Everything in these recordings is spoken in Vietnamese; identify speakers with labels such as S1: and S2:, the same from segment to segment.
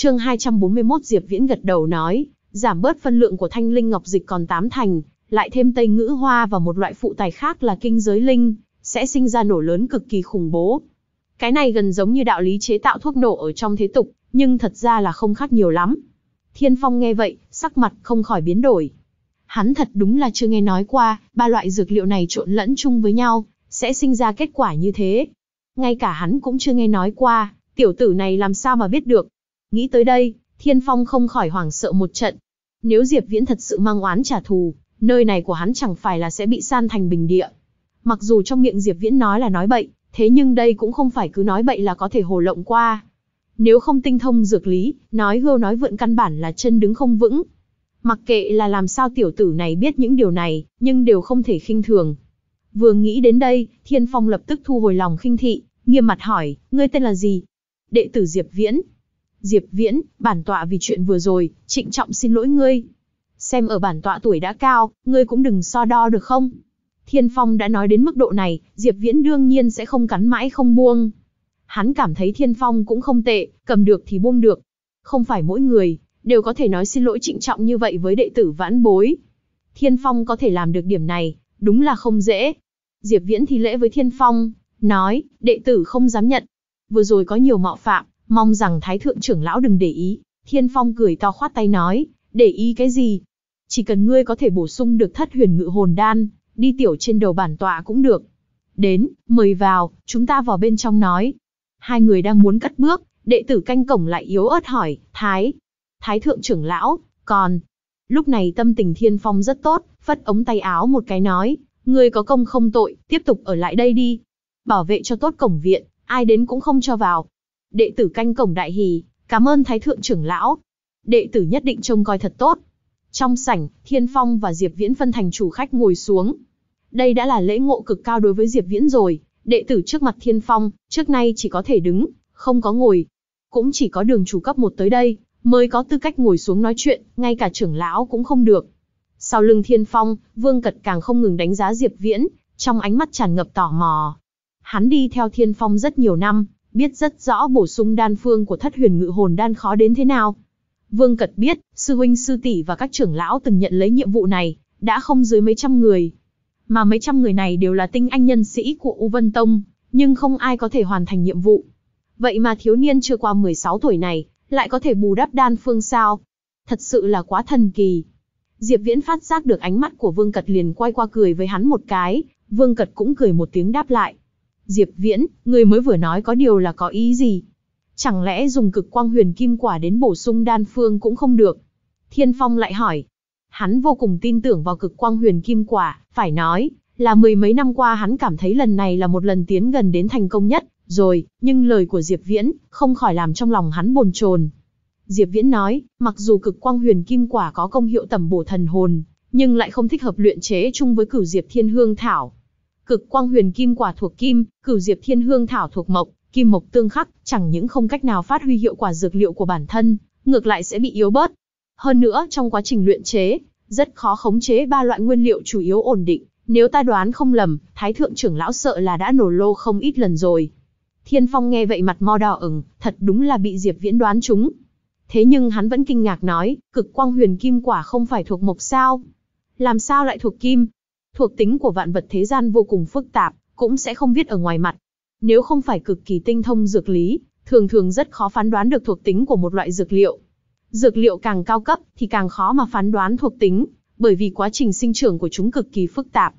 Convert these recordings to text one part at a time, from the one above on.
S1: Chương 241 Diệp Viễn gật đầu nói, giảm bớt phân lượng của thanh linh ngọc dịch còn 8 thành, lại thêm tây ngữ hoa và một loại phụ tài khác là kinh giới linh, sẽ sinh ra nổ lớn cực kỳ khủng bố. Cái này gần giống như đạo lý chế tạo thuốc nổ ở trong thế tục, nhưng thật ra là không khác nhiều lắm. Thiên Phong nghe vậy, sắc mặt không khỏi biến đổi. Hắn thật đúng là chưa nghe nói qua, ba loại dược liệu này trộn lẫn chung với nhau, sẽ sinh ra kết quả như thế. Ngay cả hắn cũng chưa nghe nói qua, tiểu tử này làm sao mà biết được. Nghĩ tới đây, Thiên Phong không khỏi hoảng sợ một trận. Nếu Diệp Viễn thật sự mang oán trả thù, nơi này của hắn chẳng phải là sẽ bị san thành bình địa. Mặc dù trong miệng Diệp Viễn nói là nói bậy, thế nhưng đây cũng không phải cứ nói bậy là có thể hồ lộng qua. Nếu không tinh thông dược lý, nói gâu nói vượn căn bản là chân đứng không vững. Mặc kệ là làm sao tiểu tử này biết những điều này, nhưng đều không thể khinh thường. Vừa nghĩ đến đây, Thiên Phong lập tức thu hồi lòng khinh thị, nghiêm mặt hỏi, ngươi tên là gì? Đệ tử Diệp Viễn. Diệp Viễn, bản tọa vì chuyện vừa rồi, trịnh trọng xin lỗi ngươi. Xem ở bản tọa tuổi đã cao, ngươi cũng đừng so đo được không? Thiên Phong đã nói đến mức độ này, Diệp Viễn đương nhiên sẽ không cắn mãi không buông. Hắn cảm thấy Thiên Phong cũng không tệ, cầm được thì buông được. Không phải mỗi người, đều có thể nói xin lỗi trịnh trọng như vậy với đệ tử vãn bối. Thiên Phong có thể làm được điểm này, đúng là không dễ. Diệp Viễn thì lễ với Thiên Phong, nói, đệ tử không dám nhận. Vừa rồi có nhiều mạo phạm, mong rằng Thái Thượng trưởng lão đừng để ý. Thiên Phong cười to khoát tay nói, để ý cái gì? Chỉ cần ngươi có thể bổ sung được thất huyền ngự hồn đan, đi tiểu trên đầu bản tọa cũng được. Đến, mời vào, chúng ta vào bên trong nói. Hai người đang muốn cất bước, đệ tử canh cổng lại yếu ớt hỏi, Thái, Thái thượng trưởng lão, còn... Lúc này tâm tình thiên phong rất tốt, phất ống tay áo một cái nói, người có công không tội, tiếp tục ở lại đây đi. Bảo vệ cho tốt cổng viện, ai đến cũng không cho vào. Đệ tử canh cổng đại hì, cảm ơn thái thượng trưởng lão. Đệ tử nhất định trông coi thật tốt. Trong sảnh, Thiên Phong và Diệp Viễn phân thành chủ khách ngồi xuống. Đây đã là lễ ngộ cực cao đối với Diệp Viễn rồi, đệ tử trước mặt Thiên Phong, trước nay chỉ có thể đứng, không có ngồi. Cũng chỉ có đường chủ cấp một tới đây, mới có tư cách ngồi xuống nói chuyện, ngay cả trưởng lão cũng không được. Sau lưng Thiên Phong, Vương Cật càng không ngừng đánh giá Diệp Viễn, trong ánh mắt tràn ngập tò mò. Hắn đi theo Thiên Phong rất nhiều năm, biết rất rõ bổ sung đan phương của thất huyền ngự hồn đan khó đến thế nào. Vương Cật biết, sư huynh sư tỷ và các trưởng lão từng nhận lấy nhiệm vụ này, đã không dưới mấy trăm người. Mà mấy trăm người này đều là tinh anh nhân sĩ của U Vân Tông, nhưng không ai có thể hoàn thành nhiệm vụ. Vậy mà thiếu niên chưa qua 16 tuổi này, lại có thể bù đắp đan phương sao. Thật sự là quá thần kỳ. Diệp Viễn phát giác được ánh mắt của Vương Cật liền quay qua cười với hắn một cái, Vương Cật cũng cười một tiếng đáp lại. Diệp Viễn, người mới vừa nói có điều là có ý gì? Chẳng lẽ dùng cực quang huyền kim quả đến bổ sung đan phương cũng không được? Thiên Phong lại hỏi. Hắn vô cùng tin tưởng vào cực quang huyền kim quả, phải nói, là mười mấy năm qua hắn cảm thấy lần này là một lần tiến gần đến thành công nhất, rồi, nhưng lời của Diệp Viễn, không khỏi làm trong lòng hắn bồn chồn. Diệp Viễn nói, mặc dù cực quang huyền kim quả có công hiệu tầm bổ thần hồn, nhưng lại không thích hợp luyện chế chung với cửu diệp thiên hương thảo. Cực quang huyền kim quả thuộc kim, cửu diệp thiên hương thảo thuộc mộc, kim mộc tương khắc, chẳng những không cách nào phát huy hiệu quả dược liệu của bản thân, ngược lại sẽ bị yếu bớt. Hơn nữa, trong quá trình luyện chế, rất khó khống chế ba loại nguyên liệu chủ yếu ổn định. Nếu ta đoán không lầm, Thái thượng trưởng lão sợ là đã nổ lô không ít lần rồi. Thiên Phong nghe vậy mặt mo đỏ ửng, thật đúng là bị Diệp Viễn đoán trúng. Thế nhưng hắn vẫn kinh ngạc nói, cực quang huyền kim quả không phải thuộc mộc sao? Làm sao lại thuộc kim? Thuộc tính của vạn vật thế gian vô cùng phức tạp, cũng sẽ không viết ở ngoài mặt. Nếu không phải cực kỳ tinh thông dược lý, thường thường rất khó phán đoán được thuộc tính của một loại dược liệu. Dược liệu càng cao cấp thì càng khó mà phán đoán thuộc tính, bởi vì quá trình sinh trưởng của chúng cực kỳ phức tạp.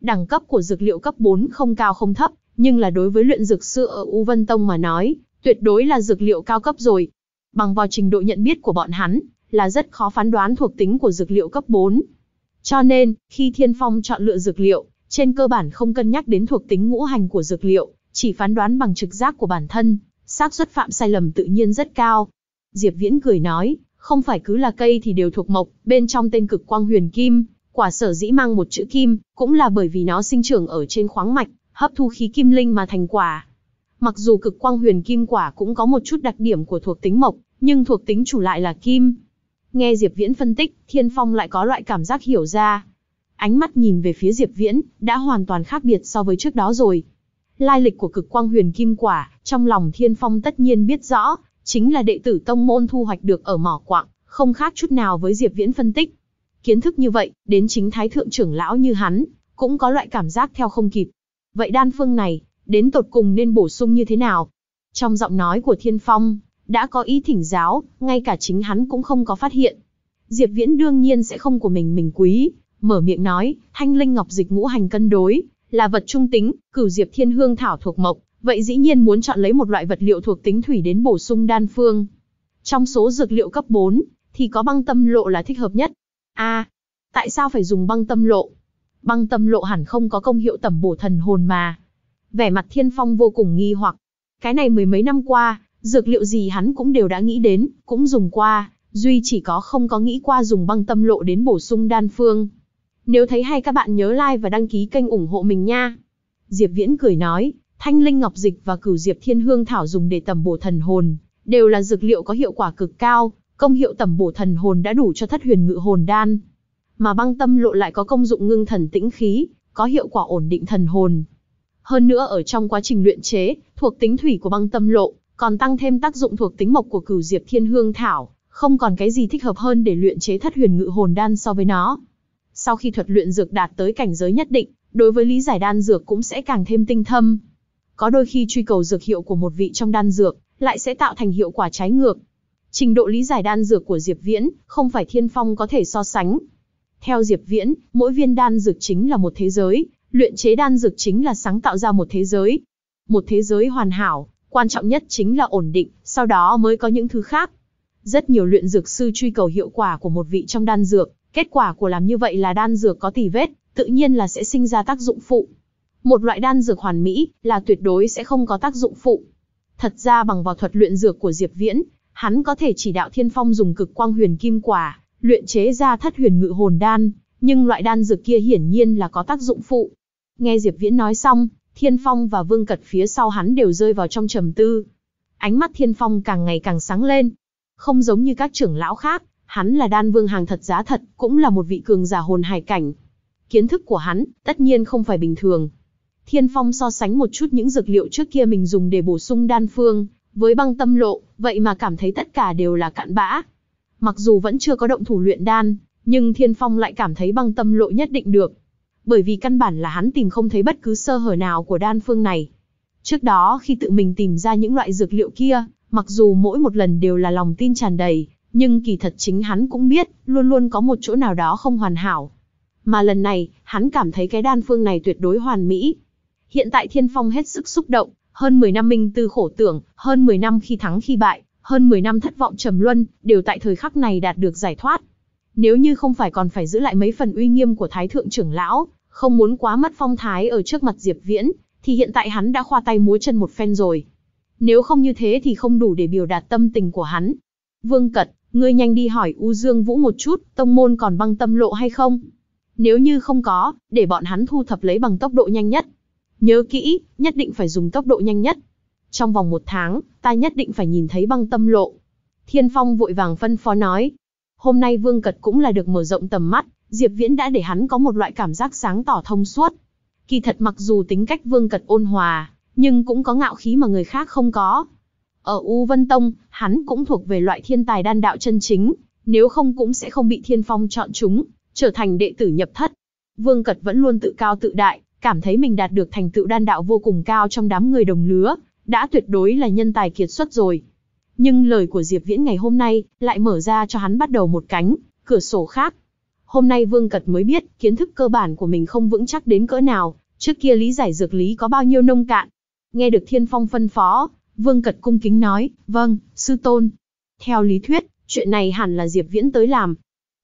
S1: Đẳng cấp của dược liệu cấp 4 không cao không thấp, nhưng là đối với luyện dược sư ở U Vân Tông mà nói, tuyệt đối là dược liệu cao cấp rồi. Bằng vào trình độ nhận biết của bọn hắn, là rất khó phán đoán thuộc tính của dược liệu cấp 4. Cho nên, khi Thiên Phong chọn lựa dược liệu, trên cơ bản không cân nhắc đến thuộc tính ngũ hành của dược liệu, chỉ phán đoán bằng trực giác của bản thân, xác suất phạm sai lầm tự nhiên rất cao. Diệp Viễn cười nói, không phải cứ là cây thì đều thuộc mộc, bên trong tên cực quang huyền kim, quả sở dĩ mang một chữ kim, cũng là bởi vì nó sinh trưởng ở trên khoáng mạch, hấp thu khí kim linh mà thành quả. Mặc dù cực quang huyền kim quả cũng có một chút đặc điểm của thuộc tính mộc, nhưng thuộc tính chủ lại là kim. Nghe Diệp Viễn phân tích, Thiên Phong lại có loại cảm giác hiểu ra. Ánh mắt nhìn về phía Diệp Viễn, đã hoàn toàn khác biệt so với trước đó rồi. Lai lịch của cực quang huyền kim quả, trong lòng Thiên Phong tất nhiên biết rõ, chính là đệ tử tông môn thu hoạch được ở mỏ quạng, không khác chút nào với Diệp Viễn phân tích. Kiến thức như vậy, đến chính thái thượng trưởng lão như hắn, cũng có loại cảm giác theo không kịp. Vậy đan phương này, đến tột cùng nên bổ sung như thế nào? Trong giọng nói của Thiên Phong, đã có ý thỉnh giáo, ngay cả chính hắn cũng không có phát hiện. Diệp Viễn đương nhiên sẽ không của mình mình quý, mở miệng nói, thanh linh ngọc dịch ngũ hành cân đối, là vật trung tính, cửu diệp thiên hương thảo thuộc mộc, vậy dĩ nhiên muốn chọn lấy một loại vật liệu thuộc tính thủy đến bổ sung đan phương. Trong số dược liệu cấp 4, thì có băng tâm lộ là thích hợp nhất. A, tại sao phải dùng băng tâm lộ? Băng tâm lộ hẳn không có công hiệu tẩm bổ thần hồn mà. Vẻ mặt Thiên Phong vô cùng nghi hoặc. Cái này mười mấy năm qua, dược liệu gì hắn cũng đều đã nghĩ đến, cũng dùng qua, duy chỉ có không có nghĩ qua dùng băng tâm lộ đến bổ sung đan phương. Nếu thấy hay các bạn nhớ like và đăng ký kênh ủng hộ mình nha. Diệp Viễn cười nói, thanh linh ngọc dịch và cửu diệp thiên hương thảo dùng để tẩm bổ thần hồn, đều là dược liệu có hiệu quả cực cao, công hiệu tẩm bổ thần hồn đã đủ cho thất huyền ngự hồn đan. Mà băng tâm lộ lại có công dụng ngưng thần tĩnh khí, có hiệu quả ổn định thần hồn. Hơn nữa ở trong quá trình luyện chế, thuộc tính thủy của băng tâm lộ, còn tăng thêm tác dụng thuộc tính mộc của cửu diệp thiên hương thảo, không còn cái gì thích hợp hơn để luyện chế thất huyền ngự hồn đan so với nó. Sau khi thuật luyện dược đạt tới cảnh giới nhất định, đối với lý giải đan dược cũng sẽ càng thêm tinh thâm. Có đôi khi truy cầu dược hiệu của một vị trong đan dược, lại sẽ tạo thành hiệu quả trái ngược. Trình độ lý giải đan dược của Diệp Viễn, không phải thiên phong có thể so sánh. Theo Diệp Viễn, mỗi viên đan dược chính là một thế giới, luyện chế đan dược chính là sáng tạo ra một thế giới. Một thế giới hoàn hảo, quan trọng nhất chính là ổn định, sau đó mới có những thứ khác. Rất nhiều luyện dược sư truy cầu hiệu quả của một vị trong đan dược, kết quả của làm như vậy là đan dược có tỉ vết, tự nhiên là sẽ sinh ra tác dụng phụ. Một loại đan dược hoàn mỹ là tuyệt đối sẽ không có tác dụng phụ. Thật ra bằng vào thuật luyện dược của Diệp Viễn, hắn có thể chỉ đạo Thiên Phong dùng cực quang huyền kim quả, luyện chế ra thất huyền ngự hồn đan, nhưng loại đan dược kia hiển nhiên là có tác dụng phụ. Nghe Diệp Viễn nói xong, Thiên Phong và Vương Cật phía sau hắn đều rơi vào trong trầm tư. Ánh mắt Thiên Phong càng ngày càng sáng lên. Không giống như các trưởng lão khác, hắn là đan vương hàng thật giá thật, cũng là một vị cường giả hồn hải cảnh. Kiến thức của hắn, tất nhiên không phải bình thường. Thiên Phong so sánh một chút những dược liệu trước kia mình dùng để bổ sung đan phương, với băng tâm lộ, vậy mà cảm thấy tất cả đều là cạn bã. Mặc dù vẫn chưa có động thủ luyện đan, nhưng Thiên Phong lại cảm thấy băng tâm lộ nhất định được. Bởi vì căn bản là hắn tìm không thấy bất cứ sơ hở nào của đan phương này. Trước đó khi tự mình tìm ra những loại dược liệu kia, mặc dù mỗi một lần đều là lòng tin tràn đầy, nhưng kỳ thật chính hắn cũng biết, luôn luôn có một chỗ nào đó không hoàn hảo. Mà lần này, hắn cảm thấy cái đan phương này tuyệt đối hoàn mỹ. Hiện tại Thiên Phong hết sức xúc động, hơn 10 năm minh tư khổ tưởng, hơn 10 năm khi thắng khi bại, hơn 10 năm thất vọng trầm luân, đều tại thời khắc này đạt được giải thoát. Nếu như không phải còn phải giữ lại mấy phần uy nghiêm của Thái Thượng trưởng lão, không muốn quá mất phong thái ở trước mặt Diệp Viễn, thì hiện tại hắn đã khoa tay múa chân một phen rồi. Nếu không như thế thì không đủ để biểu đạt tâm tình của hắn. Vương Cật, ngươi nhanh đi hỏi U Dương Vũ một chút, tông môn còn băng tâm lộ hay không? Nếu như không có, để bọn hắn thu thập lấy bằng tốc độ nhanh nhất. Nhớ kỹ, nhất định phải dùng tốc độ nhanh nhất. Trong vòng một tháng, ta nhất định phải nhìn thấy băng tâm lộ. Thiên Phong vội vàng phân phó nói. Hôm nay Vương Cật cũng là được mở rộng tầm mắt, Diệp Viễn đã để hắn có một loại cảm giác sáng tỏ thông suốt. Kỳ thật mặc dù tính cách Vương Cật ôn hòa, nhưng cũng có ngạo khí mà người khác không có. Ở U Vân Tông, hắn cũng thuộc về loại thiên tài đan đạo chân chính, nếu không cũng sẽ không bị Thiên Phong chọn chúng, trở thành đệ tử nhập thất. Vương Cật vẫn luôn tự cao tự đại, cảm thấy mình đạt được thành tựu đan đạo vô cùng cao trong đám người đồng lứa, đã tuyệt đối là nhân tài kiệt xuất rồi. Nhưng lời của Diệp Viễn ngày hôm nay lại mở ra cho hắn bắt đầu một cánh, cửa sổ khác. Hôm nay Vương Cật mới biết, kiến thức cơ bản của mình không vững chắc đến cỡ nào, trước kia lý giải dược lý có bao nhiêu nông cạn. Nghe được Thiên Phong phân phó, Vương Cật cung kính nói, vâng, sư tôn. Theo lý thuyết, chuyện này hẳn là Diệp Viễn tới làm.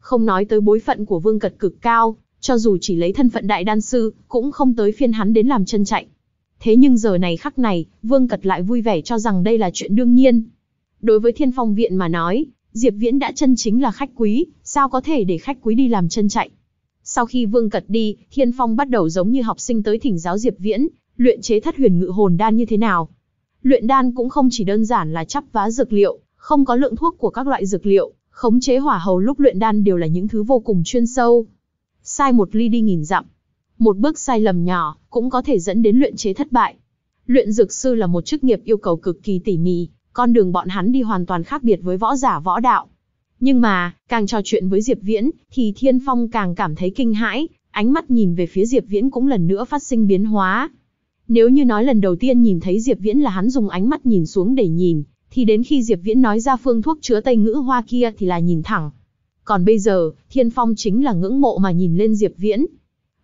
S1: Không nói tới bối phận của Vương Cật cực cao, cho dù chỉ lấy thân phận đại đan sư, cũng không tới phiên hắn đến làm chân chạy. Thế nhưng giờ này khắc này, Vương Cật lại vui vẻ cho rằng đây là chuyện đương nhiên. Đối với Thiên Phong Viện mà nói, Diệp Viễn đã chân chính là khách quý, sao có thể để khách quý đi làm chân chạy. Sau khi Vương Cật đi, Thiên Phong bắt đầu giống như học sinh tới thỉnh giáo Diệp Viễn, luyện chế thất huyền ngự hồn đan như thế nào. Luyện đan cũng không chỉ đơn giản là chắp vá dược liệu, không có lượng thuốc của các loại dược liệu, khống chế hỏa hầu lúc luyện đan đều là những thứ vô cùng chuyên sâu. Sai một ly đi nghìn dặm. Một bước sai lầm nhỏ, cũng có thể dẫn đến luyện chế thất bại. Luyện dược sư là một chức nghiệp yêu cầu cực kỳ tỉ mỉ, con đường bọn hắn đi hoàn toàn khác biệt với võ giả võ đạo. Nhưng mà, càng trò chuyện với Diệp Viễn, thì Thiên Phong càng cảm thấy kinh hãi, ánh mắt nhìn về phía Diệp Viễn cũng lần nữa phát sinh biến hóa. Nếu như nói lần đầu tiên nhìn thấy Diệp Viễn là hắn dùng ánh mắt nhìn xuống để nhìn, thì đến khi Diệp Viễn nói ra phương thuốc chứa Tây Ngữ Hoa kia thì là nhìn thẳng. Còn bây giờ, Thiên Phong chính là ngưỡng mộ mà nhìn lên Diệp Viễn.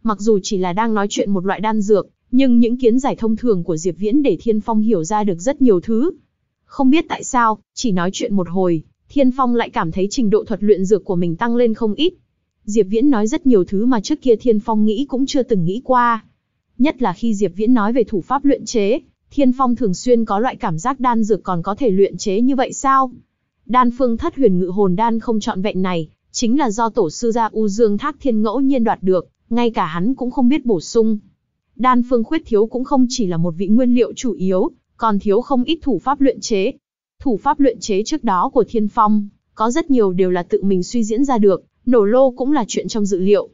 S1: Mặc dù chỉ là đang nói chuyện một loại đan dược, nhưng những kiến giải thông thường của Diệp Viễn để Thiên Phong hiểu ra được rất nhiều thứ. Không biết tại sao, chỉ nói chuyện một hồi, Thiên Phong lại cảm thấy trình độ thuật luyện dược của mình tăng lên không ít. Diệp Viễn nói rất nhiều thứ mà trước kia Thiên Phong nghĩ cũng chưa từng nghĩ qua. Nhất là khi Diệp Viễn nói về thủ pháp luyện chế, Thiên Phong thường xuyên có loại cảm giác đan dược còn có thể luyện chế như vậy sao? Đan phương thất huyền ngự hồn đan không chọn vẹn này, chính là do tổ sư gia U Dương Thác Thiên ngẫu nhiên đoạt được, ngay cả hắn cũng không biết bổ sung. Đan phương khuyết thiếu cũng không chỉ là một vị nguyên liệu chủ yếu, còn thiếu không ít thủ pháp luyện chế. Thủ pháp luyện chế trước đó của Thiên Phong, có rất nhiều đều là tự mình suy diễn ra được, nổ lô cũng là chuyện trong dự liệu.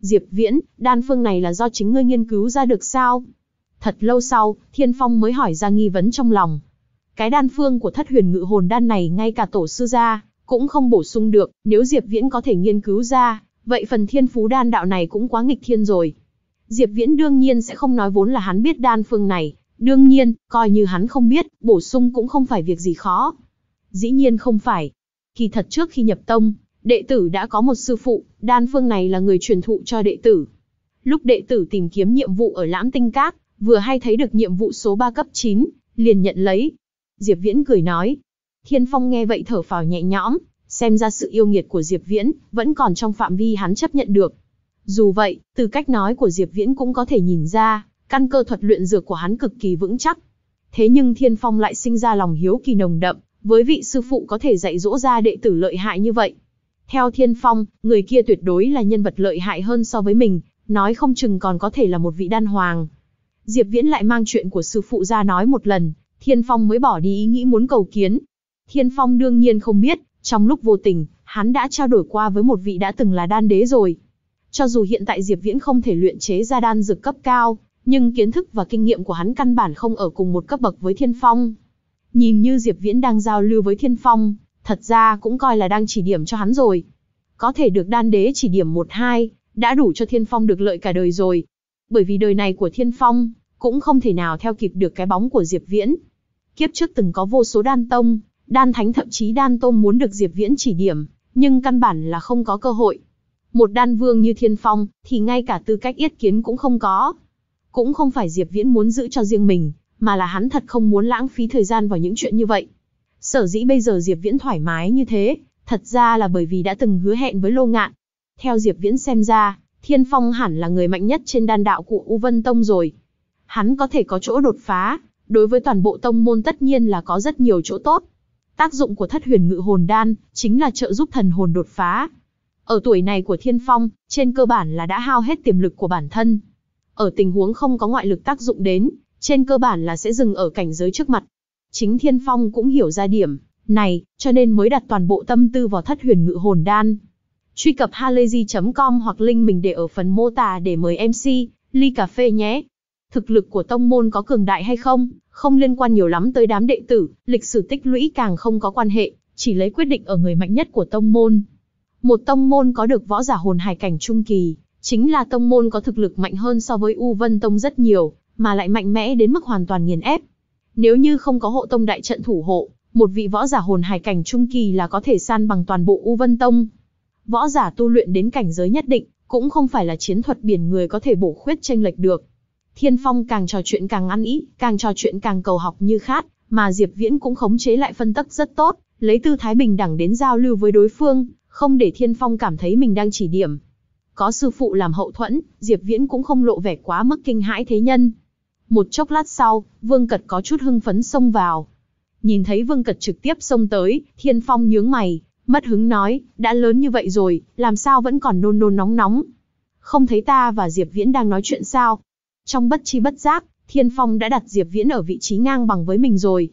S1: Diệp Viễn, đan phương này là do chính ngươi nghiên cứu ra được sao? Thật lâu sau, Thiên Phong mới hỏi ra nghi vấn trong lòng. Cái đan phương của thất huyền ngự hồn đan này ngay cả tổ sư gia cũng không bổ sung được, nếu Diệp Viễn có thể nghiên cứu ra, vậy phần thiên phú đan đạo này cũng quá nghịch thiên rồi. Diệp Viễn đương nhiên sẽ không nói vốn là hắn biết đan phương này, đương nhiên, coi như hắn không biết, bổ sung cũng không phải việc gì khó. Dĩ nhiên không phải. Kỳ thật trước khi nhập tông, đệ tử đã có một sư phụ, đan phương này là người truyền thụ cho đệ tử. Lúc đệ tử tìm kiếm nhiệm vụ ở Lãm Tinh Các, vừa hay thấy được nhiệm vụ số 3 cấp 9, liền nhận lấy. Diệp Viễn cười nói. Thiên Phong nghe vậy thở phào nhẹ nhõm, xem ra sự yêu nghiệt của Diệp Viễn vẫn còn trong phạm vi hắn chấp nhận được. Dù vậy, từ cách nói của Diệp Viễn cũng có thể nhìn ra, căn cơ thuật luyện dược của hắn cực kỳ vững chắc. Thế nhưng Thiên Phong lại sinh ra lòng hiếu kỳ nồng đậm, với vị sư phụ có thể dạy dỗ ra đệ tử lợi hại như vậy. Theo Thiên Phong, người kia tuyệt đối là nhân vật lợi hại hơn so với mình, nói không chừng còn có thể là một vị đan hoàng. Diệp Viễn lại mang chuyện của sư phụ ra nói một lần, Thiên Phong mới bỏ đi ý nghĩ muốn cầu kiến. Thiên Phong đương nhiên không biết, trong lúc vô tình, hắn đã trao đổi qua với một vị đã từng là đan đế rồi. Cho dù hiện tại Diệp Viễn không thể luyện chế ra đan dược cấp cao, nhưng kiến thức và kinh nghiệm của hắn căn bản không ở cùng một cấp bậc với Thiên Phong. Nhìn như Diệp Viễn đang giao lưu với Thiên Phong, thật ra cũng coi là đang chỉ điểm cho hắn rồi. Có thể được đan đế chỉ điểm một hai, đã đủ cho Thiên Phong được lợi cả đời rồi. Bởi vì đời này của Thiên Phong, cũng không thể nào theo kịp được cái bóng của Diệp Viễn. Kiếp trước từng có vô số đan tông, đan thánh thậm chí đan tôm muốn được Diệp Viễn chỉ điểm, nhưng căn bản là không có cơ hội. Một đan vương như Thiên Phong, thì ngay cả tư cách yết kiến cũng không có. Cũng không phải Diệp Viễn muốn giữ cho riêng mình, mà là hắn thật không muốn lãng phí thời gian vào những chuyện như vậy. Sở dĩ bây giờ Diệp Viễn thoải mái như thế, thật ra là bởi vì đã từng hứa hẹn với Lô Ngạn. Theo Diệp Viễn xem ra, Thiên Phong hẳn là người mạnh nhất trên đan đạo của U Vân Tông rồi. Hắn có thể có chỗ đột phá, đối với toàn bộ tông môn tất nhiên là có rất nhiều chỗ tốt. Tác dụng của thất huyền ngự hồn đan, chính là trợ giúp thần hồn đột phá. Ở tuổi này của Thiên Phong, trên cơ bản là đã hao hết tiềm lực của bản thân. Ở tình huống không có ngoại lực tác dụng đến, trên cơ bản là sẽ dừng ở cảnh giới trước mặt. Chính Thiên Phong cũng hiểu ra điểm này, cho nên mới đặt toàn bộ tâm tư vào thất huyền ngự hồn đan. Truy cập halayzi.com hoặc link mình để ở phần mô tả để mời MC, ly cà phê nhé. Thực lực của tông môn có cường đại hay không, không liên quan nhiều lắm tới đám đệ tử, lịch sử tích lũy càng không có quan hệ, chỉ lấy quyết định ở người mạnh nhất của tông môn. Một tông môn có được võ giả hồn hải cảnh trung kỳ, chính là tông môn có thực lực mạnh hơn so với U Vân Tông rất nhiều, mà lại mạnh mẽ đến mức hoàn toàn nghiền ép. Nếu như không có hộ tông đại trận thủ hộ, một vị võ giả hồn hải cảnh trung kỳ là có thể san bằng toàn bộ U Vân Tông. Võ giả tu luyện đến cảnh giới nhất định, cũng không phải là chiến thuật biển người có thể bổ khuyết tranh lệch được. Thiên Phong càng trò chuyện càng ăn ý, càng trò chuyện càng cầu học như khát, mà Diệp Viễn cũng khống chế lại phân tắc rất tốt, lấy tư thái bình đẳng đến giao lưu với đối phương, không để Thiên Phong cảm thấy mình đang chỉ điểm. Có sư phụ làm hậu thuẫn, Diệp Viễn cũng không lộ vẻ quá mức kinh hãi thế nhân. Một chốc lát sau, Vương Cật có chút hưng phấn xông vào. Nhìn thấy Vương Cật trực tiếp xông tới, Thiên Phong nhướng mày, mất hứng nói, đã lớn như vậy rồi, làm sao vẫn còn nôn nôn nóng nóng. Không thấy ta và Diệp Viễn đang nói chuyện sao? Trong bất chi bất giác, Thiên Phong đã đặt Diệp Viễn ở vị trí ngang bằng với mình rồi.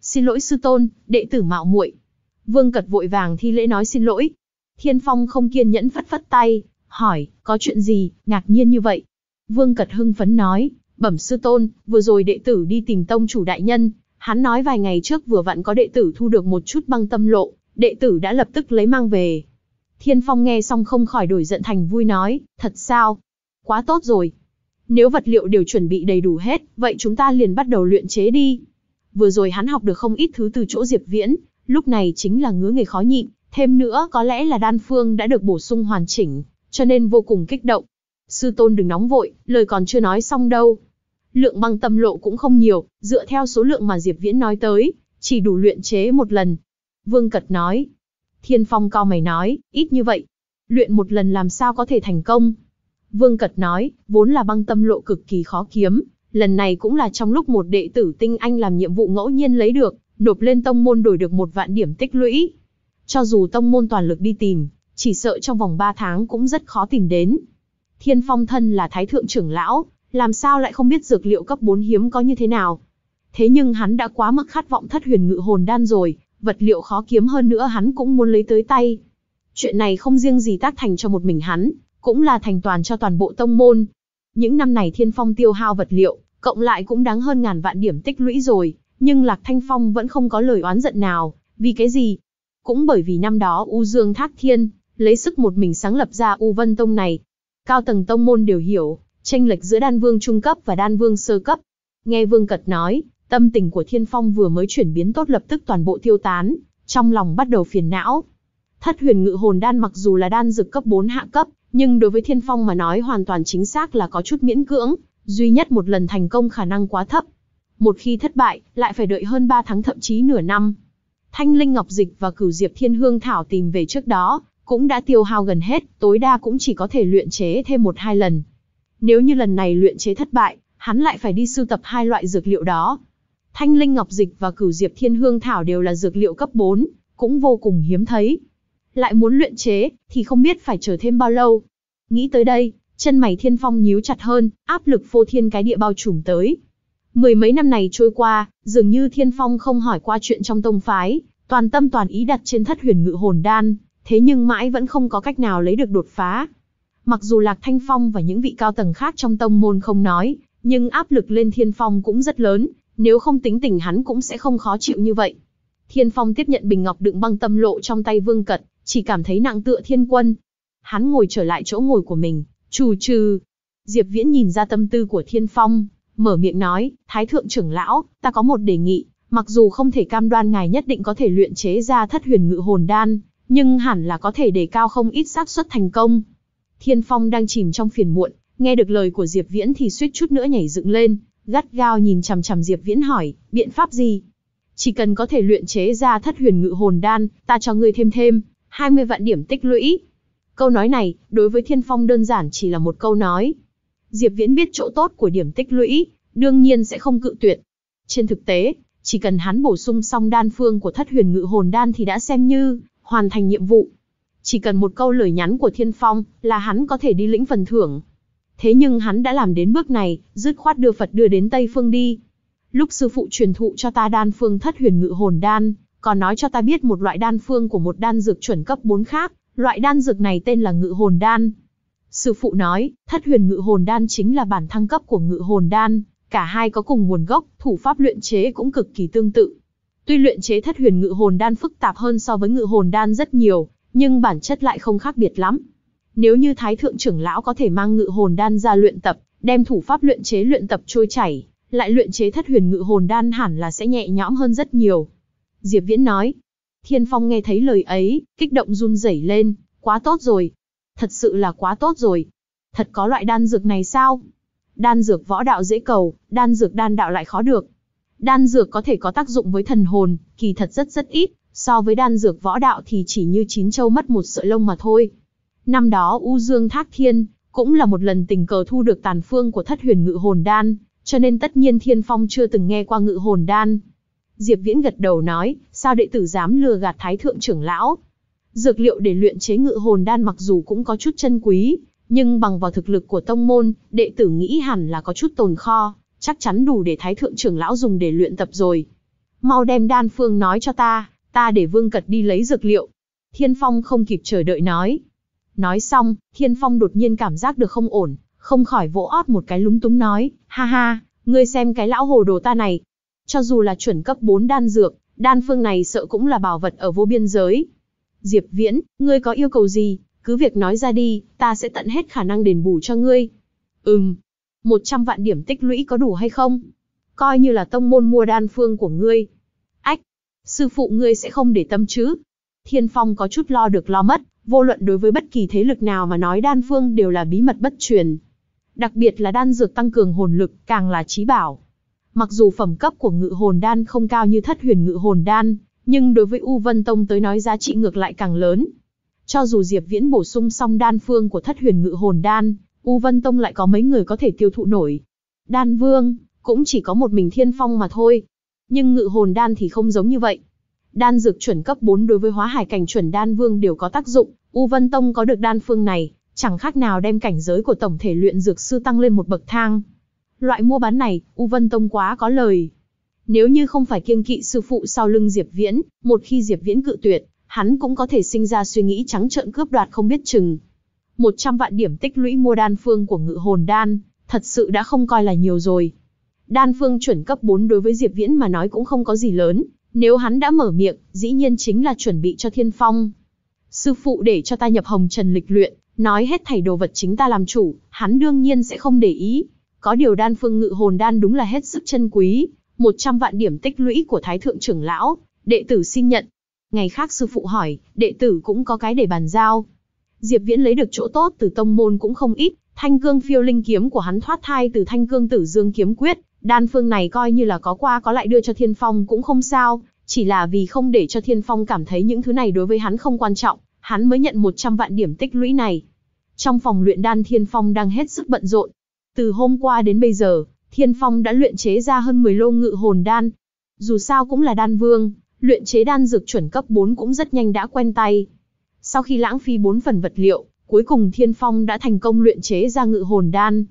S1: Xin lỗi sư tôn, đệ tử mạo muội. Vương Cật vội vàng thi lễ nói xin lỗi. Thiên Phong không kiên nhẫn phất phất tay, hỏi, có chuyện gì, ngạc nhiên như vậy. Vương Cật hưng phấn nói, bẩm sư tôn, vừa rồi đệ tử đi tìm tông chủ đại nhân, Hắn nói vài ngày trước vừa vặn có đệ tử thu được một chút băng tâm lộ, đệ tử đã lập tức lấy mang về. Thiên Phong nghe xong không khỏi đổi giận thành vui nói, thật sao? Quá tốt rồi. Nếu vật liệu đều chuẩn bị đầy đủ hết, vậy chúng ta liền bắt đầu luyện chế đi. Vừa rồi hắn học được không ít thứ từ chỗ Diệp Viễn, lúc này chính là ngứa nghề khó nhịn, thêm nữa có lẽ là đan phương đã được bổ sung hoàn chỉnh, cho nên vô cùng kích động. Sư tôn đừng nóng vội, lời còn chưa nói xong đâu. Lượng băng tâm lộ cũng không nhiều, dựa theo số lượng mà Diệp Viễn nói tới, chỉ đủ luyện chế một lần. Vương Cật nói. Thiên Phong cao mày nói, ít như vậy. Luyện một lần làm sao có thể thành công? Vương Cật nói, vốn là băng tâm lộ cực kỳ khó kiếm, lần này cũng là trong lúc một đệ tử tinh anh làm nhiệm vụ ngẫu nhiên lấy được, nộp lên tông môn đổi được một vạn điểm tích lũy. Cho dù tông môn toàn lực đi tìm, chỉ sợ trong vòng 3 tháng cũng rất khó tìm đến. Thiên Phong thân là thái thượng trưởng lão, làm sao lại không biết dược liệu cấp 4 hiếm có như thế nào. Thế nhưng hắn đã quá mức khát vọng thất huyền ngự hồn đan rồi, vật liệu khó kiếm hơn nữa hắn cũng muốn lấy tới tay. Chuyện này không riêng gì tác thành cho một mình hắn, cũng là thành toàn cho toàn bộ tông môn. Những năm này Thiên Phong tiêu hao vật liệu, cộng lại cũng đáng hơn ngàn vạn điểm tích lũy rồi, nhưng Lạc Thanh Phong vẫn không có lời oán giận nào, vì cái gì? Cũng bởi vì năm đó U Dương Thác Thiên, lấy sức một mình sáng lập ra U Vân Tông này. Cao tầng tông môn đều hiểu, tranh lệch giữa đan vương trung cấp và đan vương sơ cấp. Nghe Vương Cật nói, tâm tình của Thiên Phong vừa mới chuyển biến tốt lập tức toàn bộ tiêu tán, trong lòng bắt đầu phiền não. Thất huyền ngự hồn đan mặc dù là đan dược cấp 4 hạ cấp, nhưng đối với Thiên Phong mà nói hoàn toàn chính xác là có chút miễn cưỡng, duy nhất một lần thành công khả năng quá thấp. Một khi thất bại, lại phải đợi hơn 3 tháng thậm chí nửa năm. Thanh Linh Ngọc Dịch và Cửu Diệp Thiên Hương Thảo tìm về trước đó, cũng đã tiêu hao gần hết, tối đa cũng chỉ có thể luyện chế thêm một hai lần. Nếu như lần này luyện chế thất bại, hắn lại phải đi sưu tập hai loại dược liệu đó. Thanh Linh Ngọc Dịch và Cửu Diệp Thiên Hương Thảo đều là dược liệu cấp 4, cũng vô cùng hiếm thấy. Lại muốn luyện chế, thì không biết phải chờ thêm bao lâu. Nghĩ tới đây, chân mày Thiên Phong nhíu chặt hơn, áp lực phô thiên cái địa bao trùm tới. Mười mấy năm này trôi qua, dường như Thiên Phong không hỏi qua chuyện trong tông phái, toàn tâm toàn ý đặt trên thất huyền ngự hồn đan, thế nhưng mãi vẫn không có cách nào lấy được đột phá. Mặc dù Lạc Thanh Phong và những vị cao tầng khác trong tông môn không nói, nhưng áp lực lên Thiên Phong cũng rất lớn, nếu không tính tình hắn cũng sẽ không khó chịu như vậy. Thiên Phong tiếp nhận bình ngọc đựng băng tâm lộ trong tay Vương Cật, chỉ cảm thấy nặng tựa thiên quân. Hắn ngồi trở lại chỗ ngồi của mình, chủ trừ. Diệp Viễn nhìn ra tâm tư của Thiên Phong, mở miệng nói, Thái thượng trưởng lão, ta có một đề nghị, mặc dù không thể cam đoan ngài nhất định có thể luyện chế ra thất huyền ngự hồn đan, nhưng hẳn là có thể đề cao không ít xác suất thành công. Thiên Phong đang chìm trong phiền muộn, nghe được lời của Diệp Viễn thì suýt chút nữa nhảy dựng lên, gắt gao nhìn chằm chằm Diệp Viễn hỏi, biện pháp gì? Chỉ cần có thể luyện chế ra thất huyền ngự hồn đan, ta cho ngươi thêm thêm, 20 vạn điểm tích lũy. Câu nói này, đối với Thiên Phong đơn giản chỉ là một câu nói. Diệp Viễn biết chỗ tốt của điểm tích lũy, đương nhiên sẽ không cự tuyệt. Trên thực tế, chỉ cần hắn bổ sung xong đan phương của thất huyền ngự hồn đan thì đã xem như hoàn thành nhiệm vụ. Chỉ cần một câu lời nhắn của Thiên Phong là hắn có thể đi lĩnh phần thưởng. Thế nhưng hắn đã làm đến bước này, dứt khoát đưa Phật đưa đến Tây Phương đi. Lúc sư phụ truyền thụ cho ta đan phương thất huyền ngự hồn đan, còn nói cho ta biết một loại đan phương của một đan dược chuẩn cấp 4 khác, loại đan dược này tên là ngự hồn đan. Sư phụ nói, thất huyền ngự hồn đan chính là bản thăng cấp của ngự hồn đan, cả hai có cùng nguồn gốc, thủ pháp luyện chế cũng cực kỳ tương tự. Tuy luyện chế thất huyền ngự hồn đan phức tạp hơn so với ngự hồn đan rất nhiều, nhưng bản chất lại không khác biệt lắm. Nếu như Thái Thượng trưởng lão có thể mang ngự hồn đan ra luyện tập, đem thủ pháp luyện chế luyện tập trôi chảy, lại luyện chế thất huyền ngự hồn đan hẳn là sẽ nhẹ nhõm hơn rất nhiều. Diệp Viễn nói. Thiên Phong nghe thấy lời ấy, kích động run rẩy lên, quá tốt rồi. Thật sự là quá tốt rồi. Thật có loại đan dược này sao? Đan dược võ đạo dễ cầu, đan dược đan đạo lại khó được. Đan dược có thể có tác dụng với thần hồn, kỳ thật rất rất ít, so với đan dược võ đạo thì chỉ như chín châu mất một sợi lông mà thôi. Năm đó U Dương Thác Thiên, cũng là một lần tình cờ thu được tàn phương của thất huyền ngự hồn đan, cho nên tất nhiên Thiên Phong chưa từng nghe qua ngự hồn đan. Diệp Viễn gật đầu nói, sao đệ tử dám lừa gạt thái thượng trưởng lão? Dược liệu để luyện chế ngự hồn đan mặc dù cũng có chút chân quý, nhưng bằng vào thực lực của tông môn, đệ tử nghĩ hẳn là có chút tồn kho, chắc chắn đủ để thái thượng trưởng lão dùng để luyện tập rồi. Mau đem đan phương nói cho ta, ta để vương cật đi lấy dược liệu. Thiên Phong không kịp chờ đợi nói. Nói xong, Thiên Phong đột nhiên cảm giác được không ổn, không khỏi vỗ ót một cái lúng túng nói, ha ha, ngươi xem cái lão hồ đồ ta này. Cho dù là chuẩn cấp 4 đan dược, đan phương này sợ cũng là bảo vật ở vô biên giới. Diệp Viễn, ngươi có yêu cầu gì, cứ việc nói ra đi, ta sẽ tận hết khả năng đền bù cho ngươi. Ừm, 100 vạn điểm tích lũy có đủ hay không? Coi như là tông môn mua đan phương của ngươi. Ách, sư phụ ngươi sẽ không để tâm chứ? Thiên Phong có chút lo được lo mất, vô luận đối với bất kỳ thế lực nào mà nói đan phương đều là bí mật bất truyền. Đặc biệt là đan dược tăng cường hồn lực, càng là trí bảo. Mặc dù phẩm cấp của ngự hồn đan không cao như thất huyền ngự hồn đan, nhưng đối với U Vân Tông tới nói giá trị ngược lại càng lớn. Cho dù Diệp Viễn bổ sung xong đan phương của thất huyền ngự hồn đan, U Vân Tông lại có mấy người có thể tiêu thụ nổi. Đan Vương, cũng chỉ có một mình Thiên Phong mà thôi. Nhưng ngự hồn đan thì không giống như vậy. Đan dược chuẩn cấp 4 đối với hóa hải cảnh chuẩn đan vương đều có tác dụng, U Vân Tông có được đan phương này, chẳng khác nào đem cảnh giới của tổng thể luyện dược sư tăng lên một bậc thang. Loại mua bán này, U Vân Tông quá có lời. Nếu như không phải kiêng kỵ sư phụ sau lưng Diệp Viễn, một khi Diệp Viễn cự tuyệt, hắn cũng có thể sinh ra suy nghĩ trắng trợn cướp đoạt không biết chừng. 100 vạn điểm tích lũy mua đan phương của ngự hồn đan, thật sự đã không coi là nhiều rồi. Đan phương chuẩn cấp 4 đối với Diệp Viễn mà nói cũng không có gì lớn, nếu hắn đã mở miệng, dĩ nhiên chính là chuẩn bị cho thiên phong. Sư phụ để cho ta nhập hồng trần lịch luyện, nói hết thảy đồ vật chính ta làm chủ, hắn đương nhiên sẽ không để ý. Có điều đan phương ngự hồn đan đúng là hết sức chân quý, 100 vạn điểm tích lũy của Thái Thượng trưởng lão, đệ tử xin nhận. Ngày khác sư phụ hỏi, đệ tử cũng có cái để bàn giao. Diệp Viễn lấy được chỗ tốt từ tông môn cũng không ít, thanh cương phiêu linh kiếm của hắn thoát thai từ thanh cương tử dương kiếm quyết, đan phương này coi như là có qua có lại đưa cho thiên phong cũng không sao, chỉ là vì không để cho thiên phong cảm thấy những thứ này đối với hắn không quan trọng, hắn mới nhận 100 vạn điểm tích lũy này. Trong phòng luyện đan thiên phong đang hết sức bận rộn. Từ hôm qua đến bây giờ, thiên phong đã luyện chế ra hơn 10 lô ngự hồn đan. Dù sao cũng là đan vương, luyện chế đan dược chuẩn cấp 4 cũng rất nhanh đã quen tay. Sau khi lãng phí bốn phần vật liệu, cuối cùng Thiên Phong đã thành công luyện chế ra ngự hồn đan.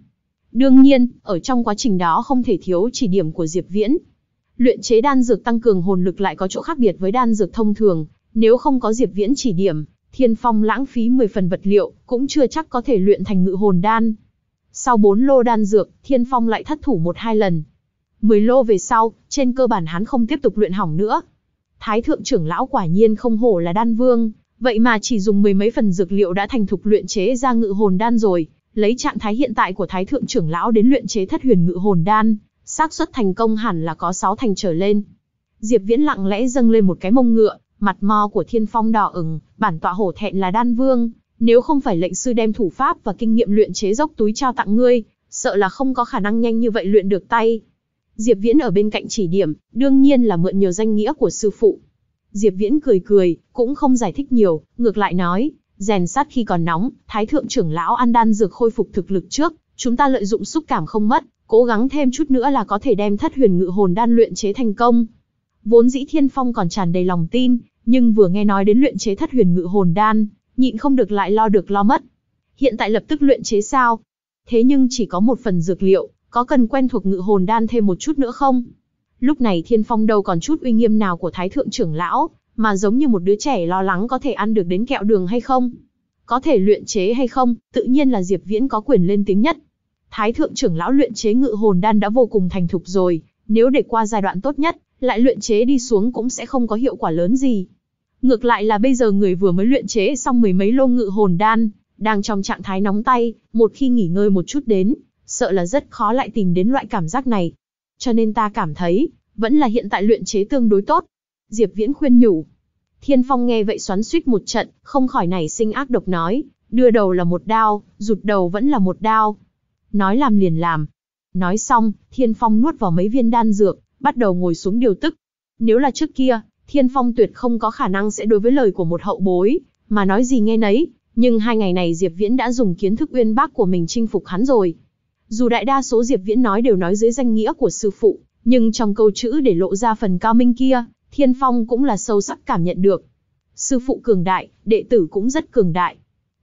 S1: Đương nhiên, ở trong quá trình đó không thể thiếu chỉ điểm của Diệp Viễn. Luyện chế đan dược tăng cường hồn lực lại có chỗ khác biệt với đan dược thông thường, nếu không có Diệp Viễn chỉ điểm, Thiên Phong lãng phí 10 phần vật liệu, cũng chưa chắc có thể luyện thành ngự hồn đan. Sau 4 lô đan dược, Thiên Phong lại thất thủ một hai lần. 10 lô về sau, trên cơ bản hắn không tiếp tục luyện hỏng nữa. Thái thượng trưởng lão quả nhiên không hổ là đan vương, vậy mà chỉ dùng mười mấy phần dược liệu đã thành thục luyện chế ra ngự hồn đan rồi, lấy trạng thái hiện tại của thái thượng trưởng lão đến luyện chế thất huyền ngự hồn đan, xác suất thành công hẳn là có 6 thành trở lên. Diệp Viễn lặng lẽ dâng lên một cái mông ngựa, mặt mo của Thiên Phong đỏ ửng, bản tọa hổ thẹn là đan vương, nếu không phải lệnh sư đem thủ pháp và kinh nghiệm luyện chế dốc túi trao tặng ngươi, sợ là không có khả năng nhanh như vậy luyện được tay. Diệp Viễn ở bên cạnh chỉ điểm, đương nhiên là mượn nhiều danh nghĩa của sư phụ. Diệp Viễn cười cười, cũng không giải thích nhiều, ngược lại nói, rèn sát khi còn nóng, Thái thượng trưởng lão ăn đan dược khôi phục thực lực trước, chúng ta lợi dụng xúc cảm không mất, cố gắng thêm chút nữa là có thể đem thất huyền ngự hồn đan luyện chế thành công. Vốn dĩ Thiên Phong còn tràn đầy lòng tin, nhưng vừa nghe nói đến luyện chế thất huyền ngự hồn đan, nhịn không được lại lo được lo mất. Hiện tại lập tức luyện chế sao? Thế nhưng chỉ có một phần dược liệu, có cần quen thuộc ngự hồn đan thêm một chút nữa không? Lúc này Thiên Phong đâu còn chút uy nghiêm nào của Thái Thượng trưởng lão, mà giống như một đứa trẻ lo lắng có thể ăn được đến kẹo đường hay không. Có thể luyện chế hay không, tự nhiên là Diệp Viễn có quyền lên tiếng nhất. Thái Thượng trưởng lão luyện chế ngự hồn đan đã vô cùng thành thục rồi, nếu để qua giai đoạn tốt nhất, lại luyện chế đi xuống cũng sẽ không có hiệu quả lớn gì. Ngược lại là bây giờ người vừa mới luyện chế xong mười mấy lô ngự hồn đan, đang trong trạng thái nóng tay, một khi nghỉ ngơi một chút đến, sợ là rất khó lại tìm đến loại cảm giác này. Cho nên ta cảm thấy, vẫn là hiện tại luyện chế tương đối tốt. Diệp Viễn khuyên nhủ. Thiên Phong nghe vậy xoắn xuýt một trận, không khỏi nảy sinh ác độc nói, đưa đầu là một đao, rụt đầu vẫn là một đao. Nói làm liền làm. Nói xong, Thiên Phong nuốt vào mấy viên đan dược, bắt đầu ngồi xuống điều tức. Nếu là trước kia, Thiên Phong tuyệt không có khả năng sẽ đối với lời của một hậu bối, mà nói gì nghe nấy, nhưng hai ngày này Diệp Viễn đã dùng kiến thức uyên bác của mình chinh phục hắn rồi. Dù đại đa số Diệp Viễn nói đều nói dưới danh nghĩa của sư phụ, nhưng trong câu chữ để lộ ra phần cao minh kia, Thiên Phong cũng là sâu sắc cảm nhận được. Sư phụ cường đại, đệ tử cũng rất cường đại.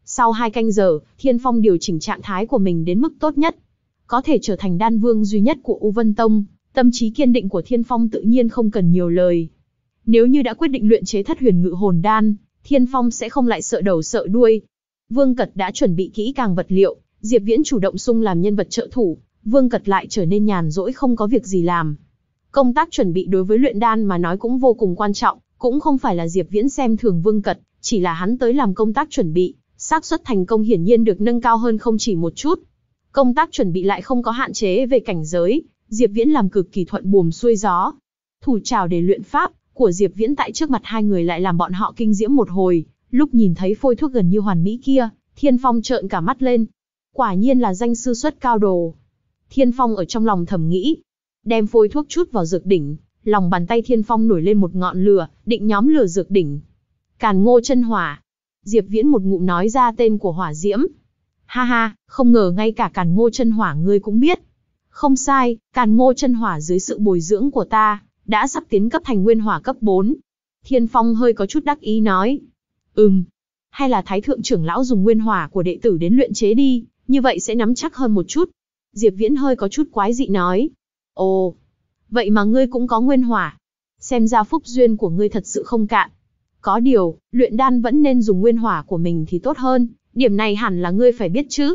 S1: Sau hai canh giờ, Thiên Phong điều chỉnh trạng thái của mình đến mức tốt nhất. Có thể trở thành đan vương duy nhất của U Vân Tông, tâm trí kiên định của Thiên Phong tự nhiên không cần nhiều lời. Nếu như đã quyết định luyện chế thất huyền ngự hồn đan, Thiên Phong sẽ không lại sợ đầu sợ đuôi. Vương Cật đã chuẩn bị kỹ càng vật liệu, Diệp Viễn chủ động sung làm nhân vật trợ thủ, Vương Cật lại trở nên nhàn rỗi không có việc gì làm. Công tác chuẩn bị đối với luyện đan mà nói cũng vô cùng quan trọng, cũng không phải là Diệp Viễn xem thường Vương Cật, chỉ là hắn tới làm công tác chuẩn bị, xác suất thành công hiển nhiên được nâng cao hơn không chỉ một chút. Công tác chuẩn bị lại không có hạn chế về cảnh giới, Diệp Viễn làm cực kỳ thuận buồm xuôi gió. Thủ trào để luyện pháp của Diệp Viễn tại trước mặt hai người lại làm bọn họ kinh diễm một hồi, lúc nhìn thấy phôi thuốc gần như hoàn mỹ kia, Thiên Phong trợn cả mắt lên. Quả nhiên là danh sư xuất cao đồ. Thiên Phong ở trong lòng thầm nghĩ, đem phôi thuốc chút vào dược đỉnh, lòng bàn tay Thiên Phong nổi lên một ngọn lửa, định nhóm lửa dược đỉnh. Càn Ngô chân hỏa. Diệp Viễn một ngụm nói ra tên của hỏa diễm. Ha ha, không ngờ ngay cả Càn Ngô chân hỏa ngươi cũng biết. Không sai, Càn Ngô chân hỏa dưới sự bồi dưỡng của ta, đã sắp tiến cấp thành nguyên hỏa cấp 4. Thiên Phong hơi có chút đắc ý nói. Ừm, hay là Thái Thượng trưởng lão dùng nguyên hỏa của đệ tử đến luyện chế đi, như vậy sẽ nắm chắc hơn một chút. Diệp Viễn hơi có chút quái dị nói. Ồ, vậy mà ngươi cũng có nguyên hỏa. Xem ra phúc duyên của ngươi thật sự không cạn. Có điều, luyện đan vẫn nên dùng nguyên hỏa của mình thì tốt hơn, điểm này hẳn là ngươi phải biết chứ.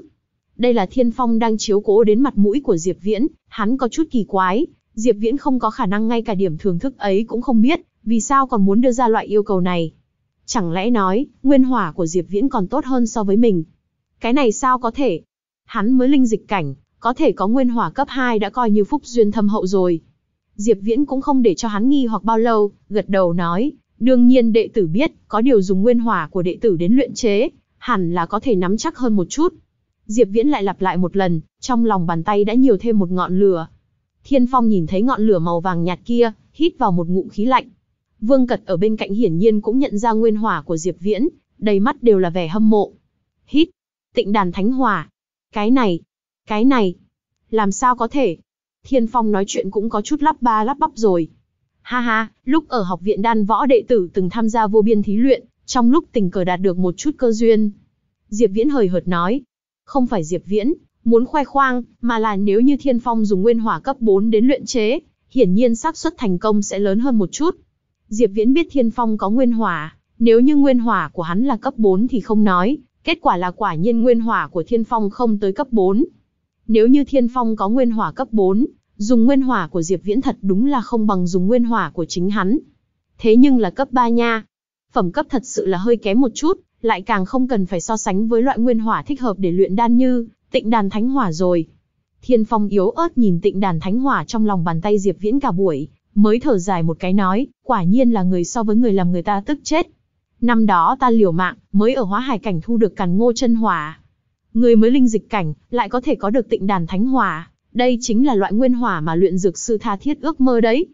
S1: Đây là Thiên Phong đang chiếu cố đến mặt mũi của Diệp Viễn, hắn có chút kỳ quái, Diệp Viễn không có khả năng ngay cả điểm thưởng thức ấy cũng không biết, vì sao còn muốn đưa ra loại yêu cầu này. Chẳng lẽ nói, nguyên hỏa của Diệp Viễn còn tốt hơn so với mình? Cái này sao có thể? Hắn mới linh dịch cảnh, có thể có nguyên hỏa cấp 2 đã coi như phúc duyên thâm hậu rồi. Diệp Viễn cũng không để cho hắn nghi hoặc bao lâu, gật đầu nói, đương nhiên đệ tử biết, có điều dùng nguyên hỏa của đệ tử đến luyện chế, hẳn là có thể nắm chắc hơn một chút. Diệp Viễn lại lặp lại một lần, trong lòng bàn tay đã nhiều thêm một ngọn lửa. Thiên Phong nhìn thấy ngọn lửa màu vàng nhạt kia, hít vào một ngụm khí lạnh. Vương Cật ở bên cạnh hiển nhiên cũng nhận ra nguyên hỏa của Diệp Viễn, đầy mắt đều là vẻ hâm mộ. Hít, tịnh đàn thánh hỏa. Cái này, cái này, làm sao có thể? Thiên Phong nói chuyện cũng có chút lắp ba lắp bắp rồi. Ha ha, lúc ở học viện đan võ đệ tử từng tham gia vô biên thí luyện, trong lúc tình cờ đạt được một chút cơ duyên. Diệp Viễn hời hợt nói. Không phải Diệp Viễn, muốn khoe khoang, mà là nếu như Thiên Phong dùng nguyên hỏa cấp 4 đến luyện chế, hiển nhiên xác suất thành công sẽ lớn hơn một chút. Diệp Viễn biết Thiên Phong có nguyên hỏa, nếu như nguyên hỏa của hắn là cấp 4 thì không nói, kết quả là quả nhiên nguyên hỏa của Thiên Phong không tới cấp 4. Nếu như Thiên Phong có nguyên hỏa cấp 4, dùng nguyên hỏa của Diệp Viễn thật đúng là không bằng dùng nguyên hỏa của chính hắn. Thế nhưng là cấp 3 nha. Phẩm cấp thật sự là hơi kém một chút, lại càng không cần phải so sánh với loại nguyên hỏa thích hợp để luyện đan như tịnh đàn thánh hỏa rồi. Thiên Phong yếu ớt nhìn tịnh đàn thánh hỏa trong lòng bàn tay Diệp Viễn cả buổi, mới thở dài một cái nói, quả nhiên là người so với người làm người ta tức chết. Năm đó ta liều mạng, mới ở hóa hải cảnh thu được càn ngô chân hỏa. Người mới linh dịch cảnh, lại có thể có được tịnh đàn thánh hỏa. Đây chính là loại nguyên hỏa mà luyện dược sư tha thiết ước mơ đấy.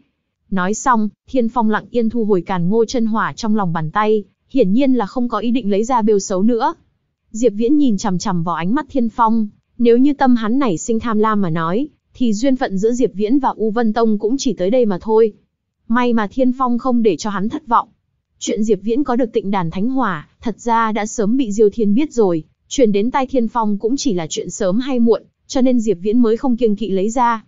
S1: Nói xong, Thiên Phong lặng yên thu hồi càn ngô chân hỏa trong lòng bàn tay, hiển nhiên là không có ý định lấy ra bêu xấu nữa. Diệp Viễn nhìn chằm chằm vào ánh mắt Thiên Phong, nếu như tâm hắn nảy sinh tham lam mà nói, thì duyên phận giữa Diệp Viễn và U Vân Tông cũng chỉ tới đây mà thôi. May mà Thiên Phong không để cho hắn thất vọng. Chuyện Diệp Viễn có được tịnh đàn thánh hỏa, thật ra đã sớm bị Diêu Thiên biết rồi, truyền đến tai Thiên Phong cũng chỉ là chuyện sớm hay muộn, cho nên Diệp Viễn mới không kiêng kỵ lấy ra.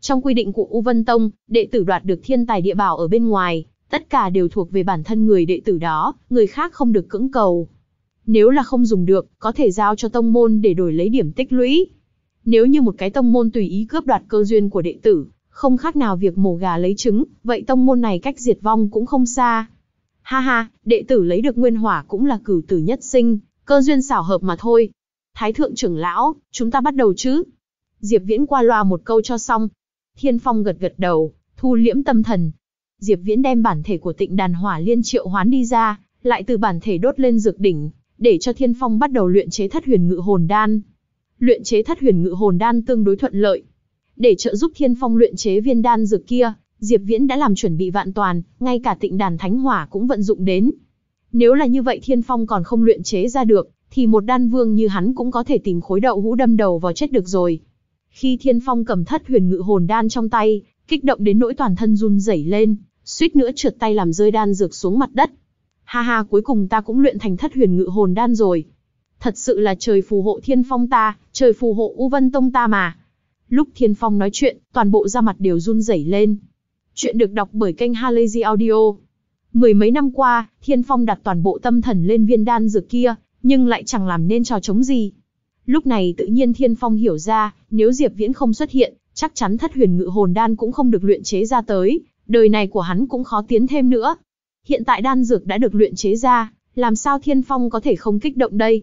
S1: Trong quy định của U Vân Tông, đệ tử đoạt được thiên tài địa bảo ở bên ngoài, tất cả đều thuộc về bản thân người đệ tử đó, người khác không được cưỡng cầu. Nếu là không dùng được, có thể giao cho tông môn để đổi lấy điểm tích lũy. Nếu như một cái tông môn tùy ý cướp đoạt cơ duyên của đệ tử, không khác nào việc mổ gà lấy trứng, vậy tông môn này cách diệt vong cũng không xa. Ha ha, đệ tử lấy được nguyên hỏa cũng là cửu tử nhất sinh, cơ duyên xảo hợp mà thôi. Thái thượng trưởng lão, chúng ta bắt đầu chứ? Diệp Viễn qua loa một câu cho xong. Thiên Phong gật gật đầu, thu liễm tâm thần. Diệp Viễn đem bản thể của tịnh đàn hỏa liên triệu hoán đi ra, lại từ bản thể đốt lên dược đỉnh, để cho Thiên Phong bắt đầu luyện chế thất huyền ngự hồn đan. Luyện chế thất huyền ngự hồn đan tương đối thuận lợi. Để trợ giúp Thiên Phong luyện chế viên đan dược kia, Diệp Viễn đã làm chuẩn bị vạn toàn, ngay cả tịnh đàn thánh hỏa cũng vận dụng đến. Nếu là như vậy Thiên Phong còn không luyện chế ra được, thì một đan vương như hắn cũng có thể tìm khối đậu hũ đâm đầu vào chết được rồi. Khi Thiên Phong cầm thất huyền ngự hồn đan trong tay, kích động đến nỗi toàn thân run rẩy lên, suýt nữa trượt tay làm rơi đan dược xuống mặt đất. Ha ha cuối cùng ta cũng luyện thành thất huyền ngự hồn đan rồi. Thật sự là trời phù hộ thiên phong ta, trời phù hộ U Vân Tông ta mà. Lúc thiên phong nói chuyện, toàn bộ da mặt đều run rẩy lên. Chuyện được đọc bởi kênh Halazy Audio. Mười mấy năm qua, thiên phong đặt toàn bộ tâm thần lên viên đan dược kia, nhưng lại chẳng làm nên trò chống gì. Lúc này tự nhiên thiên phong hiểu ra, nếu Diệp Viễn không xuất hiện, chắc chắn thất huyền ngự hồn đan cũng không được luyện chế ra tới, đời này của hắn cũng khó tiến thêm nữa. Hiện tại đan dược đã được luyện chế ra, làm sao Thiên Phong có thể không kích động đây?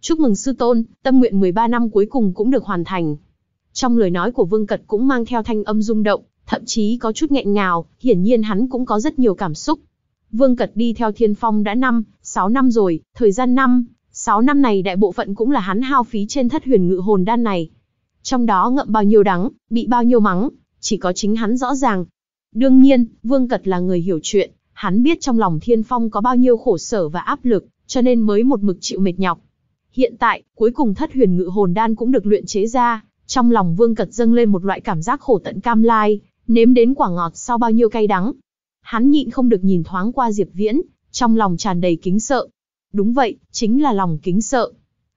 S1: Chúc mừng sư tôn, tâm nguyện 13 năm cuối cùng cũng được hoàn thành. Trong lời nói của Vương Cật cũng mang theo thanh âm rung động, thậm chí có chút nghẹn ngào, hiển nhiên hắn cũng có rất nhiều cảm xúc. Vương Cật đi theo Thiên Phong đã năm, 6 năm rồi, thời gian năm, 6 năm này đại bộ phận cũng là hắn hao phí trên thất huyền ngự hồn đan này. Trong đó ngậm bao nhiêu đắng, bị bao nhiêu mắng, chỉ có chính hắn rõ ràng. Đương nhiên, Vương Cật là người hiểu chuyện, hắn biết trong lòng Thiên Phong có bao nhiêu khổ sở và áp lực, cho nên mới một mực chịu mệt nhọc. Hiện tại, cuối cùng thất huyền ngự hồn đan cũng được luyện chế ra, trong lòng Vương Cật dâng lên một loại cảm giác khổ tận cam lai, nếm đến quả ngọt sau bao nhiêu cay đắng. Hắn nhịn không được nhìn thoáng qua Diệp Viễn, trong lòng tràn đầy kính sợ. Đúng vậy, chính là lòng kính sợ.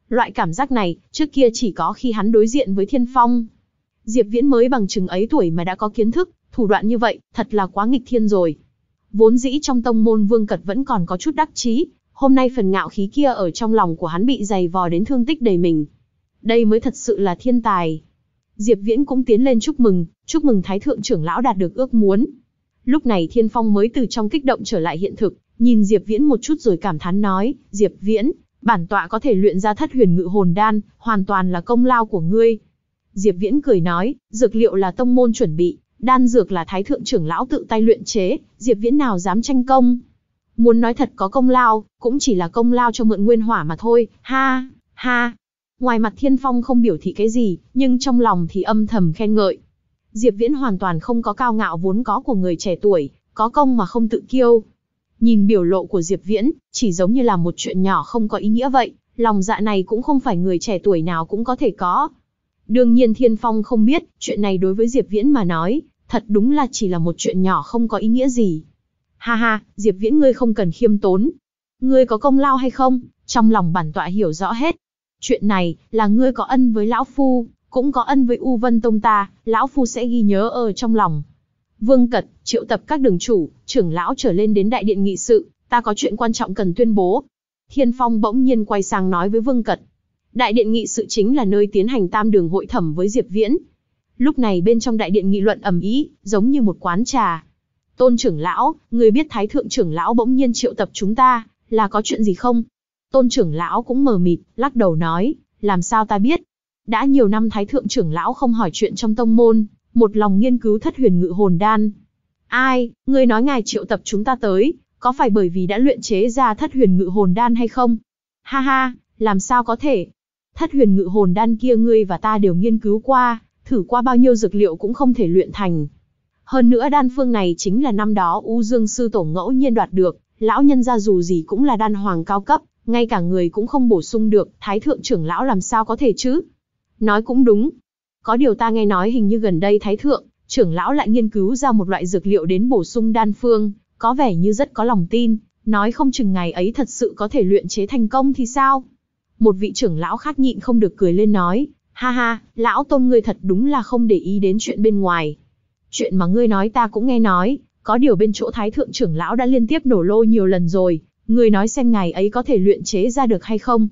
S1: Loại cảm giác này, trước kia chỉ có khi hắn đối diện với Thiên Phong. Diệp Viễn mới bằng chừng ấy tuổi mà đã có kiến thức, thủ đoạn như vậy, thật là quá nghịch thiên rồi. Vốn dĩ trong tông môn Vương Cật vẫn còn có chút đắc chí, hôm nay phần ngạo khí kia ở trong lòng của hắn bị dày vò đến thương tích đầy mình. Đây mới thật sự là thiên tài. Diệp Viễn cũng tiến lên chúc mừng, chúc mừng Thái Thượng trưởng lão đạt được ước muốn. Lúc này Thiên Phong mới từ trong kích động trở lại hiện thực, nhìn Diệp Viễn một chút rồi cảm thán nói, Diệp Viễn, bản tọa có thể luyện ra thất huyền ngự hồn đan, hoàn toàn là công lao của ngươi. Diệp Viễn cười nói, dược liệu là tông môn chuẩn bị, đan dược là Thái Thượng trưởng lão tự tay luyện chế, Diệp Viễn nào dám tranh công. Muốn nói thật có công lao, cũng chỉ là công lao cho mượn nguyên hỏa mà thôi, ha, ha. Ngoài mặt Thiên Phong không biểu thị cái gì, nhưng trong lòng thì âm thầm khen ngợi. Diệp Viễn hoàn toàn không có cao ngạo vốn có của người trẻ tuổi, có công mà không tự kiêu. Nhìn biểu lộ của Diệp Viễn, chỉ giống như là một chuyện nhỏ không có ý nghĩa vậy, lòng dạ này cũng không phải người trẻ tuổi nào cũng có thể có. Đương nhiên Thiên Phong không biết, chuyện này đối với Diệp Viễn mà nói, thật đúng là chỉ là một chuyện nhỏ không có ý nghĩa gì. Ha ha, Diệp Viễn ngươi không cần khiêm tốn. Ngươi có công lao hay không, trong lòng bản tọa hiểu rõ hết. Chuyện này, là ngươi có ân với Lão Phu, cũng có ân với U Vân Tông ta, Lão Phu sẽ ghi nhớ ở trong lòng. Vương Cật, triệu tập các đường chủ, trưởng lão trở lên đến đại điện nghị sự, ta có chuyện quan trọng cần tuyên bố. Thiên Phong bỗng nhiên quay sang nói với Vương Cật. Đại điện nghị sự chính là nơi tiến hành tam đường hội thẩm với Diệp Viễn. Lúc này bên trong đại điện nghị luận ầm ĩ, giống như một quán trà. Tôn trưởng lão, người biết Thái thượng trưởng lão bỗng nhiên triệu tập chúng ta, là có chuyện gì không? Tôn trưởng lão cũng mờ mịt, lắc đầu nói, làm sao ta biết? Đã nhiều năm Thái thượng trưởng lão không hỏi chuyện trong tông môn, một lòng nghiên cứu thất huyền ngự hồn đan. Ai, ngươi nói ngài triệu tập chúng ta tới, có phải bởi vì đã luyện chế ra thất huyền ngự hồn đan hay không? Ha ha, làm sao có thể? Thất huyền ngự hồn đan kia ngươi và ta đều nghiên cứu qua, thử qua bao nhiêu dược liệu cũng không thể luyện thành. Hơn nữa đan phương này chính là năm đó U Dương sư tổ ngẫu nhiên đoạt được, lão nhân gia dù gì cũng là đan hoàng cao cấp, ngay cả người cũng không bổ sung được, thái thượng trưởng lão làm sao có thể chứ? Nói cũng đúng. Có điều ta nghe nói hình như gần đây thái thượng, trưởng lão lại nghiên cứu ra một loại dược liệu đến bổ sung đan phương, có vẻ như rất có lòng tin, nói không chừng ngày ấy thật sự có thể luyện chế thành công thì sao? Một vị trưởng lão khác nhịn không được cười lên nói, ha ha, lão tôn ngươi thật đúng là không để ý đến chuyện bên ngoài. Chuyện mà ngươi nói ta cũng nghe nói, có điều bên chỗ thái thượng trưởng lão đã liên tiếp nổ lô nhiều lần rồi, ngươi nói xem ngày ấy có thể luyện chế ra được hay không.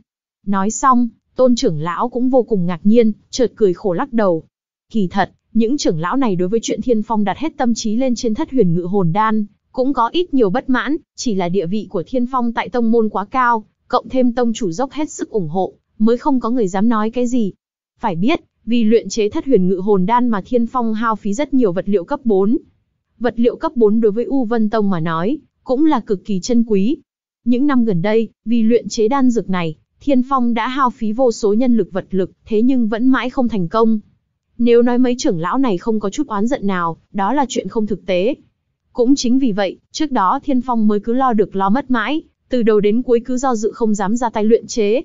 S1: Nói xong, tôn trưởng lão cũng vô cùng ngạc nhiên, chợt cười khổ lắc đầu. Kỳ thật, những trưởng lão này đối với chuyện thiên phong đặt hết tâm trí lên trên thất huyền ngự hồn đan, cũng có ít nhiều bất mãn, chỉ là địa vị của thiên phong tại tông môn quá cao, cộng thêm tông chủ dốc hết sức ủng hộ, mới không có người dám nói cái gì. Phải biết, vì luyện chế thất huyền ngự hồn đan mà Thiên Phong hao phí rất nhiều vật liệu cấp 4. Vật liệu cấp 4 đối với U Vân Tông mà nói, cũng là cực kỳ chân quý. Những năm gần đây, vì luyện chế đan dược này, Thiên Phong đã hao phí vô số nhân lực vật lực, thế nhưng vẫn mãi không thành công. Nếu nói mấy trưởng lão này không có chút oán giận nào, đó là chuyện không thực tế. Cũng chính vì vậy, trước đó Thiên Phong mới cứ lo được lo mất mãi, từ đầu đến cuối cứ do dự không dám ra tay luyện chế.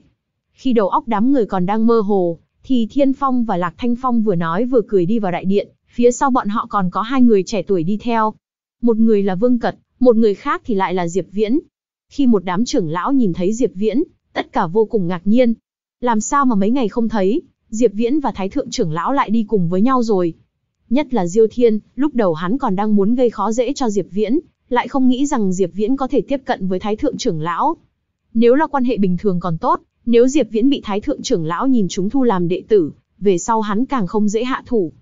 S1: Khi đầu óc đám người còn đang mơ hồ, thì Thiên Phong và Lạc Thanh Phong vừa nói vừa cười đi vào đại điện, phía sau bọn họ còn có hai người trẻ tuổi đi theo. Một người là Vương Cật, một người khác thì lại là Diệp Viễn. Khi một đám trưởng lão nhìn thấy Diệp Viễn, tất cả vô cùng ngạc nhiên. Làm sao mà mấy ngày không thấy, Diệp Viễn và Thái Thượng trưởng lão lại đi cùng với nhau rồi. Nhất là Diêu Thiên, lúc đầu hắn còn đang muốn gây khó dễ cho Diệp Viễn, lại không nghĩ rằng Diệp Viễn có thể tiếp cận với Thái Thượng trưởng lão. Nếu là quan hệ bình thường còn tốt, nếu Diệp Viễn bị Thái Thượng trưởng lão nhìn chúng thu làm đệ tử, về sau hắn càng không dễ hạ thủ.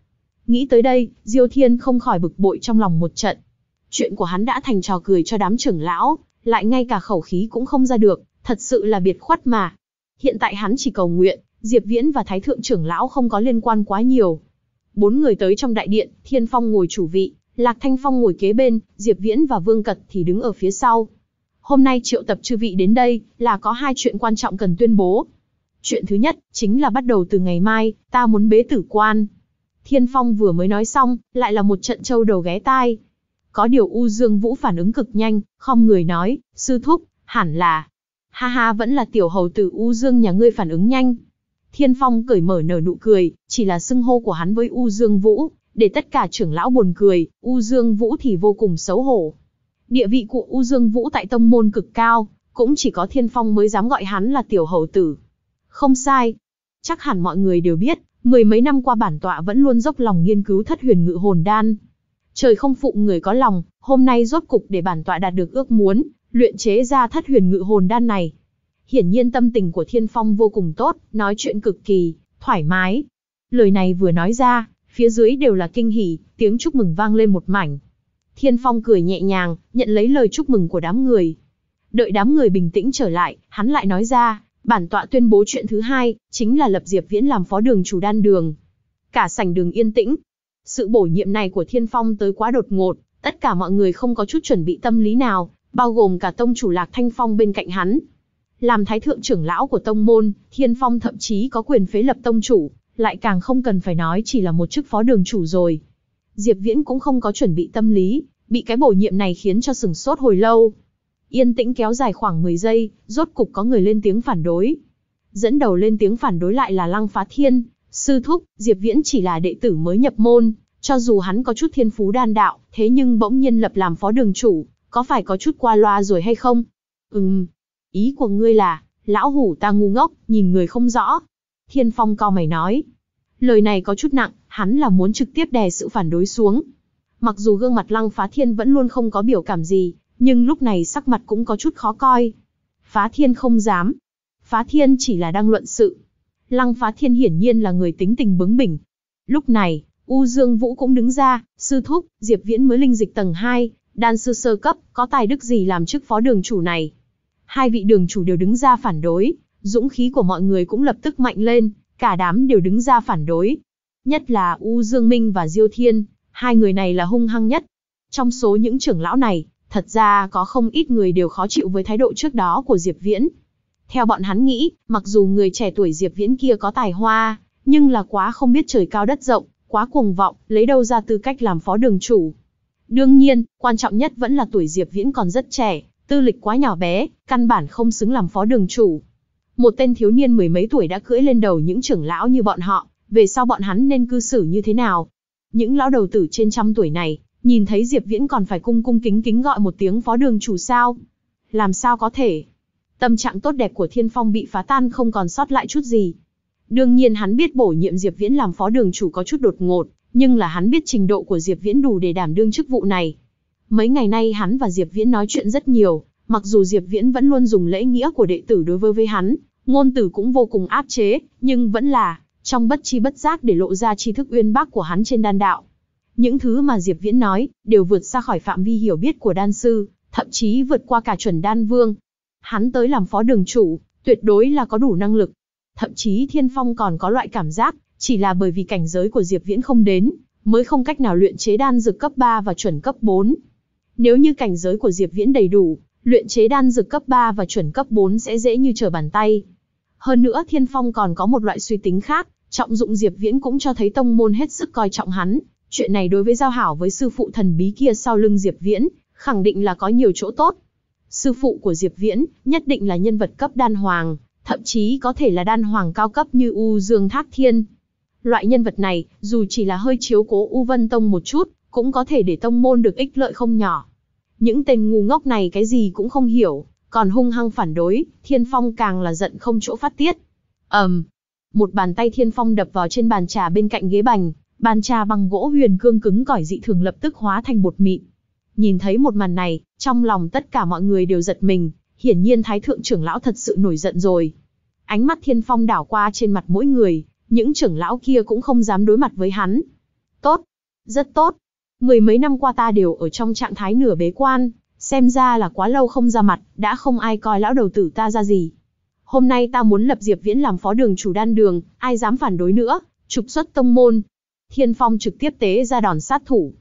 S1: Nghĩ tới đây, Diêu Thiên không khỏi bực bội trong lòng một trận. Chuyện của hắn đã thành trò cười cho đám trưởng lão, lại ngay cả khẩu khí cũng không ra được, thật sự là biệt khuất mà. Hiện tại hắn chỉ cầu nguyện, Diệp Viễn và Thái Thượng trưởng lão không có liên quan quá nhiều. Bốn người tới trong đại điện, Thiên Phong ngồi chủ vị, Lạc Thanh Phong ngồi kế bên, Diệp Viễn và Vương Cật thì đứng ở phía sau. Hôm nay triệu tập chư vị đến đây, là có hai chuyện quan trọng cần tuyên bố. Chuyện thứ nhất, chính là bắt đầu từ ngày mai, ta muốn bế tử quan. Thiên Phong vừa mới nói xong, lại là một trận châu đầu ghé tai. Có điều U Dương Vũ phản ứng cực nhanh, không người nói, sư thúc, hẳn là. Ha ha vẫn là tiểu hầu tử U Dương nhà ngươi phản ứng nhanh. Thiên Phong cởi mở nở nụ cười, chỉ là xưng hô của hắn với U Dương Vũ, để tất cả trưởng lão buồn cười, U Dương Vũ thì vô cùng xấu hổ. Địa vị của U Dương Vũ tại tông môn cực cao, cũng chỉ có Thiên Phong mới dám gọi hắn là tiểu hầu tử. Không sai. Chắc hẳn mọi người đều biết, mười mấy năm qua bản tọa vẫn luôn dốc lòng nghiên cứu thất huyền ngự hồn đan. Trời không phụ người có lòng, hôm nay rốt cục để bản tọa đạt được ước muốn, luyện chế ra thất huyền ngự hồn đan này. Hiển nhiên tâm tình của Thiên Phong vô cùng tốt, nói chuyện cực kỳ, thoải mái. Lời này vừa nói ra, phía dưới đều là kinh hỉ, tiếng chúc mừng vang lên một mảnh. Thiên Phong cười nhẹ nhàng, nhận lấy lời chúc mừng của đám người. Đợi đám người bình tĩnh trở lại, hắn lại nói ra, bản tọa tuyên bố chuyện thứ hai, chính là lập Diệp Viễn làm phó đường chủ đan đường. Cả sảnh đường yên tĩnh. Sự bổ nhiệm này của Thiên Phong tới quá đột ngột, tất cả mọi người không có chút chuẩn bị tâm lý nào, bao gồm cả tông chủ Lạc Thanh Phong bên cạnh hắn. Làm thái thượng trưởng lão của tông môn, Thiên Phong thậm chí có quyền phế lập tông chủ, lại càng không cần phải nói chỉ là một chức phó đường chủ rồi. Diệp Viễn cũng không có chuẩn bị tâm lý, bị cái bổ nhiệm này khiến cho sừng sốt hồi lâu. Yên tĩnh kéo dài khoảng 10 giây, rốt cục có người lên tiếng phản đối. Dẫn đầu lên tiếng phản đối lại là Lăng Phá Thiên, sư thúc, Diệp Viễn chỉ là đệ tử mới nhập môn, cho dù hắn có chút thiên phú đan đạo, thế nhưng bỗng nhiên lập làm phó đường chủ, có phải có chút qua loa rồi hay không? Ừm, ý của ngươi là, lão hủ ta ngu ngốc, nhìn người không rõ. Thiên Phong cao mày nói. Lời này có chút nặng, hắn là muốn trực tiếp đè sự phản đối xuống. Mặc dù gương mặt Lăng Phá Thiên vẫn luôn không có biểu cảm gì, nhưng lúc này sắc mặt cũng có chút khó coi. Phá Thiên không dám. Phá Thiên chỉ là đang luận sự. Lăng Phá Thiên hiển nhiên là người tính tình bướng bỉnh. Lúc này, U Dương Vũ cũng đứng ra, sư thúc, Diệp Viễn mới linh dịch tầng 2, đan sư sơ cấp, có tài đức gì làm chức phó đường chủ này. Hai vị đường chủ đều đứng ra phản đối, dũng khí của mọi người cũng lập tức mạnh lên, cả đám đều đứng ra phản đối. Nhất là U Dương Minh và Diêu Thiên, hai người này là hung hăng nhất. Trong số những trưởng lão này, thật ra có không ít người đều khó chịu với thái độ trước đó của Diệp Viễn. Theo bọn hắn nghĩ, mặc dù người trẻ tuổi Diệp Viễn kia có tài hoa, nhưng là quá không biết trời cao đất rộng, quá cuồng vọng, lấy đâu ra tư cách làm phó đường chủ. Đương nhiên, quan trọng nhất vẫn là tuổi Diệp Viễn còn rất trẻ, tư lịch quá nhỏ bé, căn bản không xứng làm phó đường chủ. Một tên thiếu niên mười mấy tuổi đã cưỡi lên đầu những trưởng lão như bọn họ, về sau bọn hắn nên cư xử như thế nào? Những lão đầu tử trên trăm tuổi này, nhìn thấy Diệp Viễn còn phải cung cung kính kính gọi một tiếng phó đường chủ sao? Làm sao có thể? Tâm trạng tốt đẹp của Thiên Phong bị phá tan không còn sót lại chút gì. Đương nhiên hắn biết bổ nhiệm Diệp Viễn làm phó đường chủ có chút đột ngột, nhưng là hắn biết trình độ của Diệp Viễn đủ để đảm đương chức vụ này. Mấy ngày nay hắn và Diệp Viễn nói chuyện rất nhiều, mặc dù Diệp Viễn vẫn luôn dùng lễ nghĩa của đệ tử đối với với hắn, ngôn tử cũng vô cùng áp chế, nhưng vẫn là, trong bất chi bất giác để lộ ra tri thức uyên bác của hắn trên đan đạo. Những thứ mà Diệp Viễn nói, đều vượt xa khỏi phạm vi hiểu biết của đan sư, thậm chí vượt qua cả chuẩn đan vương. Hắn tới làm phó đường chủ, tuyệt đối là có đủ năng lực. Thậm chí Thiên Phong còn có loại cảm giác, chỉ là bởi vì cảnh giới của Diệp Viễn không đến, mới không cách nào luyện chế đan dược cấp 3 và chuẩn cấp 4. Nếu như cảnh giới của Diệp Viễn đầy đủ, luyện chế đan dược cấp 3 và chuẩn cấp 4 sẽ dễ như trở bàn tay. Hơn nữa Thiên Phong còn có một loại suy tính khác, trọng dụng Diệp Viễn cũng cho thấy tông môn hết sức coi trọng hắn. Chuyện này đối với giao hảo với sư phụ thần bí kia sau lưng Diệp Viễn, khẳng định là có nhiều chỗ tốt. Sư phụ của Diệp Viễn, nhất định là nhân vật cấp đan hoàng, thậm chí có thể là đan hoàng cao cấp như U Dương Thác Thiên. Loại nhân vật này, dù chỉ là hơi chiếu cố U Vân Tông một chút, cũng có thể để tông môn được ích lợi không nhỏ. Những tên ngu ngốc này cái gì cũng không hiểu, còn hung hăng phản đối, Thiên Phong càng là giận không chỗ phát tiết. ầm, um, một bàn tay Thiên Phong đập vào trên bàn trà bên cạnh ghế bành, bàn trà bằng gỗ huyền cương cứng cỏi dị thường lập tức hóa thành bột mịn. Nhìn thấy một màn này, trong lòng tất cả mọi người đều giật mình, hiển nhiên Thái Thượng trưởng lão thật sự nổi giận rồi. Ánh mắt Thiên Phong đảo qua trên mặt mỗi người, những trưởng lão kia cũng không dám đối mặt với hắn. Tốt. Rất tốt. Mười mấy năm qua ta đều ở trong trạng thái nửa bế quan, xem ra là quá lâu không ra mặt, đã không ai coi lão đầu tử ta ra gì. Hôm nay ta muốn lập Diệp Viễn làm phó đường chủ đan đường, ai dám phản đối nữa, trục xuất tông môn. Thiên Phong trực tiếp tế ra đòn sát thủ.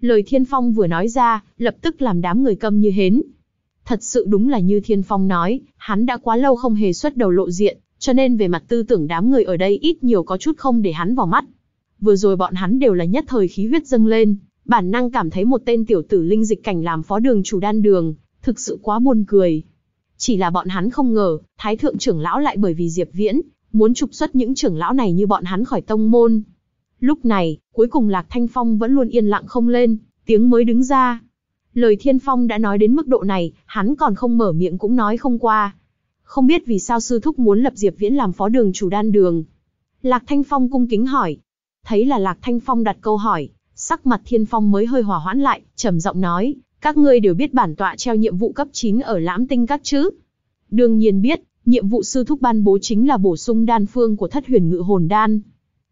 S1: Lời Thiên Phong vừa nói ra, lập tức làm đám người câm như hến. Thật sự đúng là như Thiên Phong nói, hắn đã quá lâu không hề xuất đầu lộ diện, cho nên về mặt tư tưởng đám người ở đây ít nhiều có chút không để hắn vào mắt. Vừa rồi bọn hắn đều là nhất thời khí huyết dâng lên, bản năng cảm thấy một tên tiểu tử linh dịch cảnh làm phó đường chủ đan đường, thực sự quá buồn cười. Chỉ là bọn hắn không ngờ, thái thượng trưởng lão lại bởi vì Diệp Viễn, muốn trục xuất những trưởng lão này như bọn hắn khỏi tông môn. Lúc này, cuối cùng Lạc Thanh Phong vẫn luôn yên lặng không lên, tiếng mới đứng ra. Lời Thiên Phong đã nói đến mức độ này, hắn còn không mở miệng cũng nói không qua. Không biết vì sao sư thúc muốn lập Diệp Viễn làm phó đường chủ đan đường. Lạc Thanh Phong cung kính hỏi. Thấy là Lạc Thanh Phong đặt câu hỏi, sắc mặt Thiên Phong mới hơi hòa hoãn lại, trầm giọng nói, các ngươi đều biết bản tọa treo nhiệm vụ cấp 9 ở lãm tinh các chứ. Đương nhiên biết, nhiệm vụ sư thúc ban bố chính là bổ sung đan phương của thất huyền ngự hồn đan.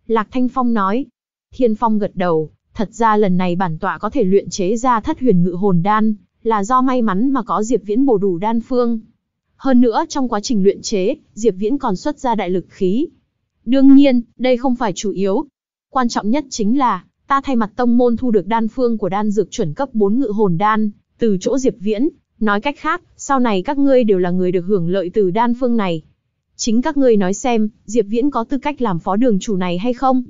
S1: Lạc Thanh Phong nói. Thiên Phong gật đầu, thật ra lần này bản tọa có thể luyện chế ra thất huyền ngự hồn đan, là do may mắn mà có Diệp Viễn bổ đủ đan phương. Hơn nữa trong quá trình luyện chế, Diệp Viễn còn xuất ra đại lực khí. Đương nhiên, đây không phải chủ yếu. Quan trọng nhất chính là, ta thay mặt tông môn thu được đan phương của đan dược chuẩn cấp 4 ngự hồn đan, từ chỗ Diệp Viễn. Nói cách khác, sau này các ngươi đều là người được hưởng lợi từ đan phương này. Chính các ngươi nói xem, Diệp Viễn có tư cách làm phó đường chủ này hay không?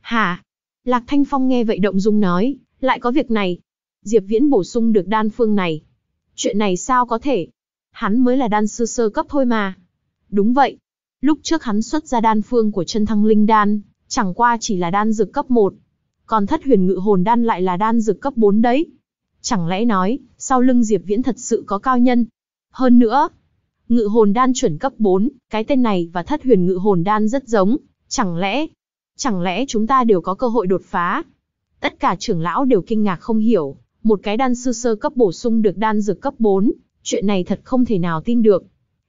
S1: Hả? Lạc Thanh Phong nghe vậy động dung nói, lại có việc này. Diệp Viễn bổ sung được đan phương này. Chuyện này sao có thể? Hắn mới là đan sư sơ cấp thôi mà. Đúng vậy. Lúc trước hắn xuất ra đan phương của chân thăng linh đan, chẳng qua chỉ là đan dược cấp 1. Còn thất huyền ngự hồn đan lại là đan dược cấp 4 đấy. Chẳng lẽ nói, sau lưng Diệp Viễn thật sự có cao nhân? Hơn nữa, ngự hồn đan chuẩn cấp 4, cái tên này và thất huyền ngự hồn đan rất giống. Chẳng lẽ, chẳng lẽ chúng ta đều có cơ hội đột phá? Tất cả trưởng lão đều kinh ngạc không hiểu, một cái đan sư sơ cấp bổ sung được đan dược cấp 4, chuyện này thật không thể nào tin được.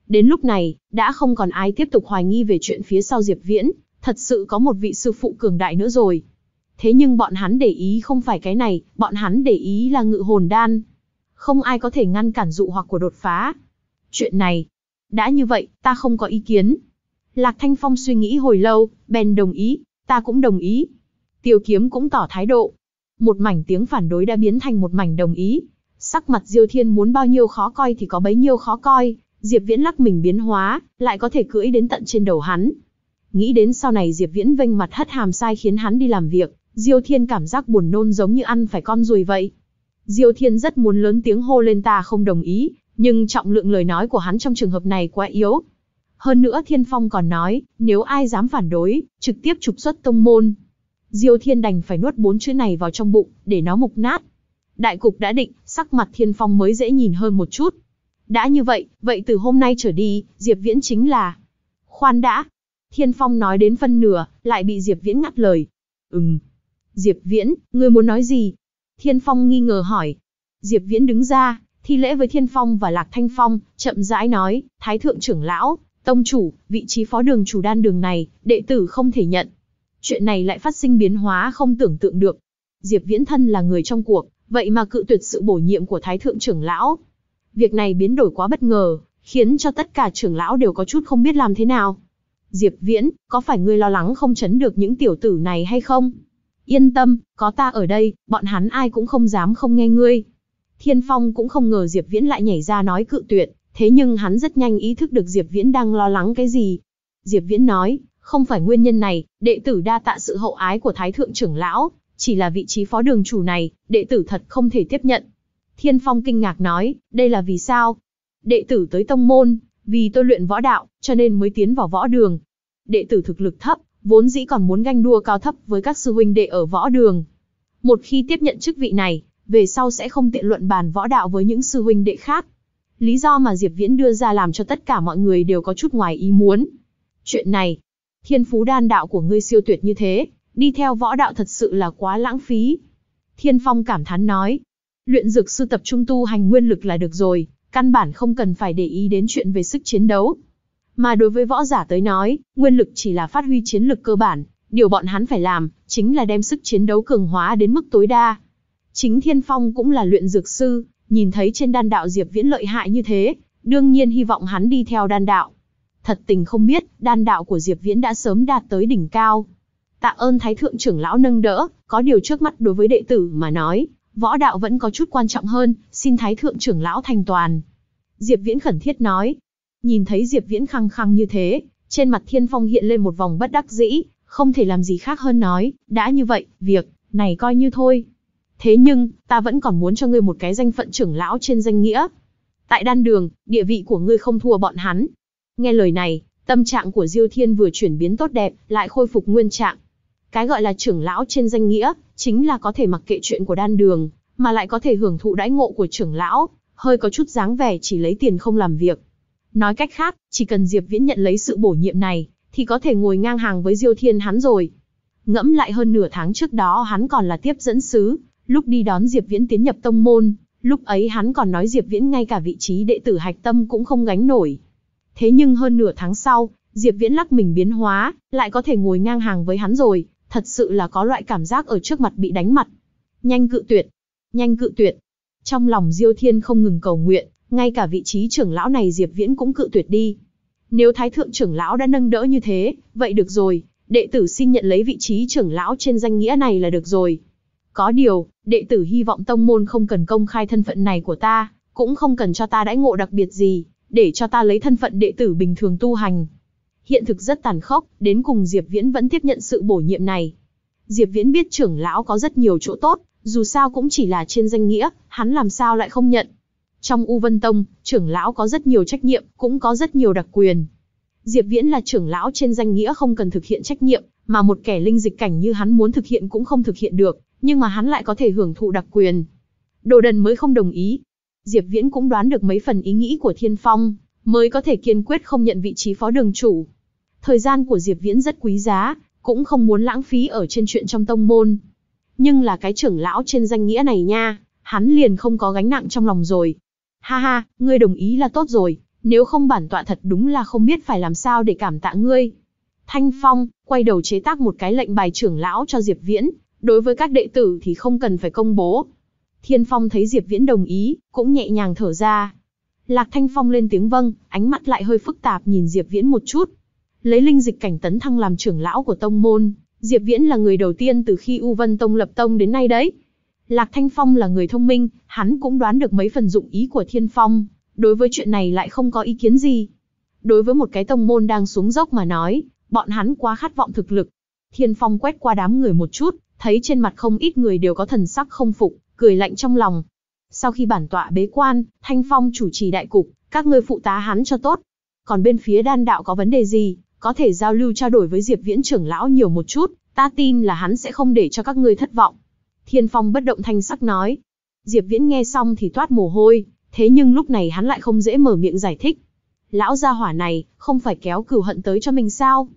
S1: Đến lúc này, đã không còn ai tiếp tục hoài nghi về chuyện phía sau Diệp Viễn, thật sự có một vị sư phụ cường đại nữa rồi. Thế nhưng bọn hắn để ý không phải cái này, bọn hắn để ý là ngự hồn đan. Không ai có thể ngăn cản dụ hoặc của đột phá. Chuyện này, đã như vậy, ta không có ý kiến. Lạc Thanh Phong suy nghĩ hồi lâu, bèn đồng ý, ta cũng đồng ý. Tiêu kiếm cũng tỏ thái độ. Một mảnh tiếng phản đối đã biến thành một mảnh đồng ý. Sắc mặt Diêu Thiên muốn bao nhiêu khó coi thì có bấy nhiêu khó coi, Diệp Viễn lắc mình biến hóa, lại có thể cưỡi đến tận trên đầu hắn. Nghĩ đến sau này Diệp Viễn vênh mặt hất hàm sai khiến hắn đi làm việc, Diêu Thiên cảm giác buồn nôn giống như ăn phải con ruồi vậy. Diêu Thiên rất muốn lớn tiếng hô lên ta không đồng ý, nhưng trọng lượng lời nói của hắn trong trường hợp này quá yếu. Hơn nữa Thiên Phong còn nói, nếu ai dám phản đối, trực tiếp trục xuất tông môn. Diêu Thiên đành phải nuốt bốn chữ này vào trong bụng, để nó mục nát. Đại cục đã định, sắc mặt Thiên Phong mới dễ nhìn hơn một chút. Đã như vậy, vậy từ hôm nay trở đi, Diệp Viễn chính là... Khoan đã. Thiên Phong nói đến phân nửa, lại bị Diệp Viễn ngắt lời. Ừm. Diệp Viễn, ngươi muốn nói gì? Thiên Phong nghi ngờ hỏi. Diệp Viễn đứng ra, thi lễ với Thiên Phong và Lạc Thanh Phong, chậm rãi nói, Thái Thượng trưởng lão, Tông chủ, vị trí phó đường chủ đan đường này, đệ tử không thể nhận. Chuyện này lại phát sinh biến hóa không tưởng tượng được. Diệp Viễn thân là người trong cuộc, vậy mà cự tuyệt sự bổ nhiệm của Thái Thượng trưởng lão. Việc này biến đổi quá bất ngờ, khiến cho tất cả trưởng lão đều có chút không biết làm thế nào. Diệp Viễn, có phải ngươi lo lắng không chấn được những tiểu tử này hay không? Yên tâm, có ta ở đây, bọn hắn ai cũng không dám không nghe ngươi. Thiên Phong cũng không ngờ Diệp Viễn lại nhảy ra nói cự tuyệt, thế nhưng hắn rất nhanh ý thức được Diệp Viễn đang lo lắng cái gì. Diệp Viễn nói, không phải nguyên nhân này, đệ tử đa tạ sự hậu ái của Thái Thượng trưởng lão, chỉ là vị trí phó đường chủ này, đệ tử thật không thể tiếp nhận. Thiên Phong kinh ngạc nói, đây là vì sao? Đệ tử tới tông môn, vì tôi luyện võ đạo, cho nên mới tiến vào võ đường. Đệ tử thực lực thấp, vốn dĩ còn muốn ganh đua cao thấp với các sư huynh đệ ở võ đường. Một khi tiếp nhận chức vị này, về sau sẽ không tiện luận bàn võ đạo với những sư huynh đệ khác. Lý do mà Diệp Viễn đưa ra làm cho tất cả mọi người đều có chút ngoài ý muốn. Chuyện này, thiên phú đan đạo của ngươi siêu tuyệt như thế, đi theo võ đạo thật sự là quá lãng phí. Thiên Phong cảm thán nói, luyện dược sư tập trung tu hành nguyên lực là được rồi, căn bản không cần phải để ý đến chuyện về sức chiến đấu. Mà đối với võ giả tới nói, nguyên lực chỉ là phát huy chiến lực cơ bản, Điều bọn hắn phải làm, chính là đem sức chiến đấu cường hóa đến mức tối đa. Chính Thiên Phong cũng là luyện dược sư, nhìn thấy trên đan đạo Diệp Viễn lợi hại như thế, đương nhiên hy vọng hắn đi theo đan đạo. Thật tình không biết, đan đạo của Diệp Viễn đã sớm đạt tới đỉnh cao. Tạ ơn Thái Thượng trưởng lão nâng đỡ, có điều trước mắt đối với đệ tử mà nói, võ đạo vẫn có chút quan trọng hơn, xin Thái Thượng trưởng lão thành toàn. Diệp Viễn khẩn thiết nói. Nhìn thấy Diệp Viễn khăng khăng như thế, trên mặt Thiên Phong hiện lên một vòng bất đắc dĩ, không thể làm gì khác hơn nói, đã như vậy, việc này coi như thôi. Thế nhưng, ta vẫn còn muốn cho ngươi một cái danh phận trưởng lão trên danh nghĩa. Tại đan đường, địa vị của ngươi không thua bọn hắn. Nghe lời này, tâm trạng của Diêu Thiên vừa chuyển biến tốt đẹp, lại khôi phục nguyên trạng. Cái gọi là trưởng lão trên danh nghĩa, chính là có thể mặc kệ chuyện của đan đường, mà lại có thể hưởng thụ đãi ngộ của trưởng lão, hơi có chút dáng vẻ chỉ lấy tiền không làm việc. Nói cách khác, chỉ cần Diệp Viễn nhận lấy sự bổ nhiệm này, thì có thể ngồi ngang hàng với Diêu Thiên hắn rồi. Ngẫm lại hơn nửa tháng trước đó hắn còn là tiếp dẫn sứ, lúc đi đón Diệp Viễn tiến nhập tông môn, lúc ấy hắn còn nói Diệp Viễn ngay cả vị trí đệ tử hạch tâm cũng không gánh nổi. Thế nhưng hơn nửa tháng sau, Diệp Viễn lắc mình biến hóa, lại có thể ngồi ngang hàng với hắn rồi, thật sự là có loại cảm giác ở trước mặt bị đánh mặt. Nhanh cự tuyệt, nhanh cự tuyệt. Trong lòng Diêu Thiên không ngừng cầu nguyện, ngay cả vị trí trưởng lão này Diệp Viễn cũng cự tuyệt đi. Nếu Thái Thượng trưởng lão đã nâng đỡ như thế, vậy được rồi, đệ tử xin nhận lấy vị trí trưởng lão trên danh nghĩa này là được rồi. Có điều, đệ tử hy vọng tông môn không cần công khai thân phận này của ta, cũng không cần cho ta đãi ngộ đặc biệt gì, để cho ta lấy thân phận đệ tử bình thường tu hành. Hiện thực rất tàn khốc, đến cùng Diệp Viễn vẫn tiếp nhận sự bổ nhiệm này. Diệp Viễn biết trưởng lão có rất nhiều chỗ tốt, dù sao cũng chỉ là trên danh nghĩa, hắn làm sao lại không nhận. Trong U Vân Tông, trưởng lão có rất nhiều trách nhiệm, cũng có rất nhiều đặc quyền. Diệp Viễn là trưởng lão trên danh nghĩa không cần thực hiện trách nhiệm, mà một kẻ linh dịch cảnh như hắn muốn thực hiện cũng không thực hiện được, nhưng mà hắn lại có thể hưởng thụ đặc quyền. Đồ đần mới không đồng ý. Diệp Viễn cũng đoán được mấy phần ý nghĩ của Thiên Phong, mới có thể kiên quyết không nhận vị trí phó đường chủ. Thời gian của Diệp Viễn rất quý giá, cũng không muốn lãng phí ở trên chuyện trong tông môn. Nhưng là cái trưởng lão trên danh nghĩa này nha, hắn liền không có gánh nặng trong lòng rồi. Ha ha, ngươi đồng ý là tốt rồi, nếu không bản tọa thật đúng là không biết phải làm sao để cảm tạ ngươi. Thanh Phong, quay đầu chế tác một cái lệnh bài trưởng lão cho Diệp Viễn, đối với các đệ tử thì không cần phải công bố. Thiên Phong thấy Diệp Viễn đồng ý, cũng nhẹ nhàng thở ra. Lạc Thanh Phong lên tiếng vâng, ánh mắt lại hơi phức tạp nhìn Diệp Viễn một chút. Lấy linh dịch cảnh tấn thăng làm trưởng lão của tông môn, Diệp Viễn là người đầu tiên từ khi U Vân Tông lập tông đến nay đấy. Lạc Thanh Phong là người thông minh, hắn cũng đoán được mấy phần dụng ý của Thiên Phong, đối với chuyện này lại không có ý kiến gì. Đối với một cái tông môn đang xuống dốc mà nói, bọn hắn quá khát vọng thực lực. Thiên Phong quét qua đám người một chút, thấy trên mặt không ít người đều có thần sắc không phục, cười lạnh trong lòng. Sau khi bản tọa bế quan, Thanh Phong chủ trì đại cục, các ngươi phụ tá hắn cho tốt. Còn bên phía đan đạo có vấn đề gì, có thể giao lưu trao đổi với Diệp Viễn trưởng lão nhiều một chút, ta tin là hắn sẽ không để cho các ngươi thất vọng. Thiên Phong bất động thanh sắc nói. Diệp Viễn nghe xong thì toát mồ hôi, thế nhưng lúc này hắn lại không dễ mở miệng giải thích. Lão gia hỏa này, không phải kéo cừu hận tới cho mình sao?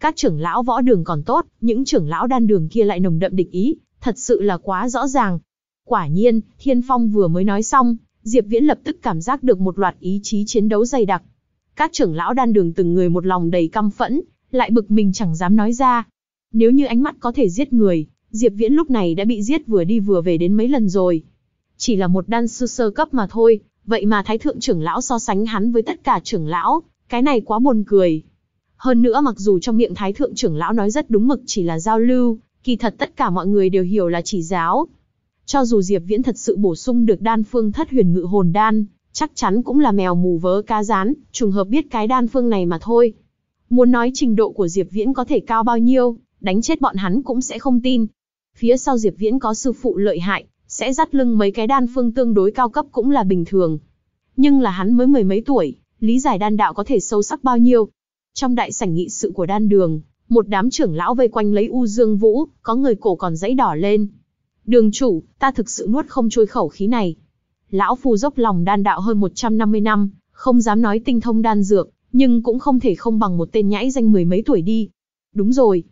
S1: Các trưởng lão võ đường còn tốt, những trưởng lão đan đường kia lại nồng đậm địch ý, thật sự là quá rõ ràng. Quả nhiên, Thiên Phong vừa mới nói xong, Diệp Viễn lập tức cảm giác được một loạt ý chí chiến đấu dày đặc. Các trưởng lão đan đường từng người một lòng đầy căm phẫn, lại bực mình chẳng dám nói ra. Nếu như ánh mắt có thể giết người, Diệp Viễn lúc này đã bị giết vừa đi vừa về đến mấy lần rồi. Chỉ là một đan sư sơ cấp mà thôi, vậy mà thái thượng trưởng lão so sánh hắn với tất cả trưởng lão, cái này quá buồn cười. Hơn nữa mặc dù trong miệng thái thượng trưởng lão nói rất đúng mực chỉ là giao lưu, kỳ thật tất cả mọi người đều hiểu là chỉ giáo. Cho dù Diệp Viễn thật sự bổ sung được đan phương thất huyền ngự hồn đan, chắc chắn cũng là mèo mù vớ cá rán, trùng hợp biết cái đan phương này mà thôi. Muốn nói trình độ của Diệp Viễn có thể cao bao nhiêu, đánh chết bọn hắn cũng sẽ không tin. Phía sau Diệp Viễn có sư phụ lợi hại, sẽ dắt lưng mấy cái đan phương tương đối cao cấp cũng là bình thường. Nhưng là hắn mới mười mấy tuổi, lý giải đan đạo có thể sâu sắc bao nhiêu. Trong đại sảnh nghị sự của đan đường, một đám trưởng lão vây quanh lấy U Dương Vũ, có người cổ còn dãy đỏ lên. Đường chủ, ta thực sự nuốt không trôi khẩu khí này. Lão phu dốc lòng đan đạo hơn 150 năm, không dám nói tinh thông đan dược, nhưng cũng không thể không bằng một tên nhãi danh mười mấy tuổi đi. Đúng rồi.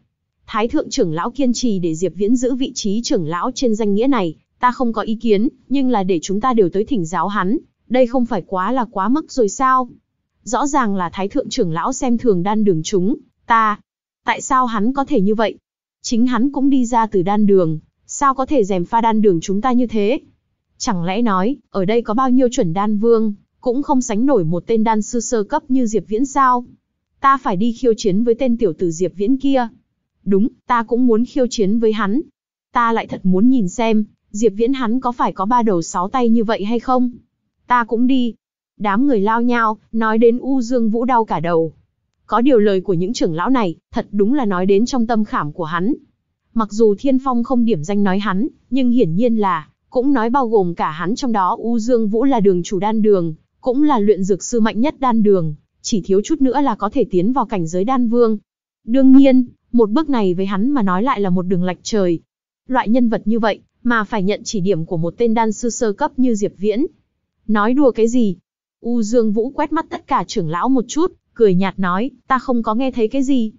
S1: Thái thượng trưởng lão kiên trì để Diệp Viễn giữ vị trí trưởng lão trên danh nghĩa này, ta không có ý kiến, nhưng là để chúng ta đều tới thỉnh giáo hắn, đây không phải quá là quá mức rồi sao? Rõ ràng là thái thượng trưởng lão xem thường đan đường chúng, ta. Tại sao hắn có thể như vậy? Chính hắn cũng đi ra từ đan đường, sao có thể dèm pha đan đường chúng ta như thế? Chẳng lẽ nói, ở đây có bao nhiêu chuẩn đan vương, cũng không sánh nổi một tên đan sư sơ cấp như Diệp Viễn sao? Ta phải đi khiêu chiến với tên tiểu tử Diệp Viễn kia. Đúng, ta cũng muốn khiêu chiến với hắn. Ta lại thật muốn nhìn xem, Diệp Viễn hắn có phải có ba đầu sáu tay như vậy hay không? Ta cũng đi. Đám người lao nhau, nói đến U Dương Vũ đau cả đầu. Có điều lời của những trưởng lão này, thật đúng là nói đến trong tâm khảm của hắn. Mặc dù Thiên Phong không điểm danh nói hắn, nhưng hiển nhiên là, cũng nói bao gồm cả hắn trong đó U Dương Vũ là đường chủ đan đường, cũng là luyện dược sư mạnh nhất đan đường, chỉ thiếu chút nữa là có thể tiến vào cảnh giới đan vương. Đương nhiên, một bước này với hắn mà nói lại là một đường lạch trời. Loại nhân vật như vậy, mà phải nhận chỉ điểm của một tên đan sư sơ cấp như Diệp Viễn. Nói đùa cái gì? U Dương Vũ quét mắt tất cả trưởng lão một chút, cười nhạt nói, ta không có nghe thấy cái gì.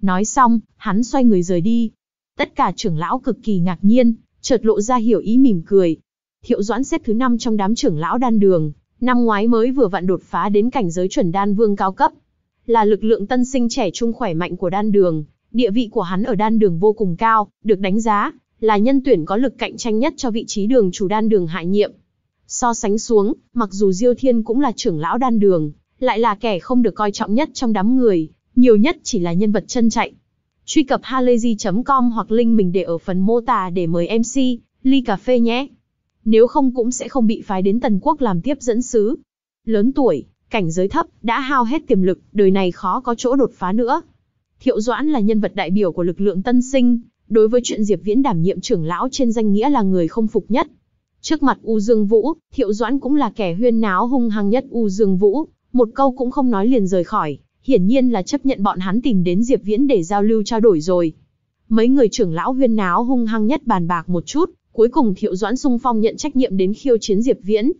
S1: Nói xong, hắn xoay người rời đi. Tất cả trưởng lão cực kỳ ngạc nhiên, chợt lộ ra hiểu ý mỉm cười. Thiệu Doãn xếp thứ 5 trong đám trưởng lão đan đường, năm ngoái mới vừa vặn đột phá đến cảnh giới chuẩn đan vương cao cấp. Là lực lượng tân sinh trẻ trung khỏe mạnh của đan đường, địa vị của hắn ở đan đường vô cùng cao, được đánh giá là nhân tuyển có lực cạnh tranh nhất cho vị trí đường chủ đan đường hại nhiệm. So sánh xuống, mặc dù Diêu Thiên cũng là trưởng lão đan đường, lại là kẻ không được coi trọng nhất trong đám người, nhiều nhất chỉ là nhân vật chân chạy. Truy cập halayzi.com hoặc link mình để ở phần mô tả để mời MC, ly cà phê nhé. Nếu không cũng sẽ không bị phái đến Tần Quốc làm tiếp dẫn sứ. Lớn tuổi, cảnh giới thấp, đã hao hết tiềm lực, đời này khó có chỗ đột phá nữa. Thiệu Doãn là nhân vật đại biểu của lực lượng tân sinh, đối với chuyện Diệp Viễn đảm nhiệm trưởng lão trên danh nghĩa là người không phục nhất. Trước mặt U Dương Vũ, Thiệu Doãn cũng là kẻ huyên náo hung hăng nhất U Dương Vũ, một câu cũng không nói liền rời khỏi, hiển nhiên là chấp nhận bọn hắn tìm đến Diệp Viễn để giao lưu trao đổi rồi. Mấy người trưởng lão huyên náo hung hăng nhất bàn bạc một chút, cuối cùng Thiệu Doãn sung phong nhận trách nhiệm đến khiêu chiến Diệp Viễn.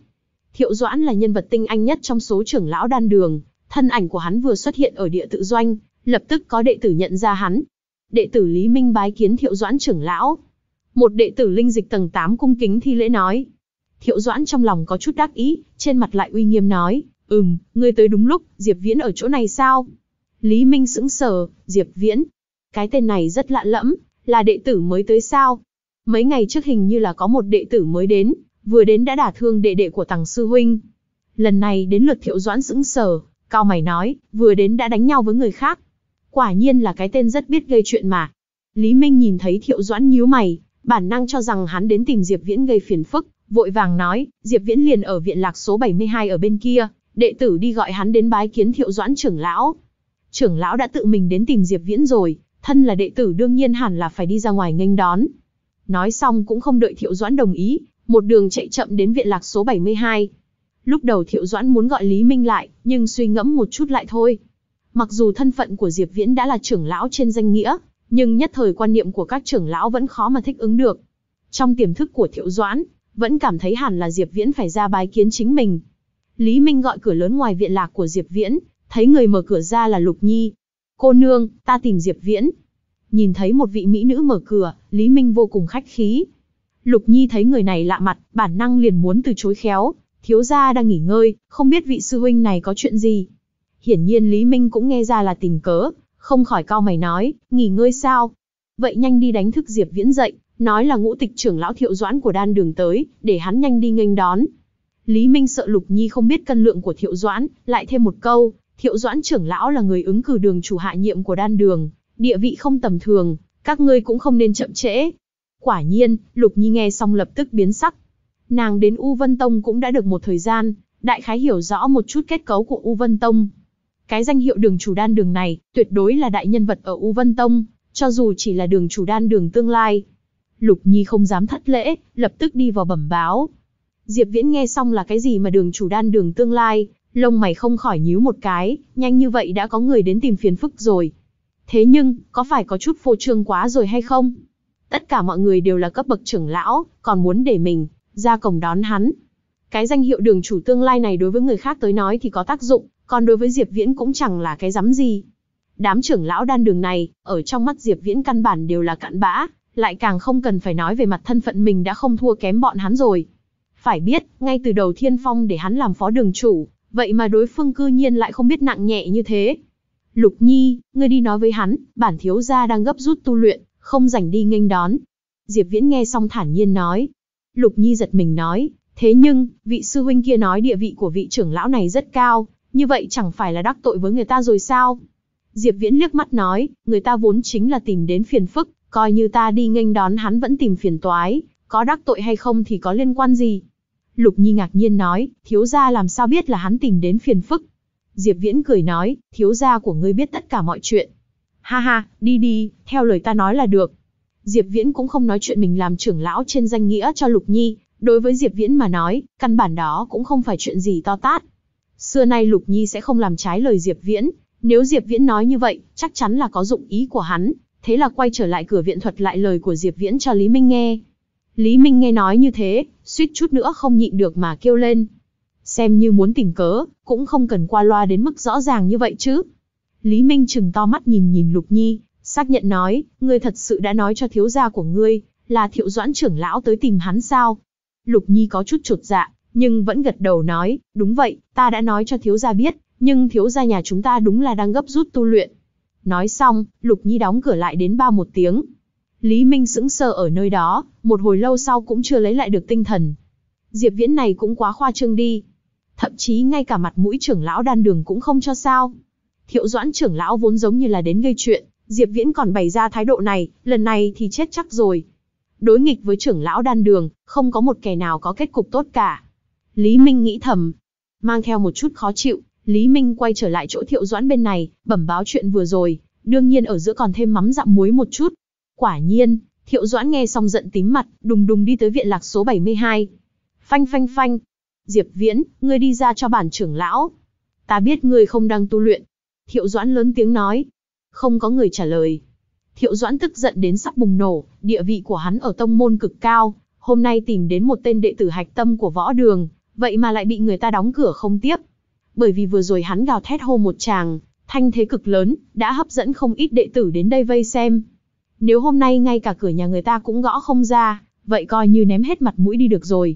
S1: Thiệu Doãn là nhân vật tinh anh nhất trong số trưởng lão đan đường, thân ảnh của hắn vừa xuất hiện ở địa tự doanh, lập tức có đệ tử nhận ra hắn. Đệ tử Lý Minh bái kiến Thiệu Doãn trưởng lão. Một đệ tử linh dịch tầng 8 cung kính thi lễ nói. Thiệu Doãn trong lòng có chút đắc ý, trên mặt lại uy nghiêm nói, ừm, ngươi tới đúng lúc, Diệp Viễn ở chỗ này sao? Lý Minh sững sờ, Diệp Viễn. Cái tên này rất lạ lẫm, là đệ tử mới tới sao? Mấy ngày trước hình như là có một đệ tử mới đến, vừa đến đã đả thương đệ đệ của tàng Sư Huynh. Lần này đến lượt Thiệu Doãn sững sờ, cao mày nói, vừa đến đã đánh nhau với người khác. Quả nhiên là cái tên rất biết gây chuyện mà. Lý Minh nhìn thấy Thiệu Doãn nhíu mày, bản năng cho rằng hắn đến tìm Diệp Viễn gây phiền phức, vội vàng nói, Diệp Viễn liền ở viện lạc số 72 ở bên kia, đệ tử đi gọi hắn đến bái kiến Thiệu Doãn trưởng lão. Trưởng lão đã tự mình đến tìm Diệp Viễn rồi, thân là đệ tử đương nhiên hẳn là phải đi ra ngoài nghênh đón. Nói xong cũng không đợi Thiệu Doãn đồng ý, một đường chạy chậm đến viện lạc số 72. Lúc đầu Thiệu Doãn muốn gọi Lý Minh lại, nhưng suy ngẫm một chút lại thôi. Mặc dù thân phận của Diệp Viễn đã là trưởng lão trên danh nghĩa, nhưng nhất thời quan niệm của các trưởng lão vẫn khó mà thích ứng được. Trong tiềm thức của Thiệu Doãn, vẫn cảm thấy hẳn là Diệp Viễn phải ra bái kiến chính mình. Lý Minh gọi cửa lớn ngoài viện lạc của Diệp Viễn, thấy người mở cửa ra là Lục Nhi. Cô nương, ta tìm Diệp Viễn. Nhìn thấy một vị mỹ nữ mở cửa, Lý Minh vô cùng khách khí. Lục Nhi thấy người này lạ mặt, bản năng liền muốn từ chối khéo. Thiếu gia đang nghỉ ngơi, không biết vị sư huynh này có chuyện gì. Hiển nhiên Lý Minh cũng nghe ra là tình cớ, không khỏi cao mày nói, nghỉ ngơi sao? Vậy nhanh đi đánh thức Diệp Viễn dậy, nói là ngũ tịch trưởng lão thiệu doãn của đan đường tới, để hắn nhanh đi nghênh đón. Lý Minh sợ Lục Nhi không biết cân lượng của thiệu doãn, lại thêm một câu, thiệu doãn trưởng lão là người ứng cử đường chủ hạ nhiệm của đan đường, địa vị không tầm thường, các ngươi cũng không nên chậm trễ. Quả nhiên, Lục Nhi nghe xong lập tức biến sắc. Nàng đến U Vân Tông cũng đã được một thời gian, đại khái hiểu rõ một chút kết cấu của U Vân Tông. Cái danh hiệu đường chủ đan đường này, tuyệt đối là đại nhân vật ở U Vân Tông, cho dù chỉ là đường chủ đan đường tương lai. Lục Nhi không dám thất lễ, lập tức đi vào bẩm báo. Diệp Viễn nghe xong là cái gì mà đường chủ đan đường tương lai, lông mày không khỏi nhíu một cái, nhanh như vậy đã có người đến tìm phiền phức rồi. Thế nhưng, có phải có chút phô trương quá rồi hay không? Tất cả mọi người đều là cấp bậc trưởng lão, còn muốn để mình ra cổng đón hắn. Cái danh hiệu đường chủ tương lai này đối với người khác tới nói thì có tác dụng, còn đối với Diệp Viễn cũng chẳng là cái rắm gì. Đám trưởng lão đan đường này, ở trong mắt Diệp Viễn căn bản đều là cặn bã, lại càng không cần phải nói về mặt thân phận mình đã không thua kém bọn hắn rồi. Phải biết, ngay từ đầu Thiên Phong để hắn làm phó đường chủ, vậy mà đối phương cư nhiên lại không biết nặng nhẹ như thế. Lục Nhi, ngươi đi nói với hắn, bản thiếu gia đang gấp rút tu luyện, không rảnh đi nghênh đón. Diệp Viễn nghe xong thản nhiên nói. Lục Nhi giật mình nói, thế nhưng, vị sư huynh kia nói địa vị của vị trưởng lão này rất cao, như vậy chẳng phải là đắc tội với người ta rồi sao? Diệp Viễn liếc mắt nói, người ta vốn chính là tìm đến phiền phức, coi như ta đi nghênh đón hắn vẫn tìm phiền toái, có đắc tội hay không thì có liên quan gì? Lục Nhi ngạc nhiên nói, thiếu gia làm sao biết là hắn tìm đến phiền phức? Diệp Viễn cười nói, thiếu gia của ngươi biết tất cả mọi chuyện. Ha ha, đi đi, theo lời ta nói là được. Diệp Viễn cũng không nói chuyện mình làm trưởng lão trên danh nghĩa cho Lục Nhi, đối với Diệp Viễn mà nói, căn bản đó cũng không phải chuyện gì to tát. Xưa nay Lục Nhi sẽ không làm trái lời Diệp Viễn, nếu Diệp Viễn nói như vậy, chắc chắn là có dụng ý của hắn, thế là quay trở lại cửa viện thuật lại lời của Diệp Viễn cho Lý Minh nghe. Lý Minh nghe nói như thế, suýt chút nữa không nhịn được mà kêu lên. Xem như muốn tìm cớ, cũng không cần qua loa đến mức rõ ràng như vậy chứ. Lý Minh chừng to mắt nhìn nhìn Lục Nhi, xác nhận nói, ngươi thật sự đã nói cho thiếu gia của ngươi, là thiệu doãn trưởng lão tới tìm hắn sao? Lục Nhi có chút chột dạ, nhưng vẫn gật đầu nói, đúng vậy, ta đã nói cho thiếu gia biết, nhưng thiếu gia nhà chúng ta đúng là đang gấp rút tu luyện. Nói xong, Lục Nhi đóng cửa lại đến ba một tiếng. Lý Minh sững sờ ở nơi đó, một hồi lâu sau cũng chưa lấy lại được tinh thần. Diệp Viễn này cũng quá khoa trương đi. Thậm chí ngay cả mặt mũi trưởng lão đan đường cũng không cho sao. Thiệu doãn trưởng lão vốn giống như là đến gây chuyện, Diệp Viễn còn bày ra thái độ này, lần này thì chết chắc rồi. Đối nghịch với trưởng lão đan đường, không có một kẻ nào có kết cục tốt cả. Lý Minh nghĩ thầm, mang theo một chút khó chịu, Lý Minh quay trở lại chỗ Thiệu Doãn bên này, bẩm báo chuyện vừa rồi, đương nhiên ở giữa còn thêm mắm dặm muối một chút. Quả nhiên, Thiệu Doãn nghe xong giận tím mặt, đùng đùng đi tới viện lạc số 72. Phanh phanh phanh. Diệp Viễn, ngươi đi ra cho bản trưởng lão. Ta biết ngươi không đang tu luyện. Thiệu Doãn lớn tiếng nói. Không có người trả lời. Thiệu Doãn tức giận đến sắp bùng nổ, địa vị của hắn ở tông môn cực cao, hôm nay tìm đến một tên đệ tử hạch tâm của võ đường, vậy mà lại bị người ta đóng cửa không tiếp. Bởi vì vừa rồi hắn gào thét hô một tràng, thanh thế cực lớn, đã hấp dẫn không ít đệ tử đến đây vây xem. Nếu hôm nay ngay cả cửa nhà người ta cũng gõ không ra, vậy coi như ném hết mặt mũi đi được rồi.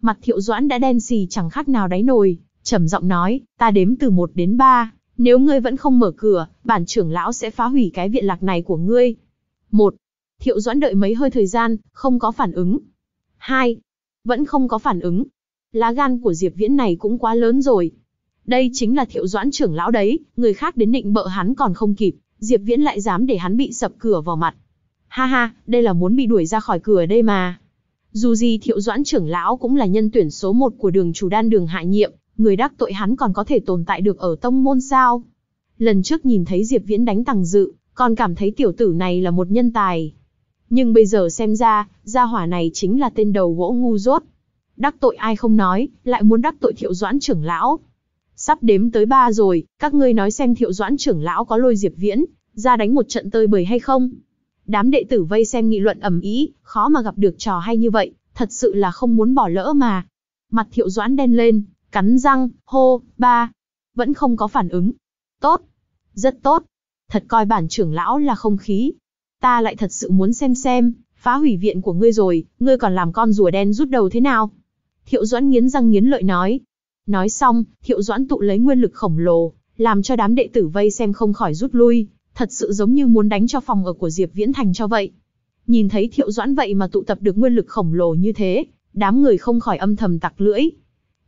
S1: Mặt thiệu doãn đã đen xì chẳng khác nào đáy nồi, trầm giọng nói, ta đếm từ 1 đến 3, nếu ngươi vẫn không mở cửa, bản trưởng lão sẽ phá hủy cái viện lạc này của ngươi. Một, Thiệu Doãn đợi mấy hơi thời gian, không có phản ứng. Hai, Vẫn không có phản ứng. Lá gan của Diệp Viễn này cũng quá lớn rồi. Đây chính là Thiệu Doãn trưởng lão đấy, người khác đến định bợ hắn còn không kịp, Diệp Viễn lại dám để hắn bị sập cửa vào mặt. Ha ha, đây là muốn bị đuổi ra khỏi cửa đây mà. Dù gì Thiệu Doãn trưởng lão cũng là nhân tuyển số một của đường chủ đan đường hạ nhiệm, người đắc tội hắn còn có thể tồn tại được ở tông môn sao? Lần trước nhìn thấy Diệp Viễn đánh tàng dự, còn cảm thấy tiểu tử này là một nhân tài. Nhưng bây giờ xem ra, gia hỏa này chính là tên đầu gỗ ngu dốt. Đắc tội ai không nói, lại muốn đắc tội thiệu doãn trưởng lão. Sắp đếm tới ba rồi, các ngươi nói xem thiệu doãn trưởng lão có lôi Diệp Viễn, ra đánh một trận tơi bời hay không? Đám đệ tử vây xem nghị luận ầm ĩ, khó mà gặp được trò hay như vậy, thật sự là không muốn bỏ lỡ mà. Mặt thiệu doãn đen lên, cắn răng, hô, ba. Vẫn không có phản ứng. Tốt. Rất tốt. Thật coi bản trưởng lão là không khí. Ta lại thật sự muốn xem xem, phá hủy viện của ngươi rồi, ngươi còn làm con rùa đen rút đầu thế nào? Thiệu Doãn nghiến răng nghiến lợi nói. Nói xong, Thiệu Doãn tụ lấy nguyên lực khổng lồ, làm cho đám đệ tử vây xem không khỏi rút lui, thật sự giống như muốn đánh cho phòng ở của Diệp Viễn Thành cho vậy. Nhìn thấy Thiệu Doãn vậy mà tụ tập được nguyên lực khổng lồ như thế, đám người không khỏi âm thầm tặc lưỡi,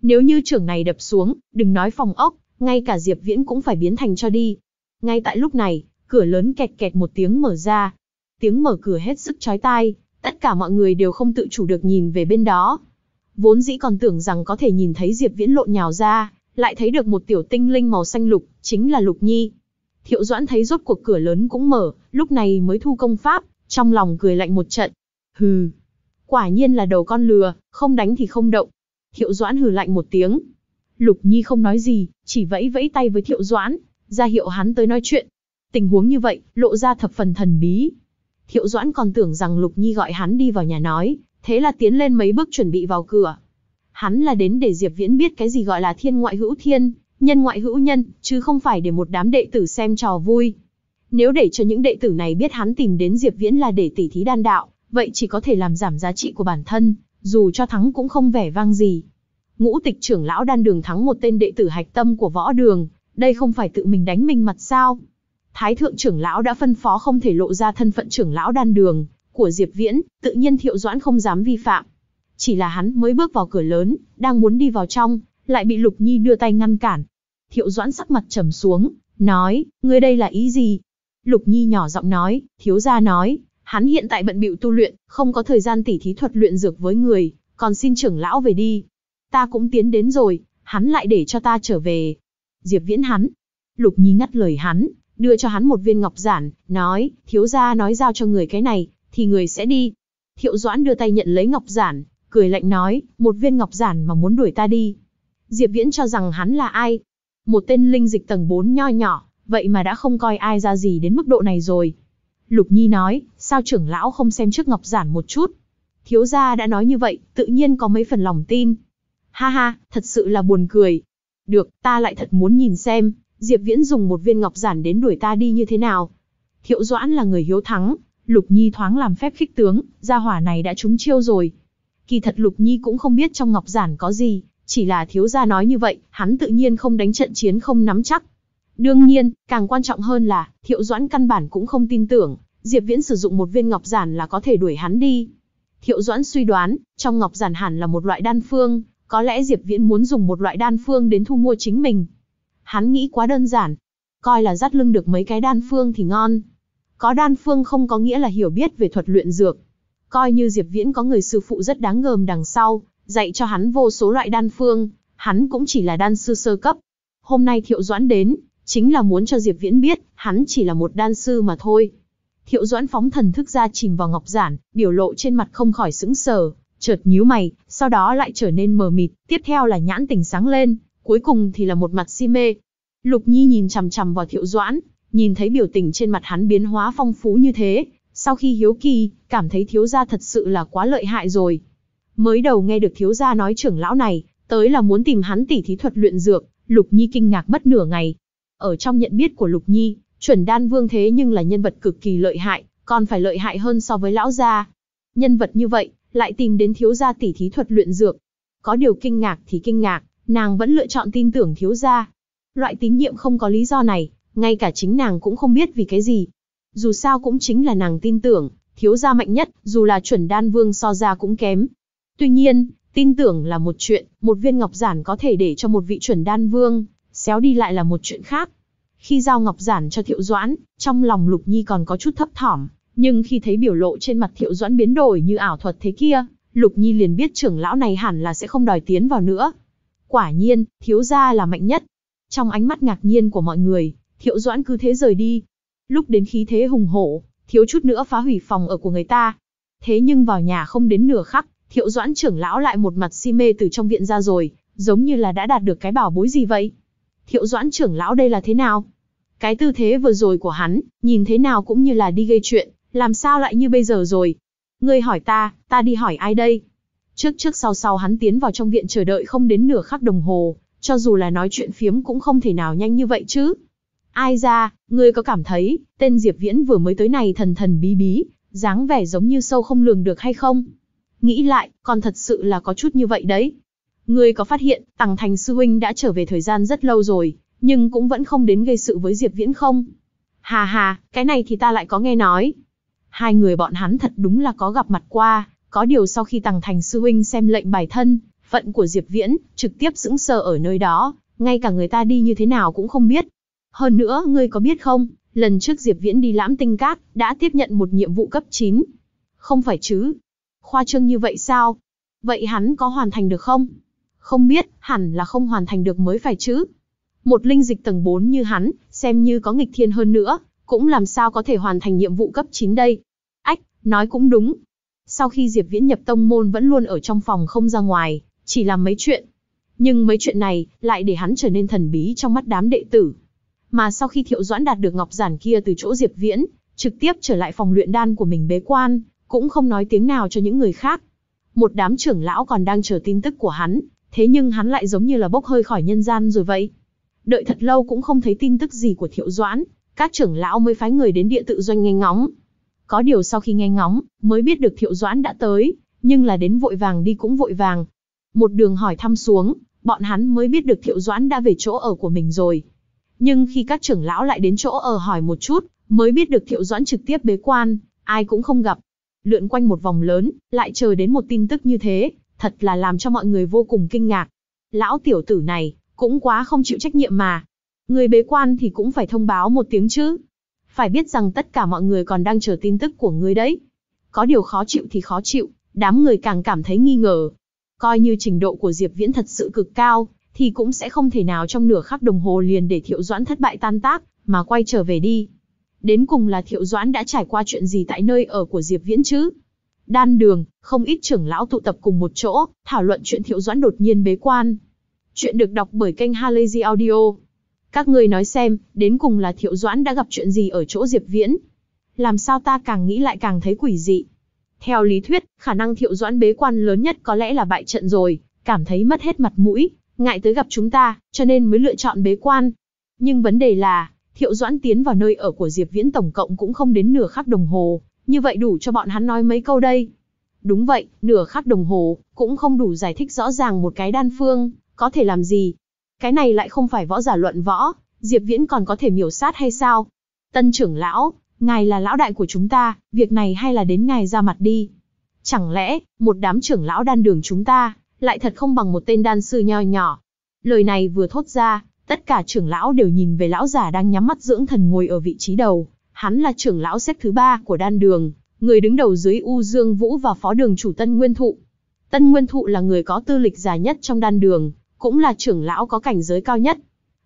S1: nếu như trưởng này đập xuống, đừng nói phòng ốc, ngay cả Diệp Viễn cũng phải biến thành cho đi. Ngay tại lúc này, cửa lớn kẹt kẹt một tiếng mở ra. Tiếng mở cửa hết sức chói tai, tất cả mọi người đều không tự chủ được nhìn về bên đó. Vốn dĩ còn tưởng rằng có thể nhìn thấy Diệp Viễn lộn nhào ra, lại thấy được một tiểu tinh linh màu xanh lục, chính là Lục Nhi. Thiệu Doãn thấy rốt cuộc cửa lớn cũng mở, lúc này mới thu công pháp, trong lòng cười lạnh một trận. Hừ, quả nhiên là đầu con lừa, không đánh thì không động, Thiệu Doãn hừ lạnh một tiếng. Lục Nhi không nói gì, chỉ vẫy vẫy tay với Thiệu Doãn, ra hiệu hắn tới nói chuyện. Tình huống như vậy, lộ ra thập phần thần bí. Thiệu Doãn còn tưởng rằng Lục Nhi gọi hắn đi vào nhà nói, thế là tiến lên mấy bước chuẩn bị vào cửa. Hắn là đến để Diệp Viễn biết cái gì gọi là thiên ngoại hữu thiên, nhân ngoại hữu nhân, chứ không phải để một đám đệ tử xem trò vui. Nếu để cho những đệ tử này biết hắn tìm đến Diệp Viễn là để tỉ thí đan đạo, vậy chỉ có thể làm giảm giá trị của bản thân, dù cho thắng cũng không vẻ vang gì. Ngũ tịch trưởng lão đan đường thắng một tên đệ tử hạch tâm của võ đường, đây không phải tự mình đánh mình mặt sao? Thái thượng trưởng lão đã phân phó không thể lộ ra thân phận trưởng lão đan đường của Diệp Viễn, tự nhiên Thiệu Doãn không dám vi phạm. Chỉ là hắn mới bước vào cửa lớn, đang muốn đi vào trong, lại bị Lục Nhi đưa tay ngăn cản. Thiệu Doãn sắc mặt trầm xuống, nói, ngươi đây là ý gì? Lục Nhi nhỏ giọng nói, thiếu gia nói, hắn hiện tại bận bịu tu luyện, không có thời gian tỉ thí thuật luyện dược với người, còn xin trưởng lão về đi. Ta cũng tiến đến rồi, hắn lại để cho ta trở về. Diệp Viễn hắn. Lục Nhi ngắt lời hắn, đưa cho hắn một viên ngọc giản, nói, thiếu gia nói giao cho người cái này, thì người sẽ đi. Thiệu Doãn đưa tay nhận lấy ngọc giản, cười lạnh nói, một viên ngọc giản mà muốn đuổi ta đi. Diệp Viễn cho rằng hắn là ai? Một tên linh dịch tầng 4 nho nhỏ, vậy mà đã không coi ai ra gì đến mức độ này rồi. Lục Nhi nói, sao trưởng lão không xem trước ngọc giản một chút? Thiếu gia đã nói như vậy, tự nhiên có mấy phần lòng tin. Ha ha, thật sự là buồn cười. Được, ta lại thật muốn nhìn xem, Diệp Viễn dùng một viên ngọc giản đến đuổi ta đi như thế nào. Thiệu Doãn là người hiếu thắng, Lục Nhi thoáng làm phép khích tướng, gia hỏa này đã trúng chiêu rồi. Kỳ thật Lục Nhi cũng không biết trong ngọc giản có gì, chỉ là thiếu gia nói như vậy, hắn tự nhiên không đánh trận chiến không nắm chắc. Đương nhiên, càng quan trọng hơn là, Thiệu Doãn căn bản cũng không tin tưởng, Diệp Viễn sử dụng một viên ngọc giản là có thể đuổi hắn đi. Thiệu Doãn suy đoán, trong ngọc giản hẳn là một loại đan phương, có lẽ Diệp Viễn muốn dùng một loại đan phương đến thu mua chính mình. Hắn nghĩ quá đơn giản, coi là dắt lưng được mấy cái đan phương thì ngon. Có đan phương không có nghĩa là hiểu biết về thuật luyện dược. Coi như Diệp Viễn có người sư phụ rất đáng gờm đằng sau, dạy cho hắn vô số loại đan phương, hắn cũng chỉ là đan sư sơ cấp. Hôm nay Thiệu Doãn đến, chính là muốn cho Diệp Viễn biết, hắn chỉ là một đan sư mà thôi. Thiệu Doãn phóng thần thức ra chìm vào ngọc giản, biểu lộ trên mặt không khỏi sững sờ, chợt nhíu mày, sau đó lại trở nên mờ mịt, tiếp theo là nhãn tình sáng lên, cuối cùng thì là một mặt si mê. Lục Nhi nhìn chằm chằm vào Thiệu Doãn, nhìn thấy biểu tình trên mặt hắn biến hóa phong phú như thế, sau khi hiếu kỳ, cảm thấy thiếu gia thật sự là quá lợi hại rồi. Mới đầu nghe được thiếu gia nói trưởng lão này, tới là muốn tìm hắn tỉ thí thuật luyện dược, Lục Nhi kinh ngạc mất nửa ngày. Ở trong nhận biết của Lục Nhi, chuẩn đan vương thế nhưng là nhân vật cực kỳ lợi hại, còn phải lợi hại hơn so với lão gia. Nhân vật như vậy, lại tìm đến thiếu gia tỉ thí thuật luyện dược. Có điều kinh ngạc thì kinh ngạc, nàng vẫn lựa chọn tin tưởng thiếu gia. Loại tín nhiệm không có lý do này, ngay cả chính nàng cũng không biết vì cái gì. Dù sao cũng chính là nàng tin tưởng, thiếu gia mạnh nhất, dù là chuẩn đan vương so ra cũng kém. Tuy nhiên, tin tưởng là một chuyện, một viên ngọc giản có thể để cho một vị chuẩn đan vương, xéo đi lại là một chuyện khác. Khi giao ngọc giản cho Thiệu Doãn, trong lòng Lục Nhi còn có chút thấp thỏm, nhưng khi thấy biểu lộ trên mặt Thiệu Doãn biến đổi như ảo thuật thế kia, Lục Nhi liền biết trưởng lão này hẳn là sẽ không đòi tiến vào nữa. Quả nhiên, thiếu gia là mạnh nhất. Trong ánh mắt ngạc nhiên của mọi người, Thiệu Doãn cứ thế rời đi. Lúc đến khí thế hùng hổ, thiếu chút nữa phá hủy phòng ở của người ta. Thế nhưng vào nhà không đến nửa khắc, Thiệu Doãn trưởng lão lại một mặt si mê từ trong viện ra rồi, giống như là đã đạt được cái bảo bối gì vậy. Thiệu Doãn trưởng lão đây là thế nào? Cái tư thế vừa rồi của hắn, nhìn thế nào cũng như là đi gây chuyện, làm sao lại như bây giờ rồi? Ngươi hỏi ta, ta đi hỏi ai đây? Trước trước sau sau hắn tiến vào trong viện chờ đợi không đến nửa khắc đồng hồ, cho dù là nói chuyện phiếm cũng không thể nào nhanh như vậy chứ. Ai ra, ngươi có cảm thấy, tên Diệp Viễn vừa mới tới này thần thần bí bí, dáng vẻ giống như sâu không lường được hay không? Nghĩ lại, còn thật sự là có chút như vậy đấy. Ngươi có phát hiện, Tằng Thành Sư Huynh đã trở về thời gian rất lâu rồi, nhưng cũng vẫn không đến gây sự với Diệp Viễn không? Hà hà, cái này thì ta lại có nghe nói. Hai người bọn hắn thật đúng là có gặp mặt qua, có điều sau khi Tằng Thành Sư Huynh xem lệnh bài thân, phận của Diệp Viễn, trực tiếp sững sờ ở nơi đó, ngay cả người ta đi như thế nào cũng không biết. Hơn nữa, ngươi có biết không, lần trước Diệp Viễn đi lãm tinh cát, đã tiếp nhận một nhiệm vụ cấp 9. Không phải chứ? Khoa trương như vậy sao? Vậy hắn có hoàn thành được không? Không biết, hẳn là không hoàn thành được mới phải chứ. Một linh dịch tầng 4 như hắn, xem như có nghịch thiên hơn nữa, cũng làm sao có thể hoàn thành nhiệm vụ cấp 9 đây. Ách, nói cũng đúng. Sau khi Diệp Viễn nhập tông môn vẫn luôn ở trong phòng không ra ngoài, chỉ làm mấy chuyện. Nhưng mấy chuyện này, lại để hắn trở nên thần bí trong mắt đám đệ tử. Mà sau khi Thiệu Doãn đạt được ngọc giản kia từ chỗ Diệp Viễn, trực tiếp trở lại phòng luyện đan của mình bế quan, cũng không nói tiếng nào cho những người khác. Một đám trưởng lão còn đang chờ tin tức của hắn, thế nhưng hắn lại giống như là bốc hơi khỏi nhân gian rồi vậy. Đợi thật lâu cũng không thấy tin tức gì của Thiệu Doãn, các trưởng lão mới phái người đến địa tự doanh nghe ngóng. Có điều sau khi nghe ngóng, mới biết được Thiệu Doãn đã tới, nhưng là đến vội vàng đi cũng vội vàng. Một đường hỏi thăm xuống, bọn hắn mới biết được Thiệu Doãn đã về chỗ ở của mình rồi. Nhưng khi các trưởng lão lại đến chỗ ở hỏi một chút, mới biết được Thiệu Doãn trực tiếp bế quan, ai cũng không gặp. Lượn quanh một vòng lớn, lại chờ đến một tin tức như thế, thật là làm cho mọi người vô cùng kinh ngạc. Lão tiểu tử này, cũng quá không chịu trách nhiệm mà. Người bế quan thì cũng phải thông báo một tiếng chứ. Phải biết rằng tất cả mọi người còn đang chờ tin tức của người đấy. Có điều khó chịu thì khó chịu, đám người càng cảm thấy nghi ngờ. Coi như trình độ của Diệp Viễn thật sự cực cao, thì cũng sẽ không thể nào trong nửa khắc đồng hồ liền để Thiệu Doãn thất bại tan tác, mà quay trở về đi. Đến cùng là Thiệu Doãn đã trải qua chuyện gì tại nơi ở của Diệp Viễn chứ? Đan đường, không ít trưởng lão tụ tập cùng một chỗ, thảo luận chuyện Thiệu Doãn đột nhiên bế quan. Chuyện được đọc bởi kênh Halazy Audio. Các người nói xem, đến cùng là Thiệu Doãn đã gặp chuyện gì ở chỗ Diệp Viễn? Làm sao ta càng nghĩ lại càng thấy quỷ dị? Theo lý thuyết, khả năng Thiệu Doãn bế quan lớn nhất có lẽ là bại trận rồi, cảm thấy mất hết mặt mũi, ngại tới gặp chúng ta, cho nên mới lựa chọn bế quan. Nhưng vấn đề là, Thiệu Doãn tiến vào nơi ở của Diệp Viễn tổng cộng cũng không đến nửa khắc đồng hồ, như vậy đủ cho bọn hắn nói mấy câu đây. Đúng vậy, nửa khắc đồng hồ, cũng không đủ giải thích rõ ràng một cái đan phương, có thể làm gì. Cái này lại không phải võ giả luận võ, Diệp Viễn còn có thể miểu sát hay sao? Tân trưởng lão, ngài là lão đại của chúng ta, việc này hay là đến ngài ra mặt đi. Chẳng lẽ, một đám trưởng lão đan đường chúng ta, lại thật không bằng một tên đan sư nho nhỏ. Lời này vừa thốt ra, tất cả trưởng lão đều nhìn về lão giả đang nhắm mắt dưỡng thần ngồi ở vị trí đầu. Hắn là trưởng lão xếp thứ ba của đan đường, người đứng đầu dưới U Dương Vũ và phó đường chủ Tân Nguyên Thụ. Tân Nguyên Thụ là người có tư lịch dài nhất trong đan đường, cũng là trưởng lão có cảnh giới cao nhất.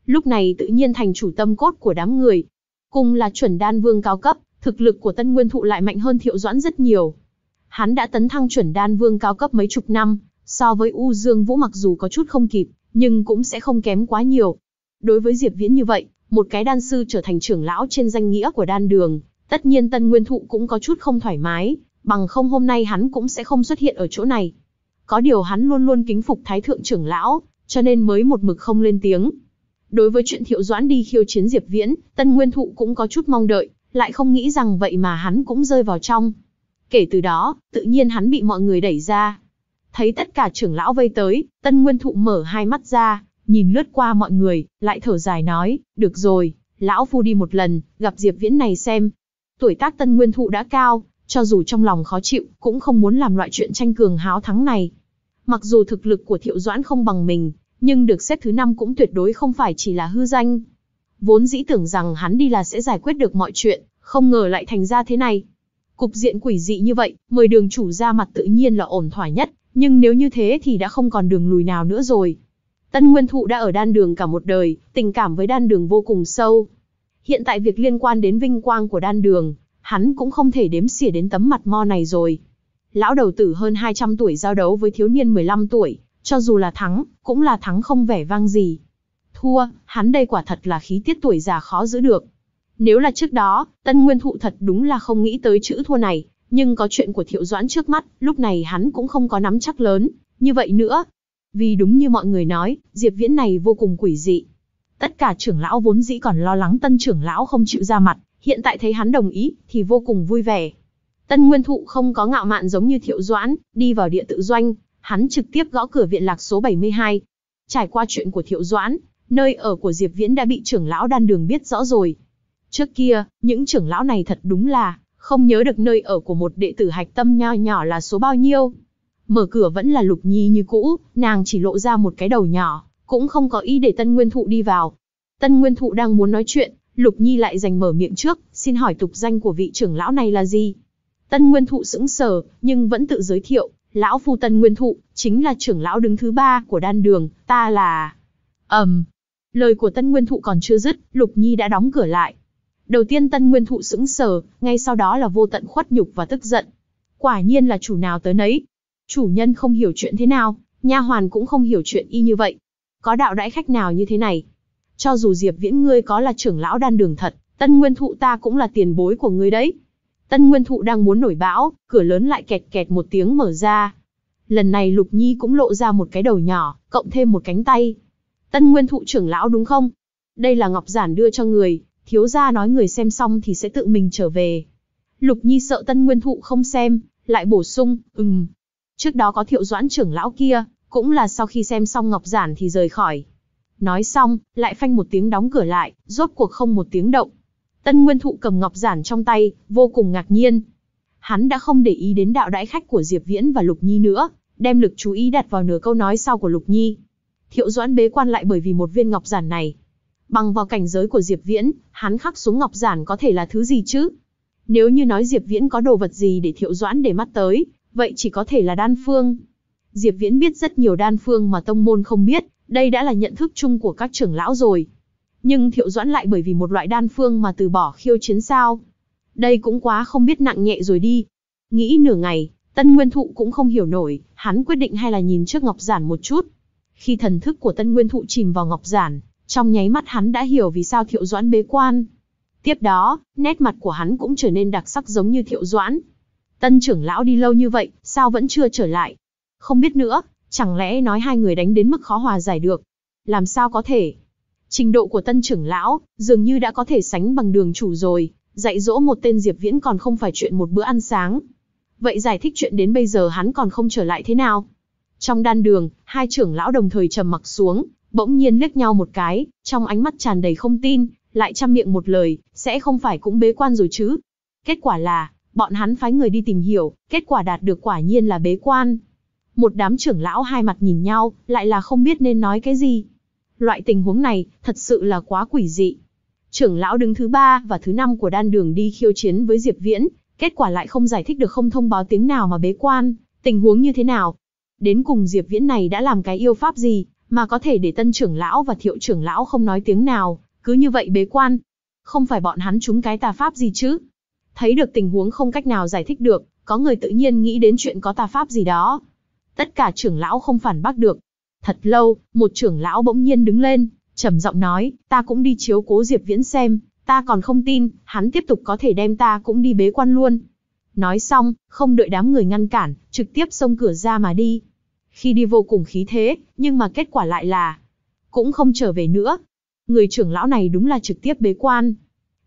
S1: Lúc này tự nhiên thành chủ tâm cốt của đám người. Cùng là chuẩn đan vương cao cấp, thực lực của Tân Nguyên Thụ lại mạnh hơn Thiệu Doãn rất nhiều. Hắn đã tấn thăng chuẩn đan vương cao cấp mấy chục năm, So với U Dương Vũ mặc dù có chút không kịp, nhưng cũng sẽ không kém quá nhiều. Đối với Diệp Viễn như vậy, một cái đan sư trở thành trưởng lão trên danh nghĩa của đan đường, tất nhiên Tân Nguyên Thụ cũng có chút không thoải mái, bằng không hôm nay hắn cũng sẽ không xuất hiện ở chỗ này. Có điều hắn luôn luôn kính phục Thái Thượng trưởng lão, cho nên mới một mực không lên tiếng. Đối với chuyện Thiệu Doãn đi khiêu chiến Diệp Viễn, Tân Nguyên Thụ cũng có chút mong đợi, lại không nghĩ rằng vậy mà hắn cũng rơi vào trong. Kể từ đó, tự nhiên hắn bị mọi người đẩy ra, Thấy tất cả trưởng lão vây tới, Tân Nguyên Thụ mở hai mắt ra, nhìn lướt qua mọi người, lại thở dài nói, được rồi, lão phu đi một lần, gặp Diệp Viễn này xem. Tuổi tác Tân Nguyên Thụ đã cao, cho dù trong lòng khó chịu, cũng không muốn làm loại chuyện tranh cường háo thắng này. Mặc dù thực lực của Thiệu Doãn không bằng mình, nhưng được xếp thứ năm cũng tuyệt đối không phải chỉ là hư danh. Vốn dĩ tưởng rằng hắn đi là sẽ giải quyết được mọi chuyện, không ngờ lại thành ra thế này. Cục diện quỷ dị như vậy, mời đường chủ ra mặt tự nhiên là ổn thỏa nhất, nhưng nếu như thế thì đã không còn đường lùi nào nữa rồi. Tân Nguyên Thụ đã ở đan đường cả một đời, tình cảm với đan đường vô cùng sâu. Hiện tại việc liên quan đến vinh quang của đan đường, hắn cũng không thể đếm xỉa đến tấm mặt mo này rồi. Lão đầu tử hơn 200 tuổi giao đấu với thiếu niên 15 tuổi, cho dù là thắng, cũng là thắng không vẻ vang gì. Thua, hắn đây quả thật là khí tiết tuổi già khó giữ được. Nếu là trước đó, Tân Nguyên Thụ thật đúng là không nghĩ tới chữ thua này, nhưng có chuyện của Thiệu Doãn trước mắt, lúc này hắn cũng không có nắm chắc lớn, như vậy nữa. Vì đúng như mọi người nói, Diệp Viễn này vô cùng quỷ dị. Tất cả trưởng lão vốn dĩ còn lo lắng tân trưởng lão không chịu ra mặt, hiện tại thấy hắn đồng ý, thì vô cùng vui vẻ. Tân Nguyên Thụ không có ngạo mạn giống như Thiệu Doãn, đi vào địa tự doanh, hắn trực tiếp gõ cửa viện lạc số 72. Trải qua chuyện của Thiệu Doãn, nơi ở của Diệp Viễn đã bị trưởng lão đan đường biết rõ rồi. Trước kia, những trưởng lão này thật đúng là không nhớ được nơi ở của một đệ tử hạch tâm nho nhỏ là số bao nhiêu. Mở cửa vẫn là Lục Nhi như cũ, nàng chỉ lộ ra một cái đầu nhỏ, cũng không có ý để Tân Nguyên Thụ đi vào. Tân Nguyên Thụ đang muốn nói chuyện, Lục Nhi lại giành mở miệng trước, xin hỏi tục danh của vị trưởng lão này là gì? Tân Nguyên Thụ sững sờ, nhưng vẫn tự giới thiệu, lão phu Tân Nguyên Thụ, chính là trưởng lão đứng thứ ba của đan đường, ta là... ầm, um. lời của Tân Nguyên Thụ còn chưa dứt, Lục Nhi đã đóng cửa lại. Đầu tiên Tân Nguyên Thụ sững sờ, ngay sau đó là vô tận khuất nhục và tức giận. Quả nhiên là chủ nào tới nấy. Chủ nhân không hiểu chuyện thế nào, nha hoàn cũng không hiểu chuyện y như vậy. Có đạo đãi khách nào như thế này? Cho dù Diệp Viễn ngươi có là trưởng lão đan đường thật, Tân Nguyên Thụ ta cũng là tiền bối của ngươi đấy. Tân Nguyên Thụ đang muốn nổi bão, cửa lớn lại kẹt kẹt một tiếng mở ra. Lần này Lục Nhi cũng lộ ra một cái đầu nhỏ, cộng thêm một cánh tay. Tân Nguyên Thụ trưởng lão đúng không? Đây là Ngọc Giản đưa cho người, thiếu gia nói người xem xong thì sẽ tự mình trở về. Lục Nhi sợ Tân Nguyên Thụ không xem, lại bổ sung, ừm. Trước đó có thiệu doãn trưởng lão kia, cũng là sau khi xem xong Ngọc Giản thì rời khỏi. Nói xong, lại phanh một tiếng đóng cửa lại, rốt cuộc không một tiếng động. Tân Nguyên Thụ cầm ngọc giản trong tay, vô cùng ngạc nhiên. Hắn đã không để ý đến đạo đãi khách của Diệp Viễn và Lục Nhi nữa, đem lực chú ý đặt vào nửa câu nói sau của Lục Nhi. Thiệu Doãn bế quan lại bởi vì một viên ngọc giản này. Bằng vào cảnh giới của Diệp Viễn, hắn khắc xuống ngọc giản có thể là thứ gì chứ? Nếu như nói Diệp Viễn có đồ vật gì để Thiệu Doãn để mắt tới, vậy chỉ có thể là đan phương. Diệp Viễn biết rất nhiều đan phương mà tông môn không biết, đây đã là nhận thức chung của các trưởng lão rồi. Nhưng Thiệu Doãn lại bởi vì một loại đan phương mà từ bỏ khiêu chiến sao? Đây cũng quá không biết nặng nhẹ rồi đi. Nghĩ nửa ngày, Tân Nguyên Thụ cũng không hiểu nổi, hắn quyết định hay là nhìn trước Ngọc Giản một chút. Khi thần thức của Tân Nguyên Thụ chìm vào Ngọc Giản, trong nháy mắt hắn đã hiểu vì sao Thiệu Doãn bế quan. Tiếp đó, nét mặt của hắn cũng trở nên đặc sắc giống như Thiệu Doãn. Tân trưởng lão đi lâu như vậy, sao vẫn chưa trở lại? Không biết nữa, chẳng lẽ nói hai người đánh đến mức khó hòa giải được? Làm sao có thể? Trình độ của tân trưởng lão, dường như đã có thể sánh bằng đường chủ rồi, dạy dỗ một tên Diệp Viễn còn không phải chuyện một bữa ăn sáng. Vậy giải thích chuyện đến bây giờ hắn còn không trở lại thế nào? Trong đan đường, hai trưởng lão đồng thời trầm mặc xuống, bỗng nhiên liếc nhau một cái, trong ánh mắt tràn đầy không tin, lại chăm miệng một lời, sẽ không phải cũng bế quan rồi chứ? Kết quả là, bọn hắn phái người đi tìm hiểu, kết quả đạt được quả nhiên là bế quan. Một đám trưởng lão hai mặt nhìn nhau, lại là không biết nên nói cái gì. Loại tình huống này, thật sự là quá quỷ dị. Trưởng lão đứng thứ ba và thứ năm của đan đường đi khiêu chiến với Diệp Viễn, kết quả lại không giải thích được không thông báo tiếng nào mà bế quan, tình huống như thế nào. Đến cùng Diệp Viễn này đã làm cái yêu pháp gì, mà có thể để tân trưởng lão và thiệu trưởng lão không nói tiếng nào, cứ như vậy bế quan. Không phải bọn hắn trúng cái tà pháp gì chứ. Thấy được tình huống không cách nào giải thích được, có người tự nhiên nghĩ đến chuyện có tà pháp gì đó. Tất cả trưởng lão không phản bác được. Thật lâu, một trưởng lão bỗng nhiên đứng lên, trầm giọng nói, ta cũng đi chiếu cố Diệp Viễn xem, ta còn không tin, hắn tiếp tục có thể đem ta cũng đi bế quan luôn. Nói xong, không đợi đám người ngăn cản, trực tiếp xông cửa ra mà đi. Khi đi vô cùng khí thế, nhưng mà kết quả lại là, cũng không trở về nữa. Người trưởng lão này đúng là trực tiếp bế quan.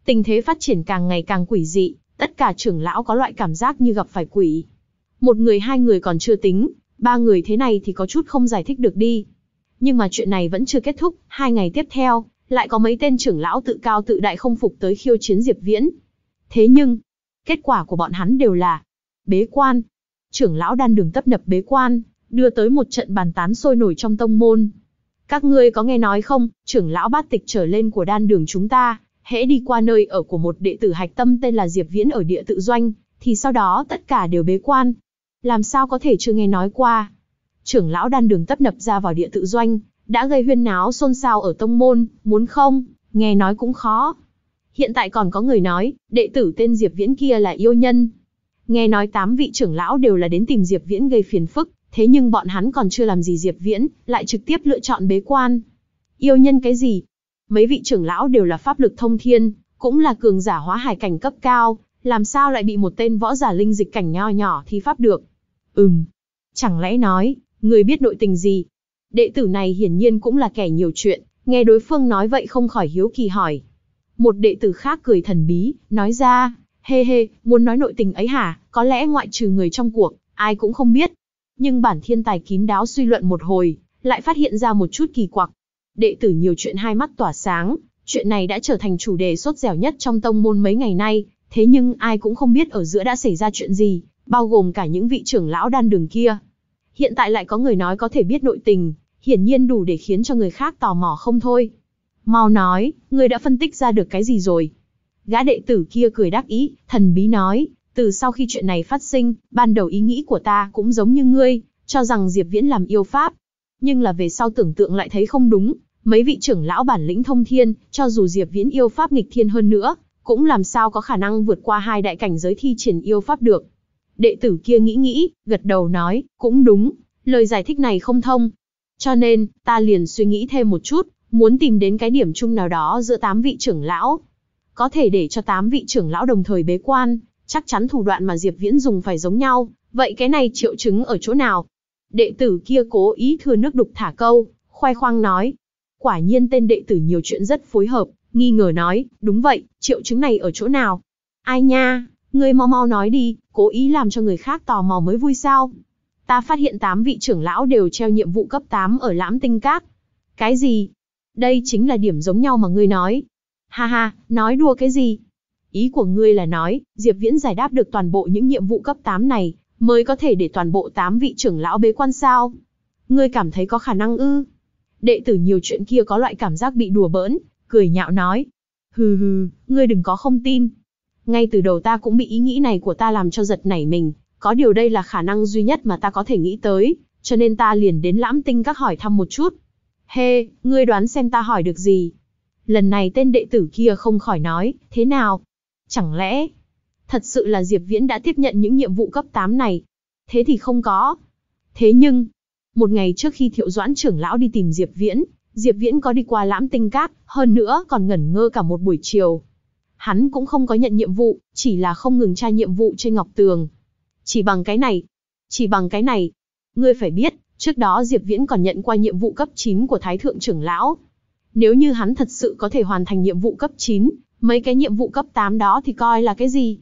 S1: Tình thế phát triển càng ngày càng quỷ dị, tất cả trưởng lão có loại cảm giác như gặp phải quỷ. Một người hai người còn chưa tính, ba người thế này thì có chút không giải thích được đi. Nhưng mà chuyện này vẫn chưa kết thúc, hai ngày tiếp theo, lại có mấy tên trưởng lão tự cao tự đại không phục tới khiêu chiến Diệp Viễn. Thế nhưng, kết quả của bọn hắn đều là bế quan. Trưởng lão đan đường tấp nập bế quan, đưa tới một trận bàn tán sôi nổi trong tông môn. Các ngươi có nghe nói không, trưởng lão bát tịch trở lên của đan đường chúng ta, hễ đi qua nơi ở của một đệ tử hạch tâm tên là Diệp Viễn ở địa tự doanh, thì sau đó tất cả đều bế quan. Làm sao có thể chưa nghe nói qua? Trưởng lão đan đường tấp nập ra vào địa tự doanh, đã gây huyên náo xôn xao ở tông môn, muốn không, nghe nói cũng khó. Hiện tại còn có người nói, đệ tử tên Diệp Viễn kia là yêu nhân. Nghe nói tám vị trưởng lão đều là đến tìm Diệp Viễn gây phiền phức, thế nhưng bọn hắn còn chưa làm gì Diệp Viễn, lại trực tiếp lựa chọn bế quan. Yêu nhân cái gì? Mấy vị trưởng lão đều là pháp lực thông thiên, cũng là cường giả hóa hải cảnh cấp cao, làm sao lại bị một tên võ giả linh dịch cảnh nho nhỏ thi pháp được? Ừm. Chẳng lẽ nói, người biết nội tình gì? Đệ tử này hiển nhiên cũng là kẻ nhiều chuyện, nghe đối phương nói vậy không khỏi hiếu kỳ hỏi. Một đệ tử khác cười thần bí, nói ra, hê hê, muốn nói nội tình ấy hả, có lẽ ngoại trừ người trong cuộc, ai cũng không biết. Nhưng bản thiên tài kín đáo suy luận một hồi, lại phát hiện ra một chút kỳ quặc. Đệ tử nhiều chuyện hai mắt tỏa sáng, chuyện này đã trở thành chủ đề sốt dẻo nhất trong tông môn mấy ngày nay, thế nhưng ai cũng không biết ở giữa đã xảy ra chuyện gì, bao gồm cả những vị trưởng lão đan đường kia. Hiện tại lại có người nói có thể biết nội tình, hiển nhiên đủ để khiến cho người khác tò mò không thôi. Mau nói, người đã phân tích ra được cái gì rồi? Gã đệ tử kia cười đắc ý, thần bí nói, từ sau khi chuyện này phát sinh, ban đầu ý nghĩ của ta cũng giống như ngươi, cho rằng Diệp Viễn làm yêu pháp. Nhưng là về sau tưởng tượng lại thấy không đúng, mấy vị trưởng lão bản lĩnh thông thiên, cho dù Diệp Viễn yêu pháp nghịch thiên hơn nữa, cũng làm sao có khả năng vượt qua hai đại cảnh giới thi triển yêu pháp được. Đệ tử kia nghĩ nghĩ, gật đầu nói, cũng đúng, lời giải thích này không thông. Cho nên, ta liền suy nghĩ thêm một chút, muốn tìm đến cái điểm chung nào đó giữa tám vị trưởng lão. Có thể để cho tám vị trưởng lão đồng thời bế quan, chắc chắn thủ đoạn mà Diệp Viễn dùng phải giống nhau, vậy cái này triệu chứng ở chỗ nào? Đệ tử kia cố ý thừa nước đục thả câu, khoai khoang nói. Quả nhiên tên đệ tử nhiều chuyện rất phối hợp, nghi ngờ nói, đúng vậy, triệu chứng này ở chỗ nào? Ai nha, Ngươi mau mau nói đi, cố ý làm cho người khác tò mò mới vui sao? Ta phát hiện tám vị trưởng lão đều treo nhiệm vụ cấp 8 ở lãm tinh các. Cái gì? Đây chính là điểm giống nhau mà ngươi nói. Ha ha, nói đùa cái gì? Ý của ngươi là nói, Diệp Viễn giải đáp được toàn bộ những nhiệm vụ cấp 8 này, mới có thể để toàn bộ 8 vị trưởng lão bế quan sao? Ngươi cảm thấy có khả năng ư? Đệ tử nhiều chuyện kia có loại cảm giác bị đùa bỡn, cười nhạo nói. Hừ hừ, ngươi đừng có không tin. Ngay từ đầu ta cũng bị ý nghĩ này của ta làm cho giật nảy mình, có điều đây là khả năng duy nhất mà ta có thể nghĩ tới, cho nên ta liền đến lãm tinh các hỏi thăm một chút. Hê, hey, ngươi đoán xem ta hỏi được gì? Lần này tên đệ tử kia không khỏi nói, thế nào? Chẳng lẽ, thật sự là Diệp Viễn đã tiếp nhận những nhiệm vụ cấp 8 này? Thế thì không có. Thế nhưng, một ngày trước khi Thiệu Doãn trưởng lão đi tìm Diệp Viễn, Diệp Viễn có đi qua lãm tinh cát, hơn nữa còn ngẩn ngơ cả một buổi chiều. Hắn cũng không có nhận nhiệm vụ, chỉ là không ngừng tra nhiệm vụ trên Ngọc Tường. Chỉ bằng cái này, chỉ bằng cái này. Ngươi phải biết, trước đó Diệp Viễn còn nhận qua nhiệm vụ cấp 9 của Thái Thượng trưởng lão. Nếu như hắn thật sự có thể hoàn thành nhiệm vụ cấp 9, mấy cái nhiệm vụ cấp 8 đó thì coi là cái gì?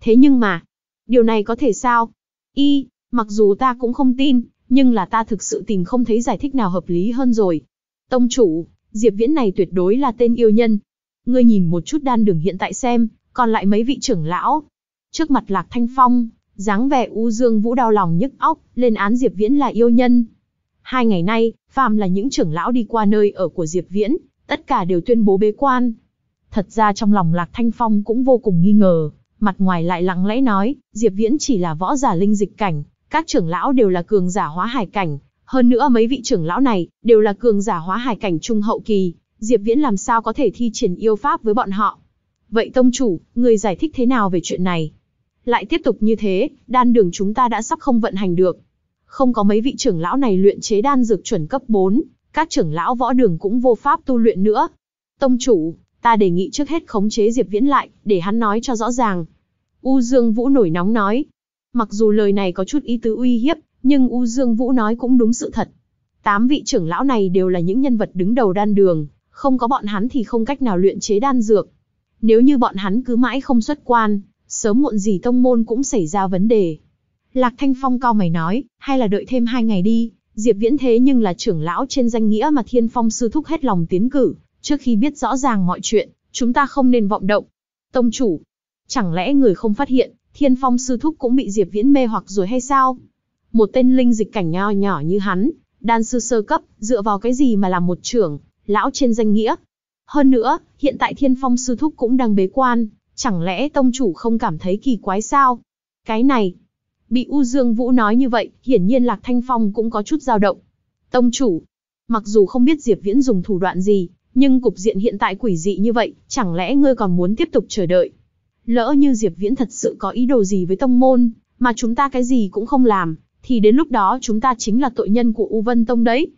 S1: Thế nhưng mà, điều này có thể sao? Y, mặc dù ta cũng không tin, nhưng là ta thực sự tìm không thấy giải thích nào hợp lý hơn rồi. Tông chủ, Diệp Viễn này tuyệt đối là tên yêu nhân. Ngươi nhìn một chút đan đường hiện tại xem, còn lại mấy vị trưởng lão. Trước mặt Lạc Thanh Phong, dáng vẻ u dương vũ đau lòng nhức óc, lên án Diệp Viễn là yêu nhân. Hai ngày nay, phàm là những trưởng lão đi qua nơi ở của Diệp Viễn, tất cả đều tuyên bố bế quan. Thật ra trong lòng Lạc Thanh Phong cũng vô cùng nghi ngờ, mặt ngoài lại lặng lẽ nói, Diệp Viễn chỉ là võ giả linh dịch cảnh, các trưởng lão đều là cường giả hóa hải cảnh, hơn nữa mấy vị trưởng lão này đều là cường giả hóa hải cảnh trung hậu kỳ, Diệp Viễn làm sao có thể thi triển yêu pháp với bọn họ? Vậy tông chủ, người giải thích thế nào về chuyện này? Lại tiếp tục như thế, đan đường chúng ta đã sắp không vận hành được. Không có mấy vị trưởng lão này luyện chế đan dược chuẩn cấp 4, các trưởng lão võ đường cũng vô pháp tu luyện nữa. Tông chủ, ta đề nghị trước hết khống chế Diệp Viễn lại, để hắn nói cho rõ ràng. U Dương Vũ nổi nóng nói. Mặc dù lời này có chút ý tứ uy hiếp, nhưng U Dương Vũ nói cũng đúng sự thật. Tám vị trưởng lão này đều là những nhân vật đứng đầu đan đường, không có bọn hắn thì không cách nào luyện chế đan dược. Nếu như bọn hắn cứ mãi không xuất quan, sớm muộn gì tông môn cũng xảy ra vấn đề. Lạc Thanh Phong cao mày nói, hay là đợi thêm hai ngày đi, Diệp Viễn thế nhưng là trưởng lão trên danh nghĩa mà Thiên Phong sư thúc hết lòng tiến cử, trước khi biết rõ ràng mọi chuyện, chúng ta không nên vọng động. Tông chủ, chẳng lẽ người không phát hiện, Thiên Phong sư thúc cũng bị Diệp Viễn mê hoặc rồi hay sao? Một tên linh dịch cảnh nho nhỏ như hắn, đan sư sơ cấp, dựa vào cái gì mà làm một trưởng, lão trên danh nghĩa. Hơn nữa, hiện tại Thiên Phong sư thúc cũng đang bế quan, chẳng lẽ tông chủ không cảm thấy kỳ quái sao? Cái này, bị U Dương Vũ nói như vậy, hiển nhiên Lạc Thanh Phong cũng có chút dao động. Tông chủ, mặc dù không biết Diệp Viễn dùng thủ đoạn gì, nhưng cục diện hiện tại quỷ dị như vậy, chẳng lẽ ngươi còn muốn tiếp tục chờ đợi? Lỡ như Diệp Viễn thật sự có ý đồ gì với tông môn, mà chúng ta cái gì cũng không làm, thì đến lúc đó chúng ta chính là tội nhân của U Vân Tông đấy.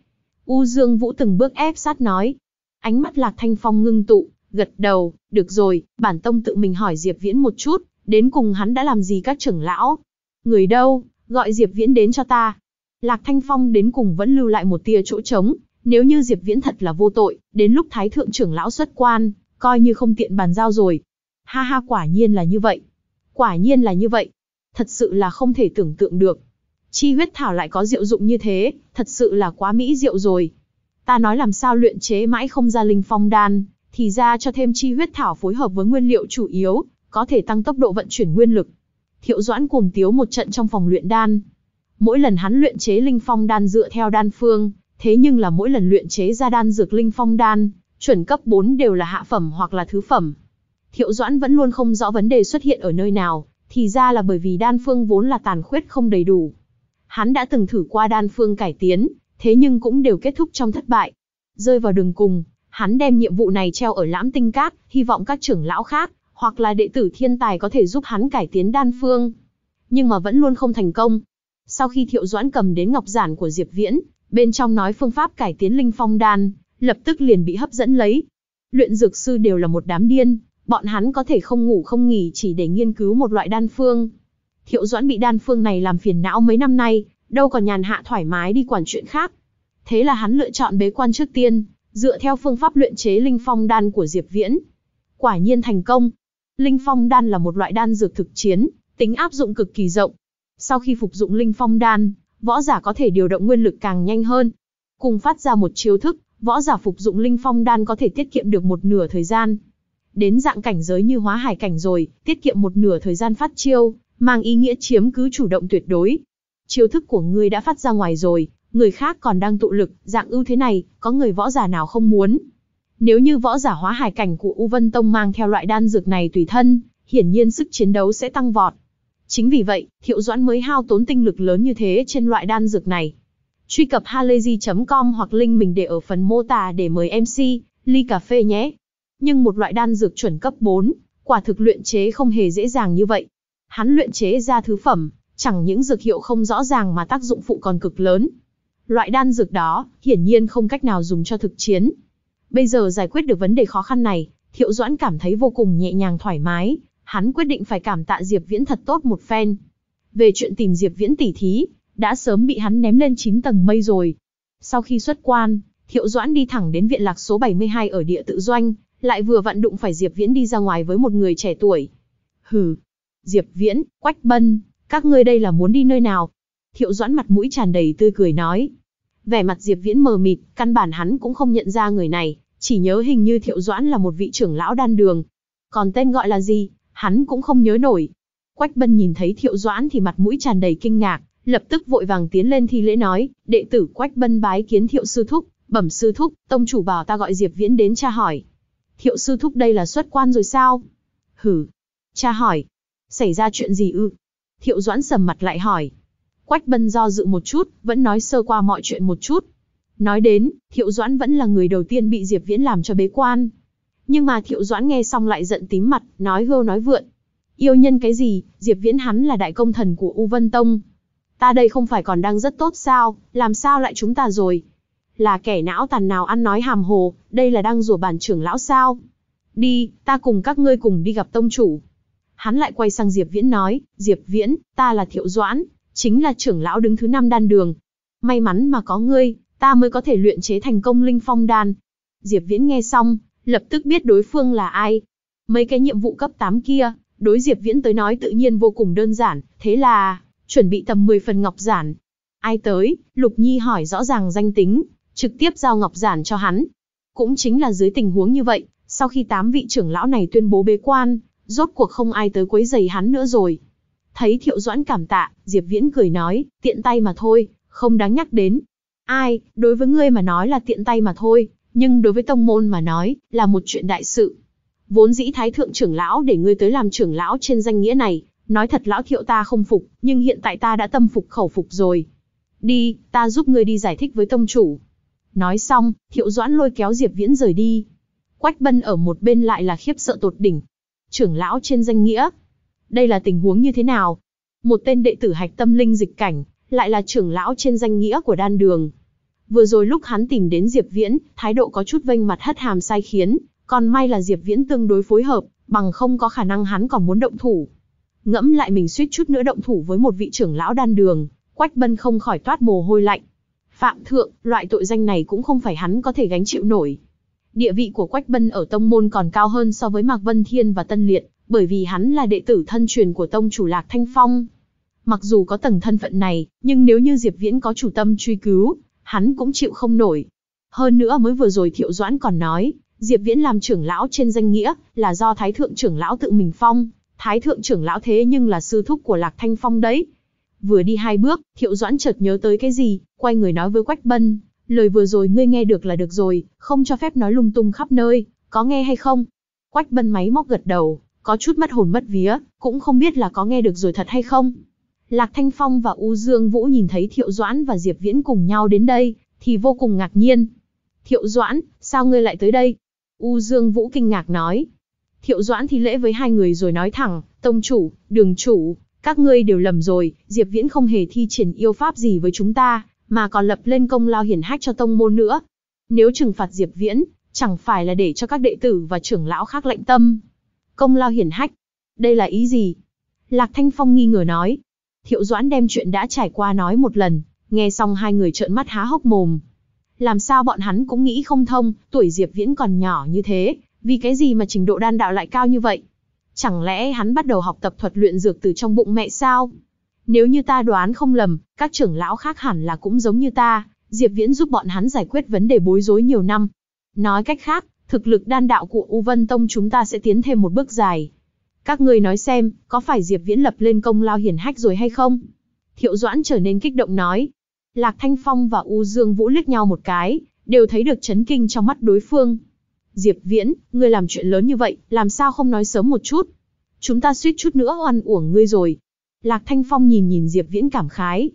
S1: U Dương Vũ từng bước ép sát nói. Ánh mắt Lạc Thanh Phong ngưng tụ, gật đầu, được rồi, bản tông tự mình hỏi Diệp Viễn một chút, đến cùng hắn đã làm gì các trưởng lão. Người đâu, gọi Diệp Viễn đến cho ta. Lạc Thanh Phong đến cùng vẫn lưu lại một tia chỗ trống, nếu như Diệp Viễn thật là vô tội, đến lúc Thái Thượng trưởng lão xuất quan, coi như không tiện bàn giao rồi. Ha ha quả nhiên là như vậy. Quả nhiên là như vậy. Thật sự là không thể tưởng tượng được. Chi huyết thảo lại có diệu dụng như thế, thật sự là quá mỹ diệu rồi. Ta nói làm sao luyện chế mãi không ra linh phong đan, thì ra cho thêm chi huyết thảo phối hợp với nguyên liệu chủ yếu, có thể tăng tốc độ vận chuyển nguyên lực. Thiệu Doãn cuồng tiếu một trận trong phòng luyện đan. Mỗi lần hắn luyện chế linh phong đan dựa theo đan phương, thế nhưng là mỗi lần luyện chế ra đan dược linh phong đan, chuẩn cấp 4 đều là hạ phẩm hoặc là thứ phẩm. Thiệu Doãn vẫn luôn không rõ vấn đề xuất hiện ở nơi nào, thì ra là bởi vì đan phương vốn là tàn khuyết không đầy đủ. Hắn đã từng thử qua đan phương cải tiến, thế nhưng cũng đều kết thúc trong thất bại. Rơi vào đường cùng, hắn đem nhiệm vụ này treo ở lãm tinh cát, hy vọng các trưởng lão khác, hoặc là đệ tử thiên tài có thể giúp hắn cải tiến đan phương. Nhưng mà vẫn luôn không thành công. Sau khi Thiệu Doãn cầm đến ngọc giản của Diệp Viễn, bên trong nói phương pháp cải tiến linh phong đan, lập tức liền bị hấp dẫn lấy. Luyện dược sư đều là một đám điên, bọn hắn có thể không ngủ không nghỉ chỉ để nghiên cứu một loại đan phương. Thiệu Doãn bị đan phương này làm phiền não mấy năm nay, đâu còn nhàn hạ thoải mái đi quản chuyện khác. Thế là hắn lựa chọn bế quan trước tiên, dựa theo phương pháp luyện chế linh phong đan của Diệp Viễn. Quả nhiên thành công. Linh phong đan là một loại đan dược thực chiến, tính áp dụng cực kỳ rộng. Sau khi phục dụng linh phong đan, võ giả có thể điều động nguyên lực càng nhanh hơn. Cùng phát ra một chiêu thức, võ giả phục dụng linh phong đan có thể tiết kiệm được một nửa thời gian. Đến dạng cảnh giới như hóa hải cảnh rồi, tiết kiệm một nửa thời gian phát chiêu, mang ý nghĩa chiếm cứ chủ động tuyệt đối. Chiêu thức của ngươi đã phát ra ngoài rồi, người khác còn đang tụ lực, dạng ưu thế này, có người võ giả nào không muốn. Nếu như võ giả hóa hải cảnh của U Vân Tông mang theo loại đan dược này tùy thân, hiển nhiên sức chiến đấu sẽ tăng vọt. Chính vì vậy, Thiệu Doãn mới hao tốn tinh lực lớn như thế trên loại đan dược này. Truy cập halayzi.com hoặc link mình để ở phần mô tả để mời MC, ly cà phê nhé. Nhưng một loại đan dược chuẩn cấp 4, quả thực luyện chế không hề dễ dàng như vậy. Hắn luyện chế ra thứ phẩm, chẳng những dược hiệu không rõ ràng mà tác dụng phụ còn cực lớn. Loại đan dược đó, hiển nhiên không cách nào dùng cho thực chiến. Bây giờ giải quyết được vấn đề khó khăn này, Thiệu Doãn cảm thấy vô cùng nhẹ nhàng thoải mái, hắn quyết định phải cảm tạ Diệp Viễn thật tốt một phen. Về chuyện tìm Diệp Viễn tỉ thí, đã sớm bị hắn ném lên 9 tầng mây rồi. Sau khi xuất quan, Thiệu Doãn đi thẳng đến viện lạc số 72 ở địa tự doanh, lại vừa vặn đụng phải Diệp Viễn đi ra ngoài với một người trẻ tuổi. Hừ, Diệp Viễn, Quách Bân, các ngươi đây là muốn đi nơi nào? Thiệu Doãn mặt mũi tràn đầy tươi cười nói. Vẻ mặt Diệp Viễn mờ mịt, căn bản hắn cũng không nhận ra người này, chỉ nhớ hình như Thiệu Doãn là một vị trưởng lão đan đường. Còn tên gọi là gì, hắn cũng không nhớ nổi. Quách Bân nhìn thấy Thiệu Doãn thì mặt mũi tràn đầy kinh ngạc, lập tức vội vàng tiến lên thi lễ nói, đệ tử Quách Bân bái kiến Thiệu sư thúc, bẩm sư thúc, tông chủ bảo ta gọi Diệp Viễn đến tra hỏi. Thiệu sư thúc đây là xuất quan rồi sao? Hử. Cha hỏi. Xảy ra chuyện gì ư? Thiệu Doãn sầm mặt lại hỏi. Quách Bân do dự một chút, vẫn nói sơ qua mọi chuyện một chút. Nói đến, Thiệu Doãn vẫn là người đầu tiên bị Diệp Viễn làm cho bế quan. Nhưng mà Thiệu Doãn nghe xong lại giận tím mặt, nói hưu nói vượn. Yêu nhân cái gì, Diệp Viễn hắn là đại công thần của U Vân Tông. Ta đây không phải còn đang rất tốt sao, làm sao lại chúng ta rồi? Là kẻ não tàn nào ăn nói hàm hồ, đây là đang rủa bản trưởng lão sao? Đi, ta cùng các ngươi cùng đi gặp tông chủ. Hắn lại quay sang Diệp Viễn nói, Diệp Viễn, ta là Thiệu Doãn, chính là trưởng lão đứng thứ năm đan đường. May mắn mà có ngươi, ta mới có thể luyện chế thành công linh phong đan. Diệp Viễn nghe xong, lập tức biết đối phương là ai. Mấy cái nhiệm vụ cấp 8 kia, đối Diệp Viễn tới nói tự nhiên vô cùng đơn giản, thế là, chuẩn bị tầm 10 phần ngọc giản. Ai tới, Lục Nhi hỏi rõ ràng danh tính, trực tiếp giao ngọc giản cho hắn. Cũng chính là dưới tình huống như vậy, sau khi tám vị trưởng lão này tuyên bố bế quan, rốt cuộc không ai tới quấy giày hắn nữa rồi. Thấy Thiệu Doãn cảm tạ, Diệp Viễn cười nói, tiện tay mà thôi, không đáng nhắc đến. Ai, đối với ngươi mà nói là tiện tay mà thôi, nhưng đối với tông môn mà nói, là một chuyện đại sự. Vốn dĩ thái thượng trưởng lão để ngươi tới làm trưởng lão trên danh nghĩa này, nói thật lão thiệu ta không phục, nhưng hiện tại ta đã tâm phục khẩu phục rồi. Đi, ta giúp ngươi đi giải thích với tông chủ. Nói xong, thiệu doãn lôi kéo Diệp Viễn rời đi. Quách bân ở một bên lại là khiếp sợ tột đỉnh. Trưởng lão trên danh nghĩa. Đây là tình huống như thế nào? Một tên đệ tử hạch tâm linh dịch cảnh, lại là trưởng lão trên danh nghĩa của đan đường. Vừa rồi lúc hắn tìm đến Diệp Viễn, thái độ có chút vênh mặt hất hàm sai khiến, còn may là Diệp Viễn tương đối phối hợp, bằng không có khả năng hắn còn muốn động thủ. Ngẫm lại mình suýt chút nữa động thủ với một vị trưởng lão đan đường, Quách Bân không khỏi toát mồ hôi lạnh. Phạm thượng, loại tội danh này cũng không phải hắn có thể gánh chịu nổi. Địa vị của Quách Bân ở tông môn còn cao hơn so với Mạc Vân Thiên và Tân Liệt, bởi vì hắn là đệ tử thân truyền của tông chủ Lạc Thanh Phong. Mặc dù có tầng thân phận này, nhưng nếu như Diệp Viễn có chủ tâm truy cứu, hắn cũng chịu không nổi. Hơn nữa mới vừa rồi Thiệu Doãn còn nói, Diệp Viễn làm trưởng lão trên danh nghĩa, là do Thái Thượng trưởng lão tự mình phong, Thái Thượng trưởng lão thế nhưng là sư thúc của Lạc Thanh Phong đấy. Vừa đi hai bước, Thiệu Doãn chợt nhớ tới cái gì, quay người nói với Quách Bân, lời vừa rồi ngươi nghe được là được rồi, không cho phép nói lung tung khắp nơi, có nghe hay không? Quách Bân máy móc gật đầu, có chút mất hồn mất vía, cũng không biết là có nghe được rồi thật hay không. Lạc Thanh Phong và U Dương Vũ nhìn thấy Thiệu Doãn và Diệp Viễn cùng nhau đến đây, thì vô cùng ngạc nhiên. Thiệu Doãn, sao ngươi lại tới đây? U Dương Vũ kinh ngạc nói. Thiệu Doãn thì lễ với hai người rồi nói thẳng, tông chủ, đường chủ, các ngươi đều lầm rồi, Diệp Viễn không hề thi triển yêu pháp gì với chúng ta, mà còn lập lên công lao hiển hách cho tông môn nữa. Nếu trừng phạt Diệp Viễn, chẳng phải là để cho các đệ tử và trưởng lão khác lạnh tâm. Công lao hiển hách, đây là ý gì? Lạc Thanh Phong nghi ngờ nói, Thiệu Doãn đem chuyện đã trải qua nói một lần, nghe xong hai người trợn mắt há hốc mồm. Làm sao bọn hắn cũng nghĩ không thông, tuổi Diệp Viễn còn nhỏ như thế, vì cái gì mà trình độ đan đạo lại cao như vậy? Chẳng lẽ hắn bắt đầu học tập thuật luyện dược từ trong bụng mẹ sao? Nếu như ta đoán không lầm, các trưởng lão khác hẳn là cũng giống như ta, Diệp Viễn giúp bọn hắn giải quyết vấn đề bối rối nhiều năm. Nói cách khác, thực lực đan đạo của U Vân Tông chúng ta sẽ tiến thêm một bước dài. Các người nói xem, có phải Diệp Viễn lập lên công lao hiển hách rồi hay không? Thiệu Doãn trở nên kích động nói. Lạc Thanh Phong và U Dương Vũ liếc nhau một cái, đều thấy được chấn kinh trong mắt đối phương. Diệp Viễn, ngươi làm chuyện lớn như vậy, làm sao không nói sớm một chút? Chúng ta suýt chút nữa oan uổng ngươi rồi. Lạc Thanh Phong nhìn nhìn Diệp Viễn cảm khái.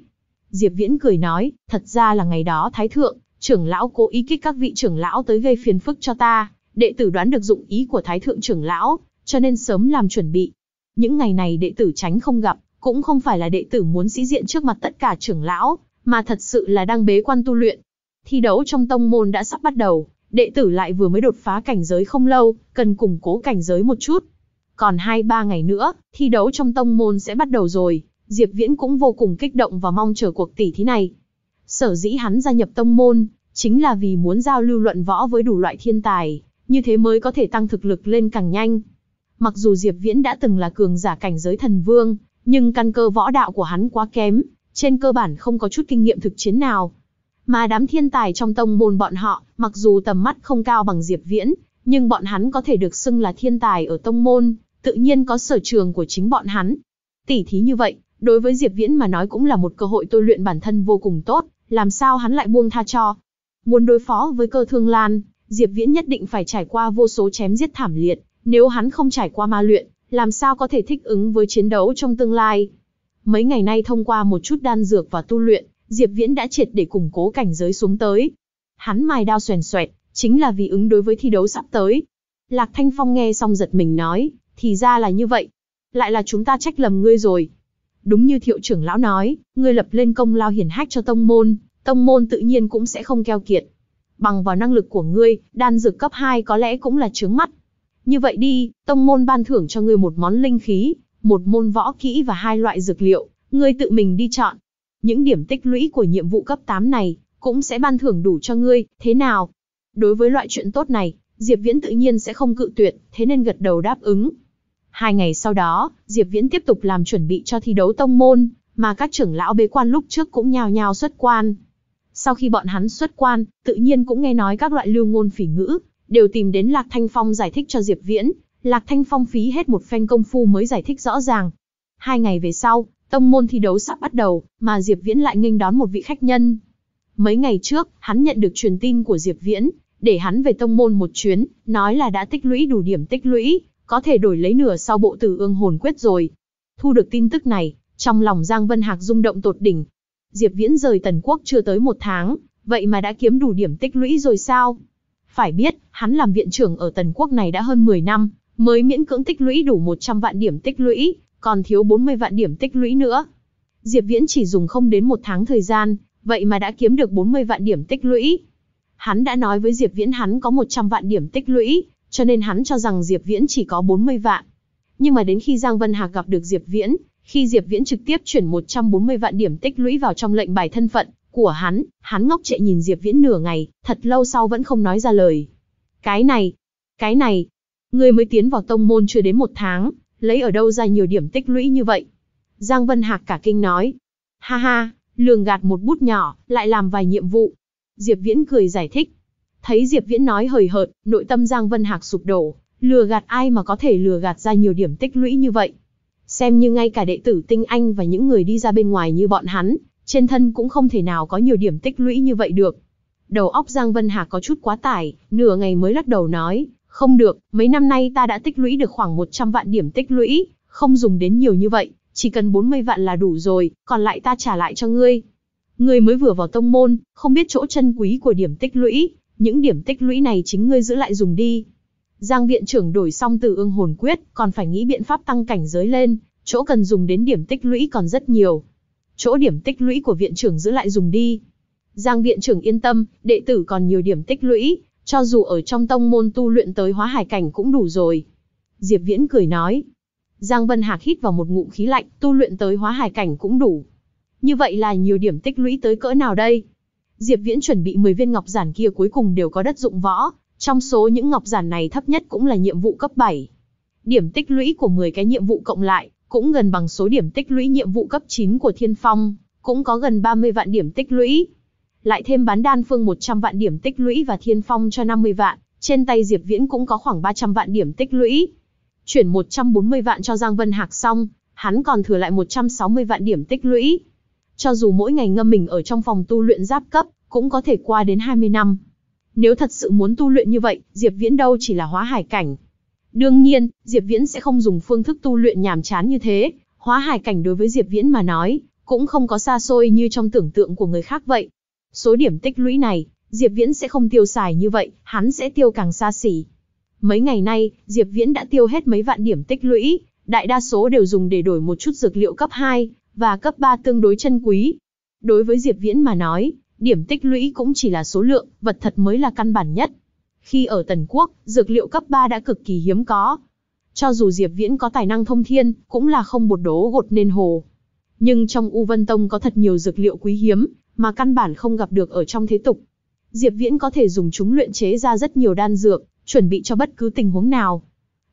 S1: Diệp Viễn cười nói, thật ra là ngày đó Thái Thượng, trưởng lão cố ý kích các vị trưởng lão tới gây phiền phức cho ta, đệ tử đoán được dụng ý của Thái Thượng trưởng lão, cho nên sớm làm chuẩn bị. Những ngày này đệ tử tránh không gặp, cũng không phải là đệ tử muốn sĩ diện trước mặt tất cả trưởng lão, mà thật sự là đang bế quan tu luyện. Thi đấu trong tông môn đã sắp bắt đầu, đệ tử lại vừa mới đột phá cảnh giới không lâu, cần củng cố cảnh giới một chút. Còn 2-3 ngày nữa, thi đấu trong tông môn sẽ bắt đầu rồi, Diệp Viễn cũng vô cùng kích động và mong chờ cuộc tỷ thí này. Sở dĩ hắn gia nhập tông môn, chính là vì muốn giao lưu luận võ với đủ loại thiên tài, như thế mới có thể tăng thực lực lên càng nhanh. Mặc dù Diệp Viễn đã từng là cường giả cảnh giới thần vương, nhưng căn cơ võ đạo của hắn quá kém, trên cơ bản không có chút kinh nghiệm thực chiến nào. Mà đám thiên tài trong tông môn bọn họ, mặc dù tầm mắt không cao bằng Diệp Viễn, nhưng bọn hắn có thể được xưng là thiên tài ở tông môn, tự nhiên có sở trường của chính bọn hắn. Tỷ thí như vậy, đối với Diệp Viễn mà nói cũng là một cơ hội tôi luyện bản thân vô cùng tốt, làm sao hắn lại buông tha cho. Muốn đối phó với cơ thương lan, Diệp Viễn nhất định phải trải qua vô số chém giết thảm liệt, nếu hắn không trải qua ma luyện, làm sao có thể thích ứng với chiến đấu trong tương lai. Mấy ngày nay thông qua một chút đan dược và tu luyện, Diệp Viễn đã triệt để củng cố cảnh giới xuống tới. Hắn mài đao xoèn xoẹt, chính là vì ứng đối với thi đấu sắp tới. Lạc Thanh Phong nghe xong giật mình nói, thì ra là như vậy. Lại là chúng ta trách lầm ngươi rồi. Đúng như thiệu trưởng lão nói, ngươi lập lên công lao hiển hách cho tông môn, tông môn tự nhiên cũng sẽ không keo kiệt. Bằng vào năng lực của ngươi, đan dược cấp 2 có lẽ cũng là chướng mắt. Như vậy đi, tông môn ban thưởng cho ngươi một món linh khí, một môn võ kỹ và hai loại dược liệu, ngươi tự mình đi chọn. Những điểm tích lũy của nhiệm vụ cấp 8 này, cũng sẽ ban thưởng đủ cho ngươi, thế nào? Đối với loại chuyện tốt này, Diệp Viễn tự nhiên sẽ không cự tuyệt, thế nên gật đầu đáp ứng. Hai ngày sau đó, Diệp Viễn tiếp tục làm chuẩn bị cho thi đấu tông môn, mà các trưởng lão bế quan lúc trước cũng nhào nhào xuất quan. Sau khi bọn hắn xuất quan, tự nhiên cũng nghe nói các loại lưu ngôn phỉ ngữ, đều tìm đến Lạc Thanh Phong giải thích cho Diệp Viễn. Lạc Thanh Phong phí hết một phen công phu mới giải thích rõ ràng. Hai ngày về sau, tông môn thi đấu sắp bắt đầu, mà Diệp Viễn lại nghênh đón một vị khách nhân. Mấy ngày trước, hắn nhận được truyền tin của Diệp Viễn, để hắn về tông môn một chuyến, nói là đã tích lũy đủ điểm tích lũy, có thể đổi lấy nửa sau bộ tử ương hồn quyết rồi. Thu được tin tức này, trong lòng Giang Vân Hạc rung động tột đỉnh. Diệp Viễn rời Tần Quốc chưa tới một tháng, vậy mà đã kiếm đủ điểm tích lũy rồi sao? Phải biết, hắn làm viện trưởng ở Tần Quốc này đã hơn 10 năm, mới miễn cưỡng tích lũy đủ 100 vạn điểm tích lũy, còn thiếu 40 vạn điểm tích lũy nữa. Diệp Viễn chỉ dùng không đến một tháng thời gian, vậy mà đã kiếm được 40 vạn điểm tích lũy. Hắn đã nói với Diệp Viễn hắn có 100 vạn điểm tích lũy, cho nên hắn cho rằng Diệp Viễn chỉ có 40 vạn. Nhưng mà đến khi Giang Vân Hạc gặp được Diệp Viễn, khi Diệp Viễn trực tiếp chuyển 140 vạn điểm tích lũy vào trong lệnh bài thân phận của hắn, hắn ngốc trệ nhìn Diệp Viễn nửa ngày, thật lâu sau vẫn không nói ra lời. Cái này, cái này, người mới tiến vào tông môn chưa đến một tháng, lấy ở đâu ra nhiều điểm tích lũy như vậy? Giang Vân Hạc cả kinh nói. Ha ha, lường gạt một bút nhỏ, lại làm vài nhiệm vụ. Diệp Viễn cười giải thích. Thấy Diệp Viễn nói hời hợt, nội tâm Giang Vân Hạc sụp đổ, lừa gạt ai mà có thể lừa gạt ra nhiều điểm tích lũy như vậy. Xem như ngay cả đệ tử tinh anh và những người đi ra bên ngoài như bọn hắn, trên thân cũng không thể nào có nhiều điểm tích lũy như vậy được. Đầu óc Giang Vân Hạc có chút quá tải, nửa ngày mới lắc đầu nói, không được, mấy năm nay ta đã tích lũy được khoảng 100 vạn điểm tích lũy, không dùng đến nhiều như vậy, chỉ cần 40 vạn là đủ rồi, còn lại ta trả lại cho ngươi. Ngươi mới vừa vào tông môn, không biết chỗ chân quý của điểm tích lũy, những điểm tích lũy này chính ngươi giữ lại dùng đi. Giang viện trưởng đổi xong từ ương hồn quyết, còn phải nghĩ biện pháp tăng cảnh giới lên, chỗ cần dùng đến điểm tích lũy còn rất nhiều. Chỗ điểm tích lũy của viện trưởng giữ lại dùng đi. Giang viện trưởng yên tâm, đệ tử còn nhiều điểm tích lũy, cho dù ở trong tông môn tu luyện tới hóa hải cảnh cũng đủ rồi. Diệp Viễn cười nói. Giang Vân Hạc hít vào một ngụm khí lạnh, tu luyện tới hóa hải cảnh cũng đủ. Như vậy là nhiều điểm tích lũy tới cỡ nào đây? Diệp Viễn chuẩn bị 10 viên ngọc giản kia cuối cùng đều có đất dụng võ, trong số những ngọc giản này thấp nhất cũng là nhiệm vụ cấp 7. Điểm tích lũy của 10 cái nhiệm vụ cộng lại, cũng gần bằng số điểm tích lũy nhiệm vụ cấp 9 của Thiên Phong, cũng có gần 30 vạn điểm tích lũy. lại thêm bán đan phương 100 vạn điểm tích lũy và thiên phong cho 50 vạn, trên tay Diệp Viễn cũng có khoảng 300 vạn điểm tích lũy. Chuyển 140 vạn cho Giang Vân Hạc xong, hắn còn thừa lại 160 vạn điểm tích lũy. Cho dù mỗi ngày ngâm mình ở trong phòng tu luyện giáp cấp, cũng có thể qua đến 20 năm. Nếu thật sự muốn tu luyện như vậy, Diệp Viễn đâu chỉ là hóa hải cảnh. Đương nhiên, Diệp Viễn sẽ không dùng phương thức tu luyện nhàm chán như thế, hóa hải cảnh đối với Diệp Viễn mà nói, cũng không có xa xôi như trong tưởng tượng của người khác vậy. Số điểm tích lũy này, Diệp Viễn sẽ không tiêu xài như vậy, hắn sẽ tiêu càng xa xỉ. Mấy ngày nay, Diệp Viễn đã tiêu hết mấy vạn điểm tích lũy, đại đa số đều dùng để đổi một chút dược liệu cấp 2 và cấp 3 tương đối chân quý. Đối với Diệp Viễn mà nói, điểm tích lũy cũng chỉ là số lượng, vật thật mới là căn bản nhất. Khi ở Tần Quốc, dược liệu cấp 3 đã cực kỳ hiếm có. Cho dù Diệp Viễn có tài năng thông thiên, cũng là không bột đố gột nên hồ. Nhưng trong U Vân Tông có thật nhiều dược liệu quý hiếm, mà căn bản không gặp được ở trong thế tục. Diệp Viễn có thể dùng chúng luyện chế ra rất nhiều đan dược, chuẩn bị cho bất cứ tình huống nào.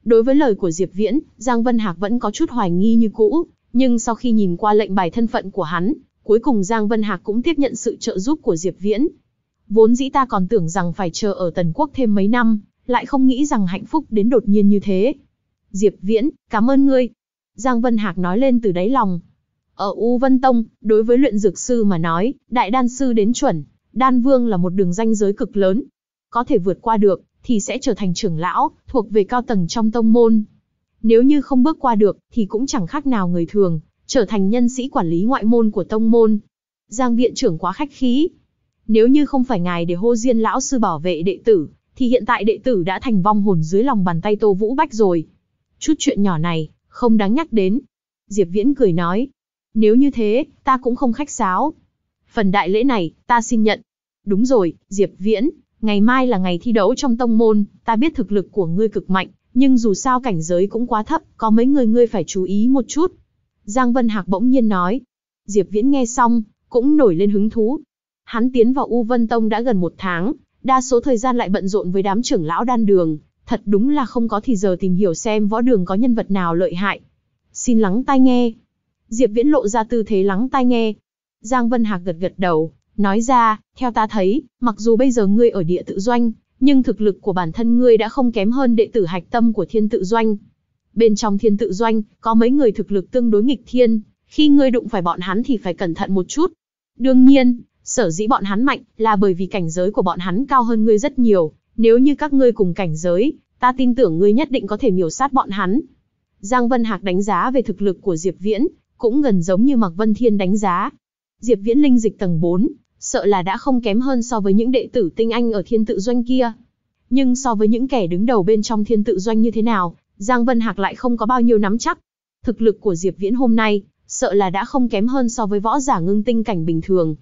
S1: Đối với lời của Diệp Viễn, Giang Vân Hạc vẫn có chút hoài nghi như cũ, nhưng sau khi nhìn qua lệnh bài thân phận của hắn, cuối cùng Giang Vân Hạc cũng tiếp nhận sự trợ giúp của Diệp Viễn. Vốn dĩ ta còn tưởng rằng phải chờ ở Tần Quốc thêm mấy năm, lại không nghĩ rằng hạnh phúc đến đột nhiên như thế. Diệp Viễn, cảm ơn ngươi. Giang Vân Hạc nói lên từ đáy lòng. Ở U Vân Tông, đối với luyện dược sư mà nói, đại đan sư đến chuẩn, đan vương là một đường danh giới cực lớn. Có thể vượt qua được, thì sẽ trở thành trưởng lão, thuộc về cao tầng trong tông môn. Nếu như không bước qua được, thì cũng chẳng khác nào người thường, trở thành nhân sĩ quản lý ngoại môn của tông môn. Giang viện trưởng quá khách khí. Nếu như không phải ngài để hô diên lão sư bảo vệ đệ tử, thì hiện tại đệ tử đã thành vong hồn dưới lòng bàn tay Tô Vũ Bách rồi. Chút chuyện nhỏ này, không đáng nhắc đến. Diệp Viễn cười nói. Nếu như thế, ta cũng không khách sáo. Phần đại lễ này, ta xin nhận. Đúng rồi, Diệp Viễn, ngày mai là ngày thi đấu trong tông môn, ta biết thực lực của ngươi cực mạnh, nhưng dù sao cảnh giới cũng quá thấp, có mấy người ngươi phải chú ý một chút. Giang Vân Hạc bỗng nhiên nói. Diệp Viễn nghe xong, cũng nổi lên hứng thú. Hắn tiến vào U Vân Tông đã gần một tháng, đa số thời gian lại bận rộn với đám trưởng lão đan đường, thật đúng là không có thì giờ tìm hiểu xem võ đường có nhân vật nào lợi hại. Xin lắng tai nghe. Diệp Viễn lộ ra tư thế lắng tai nghe. Giang Vân Hạc gật gật đầu, nói ra, theo ta thấy, mặc dù bây giờ ngươi ở địa tự doanh, nhưng thực lực của bản thân ngươi đã không kém hơn đệ tử hạch tâm của thiên tự doanh. Bên trong thiên tự doanh, có mấy người thực lực tương đối nghịch thiên, khi ngươi đụng phải bọn hắn thì phải cẩn thận một chút. Đương nhiên, sở dĩ bọn hắn mạnh, là bởi vì cảnh giới của bọn hắn cao hơn ngươi rất nhiều, nếu như các ngươi cùng cảnh giới, ta tin tưởng ngươi nhất định có thể miểu sát bọn hắn. Giang Vân Hạc đánh giá về thực lực của Diệp Viễn, cũng gần giống như Mạc Vân Thiên đánh giá. Diệp Viễn linh dịch tầng 4, sợ là đã không kém hơn so với những đệ tử tinh anh ở thiên tự doanh kia. Nhưng so với những kẻ đứng đầu bên trong thiên tự doanh như thế nào, Giang Vân Hạc lại không có bao nhiêu nắm chắc. Thực lực của Diệp Viễn hôm nay, sợ là đã không kém hơn so với võ giả ngưng tinh cảnh bình thường.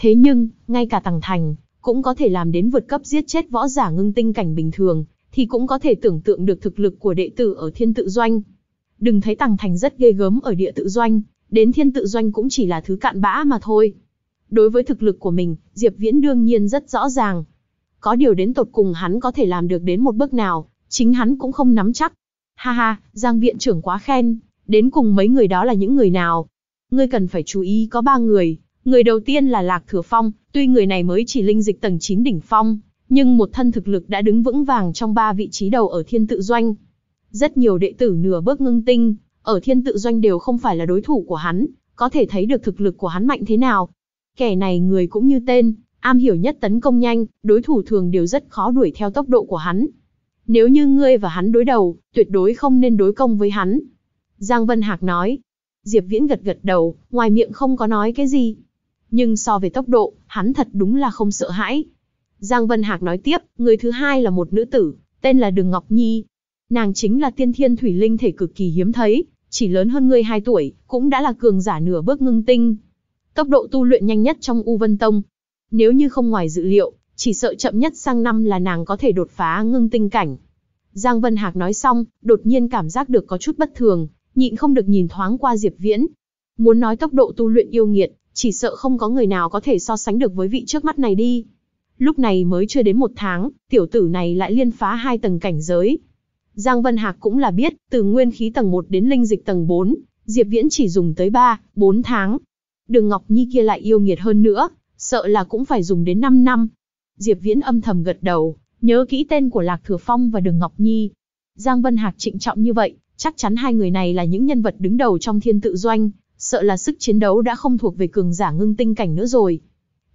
S1: Thế nhưng, ngay cả Tằng Thành, cũng có thể làm đến vượt cấp giết chết võ giả ngưng tinh cảnh bình thường, thì cũng có thể tưởng tượng được thực lực của đệ tử ở thiên tự doanh. Đừng thấy Tằng Thành rất ghê gớm ở địa tự doanh, đến thiên tự doanh cũng chỉ là thứ cạn bã mà thôi. Đối với thực lực của mình, Diệp Viễn đương nhiên rất rõ ràng. Có điều đến tột cùng hắn có thể làm được đến một bước nào, chính hắn cũng không nắm chắc. Ha ha, Giang viện trưởng quá khen, đến cùng mấy người đó là những người nào? Ngươi cần phải chú ý có ba người, người đầu tiên là Lạc Thừa Phong, tuy người này mới chỉ linh dịch tầng 9 đỉnh phong, nhưng một thân thực lực đã đứng vững vàng trong ba vị trí đầu ở thiên tự doanh. Rất nhiều đệ tử nửa bước ngưng tinh, ở thiên tự doanh đều không phải là đối thủ của hắn, có thể thấy được thực lực của hắn mạnh thế nào. Kẻ này người cũng như tên, am hiểu nhất tấn công nhanh, đối thủ thường đều rất khó đuổi theo tốc độ của hắn. Nếu như ngươi và hắn đối đầu, tuyệt đối không nên đối công với hắn. Giang Vân Hạc nói. Diệp Viễn gật gật đầu, ngoài miệng không có nói cái gì. Nhưng so về tốc độ, hắn thật đúng là không sợ hãi. Giang Vân Hạc nói tiếp, người thứ hai là một nữ tử, tên là Đường Ngọc Nhi. Nàng chính là tiên thiên thủy linh thể cực kỳ hiếm thấy, chỉ lớn hơn ngươi 2 tuổi, cũng đã là cường giả nửa bước ngưng tinh. Tốc độ tu luyện nhanh nhất trong U Vân Tông. Nếu như không ngoài dự liệu, chỉ sợ chậm nhất sang năm là nàng có thể đột phá ngưng tinh cảnh. Giang Vân Hạc nói xong, đột nhiên cảm giác được có chút bất thường, nhịn không được nhìn thoáng qua Diệp Viễn. Muốn nói tốc độ tu luyện yêu nghiệt, chỉ sợ không có người nào có thể so sánh được với vị trước mắt này đi. Lúc này mới chưa đến một tháng, tiểu tử này lại liên phá hai tầng cảnh giới. Giang Vân Hạc cũng là biết, từ nguyên khí tầng 1 đến linh dịch tầng 4, Diệp Viễn chỉ dùng tới 3, 4 tháng. Đường Ngọc Nhi kia lại yêu nghiệt hơn nữa, sợ là cũng phải dùng đến 5 năm. Diệp Viễn âm thầm gật đầu, nhớ kỹ tên của Lạc Thừa Phong và Đường Ngọc Nhi. Giang Vân Hạc trịnh trọng như vậy, chắc chắn hai người này là những nhân vật đứng đầu trong thiên tự doanh, sợ là sức chiến đấu đã không thuộc về cường giả ngưng tinh cảnh nữa rồi.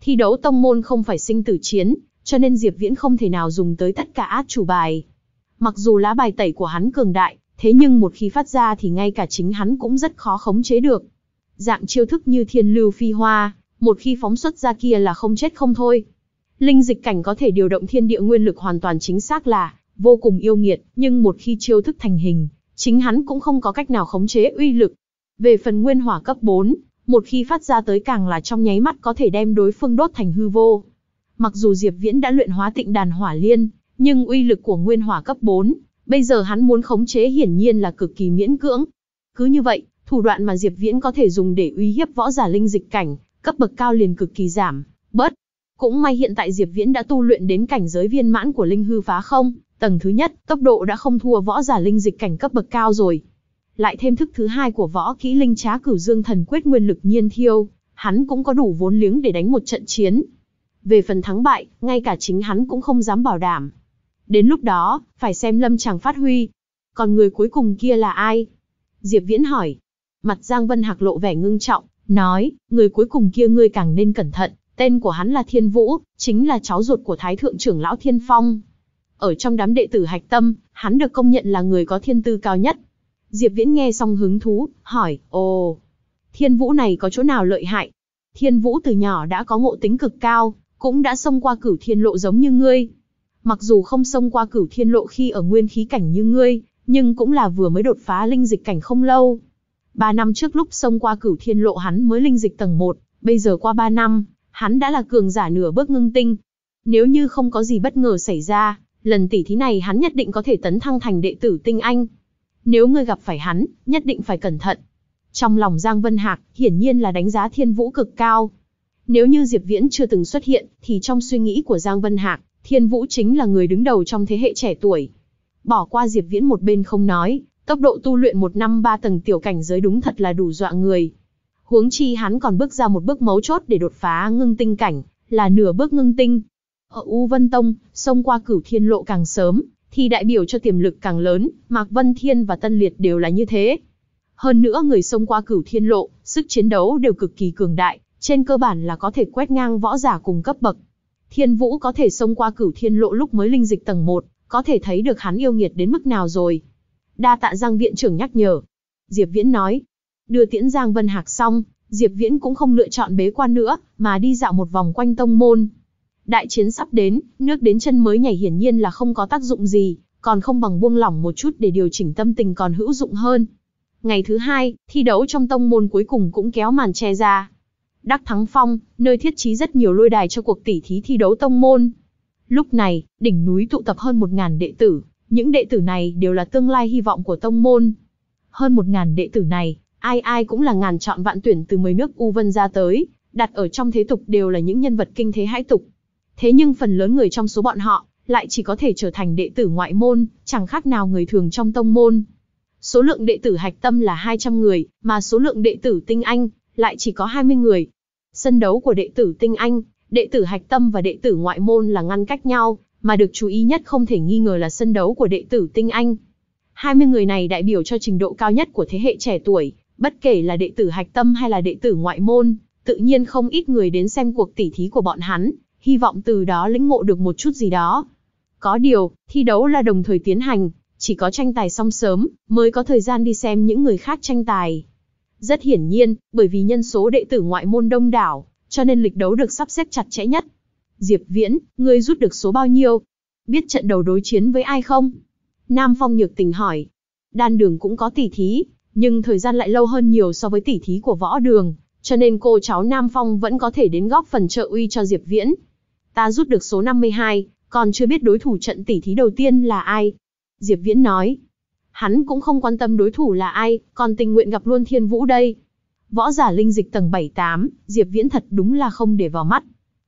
S1: Thi đấu tông môn không phải sinh tử chiến, cho nên Diệp Viễn không thể nào dùng tới tất cả át chủ bài. Mặc dù lá bài tẩy của hắn cường đại, thế nhưng một khi phát ra thì ngay cả chính hắn cũng rất khó khống chế được. Dạng chiêu thức như thiên lưu phi hoa, một khi phóng xuất ra kia là không chết không thôi. Linh dịch cảnh có thể điều động thiên địa nguyên lực hoàn toàn chính xác là vô cùng yêu nghiệt, nhưng một khi chiêu thức thành hình, chính hắn cũng không có cách nào khống chế uy lực. Về phần nguyên hỏa cấp 4, một khi phát ra tới càng là trong nháy mắt có thể đem đối phương đốt thành hư vô. Mặc dù Diệp Viễn đã luyện hóa tịnh đàn hỏa liên, nhưng uy lực của nguyên hỏa cấp 4, bây giờ hắn muốn khống chế hiển nhiên là cực kỳ miễn cưỡng. Cứ như vậy, thủ đoạn mà Diệp Viễn có thể dùng để uy hiếp võ giả linh dịch cảnh, cấp bậc cao liền cực kỳ giảm, bớt. Cũng may hiện tại Diệp Viễn đã tu luyện đến cảnh giới viên mãn của linh hư phá không, tầng thứ nhất, tốc độ đã không thua võ giả linh dịch cảnh cấp bậc cao rồi. Lại thêm thức thứ hai của võ kỹ linh trá cửu dương thần quyết nguyên lực nhiên thiêu, hắn cũng có đủ vốn liếng để đánh một trận chiến. Về phần thắng bại, ngay cả chính hắn cũng không dám bảo đảm. Đến lúc đó, phải xem lâm chàng phát huy. Còn người cuối cùng kia là ai? Diệp Viễn hỏi. Mặt Giang Vân Hạc lộ vẻ ngưng trọng, nói, người cuối cùng kia ngươi càng nên cẩn thận, tên của hắn là Thiên Vũ, chính là cháu ruột của Thái Thượng trưởng lão Thiên Phong. Ở trong đám đệ tử hạch tâm, hắn được công nhận là người có thiên tư cao nhất. Diệp Viễn nghe xong hứng thú, hỏi, ồ, Thiên Vũ này có chỗ nào lợi hại? Thiên Vũ từ nhỏ đã có ngộ tính cực cao, cũng đã xông qua cửu thiên lộ giống như ngươi. Mặc dù không xông qua cửu thiên lộ khi ở nguyên khí cảnh như ngươi, nhưng cũng là vừa mới đột phá linh dịch cảnh không lâu. Ba năm trước lúc xông qua cửu thiên lộ hắn mới linh dịch tầng 1, bây giờ qua ba năm, hắn đã là cường giả nửa bước ngưng tinh. Nếu như không có gì bất ngờ xảy ra, lần tỷ thí này hắn nhất định có thể tấn thăng thành đệ tử tinh anh. Nếu ngươi gặp phải hắn, nhất định phải cẩn thận. Trong lòng Giang Vân Hạc, hiển nhiên là đánh giá thiên vũ cực cao. Nếu như Diệp Viễn chưa từng xuất hiện, thì trong suy nghĩ của Giang Vân Hạc, thiên vũ chính là người đứng đầu trong thế hệ trẻ tuổi. Bỏ qua Diệp Viễn một bên không nói, tốc độ tu luyện một năm ba tầng tiểu cảnh giới đúng thật là đủ dọa người. Huống chi hắn còn bước ra một bước mấu chốt để đột phá ngưng tinh cảnh, là nửa bước ngưng tinh. Ở U Vân Tông, xông qua cửu thiên lộ càng sớm, thì đại biểu cho tiềm lực càng lớn, Mạc Vân Thiên và Tân Liệt đều là như thế. Hơn nữa người xông qua cửu thiên lộ, sức chiến đấu đều cực kỳ cường đại, trên cơ bản là có thể quét ngang võ giả cùng cấp bậc. Thiên Vũ có thể xông qua cửu thiên lộ lúc mới linh dịch tầng 1, có thể thấy được hắn yêu nghiệt đến mức nào rồi. Đa tạ Giang viện trưởng nhắc nhở. Diệp Viễn nói. Đưa tiễn Giang Vân Hạc xong, Diệp Viễn cũng không lựa chọn bế quan nữa, mà đi dạo một vòng quanh tông môn. Đại chiến sắp đến, nước đến chân mới nhảy hiển nhiên là không có tác dụng gì, còn không bằng buông lỏng một chút để điều chỉnh tâm tình còn hữu dụng hơn. Ngày thứ hai, thi đấu trong tông môn cuối cùng cũng kéo màn che ra. Đắc Thắng Phong, nơi thiết trí rất nhiều lôi đài cho cuộc tỷ thí thi đấu tông môn. Lúc này, đỉnh núi tụ tập hơn 1.000 đệ tử, những đệ tử này đều là tương lai hy vọng của tông môn. Hơn 1.000 đệ tử này, ai ai cũng là ngàn chọn vạn tuyển từ 10 nước U Vân ra tới, đặt ở trong thế tục đều là những nhân vật kinh thế hãi tục. Thế nhưng phần lớn người trong số bọn họ, lại chỉ có thể trở thành đệ tử ngoại môn, chẳng khác nào người thường trong tông môn. Số lượng đệ tử hạch tâm là 200 người, mà số lượng đệ tử tinh anh, lại chỉ có 20 người. Sân đấu của đệ tử tinh anh, đệ tử hạch tâm và đệ tử ngoại môn là ngăn cách nhau, mà được chú ý nhất không thể nghi ngờ là sân đấu của đệ tử tinh anh. 20 người này đại biểu cho trình độ cao nhất của thế hệ trẻ tuổi, bất kể là đệ tử hạch tâm hay là đệ tử ngoại môn, tự nhiên không ít người đến xem cuộc tỉ thí của bọn hắn, hy vọng từ đó lĩnh ngộ được một chút gì đó. Có điều, thi đấu là đồng thời tiến hành, chỉ có tranh tài xong sớm, mới có thời gian đi xem những người khác tranh tài. Rất hiển nhiên, bởi vì nhân số đệ tử ngoại môn đông đảo, cho nên lịch đấu được sắp xếp chặt chẽ nhất. Diệp Viễn, ngươi rút được số bao nhiêu? Biết trận đầu đối chiến với ai không? Nam Phong nhược tình hỏi. Đan đường cũng có tỷ thí, nhưng thời gian lại lâu hơn nhiều so với tỷ thí của võ đường, cho nên cô cháu Nam Phong vẫn có thể đến góp phần trợ uy cho Diệp Viễn. Ta rút được số 52, còn chưa biết đối thủ trận tỷ thí đầu tiên là ai. Diệp Viễn nói. Hắn cũng không quan tâm đối thủ là ai, còn tình nguyện gặp luôn Thiên Vũ đây. Võ giả linh dịch tầng 7-8, Diệp Viễn thật đúng là không để vào mắt.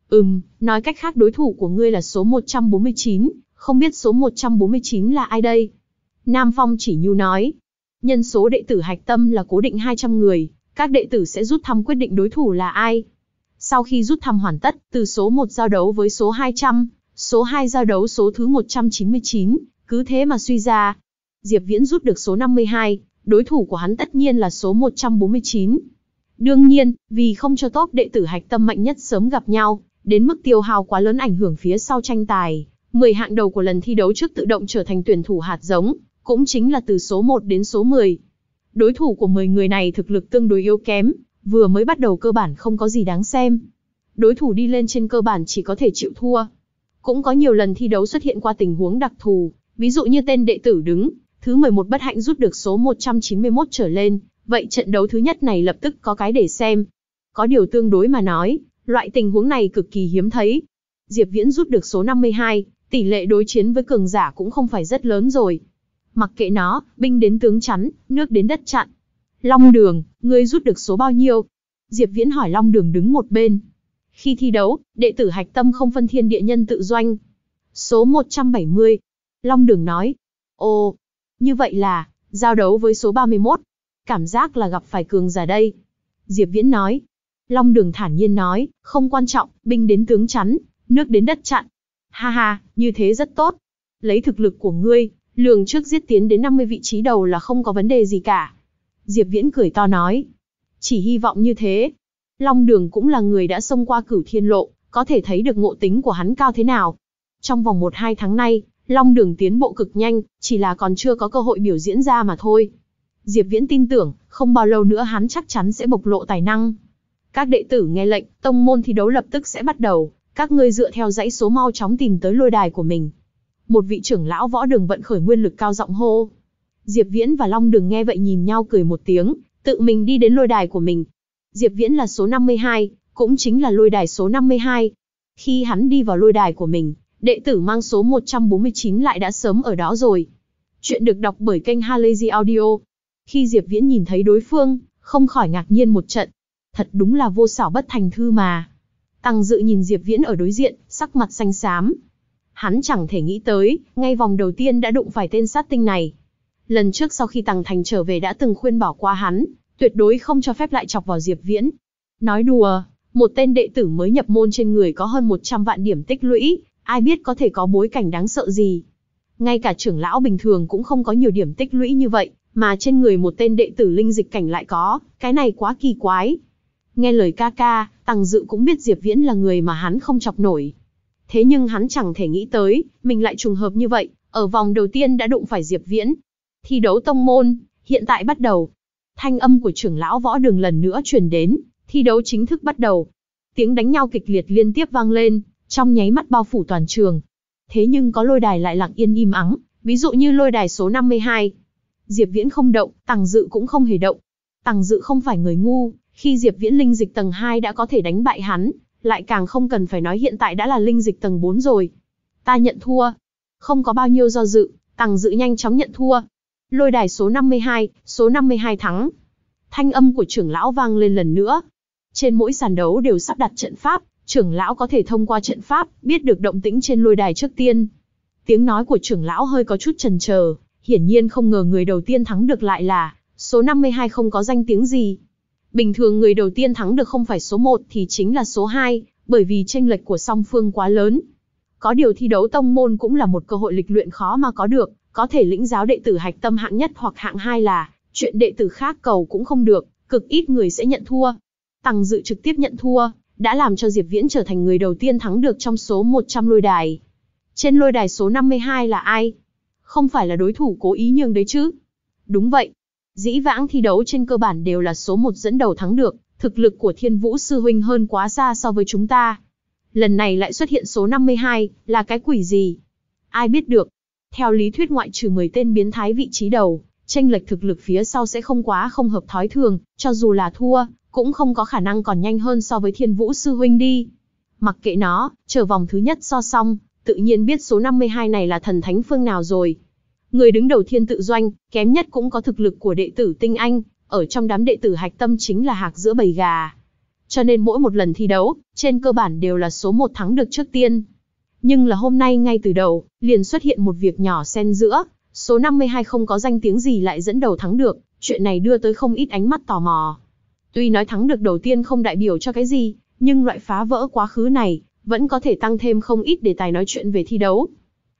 S1: Ừm, nói cách khác đối thủ của ngươi là số 149, không biết số 149 là ai đây? Nam Phong chỉ nhu nói. Nhân số đệ tử hạch tâm là cố định 200 người, các đệ tử sẽ rút thăm quyết định đối thủ là ai. Sau khi rút thăm hoàn tất, từ số 1 giao đấu với số 200, số 2 giao đấu số thứ 199, cứ thế mà suy ra. Diệp Viễn rút được số 52, đối thủ của hắn tất nhiên là số 149. Đương nhiên, vì không cho top đệ tử hạch tâm mạnh nhất sớm gặp nhau, đến mức tiêu hao quá lớn ảnh hưởng phía sau tranh tài, 10 hạng đầu của lần thi đấu trước tự động trở thành tuyển thủ hạt giống, cũng chính là từ số 1 đến số 10. Đối thủ của 10 người này thực lực tương đối yếu kém, vừa mới bắt đầu cơ bản không có gì đáng xem. Đối thủ đi lên trên cơ bản chỉ có thể chịu thua. Cũng có nhiều lần thi đấu xuất hiện qua tình huống đặc thù, ví dụ như tên đệ tử đứng, thứ 11 bất hạnh rút được số 191 trở lên, vậy trận đấu thứ nhất này lập tức có cái để xem. Có điều tương đối mà nói, loại tình huống này cực kỳ hiếm thấy. Diệp Viễn rút được số 52, tỷ lệ đối chiến với cường giả cũng không phải rất lớn rồi. Mặc kệ nó, binh đến tướng chắn, nước đến đất chặn. Long Đường, ngươi rút được số bao nhiêu? Diệp Viễn hỏi Long Đường đứng một bên. Khi thi đấu, đệ tử hạch tâm không phân thiên địa nhân tự doanh. Số 170. Long Đường nói. Ồ, như vậy là, giao đấu với số 31. Cảm giác là gặp phải cường giả đây. Diệp Viễn nói. Long Đường thản nhiên nói, không quan trọng, binh đến tướng chắn, nước đến đất chặn. Ha ha, như thế rất tốt. Lấy thực lực của ngươi, lường trước giết tiến đến 50 vị trí đầu là không có vấn đề gì cả. Diệp Viễn cười to nói. Chỉ hy vọng như thế. Long Đường cũng là người đã xông qua cửu thiên lộ, có thể thấy được ngộ tính của hắn cao thế nào. Trong vòng 1-2 tháng nay, Long Đường tiến bộ cực nhanh, chỉ là còn chưa có cơ hội biểu diễn ra mà thôi. Diệp Viễn tin tưởng, không bao lâu nữa hắn chắc chắn sẽ bộc lộ tài năng. Các đệ tử nghe lệnh, tông môn thi đấu lập tức sẽ bắt đầu, các ngươi dựa theo dãy số mau chóng tìm tới lôi đài của mình. Một vị trưởng lão võ đường vận khởi nguyên lực cao giọng hô. Diệp Viễn và Long Đường nghe vậy nhìn nhau cười một tiếng, tự mình đi đến lôi đài của mình. Diệp Viễn là số 52, cũng chính là lôi đài số 52. Khi hắn đi vào lôi đài của mình, đệ tử mang số 149 lại đã sớm ở đó rồi. Chuyện được đọc bởi kênh Halazy Audio. Khi Diệp Viễn nhìn thấy đối phương, không khỏi ngạc nhiên một trận. Thật đúng là vô xảo bất thành thư mà. Tăng dự nhìn Diệp Viễn ở đối diện, sắc mặt xanh xám. Hắn chẳng thể nghĩ tới, ngay vòng đầu tiên đã đụng phải tên sát tinh này. Lần trước sau khi Tằng Thành trở về đã từng khuyên bỏ qua hắn, tuyệt đối không cho phép lại chọc vào Diệp Viễn. Nói đùa, một tên đệ tử mới nhập môn trên người có hơn 100 vạn điểm tích lũy, ai biết có thể có bối cảnh đáng sợ gì. Ngay cả trưởng lão bình thường cũng không có nhiều điểm tích lũy như vậy, mà trên người một tên đệ tử linh dịch cảnh lại có, cái này quá kỳ quái. Nghe lời ca ca, Tăng Dự cũng biết Diệp Viễn là người mà hắn không chọc nổi. Thế nhưng hắn chẳng thể nghĩ tới, mình lại trùng hợp như vậy, ở vòng đầu tiên đã đụng phải Diệp Viễn. Thi đấu tông môn, hiện tại bắt đầu. Thanh âm của trưởng lão võ đường lần nữa truyền đến, thi đấu chính thức bắt đầu. Tiếng đánh nhau kịch liệt liên tiếp vang lên, trong nháy mắt bao phủ toàn trường. Thế nhưng có lôi đài lại lặng yên im ắng, ví dụ như lôi đài số 52. Diệp Viễn không động, Tằng Dự cũng không hề động. Tằng Dự không phải người ngu, khi Diệp Viễn linh dịch tầng 2 đã có thể đánh bại hắn, lại càng không cần phải nói hiện tại đã là linh dịch tầng 4 rồi. Ta nhận thua. Không có bao nhiêu do dự, Tằng Dự nhanh chóng nhận thua. Lôi đài số 52, số 52 thắng. Thanh âm của trưởng lão vang lên lần nữa. Trên mỗi sàn đấu đều sắp đặt trận pháp, trưởng lão có thể thông qua trận pháp, biết được động tĩnh trên lôi đài trước tiên. Tiếng nói của trưởng lão hơi có chút chần chờ, hiển nhiên không ngờ người đầu tiên thắng được lại là số 52 không có danh tiếng gì. Bình thường người đầu tiên thắng được không phải số 1 thì chính là số 2, bởi vì tranh lệch của song phương quá lớn. Có điều thi đấu tông môn cũng là một cơ hội lịch luyện khó mà có được, có thể lĩnh giáo đệ tử hạch tâm hạng nhất hoặc hạng hai là, chuyện đệ tử khác cầu cũng không được, cực ít người sẽ nhận thua. Tăng dự trực tiếp nhận thua, đã làm cho Diệp Viễn trở thành người đầu tiên thắng được trong số 100 lôi đài. Trên lôi đài số 52 là ai? Không phải là đối thủ cố ý nhường đấy chứ? Đúng vậy, Dĩ vãng thi đấu trên cơ bản đều là số một dẫn đầu thắng được, thực lực của Thiên Vũ Sư Huynh hơn quá xa so với chúng ta. Lần này lại xuất hiện số 52, là cái quỷ gì? Ai biết được? Theo lý thuyết ngoại trừ 10 tên biến thái vị trí đầu, tranh lệch thực lực phía sau sẽ không quá không hợp thói thường, cho dù là thua, cũng không có khả năng còn nhanh hơn so với Thiên Vũ Sư Huynh đi. Mặc kệ nó, chờ vòng thứ nhất so xong, tự nhiên biết số 52 này là thần thánh phương nào rồi. Người đứng đầu thiên tự doanh, kém nhất cũng có thực lực của đệ tử tinh anh, ở trong đám đệ tử hạch tâm chính là hạc giữa bầy gà. Cho nên mỗi một lần thi đấu, trên cơ bản đều là số một thắng được trước tiên. Nhưng là hôm nay ngay từ đầu, liền xuất hiện một việc nhỏ xen giữa, số 52 không có danh tiếng gì lại dẫn đầu thắng được, chuyện này đưa tới không ít ánh mắt tò mò. Tuy nói thắng được đầu tiên không đại biểu cho cái gì, nhưng loại phá vỡ quá khứ này, vẫn có thể tăng thêm không ít đề tài nói chuyện về thi đấu.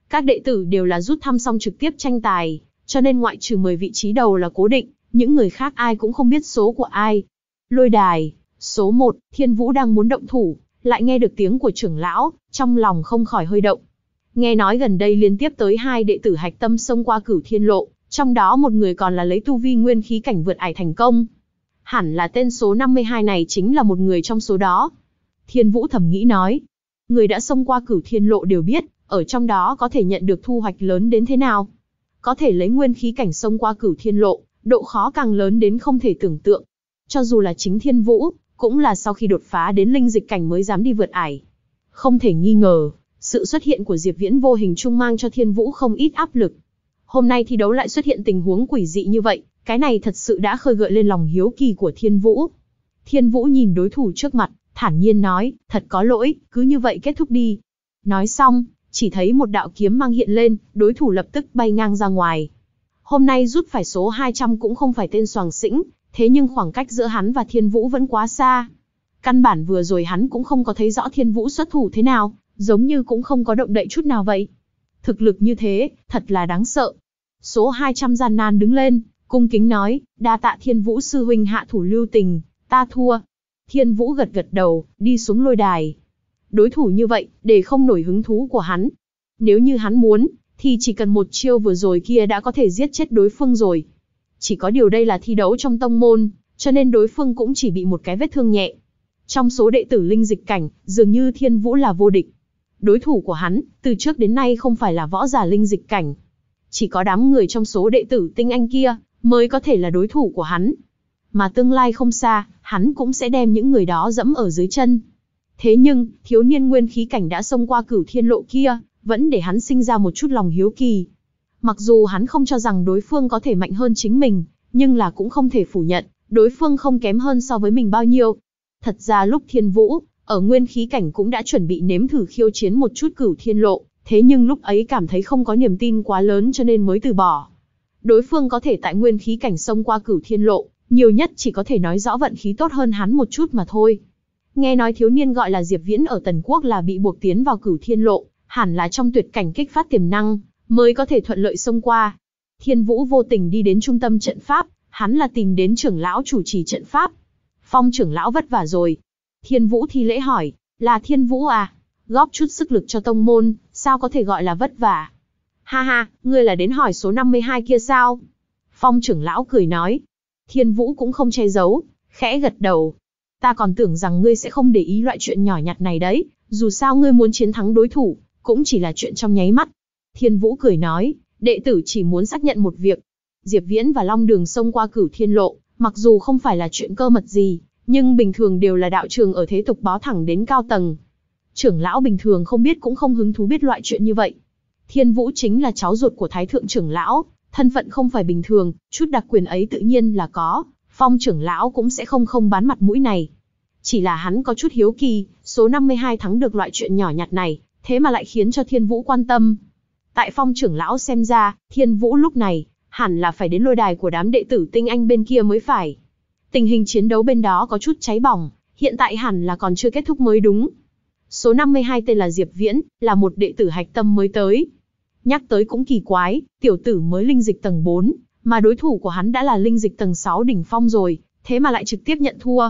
S1: Các đệ tử đều là rút thăm xong trực tiếp tranh tài, cho nên ngoại trừ 10 vị trí đầu là cố định, những người khác ai cũng không biết số của ai. Lôi đài, số 1, Thiên Vũ đang muốn động thủ, lại nghe được tiếng của trưởng lão, trong lòng không khỏi hơi động. Nghe nói gần đây liên tiếp tới hai đệ tử hạch tâm xông qua cửu thiên lộ, trong đó một người còn là lấy tu vi nguyên khí cảnh vượt ải thành công. Hẳn là tên số 52 này chính là một người trong số đó. Thiên Vũ thầm nghĩ nói. Người đã xông qua cửu thiên lộ đều biết, ở trong đó có thể nhận được thu hoạch lớn đến thế nào. Có thể lấy nguyên khí cảnh xông qua cửu thiên lộ, độ khó càng lớn đến không thể tưởng tượng. Cho dù là chính Thiên Vũ, cũng là sau khi đột phá đến linh dịch cảnh mới dám đi vượt ải. Không thể nghi ngờ, sự xuất hiện của Diệp Viễn vô hình trung mang cho Thiên Vũ không ít áp lực. Hôm nay thi đấu lại xuất hiện tình huống quỷ dị như vậy, cái này thật sự đã khơi gợi lên lòng hiếu kỳ của Thiên Vũ. Thiên Vũ nhìn đối thủ trước mặt, thản nhiên nói, thật có lỗi, cứ như vậy kết thúc đi. Nói xong, chỉ thấy một đạo kiếm mang hiện lên, đối thủ lập tức bay ngang ra ngoài. Hôm nay rút phải số 200 cũng không phải tên soàng sĩnh, thế nhưng khoảng cách giữa hắn và Thiên Vũ vẫn quá xa. Căn bản vừa rồi hắn cũng không có thấy rõ Thiên Vũ xuất thủ thế nào, giống như cũng không có động đậy chút nào vậy. Thực lực như thế, thật là đáng sợ. Số 200 gian nan đứng lên, cung kính nói, đa tạ Thiên Vũ sư huynh hạ thủ lưu tình, ta thua. Thiên Vũ gật gật đầu, đi xuống lôi đài. Đối thủ như vậy, để không nổi hứng thú của hắn. Nếu như hắn muốn, thì chỉ cần một chiêu vừa rồi kia đã có thể giết chết đối phương rồi. Chỉ có điều đây là thi đấu trong tông môn, cho nên đối phương cũng chỉ bị một cái vết thương nhẹ. Trong số đệ tử linh dịch cảnh, dường như Thiên Vũ là vô địch. Đối thủ của hắn, từ trước đến nay không phải là võ giả linh dịch cảnh. Chỉ có đám người trong số đệ tử tinh anh kia, mới có thể là đối thủ của hắn. Mà tương lai không xa, hắn cũng sẽ đem những người đó dẫm ở dưới chân. Thế nhưng, thiếu niên nguyên khí cảnh đã xông qua cửu thiên lộ kia, vẫn để hắn sinh ra một chút lòng hiếu kỳ. Mặc dù hắn không cho rằng đối phương có thể mạnh hơn chính mình, nhưng là cũng không thể phủ nhận, đối phương không kém hơn so với mình bao nhiêu. Thật ra lúc thiên vũ, ở nguyên khí cảnh cũng đã chuẩn bị nếm thử khiêu chiến một chút cửu thiên lộ, thế nhưng lúc ấy cảm thấy không có niềm tin quá lớn cho nên mới từ bỏ. Đối phương có thể tại nguyên khí cảnh xông qua cửu thiên lộ, nhiều nhất chỉ có thể nói rõ vận khí tốt hơn hắn một chút mà thôi. Nghe nói thiếu niên gọi là Diệp Viễn ở Tần Quốc là bị buộc tiến vào cửu thiên lộ, hẳn là trong tuyệt cảnh kích phát tiềm năng, mới có thể thuận lợi xông qua. Thiên Vũ vô tình đi đến trung tâm trận pháp, hắn là tìm đến trưởng lão chủ trì trận pháp. Phong trưởng lão vất vả rồi. Thiên Vũ thi lễ hỏi, là Thiên Vũ à? Góp chút sức lực cho tông môn, sao có thể gọi là vất vả? Ha ha, ngươi là đến hỏi số 52 kia sao? Phong trưởng lão cười nói. Thiên Vũ cũng không che giấu, khẽ gật đầu. Ta còn tưởng rằng ngươi sẽ không để ý loại chuyện nhỏ nhặt này đấy, dù sao ngươi muốn chiến thắng đối thủ, cũng chỉ là chuyện trong nháy mắt. Thiên Vũ cười nói, đệ tử chỉ muốn xác nhận một việc. Diệp Viễn và Long Đường xông qua cửu thiên lộ, mặc dù không phải là chuyện cơ mật gì, nhưng bình thường đều là đạo trường ở thế tục báo thẳng đến cao tầng. Trưởng lão bình thường không biết cũng không hứng thú biết loại chuyện như vậy. Thiên Vũ chính là cháu ruột của Thái Thượng trưởng lão, thân phận không phải bình thường, chút đặc quyền ấy tự nhiên là có, phong trưởng lão cũng sẽ không không bán mặt mũi này. Chỉ là hắn có chút hiếu kỳ, số 52 thắng được loại chuyện nhỏ nhặt này, thế mà lại khiến cho Thiên Vũ quan tâm. Tại phong trưởng lão xem ra, Thiên Vũ lúc này, hẳn là phải đến lôi đài của đám đệ tử tinh anh bên kia mới phải. Tình hình chiến đấu bên đó có chút cháy bỏng, hiện tại hẳn là còn chưa kết thúc mới đúng. Số 52 tên là Diệp Viễn, là một đệ tử hạch tâm mới tới. Nhắc tới cũng kỳ quái, tiểu tử mới linh dịch tầng 4, mà đối thủ của hắn đã là linh dịch tầng 6 đỉnh phong rồi, thế mà lại trực tiếp nhận thua.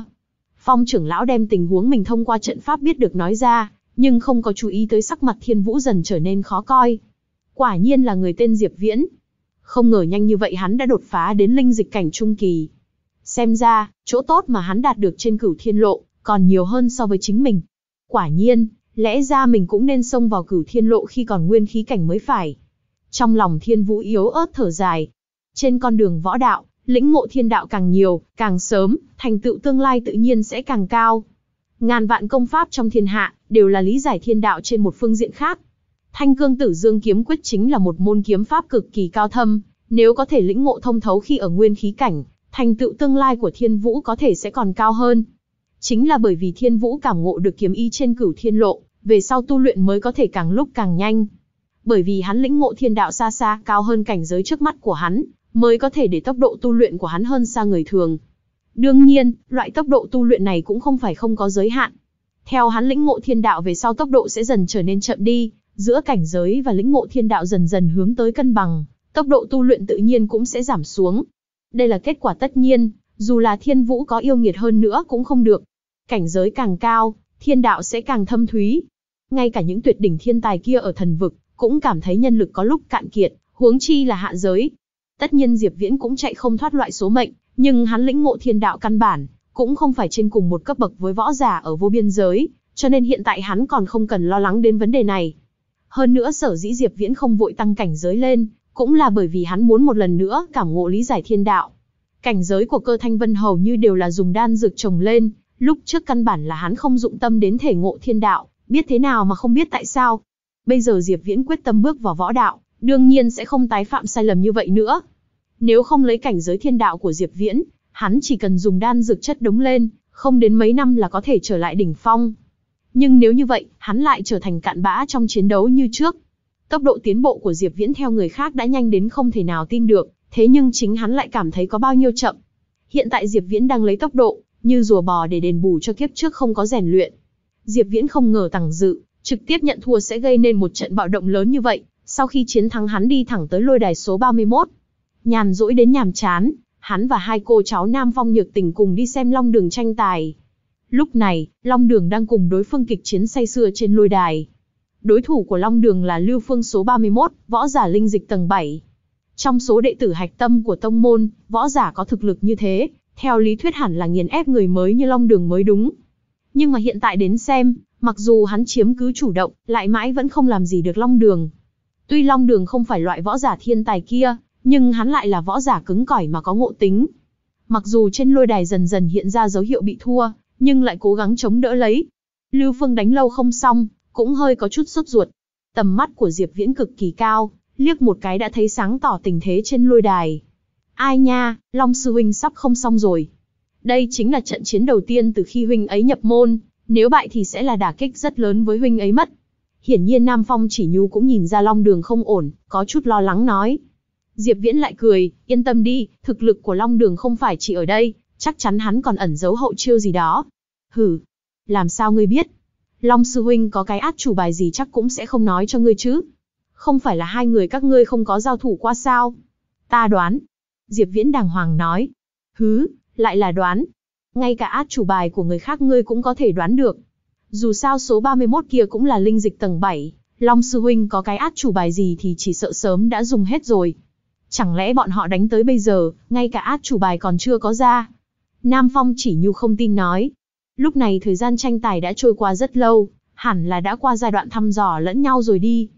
S1: Phong trưởng lão đem tình huống mình thông qua trận pháp biết được nói ra, nhưng không có chú ý tới sắc mặt thiên vũ dần trở nên khó coi. Quả nhiên là người tên Diệp Viễn. Không ngờ nhanh như vậy hắn đã đột phá đến linh dịch cảnh trung kỳ. Xem ra, chỗ tốt mà hắn đạt được trên cửu thiên lộ, còn nhiều hơn so với chính mình. Quả nhiên, lẽ ra mình cũng nên xông vào cửu thiên lộ khi còn nguyên khí cảnh mới phải. Trong lòng thiên vũ yếu ớt thở dài. Trên con đường võ đạo, lĩnh ngộ thiên đạo càng nhiều, càng sớm, thành tựu tương lai tự nhiên sẽ càng cao. Ngàn vạn công pháp trong thiên hạ, đều là lý giải thiên đạo trên một phương diện khác. Thanh cương tử dương kiếm quyết chính là một môn kiếm pháp cực kỳ cao thâm, nếu có thể lĩnh ngộ thông thấu khi ở nguyên khí cảnh, thành tựu tương lai của thiên vũ có thể sẽ còn cao hơn. Chính là bởi vì thiên vũ cảm ngộ được kiếm y trên cửu thiên lộ, về sau tu luyện mới có thể càng lúc càng nhanh. Bởi vì hắn lĩnh ngộ thiên đạo xa xa cao hơn cảnh giới trước mắt của hắn, mới có thể để tốc độ tu luyện của hắn hơn xa người thường. Đương nhiên, loại tốc độ tu luyện này cũng không phải không có giới hạn. Theo hắn lĩnh ngộ thiên đạo về sau tốc độ sẽ dần trở nên chậm đi, giữa cảnh giới và lĩnh ngộ thiên đạo dần dần hướng tới cân bằng, tốc độ tu luyện tự nhiên cũng sẽ giảm xuống. Đây là kết quả tất nhiên, dù là thiên vũ có yêu nghiệt hơn nữa cũng không được. Cảnh giới càng cao, thiên đạo sẽ càng thâm thúy. Ngay cả những tuyệt đỉnh thiên tài kia ở thần vực, cũng cảm thấy nhân lực có lúc cạn kiệt, huống chi là hạ giới. Tất nhiên Diệp Viễn cũng chạy không thoát loại số mệnh, nhưng hắn lĩnh ngộ thiên đạo căn bản, cũng không phải trên cùng một cấp bậc với võ giả ở vô biên giới, cho nên hiện tại hắn còn không cần lo lắng đến vấn đề này. Hơn nữa sở dĩ Diệp Viễn không vội tăng cảnh giới lên, cũng là bởi vì hắn muốn một lần nữa cảm ngộ lý giải thiên đạo. Cảnh giới của cơ thanh vân hầu như đều là dùng đan dược trồng lên, lúc trước căn bản là hắn không dụng tâm đến thể ngộ thiên đạo, biết thế nào mà không biết tại sao. Bây giờ Diệp Viễn quyết tâm bước vào võ đạo, đương nhiên sẽ không tái phạm sai lầm như vậy nữa. Nếu không lấy cảnh giới thiên đạo của Diệp Viễn, hắn chỉ cần dùng đan dược chất đống lên, không đến mấy năm là có thể trở lại đỉnh phong. Nhưng nếu như vậy, hắn lại trở thành cạn bã trong chiến đấu như trước. Tốc độ tiến bộ của Diệp Viễn theo người khác đã nhanh đến không thể nào tin được, thế nhưng chính hắn lại cảm thấy có bao nhiêu chậm. Hiện tại Diệp Viễn đang lấy tốc độ, như rùa bò để đền bù cho kiếp trước không có rèn luyện. Diệp Viễn không ngờ Tằng dự, trực tiếp nhận thua sẽ gây nên một trận bạo động lớn như vậy, sau khi chiến thắng hắn đi thẳng tới lôi đài số 31. Nhàn rỗi đến nhàm chán, hắn và hai cô cháu Nam Phong Nhược Tình cùng đi xem Long Đường tranh tài. Lúc này, Long Đường đang cùng đối phương kịch chiến say sưa trên lôi đài. Đối thủ của Long Đường là Lưu Phương số 31, võ giả linh dịch tầng 7. Trong số đệ tử hạch tâm của tông môn, võ giả có thực lực như thế, theo lý thuyết hẳn là nghiền ép người mới như Long Đường mới đúng. Nhưng mà hiện tại đến xem, mặc dù hắn chiếm cứ chủ động, lại mãi vẫn không làm gì được Long Đường. Tuy Long Đường không phải loại võ giả thiên tài kia, nhưng hắn lại là võ giả cứng cỏi mà có ngộ tính. Mặc dù trên lôi đài dần dần hiện ra dấu hiệu bị thua, nhưng lại cố gắng chống đỡ lấy. Lưu Phương đánh lâu không xong, cũng hơi có chút sốt ruột. Tầm mắt của Diệp Viễn cực kỳ cao, liếc một cái đã thấy sáng tỏ tình thế trên lôi đài. Ai nha, Long Sư Huynh sắp không xong rồi. Đây chính là trận chiến đầu tiên từ khi Huynh ấy nhập môn, nếu bại thì sẽ là đả kích rất lớn với Huynh ấy mất. Hiển nhiên Nam Phong chỉ nhu cũng nhìn ra Long Đường không ổn, có chút lo lắng nói. Diệp Viễn lại cười, yên tâm đi, thực lực của Long Đường không phải chỉ ở đây, chắc chắn hắn còn ẩn giấu hậu chiêu gì đó. Hừ, làm sao ngươi biết? Long Sư Huynh có cái át chủ bài gì chắc cũng sẽ không nói cho ngươi chứ. Không phải là hai người các ngươi không có giao thủ qua sao? Ta đoán. Diệp Viễn đàng hoàng nói. Hứ, lại là đoán. Ngay cả át chủ bài của người khác ngươi cũng có thể đoán được. Dù sao số 31 kia cũng là linh dịch tầng 7, Long Sư Huynh có cái át chủ bài gì thì chỉ sợ sớm đã dùng hết rồi. Chẳng lẽ bọn họ đánh tới bây giờ, ngay cả át chủ bài còn chưa có ra? Nam Phong chỉ nhu không tin nói. Lúc này thời gian tranh tài đã trôi qua rất lâu, hẳn là đã qua giai đoạn thăm dò lẫn nhau rồi đi.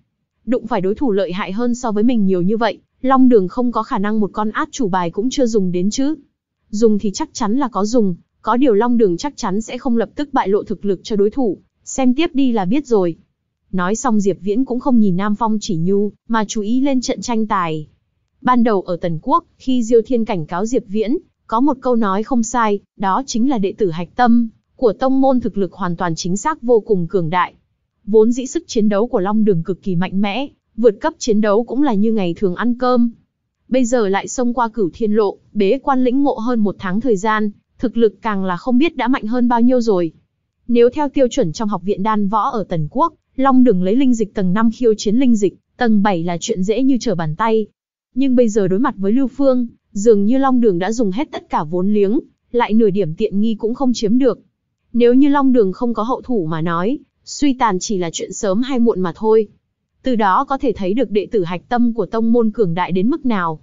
S1: Đụng phải đối thủ lợi hại hơn so với mình nhiều như vậy, Long Đường không có khả năng một con át chủ bài cũng chưa dùng đến chứ. Dùng thì chắc chắn là có dùng, có điều Long Đường chắc chắn sẽ không lập tức bại lộ thực lực cho đối thủ, xem tiếp đi là biết rồi. Nói xong Diệp Viễn cũng không nhìn Nam Phong chỉ nhu, mà chú ý lên trận tranh tài. Ban đầu ở Tần Quốc, khi Diêu Thiên cảnh cáo Diệp Viễn, có một câu nói không sai, đó chính là đệ tử hạch tâm, của tông môn thực lực hoàn toàn chính xác vô cùng cường đại. Vốn dĩ sức chiến đấu của Long Đường cực kỳ mạnh mẽ, vượt cấp chiến đấu cũng là như ngày thường ăn cơm. Bây giờ lại xông qua cửu thiên lộ, bế quan lĩnh ngộ hơn một tháng thời gian, thực lực càng là không biết đã mạnh hơn bao nhiêu rồi. Nếu theo tiêu chuẩn trong học viện đan võ ở Tần Quốc, Long Đường lấy linh dịch tầng 5 khiêu chiến linh dịch, tầng 7 là chuyện dễ như trở bàn tay. Nhưng bây giờ đối mặt với Lưu Phương, dường như Long Đường đã dùng hết tất cả vốn liếng, lại nửa điểm tiện nghi cũng không chiếm được. Nếu như Long Đường không có hậu thủ mà nói, suy tàn chỉ là chuyện sớm hay muộn mà thôi. Từ đó có thể thấy được đệ tử hạch tâm của tông môn cường đại đến mức nào.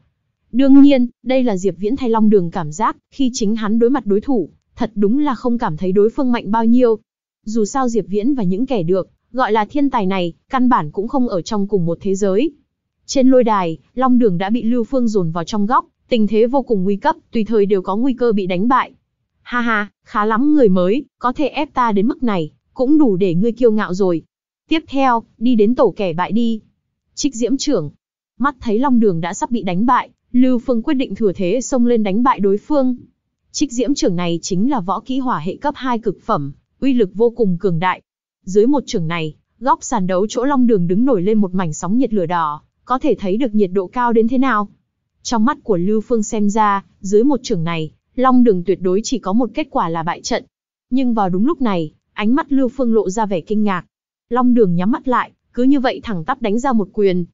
S1: Đương nhiên, đây là Diệp Viễn thay Long Đường cảm giác, khi chính hắn đối mặt đối thủ, thật đúng là không cảm thấy đối phương mạnh bao nhiêu. Dù sao Diệp Viễn và những kẻ được, gọi là thiên tài này, căn bản cũng không ở trong cùng một thế giới. Trên lôi đài, Long Đường đã bị Lưu Phương dồn vào trong góc, tình thế vô cùng nguy cấp, tùy thời đều có nguy cơ bị đánh bại. Ha ha, khá lắm người mới, có thể ép ta đến mức này, cũng đủ để ngươi kiêu ngạo rồi. Tiếp theo, đi đến tổ kẻ bại đi. Trích diễm trưởng. Mắt thấy Long Đường đã sắp bị đánh bại, Lưu Phương quyết định thừa thế xông lên đánh bại đối phương. Trích diễm trưởng này chính là võ kỹ hỏa hệ cấp 2 cực phẩm, uy lực vô cùng cường đại. Dưới một trưởng này, góc sàn đấu chỗ Long Đường đứng nổi lên một mảnh sóng nhiệt lửa đỏ, có thể thấy được nhiệt độ cao đến thế nào. Trong mắt của Lưu Phương xem ra, dưới một trưởng này, Long Đường tuyệt đối chỉ có một kết quả là bại trận. Nhưng vào đúng lúc này, Ánh mắt Lưu Phương lộ ra vẻ kinh ngạc. Long đường nhắm mắt lại, cứ như vậy thẳng tắp đánh ra một quyền.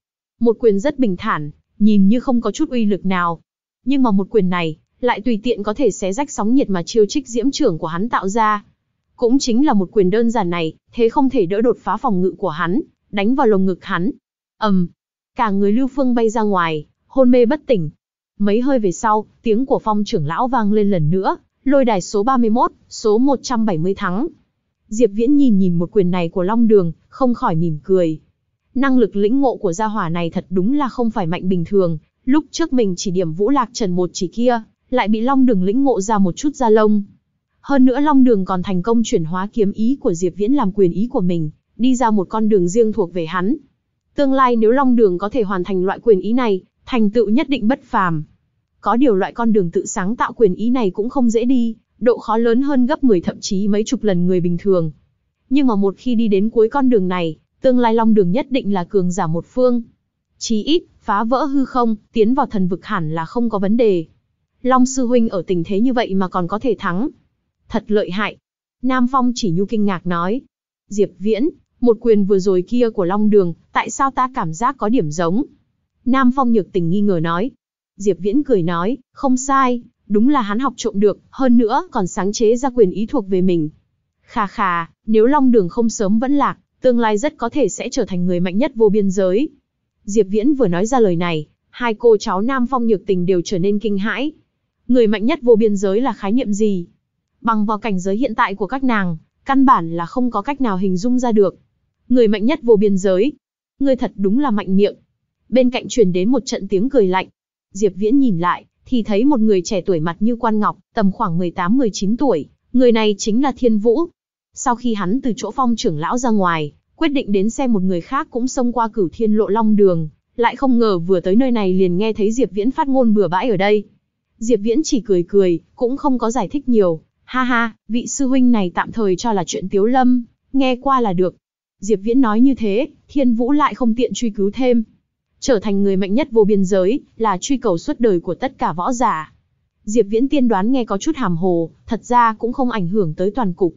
S1: Một quyền rất bình thản, nhìn như không có chút uy lực nào. Nhưng mà một quyền này, lại tùy tiện có thể xé rách sóng nhiệt mà chiêu trích diễm trưởng của hắn tạo ra. Cũng chính là một quyền đơn giản này, thế không thể đỡ đột phá phòng ngự của hắn, đánh vào lồng ngực hắn. ầm, um, cả người Lưu Phương bay ra ngoài, hôn mê bất tỉnh. Mấy hơi về sau, tiếng của phong trưởng lão vang lên lần nữa, lôi đài số 31, số 170 thắng. Diệp Viễn nhìn nhìn một quyền này của Long Đường, không khỏi mỉm cười. Năng lực lĩnh ngộ của gia hỏa này thật đúng là không phải mạnh bình thường, lúc trước mình chỉ điểm Vũ Lạc Trần một chỉ kia, lại bị Long Đường lĩnh ngộ ra một chút da lông. Hơn nữa Long Đường còn thành công chuyển hóa kiếm ý của Diệp Viễn làm quyền ý của mình, đi ra một con đường riêng thuộc về hắn. Tương lai nếu Long Đường có thể hoàn thành loại quyền ý này, thành tựu nhất định bất phàm. Có điều loại con đường tự sáng tạo quyền ý này cũng không dễ đi, độ khó lớn hơn gấp 10 thậm chí mấy chục lần người bình thường. Nhưng mà một khi đi đến cuối con đường này, tương lai Long Đường nhất định là cường giả một phương. Chí ít, phá vỡ hư không, tiến vào thần vực hẳn là không có vấn đề. Long Sư Huynh ở tình thế như vậy mà còn có thể thắng. Thật lợi hại. Nam Phong chỉ nhu kinh ngạc nói. Diệp Viễn, một quyền vừa rồi kia của Long Đường, tại sao ta cảm giác có điểm giống? Nam Phong nhược tình nghi ngờ nói. Diệp Viễn cười nói, không sai, đúng là hắn học trộm được, hơn nữa còn sáng chế ra quyền ý thuộc về mình. Khà khà, nếu Long Đường không sớm vẫn lạc, tương lai rất có thể sẽ trở thành người mạnh nhất vô biên giới. Diệp Viễn vừa nói ra lời này, hai cô cháu Nam Phong nhược tình đều trở nên kinh hãi. Người mạnh nhất vô biên giới là khái niệm gì? Bằng vào cảnh giới hiện tại của các nàng, căn bản là không có cách nào hình dung ra được. Người mạnh nhất vô biên giới. Người thật đúng là mạnh miệng. Bên cạnh truyền đến một trận tiếng cười lạnh. Diệp Viễn nhìn lại, thì thấy một người trẻ tuổi mặt như quan ngọc, tầm khoảng 18-19 tuổi. Người này chính là Thiên Vũ. Sau khi hắn từ chỗ phong trưởng lão ra ngoài, quyết định đến xem một người khác cũng xông qua cửu thiên lộ long đường, lại không ngờ vừa tới nơi này liền nghe thấy Diệp Viễn phát ngôn bừa bãi ở đây. Diệp Viễn chỉ cười cười, cũng không có giải thích nhiều. Ha ha, vị sư huynh này tạm thời cho là chuyện tiếu lâm, nghe qua là được. Diệp Viễn nói như thế, Thiên Vũ lại không tiện truy cứu thêm. Trở thành người mạnh nhất vô biên giới, là truy cầu suốt đời của tất cả võ giả. Diệp Viễn tiên đoán nghe có chút hàm hồ, thật ra cũng không ảnh hưởng tới toàn cục.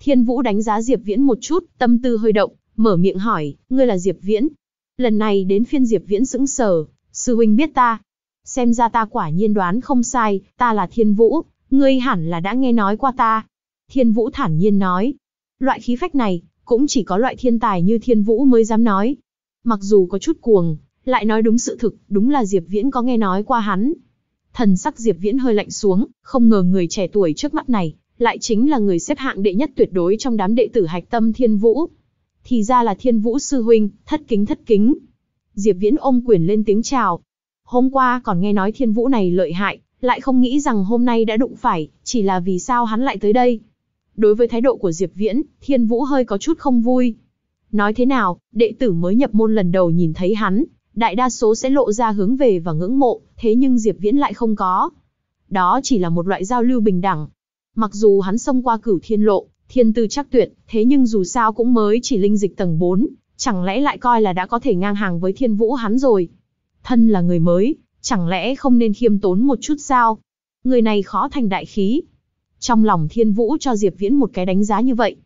S1: Thiên Vũ đánh giá Diệp Viễn một chút, tâm tư hơi động, mở miệng hỏi, ngươi là Diệp Viễn. Lần này đến phiên Diệp Viễn sững sờ, sư huynh biết ta. Xem ra ta quả nhiên đoán không sai, ta là Thiên Vũ, ngươi hẳn là đã nghe nói qua ta. Thiên Vũ thản nhiên nói, loại khí phách này, cũng chỉ có loại thiên tài như Thiên Vũ mới dám nói. Mặc dù có chút cuồng, lại nói đúng sự thực, đúng là Diệp Viễn có nghe nói qua hắn. Thần sắc Diệp Viễn hơi lạnh xuống, không ngờ người trẻ tuổi trước mắt này, lại chính là người xếp hạng đệ nhất tuyệt đối trong đám đệ tử hạch tâm Thiên Vũ. Thì ra là Thiên Vũ sư huynh, thất kính thất kính. Diệp Viễn ôm quyền lên tiếng chào. Hôm qua còn nghe nói Thiên Vũ này lợi hại, lại không nghĩ rằng hôm nay đã đụng phải, chỉ là vì sao hắn lại tới đây. Đối với thái độ của Diệp Viễn, Thiên Vũ hơi có chút không vui. Nói thế nào, đệ tử mới nhập môn lần đầu nhìn thấy hắn, đại đa số sẽ lộ ra hướng về và ngưỡng mộ, thế nhưng Diệp Viễn lại không có. Đó chỉ là một loại giao lưu bình đẳng. Mặc dù hắn xông qua cửu thiên lộ, thiên tư chắc tuyệt, thế nhưng dù sao cũng mới chỉ linh dịch tầng 4, chẳng lẽ lại coi là đã có thể ngang hàng với thiên vũ hắn rồi. Thân là người mới, chẳng lẽ không nên khiêm tốn một chút sao? Người này khó thành đại khí. Trong lòng thiên vũ cho Diệp Viễn một cái đánh giá như vậy.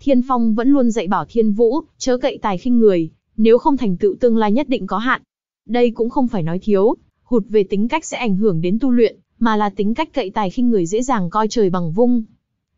S1: Thiên Phong vẫn luôn dạy bảo thiên vũ, chớ cậy tài khinh người, nếu không thành tựu tương lai nhất định có hạn. Đây cũng không phải nói thiếu, hụt về tính cách sẽ ảnh hưởng đến tu luyện, mà là tính cách cậy tài khinh người dễ dàng coi trời bằng vung.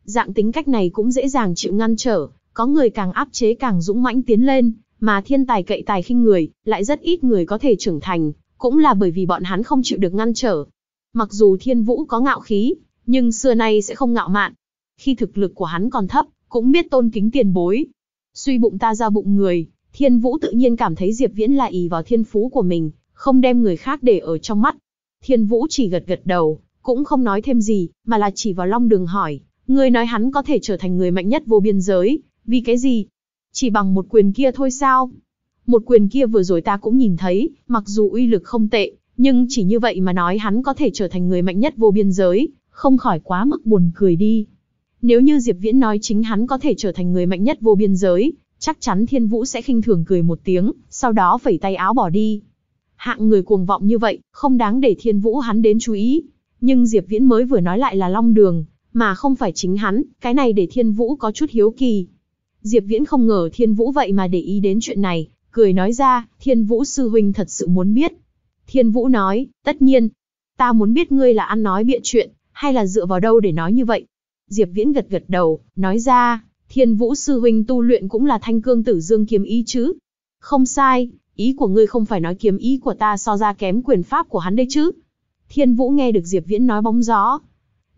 S1: Dạng tính cách này cũng dễ dàng chịu ngăn trở, có người càng áp chế càng dũng mãnh tiến lên, mà thiên tài cậy tài khinh người, lại rất ít người có thể trưởng thành, cũng là bởi vì bọn hắn không chịu được ngăn trở. Mặc dù thiên vũ có ngạo khí, nhưng xưa nay sẽ không ngạo mạn. Khi thực lực của hắn còn thấp, cũng biết tôn kính tiền bối. Suy bụng ta ra bụng người, thiên vũ tự nhiên cảm thấy Diệp Viễn là ý vào thiên phú của mình, không đem người khác để ở trong mắt. Thiên vũ chỉ gật gật đầu, cũng không nói thêm gì, mà là chỉ vào Long Đường hỏi, Ngươi nói hắn có thể trở thành người mạnh nhất vô biên giới, vì cái gì? Chỉ bằng một quyền kia thôi sao? Một quyền kia vừa rồi ta cũng nhìn thấy, mặc dù uy lực không tệ, nhưng chỉ như vậy mà nói hắn có thể trở thành người mạnh nhất vô biên giới, không khỏi quá mức buồn cười đi. Nếu như Diệp Viễn nói chính hắn có thể trở thành người mạnh nhất vô biên giới, chắc chắn Thiên Vũ sẽ khinh thường cười một tiếng, sau đó phẩy tay áo bỏ đi. Hạng người cuồng vọng như vậy, không đáng để Thiên Vũ hắn đến chú ý. Nhưng Diệp Viễn mới vừa nói lại là Long Đường, mà không phải chính hắn, cái này để Thiên Vũ có chút hiếu kỳ. Diệp Viễn không ngờ Thiên Vũ vậy mà để ý đến chuyện này, cười nói ra, Thiên Vũ sư huynh thật sự muốn biết. Thiên Vũ nói, tất nhiên, ta muốn biết ngươi là ăn nói bịa chuyện, hay là dựa vào đâu để nói như vậy. Diệp Viễn gật gật đầu, nói ra, Thiên Vũ sư huynh tu luyện cũng là thanh cương tử dương kiếm ý chứ. Không sai, ý của ngươi không phải nói kiếm ý của ta so ra kém quyền pháp của hắn đấy chứ. Thiên Vũ nghe được Diệp Viễn nói bóng gió.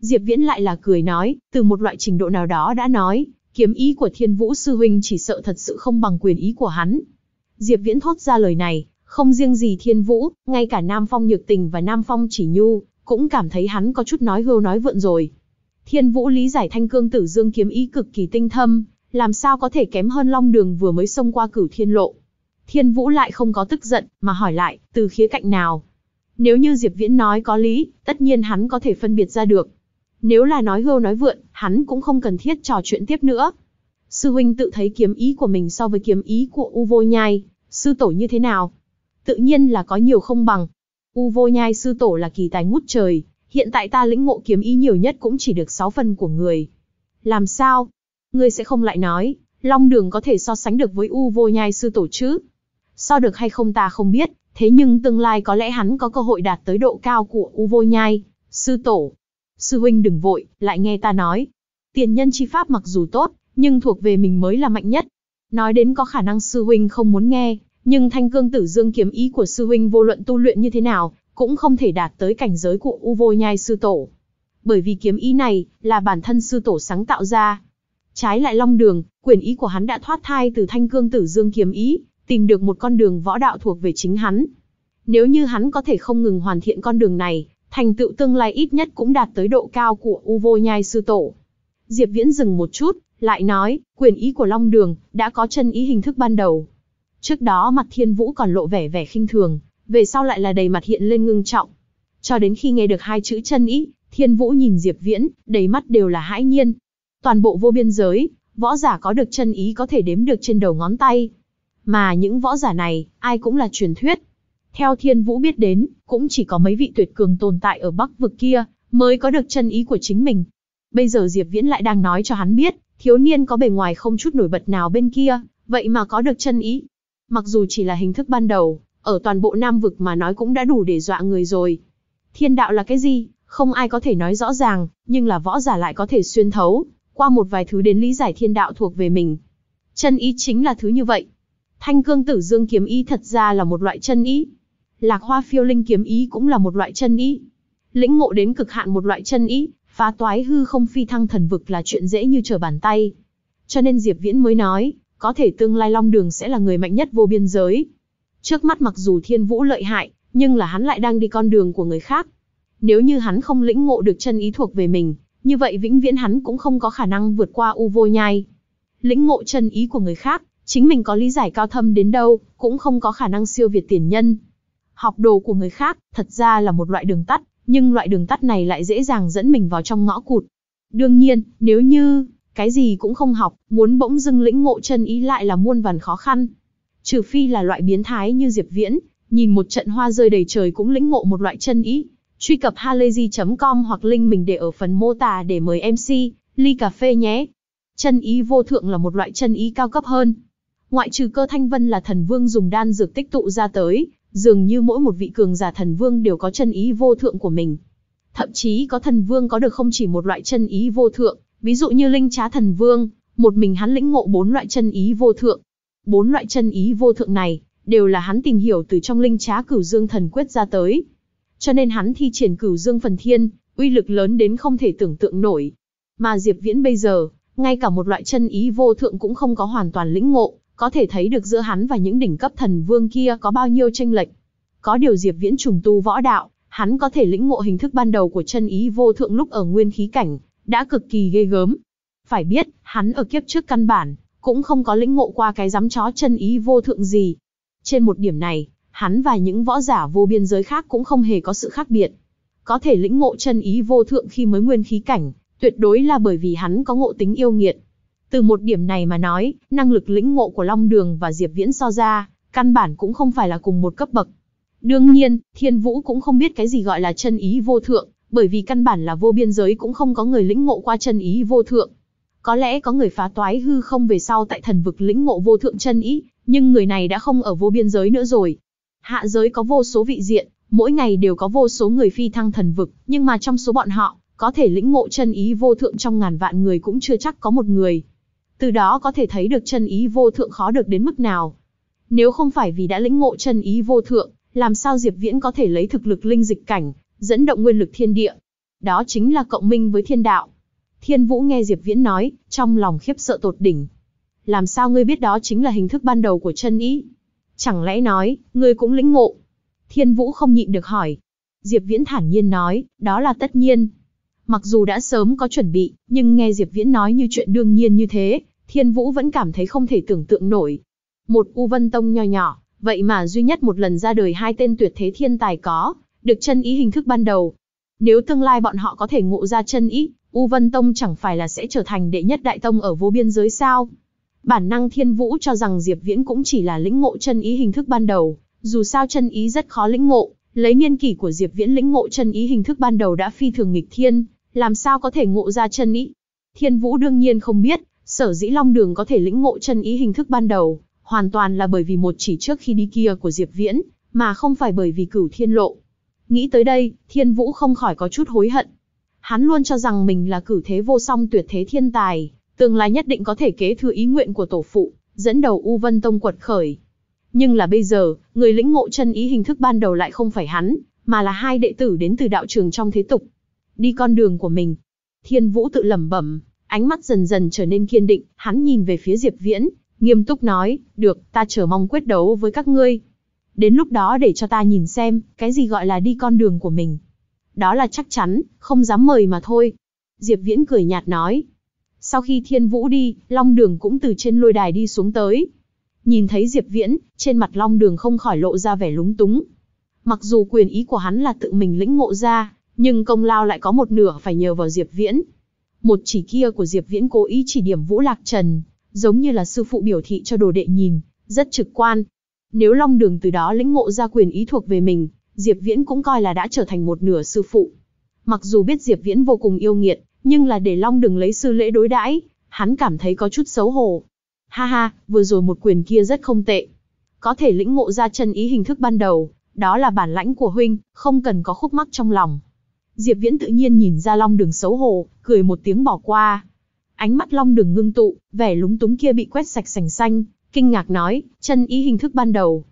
S1: Diệp Viễn lại là cười nói, từ một loại trình độ nào đó đã nói, kiếm ý của Thiên Vũ sư huynh chỉ sợ thật sự không bằng quyền ý của hắn. Diệp Viễn thốt ra lời này, không riêng gì Thiên Vũ, ngay cả Nam Phong Nhược Tình và Nam Phong Chỉ Nhu, cũng cảm thấy hắn có chút nói hưu nói vượn rồi. Thiên Vũ lý giải thanh cương tử dương kiếm ý cực kỳ tinh thâm, làm sao có thể kém hơn Long Đường vừa mới xông qua cửu thiên lộ. Thiên Vũ lại không có tức giận, mà hỏi lại, từ khía cạnh nào? Nếu như Diệp Viễn nói có lý, tất nhiên hắn có thể phân biệt ra được. Nếu là nói hưu nói vượn, hắn cũng không cần thiết trò chuyện tiếp nữa. Sư huynh tự thấy kiếm ý của mình so với kiếm ý của U Vô Nhai, sư tổ như thế nào? Tự nhiên là có nhiều không bằng. U Vô Nhai sư tổ là kỳ tài ngút trời, hiện tại ta lĩnh ngộ kiếm ý nhiều nhất cũng chỉ được 6 phần của người. Làm sao? Ngươi sẽ không lại nói, Long Đường có thể so sánh được với U Vô Nhai sư tổ chứ? So được hay không ta không biết, thế nhưng tương lai có lẽ hắn có cơ hội đạt tới độ cao của U Vô Nhai, sư tổ. Sư huynh đừng vội, lại nghe ta nói. Tiền nhân chi pháp mặc dù tốt, nhưng thuộc về mình mới là mạnh nhất. Nói đến có khả năng sư huynh không muốn nghe, nhưng thanh cương tử dương kiếm ý của sư huynh vô luận tu luyện như thế nào, cũng không thể đạt tới cảnh giới của U Vô Nhai sư tổ. Bởi vì kiếm ý này, là bản thân sư tổ sáng tạo ra. Trái lại long đường, quyền ý của hắn đã thoát thai từ thanh cương tử dương kiếm ý, tìm được một con đường võ đạo thuộc về chính hắn. Nếu như hắn có thể không ngừng hoàn thiện con đường này, thành tựu tương lai ít nhất cũng đạt tới độ cao của U Vô Nhai sư tổ. Diệp Viễn dừng một chút, lại nói, quyền ý của Long Đường đã có chân ý hình thức ban đầu. Trước đó mặt Thiên Vũ còn lộ vẻ vẻ khinh thường, về sau lại là đầy mặt hiện lên ngưng trọng. Cho đến khi nghe được hai chữ chân ý, Thiên Vũ nhìn Diệp Viễn, đầy mắt đều là hãi nhiên. Toàn bộ vô biên giới, võ giả có được chân ý có thể đếm được trên đầu ngón tay. Mà những võ giả này, ai cũng là truyền thuyết. Theo Thiên Vũ biết đến, cũng chỉ có mấy vị tuyệt cường tồn tại ở Bắc vực kia, mới có được chân ý của chính mình. Bây giờ Diệp Viễn lại đang nói cho hắn biết, thiếu niên có bề ngoài không chút nổi bật nào bên kia, vậy mà có được chân ý. Mặc dù chỉ là hình thức ban đầu, ở toàn bộ Nam vực mà nói cũng đã đủ để dọa người rồi. Thiên đạo là cái gì? Không ai có thể nói rõ ràng, nhưng là võ giả lại có thể xuyên thấu, qua một vài thứ đến lý giải thiên đạo thuộc về mình. Chân ý chính là thứ như vậy. Thanh cương tử dương kiếm ý thật ra là một loại chân ý. Lạc hoa phiêu linh kiếm ý cũng là một loại chân ý. Lĩnh ngộ đến cực hạn một loại chân ý, phá toái hư không phi thăng thần vực là chuyện dễ như trở bàn tay. Cho nên Diệp Viễn mới nói, có thể tương lai Long Đường sẽ là người mạnh nhất vô biên giới. Trước mắt mặc dù thiên vũ lợi hại, nhưng là hắn lại đang đi con đường của người khác. Nếu như hắn không lĩnh ngộ được chân ý thuộc về mình, như vậy vĩnh viễn hắn cũng không có khả năng vượt qua u vô nhai. Lĩnh ngộ chân ý của người khác, chính mình có lý giải cao thâm đến đâu, cũng không có khả năng siêu việt tiền nhân. Học đồ của người khác, thật ra là một loại đường tắt, nhưng loại đường tắt này lại dễ dàng dẫn mình vào trong ngõ cụt. Đương nhiên, nếu như, cái gì cũng không học, muốn bỗng dưng lĩnh ngộ chân ý lại là muôn vàn khó khăn. Trừ phi là loại biến thái như Diệp Viễn, nhìn một trận hoa rơi đầy trời cũng lĩnh ngộ một loại chân ý. Truy cập halayzi.com hoặc link mình để ở phần mô tả để mời MC, ly cà phê nhé. Chân ý vô thượng là một loại chân ý cao cấp hơn. Ngoại trừ cơ thanh vân là thần vương dùng đan dược tích tụ ra tới, dường như mỗi một vị cường giả thần vương đều có chân ý vô thượng của mình. Thậm chí có thần vương có được không chỉ một loại chân ý vô thượng, ví dụ như linh trá thần vương, một mình hắn lĩnh ngộ bốn loại chân ý vô thượng. Bốn loại chân ý vô thượng này, đều là hắn tìm hiểu từ trong linh trá cửu dương thần quyết ra tới. Cho nên hắn thi triển cửu dương phần thiên, uy lực lớn đến không thể tưởng tượng nổi. Mà Diệp Viễn bây giờ, ngay cả một loại chân ý vô thượng cũng không có hoàn toàn lĩnh ngộ, có thể thấy được giữa hắn và những đỉnh cấp thần vương kia có bao nhiêu tranh lệch. Có điều Diệp Viễn trùng tu võ đạo, hắn có thể lĩnh ngộ hình thức ban đầu của chân ý vô thượng lúc ở nguyên khí cảnh, đã cực kỳ ghê gớm. Phải biết, hắn ở kiếp trước căn bản, cũng không có lĩnh ngộ qua cái giám chó chân ý vô thượng gì. Trên một điểm này, hắn và những võ giả vô biên giới khác cũng không hề có sự khác biệt. Có thể lĩnh ngộ chân ý vô thượng khi mới nguyên khí cảnh, tuyệt đối là bởi vì hắn có ngộ tính yêu nghiệt. Từ một điểm này mà nói, năng lực lĩnh ngộ của Long Đường và Diệp Viễn so ra, căn bản cũng không phải là cùng một cấp bậc. Đương nhiên, Thiên Vũ cũng không biết cái gì gọi là chân ý vô thượng, bởi vì căn bản là vô biên giới cũng không có người lĩnh ngộ qua chân ý vô thượng. Có lẽ có người phá toái hư không về sau tại thần vực lĩnh ngộ vô thượng chân ý, nhưng người này đã không ở vô biên giới nữa rồi. Hạ giới có vô số vị diện, mỗi ngày đều có vô số người phi thăng thần vực, nhưng mà trong số bọn họ, có thể lĩnh ngộ chân ý vô thượng trong ngàn vạn người cũng chưa chắc có một người. Từ đó có thể thấy được chân ý vô thượng khó được đến mức nào. Nếu không phải vì đã lĩnh ngộ chân ý vô thượng, làm sao Diệp Viễn có thể lấy thực lực linh dịch cảnh, dẫn động nguyên lực thiên địa. Đó chính là cộng minh với thiên đạo. Thiên Vũ nghe Diệp Viễn nói, trong lòng khiếp sợ tột đỉnh. Làm sao ngươi biết đó chính là hình thức ban đầu của chân ý? Chẳng lẽ nói, ngươi cũng lĩnh ngộ? Thiên Vũ không nhịn được hỏi. Diệp Viễn thản nhiên nói, đó là tất nhiên. Mặc dù đã sớm có chuẩn bị, nhưng nghe Diệp Viễn nói như chuyện đương nhiên như thế, Thiên Vũ vẫn cảm thấy không thể tưởng tượng nổi. Một U Vân Tông nho nhỏ, vậy mà duy nhất một lần ra đời hai tên tuyệt thế thiên tài có, được chân ý hình thức ban đầu. Nếu tương lai bọn họ có thể ngộ ra chân ý, U Vân Tông chẳng phải là sẽ trở thành đệ nhất đại tông ở vô biên giới sao? Bản năng Thiên Vũ cho rằng Diệp Viễn cũng chỉ là lĩnh ngộ chân ý hình thức ban đầu, dù sao chân ý rất khó lĩnh ngộ, lấy niên kỷ của Diệp Viễn lĩnh ngộ chân ý hình thức ban đầu đã phi thường nghịch thiên, làm sao có thể ngộ ra chân ý? Thiên Vũ đương nhiên không biết, sở dĩ Long Đường có thể lĩnh ngộ chân ý hình thức ban đầu, hoàn toàn là bởi vì một chỉ trước khi đi kia của Diệp Viễn, mà không phải bởi vì cửu thiên lộ. Nghĩ tới đây, Thiên Vũ không khỏi có chút hối hận. Hắn luôn cho rằng mình là cử thế vô song tuyệt thế thiên tài, tương lai nhất định có thể kế thừa ý nguyện của tổ phụ, dẫn đầu U Vân Tông quật khởi. Nhưng là bây giờ, người lĩnh ngộ chân ý hình thức ban đầu lại không phải hắn, mà là hai đệ tử đến từ đạo trường trong thế tục. Đi con đường của mình. Thiên Vũ tự lẩm bẩm, ánh mắt dần dần trở nên kiên định, hắn nhìn về phía Diệp Viễn, nghiêm túc nói, được, ta chờ mong quyết đấu với các ngươi. Đến lúc đó để cho ta nhìn xem, cái gì gọi là đi con đường của mình. Đó là chắc chắn, không dám mời mà thôi. Diệp Viễn cười nhạt nói. Sau khi Thiên Vũ đi, Long Đường cũng từ trên lôi đài đi xuống tới. Nhìn thấy Diệp Viễn, trên mặt Long Đường không khỏi lộ ra vẻ lúng túng. Mặc dù quyền ý của hắn là tự mình lĩnh ngộ ra, nhưng công lao lại có một nửa phải nhờ vào Diệp Viễn. Một chỉ kia của Diệp Viễn cố ý chỉ điểm Vũ Lạc Trần, giống như là sư phụ biểu thị cho đồ đệ nhìn, rất trực quan. Nếu Long Đường từ đó lĩnh ngộ ra quyền ý thuộc về mình, Diệp Viễn cũng coi là đã trở thành một nửa sư phụ. Mặc dù biết Diệp Viễn vô cùng yêu nghiệt, nhưng là để Long Đường lấy sư lễ đối đãi, hắn cảm thấy có chút xấu hổ. Ha ha, vừa rồi một quyền kia rất không tệ. Có thể lĩnh ngộ ra chân ý hình thức ban đầu, đó là bản lãnh của huynh, không cần có khúc mắc trong lòng. Diệp Viễn tự nhiên nhìn ra Long Đường xấu hổ, cười một tiếng bỏ qua. Ánh mắt Long Đường ngưng tụ, vẻ lúng túng kia bị quét sạch sành xanh, kinh ngạc nói, chân ý hình thức ban đầu.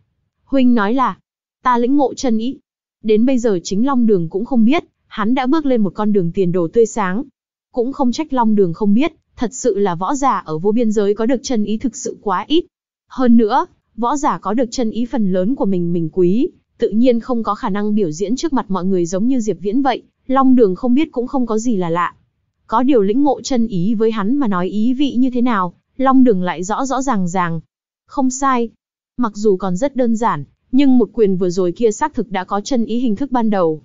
S1: Huynh nói là, ta lĩnh ngộ chân ý. Đến bây giờ chính Long Đường cũng không biết, hắn đã bước lên một con đường tiền đồ tươi sáng. Cũng không trách Long Đường không biết, thật sự là võ giả ở vô biên giới có được chân ý thực sự quá ít. Hơn nữa, võ giả có được chân ý phần lớn của mình mình quý, tự nhiên không có khả năng biểu diễn trước mặt mọi người giống như Diệp Viễn vậy, Long Đường không biết cũng không có gì là lạ. Có điều lĩnh ngộ chân ý với hắn mà nói ý vị như thế nào, Long Đường lại rõ rõ ràng ràng. Không sai. Mặc dù còn rất đơn giản, nhưng một quyền vừa rồi kia xác thực đã có chân ý hình thức ban đầu.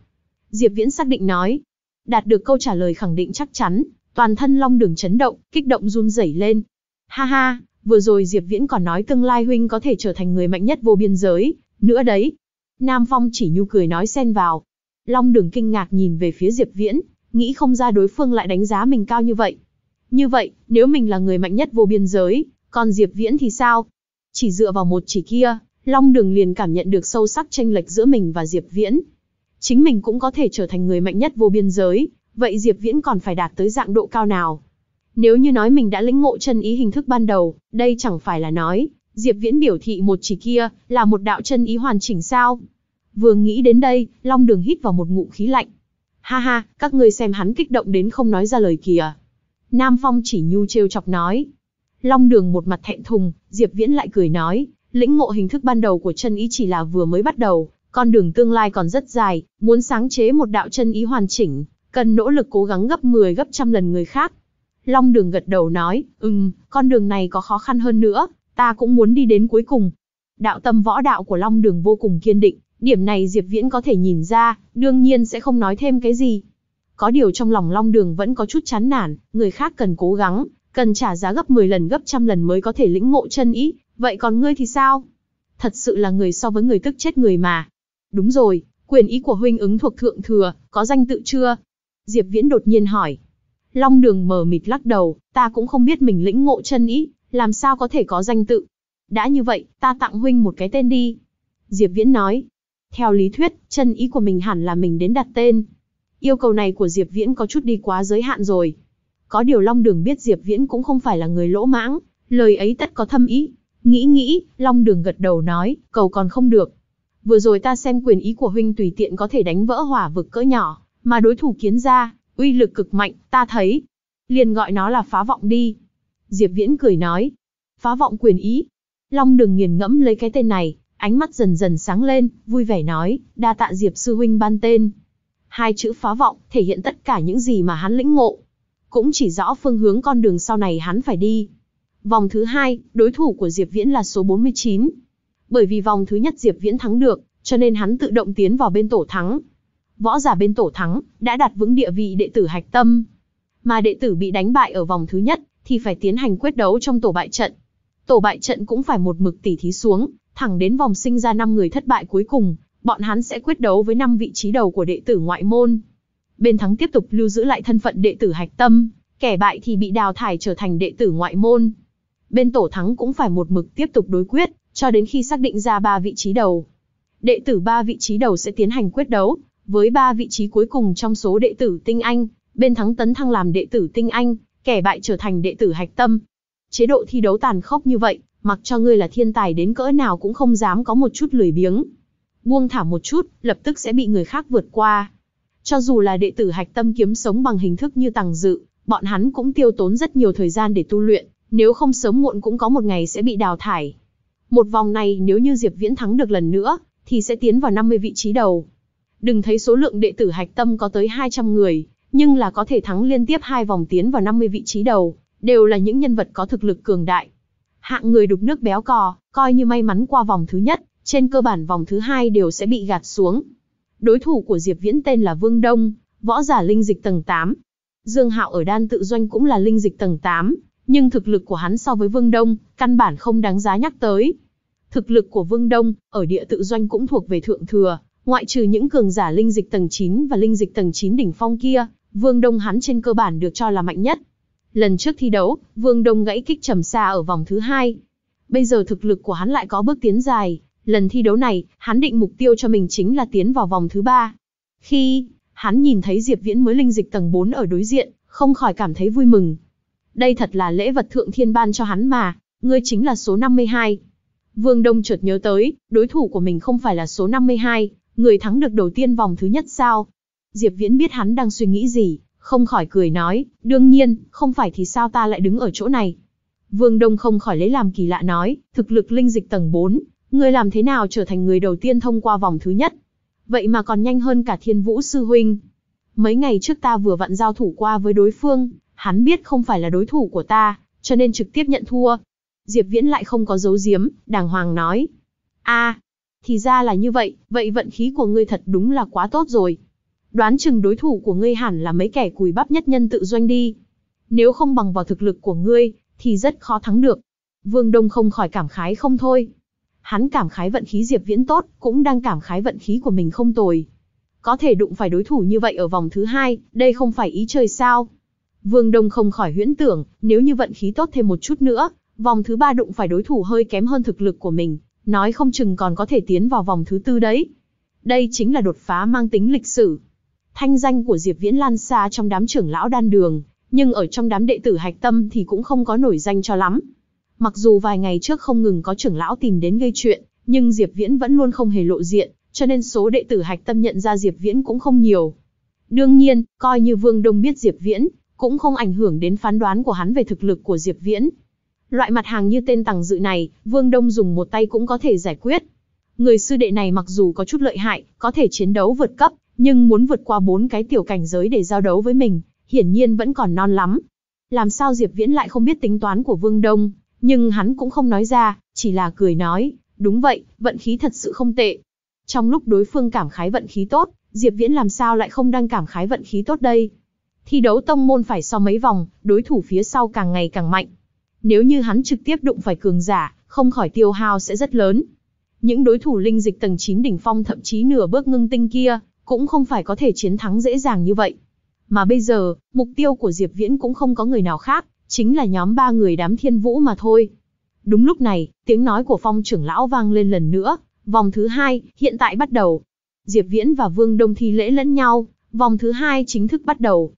S1: Diệp Viễn xác định nói. Đạt được câu trả lời khẳng định chắc chắn, toàn thân Long Đường chấn động, kích động run rẩy lên. Ha ha, vừa rồi Diệp Viễn còn nói tương lai huynh có thể trở thành người mạnh nhất vô biên giới, nữa đấy. Nam Phong chỉ nhu cười nói xen vào. Long Đường kinh ngạc nhìn về phía Diệp Viễn, nghĩ không ra đối phương lại đánh giá mình cao như vậy. Như vậy, nếu mình là người mạnh nhất vô biên giới, còn Diệp Viễn thì sao? Chỉ dựa vào một chỉ kia, Long Đường liền cảm nhận được sâu sắc tranh lệch giữa mình và Diệp Viễn. Chính mình cũng có thể trở thành người mạnh nhất vô biên giới, vậy Diệp Viễn còn phải đạt tới dạng độ cao nào? Nếu như nói mình đã lĩnh ngộ chân ý hình thức ban đầu, đây chẳng phải là nói, Diệp Viễn biểu thị một chỉ kia, là một đạo chân ý hoàn chỉnh sao? Vừa nghĩ đến đây, Long Đường hít vào một ngụm khí lạnh. Ha ha, các ngươi xem hắn kích động đến không nói ra lời kìa. Nam Phong chỉ nhu trêu chọc nói. Long Đường một mặt thẹn thùng, Diệp Viễn lại cười nói, lĩnh ngộ hình thức ban đầu của chân ý chỉ là vừa mới bắt đầu, con đường tương lai còn rất dài, muốn sáng chế một đạo chân ý hoàn chỉnh, cần nỗ lực cố gắng gấp 10 gấp trăm lần người khác. Long Đường gật đầu nói, ừm, con đường này có khó khăn hơn nữa, ta cũng muốn đi đến cuối cùng. Đạo tâm võ đạo của Long Đường vô cùng kiên định, điểm này Diệp Viễn có thể nhìn ra, đương nhiên sẽ không nói thêm cái gì. Có điều trong lòng Long Đường vẫn có chút chán nản, người khác cần cố gắng, cần trả giá gấp 10 lần gấp trăm lần mới có thể lĩnh ngộ chân ý, vậy còn ngươi thì sao? Thật sự là người so với người tức chết người mà. Đúng rồi, Quyền ý của huynh ứng thuộc thượng thừa, có danh tự chưa? Diệp Viễn đột nhiên hỏi. Long đường mờ mịt lắc đầu, ta cũng không biết mình lĩnh ngộ chân ý, làm sao có thể có danh tự. Đã như vậy, ta tặng huynh một cái tên đi. Diệp Viễn nói. Theo lý thuyết, chân ý của mình hẳn là mình đến đặt tên. Yêu cầu này của Diệp Viễn có chút đi quá giới hạn rồi. Có điều Long Đường biết Diệp Viễn cũng không phải là người lỗ mãng, lời ấy tất có thâm ý. Nghĩ nghĩ, Long Đường gật đầu nói, cầu còn không được. Vừa rồi ta xem quyền ý của huynh tùy tiện có thể đánh vỡ hỏa vực cỡ nhỏ, mà đối thủ kiến ra, uy lực cực mạnh, ta thấy. Liền gọi nó là phá vọng đi. Diệp Viễn cười nói. Phá vọng quyền ý. Long Đường nghiền ngẫm lấy cái tên này, ánh mắt dần dần sáng lên, vui vẻ nói, đa tạ Diệp sư huynh ban tên. Hai chữ phá vọng thể hiện tất cả những gì mà hắn lĩnh ngộ, cũng chỉ rõ phương hướng con đường sau này hắn phải đi. Vòng thứ hai, đối thủ của Diệp Viễn là số 49. Bởi vì vòng thứ nhất Diệp Viễn thắng được, cho nên hắn tự động tiến vào bên tổ thắng. Võ giả bên tổ thắng, đã đặt vững địa vị đệ tử hạch tâm. Mà đệ tử bị đánh bại ở vòng thứ nhất, thì phải tiến hành quyết đấu trong tổ bại trận. Tổ bại trận cũng phải một mực tỉ thí xuống, thẳng đến vòng sinh ra 5 người thất bại cuối cùng, bọn hắn sẽ quyết đấu với 5 vị trí đầu của đệ tử ngoại môn bên thắng tiếp tục lưu giữ lại thân phận đệ tử hạch tâm, kẻ bại thì bị đào thải trở thành đệ tử ngoại môn. Bên tổ thắng cũng phải một mực tiếp tục đối quyết, cho đến khi xác định ra ba vị trí đầu. Đệ tử ba vị trí đầu sẽ tiến hành quyết đấu, với ba vị trí cuối cùng trong số đệ tử tinh anh, bên thắng tấn thăng làm đệ tử tinh anh, kẻ bại trở thành đệ tử hạch tâm. Chế độ thi đấu tàn khốc như vậy, mặc cho ngươi là thiên tài đến cỡ nào cũng không dám có một chút lười biếng. Buông thả một chút, lập tức sẽ bị người khác vượt qua. Cho dù là đệ tử hạch tâm kiếm sống bằng hình thức như tàng dự, bọn hắn cũng tiêu tốn rất nhiều thời gian để tu luyện, nếu không sớm muộn cũng có một ngày sẽ bị đào thải. Một vòng này nếu như Diệp Viễn thắng được lần nữa, thì sẽ tiến vào 50 vị trí đầu. Đừng thấy số lượng đệ tử hạch tâm có tới 200 người, nhưng là có thể thắng liên tiếp hai vòng tiến vào 50 vị trí đầu, đều là những nhân vật có thực lực cường đại. Hạng người đục nước béo cò, coi như may mắn qua vòng thứ nhất, trên cơ bản vòng thứ hai đều sẽ bị gạt xuống. Đối thủ của Diệp Viễn tên là Vương Đông, võ giả linh dịch tầng 8. Dương Hạo ở đan tự doanh cũng là linh dịch tầng 8, nhưng thực lực của hắn so với Vương Đông, căn bản không đáng giá nhắc tới. Thực lực của Vương Đông, ở địa tự doanh cũng thuộc về thượng thừa, ngoại trừ những cường giả linh dịch tầng 9 và linh dịch tầng 9 đỉnh phong kia, Vương Đông hắn trên cơ bản được cho là mạnh nhất. Lần trước thi đấu, Vương Đông gãy kích trầm xa ở vòng thứ hai. Bây giờ thực lực của hắn lại có bước tiến dài, Lần thi đấu này, hắn định mục tiêu cho mình chính là tiến vào vòng thứ ba. Khi hắn nhìn thấy Diệp Viễn mới linh dịch tầng 4 ở đối diện, không khỏi cảm thấy vui mừng. Đây thật là lễ vật thượng thiên ban cho hắn mà, ngươi chính là số 52. Vương Đông chợt nhớ tới, đối thủ của mình không phải là số 52, người thắng được đầu tiên vòng thứ nhất sao? Diệp Viễn biết hắn đang suy nghĩ gì, không khỏi cười nói, đương nhiên, không phải thì sao ta lại đứng ở chỗ này. Vương Đông không khỏi lấy làm kỳ lạ nói, thực lực linh dịch tầng 4, Ngươi làm thế nào trở thành người đầu tiên thông qua vòng thứ nhất? Vậy mà còn nhanh hơn cả thiên vũ sư huynh. Mấy ngày trước ta vừa vặn giao thủ qua với đối phương, hắn biết không phải là đối thủ của ta, cho nên trực tiếp nhận thua. Diệp Viễn lại không có giấu giếm, đàng hoàng nói. a thì ra là như vậy, vậy vận khí của ngươi thật đúng là quá tốt rồi. Đoán chừng đối thủ của ngươi hẳn là mấy kẻ cùi bắp nhất nhân tự doanh đi. Nếu không bằng vào thực lực của ngươi, thì rất khó thắng được. Vương Đông không khỏi cảm khái không thôi. Hắn cảm khái vận khí Diệp Viễn tốt, cũng đang cảm khái vận khí của mình không tồi. Có thể đụng phải đối thủ như vậy ở vòng thứ hai, đây không phải ý trời sao. Vương Đông không khỏi huyễn tưởng, nếu như vận khí tốt thêm một chút nữa, vòng thứ ba đụng phải đối thủ hơi kém hơn thực lực của mình, nói không chừng còn có thể tiến vào vòng thứ tư đấy. Đây chính là đột phá mang tính lịch sử. Thanh danh của Diệp Viễn lan xa trong đám trưởng lão đan đường, nhưng ở trong đám đệ tử hạch tâm thì cũng không có nổi danh cho lắm. Mặc dù vài ngày trước không ngừng có trưởng lão tìm đến gây chuyện, nhưng Diệp Viễn vẫn luôn không hề lộ diện, cho nên số đệ tử hạch tâm nhận ra Diệp Viễn cũng không nhiều. Đương nhiên, coi như Vương Đông biết Diệp Viễn, cũng không ảnh hưởng đến phán đoán của hắn về thực lực của Diệp Viễn. Loại mặt hàng như tên tàng dự này, Vương Đông dùng một tay cũng có thể giải quyết. Người sư đệ này mặc dù có chút lợi hại, có thể chiến đấu vượt cấp, nhưng muốn vượt qua bốn cái tiểu cảnh giới để giao đấu với mình, hiển nhiên vẫn còn non lắm. Làm sao Diệp Viễn lại không biết tính toán của Vương Đông? Nhưng hắn cũng không nói ra, chỉ là cười nói, đúng vậy, vận khí thật sự không tệ. Trong lúc đối phương cảm khái vận khí tốt, Diệp Viễn làm sao lại không đang cảm khái vận khí tốt đây? Thi đấu tông môn phải so mấy vòng, đối thủ phía sau càng ngày càng mạnh. Nếu như hắn trực tiếp đụng phải cường giả, không khỏi tiêu hao sẽ rất lớn. Những đối thủ linh dịch tầng 9 đỉnh phong thậm chí nửa bước ngưng tinh kia, cũng không phải có thể chiến thắng dễ dàng như vậy. Mà bây giờ, mục tiêu của Diệp Viễn cũng không có người nào khác, chính là nhóm ba người đám thiên vũ mà thôi. Đúng lúc này, tiếng nói của phong trưởng lão vang lên lần nữa, vòng thứ hai, hiện tại bắt đầu. Diệp Viễn và Vương Đông thi lễ lẫn nhau, vòng thứ hai chính thức bắt đầu.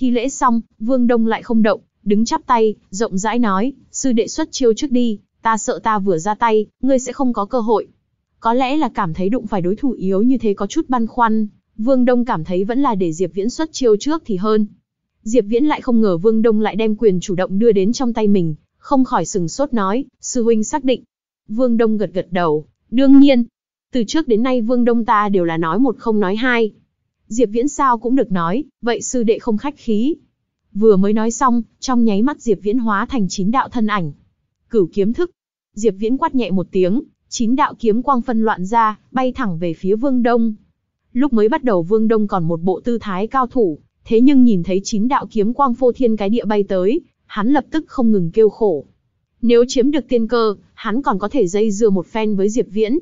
S1: Thi lễ xong, Vương Đông lại không động, đứng chắp tay, rộng rãi nói, sư đệ xuất chiêu trước đi, ta sợ ta vừa ra tay, ngươi sẽ không có cơ hội. Có lẽ là cảm thấy đụng phải đối thủ yếu như thế có chút băn khoăn, Vương Đông cảm thấy vẫn là để Diệp Viễn xuất chiêu trước thì hơn. Diệp Viễn lại không ngờ Vương Đông lại đem quyền chủ động đưa đến trong tay mình, không khỏi sừng sốt nói, sư huynh xác định. Vương Đông gật gật đầu, đương nhiên. Từ trước đến nay Vương Đông ta đều là nói một không nói hai. Diệp Viễn sao cũng được nói, vậy sư đệ không khách khí. Vừa mới nói xong, trong nháy mắt Diệp Viễn hóa thành chín đạo thân ảnh. Cửu kiếm thức. Diệp Viễn quát nhẹ một tiếng, chín đạo kiếm quang phân loạn ra, bay thẳng về phía Vương Đông. Lúc mới bắt đầu Vương Đông còn một bộ tư thái cao thủ, thế nhưng nhìn thấy chín đạo kiếm quang phô thiên cái địa bay tới, hắn lập tức không ngừng kêu khổ. Nếu chiếm được tiên cơ, hắn còn có thể dây dưa một phen với Diệp Viễn.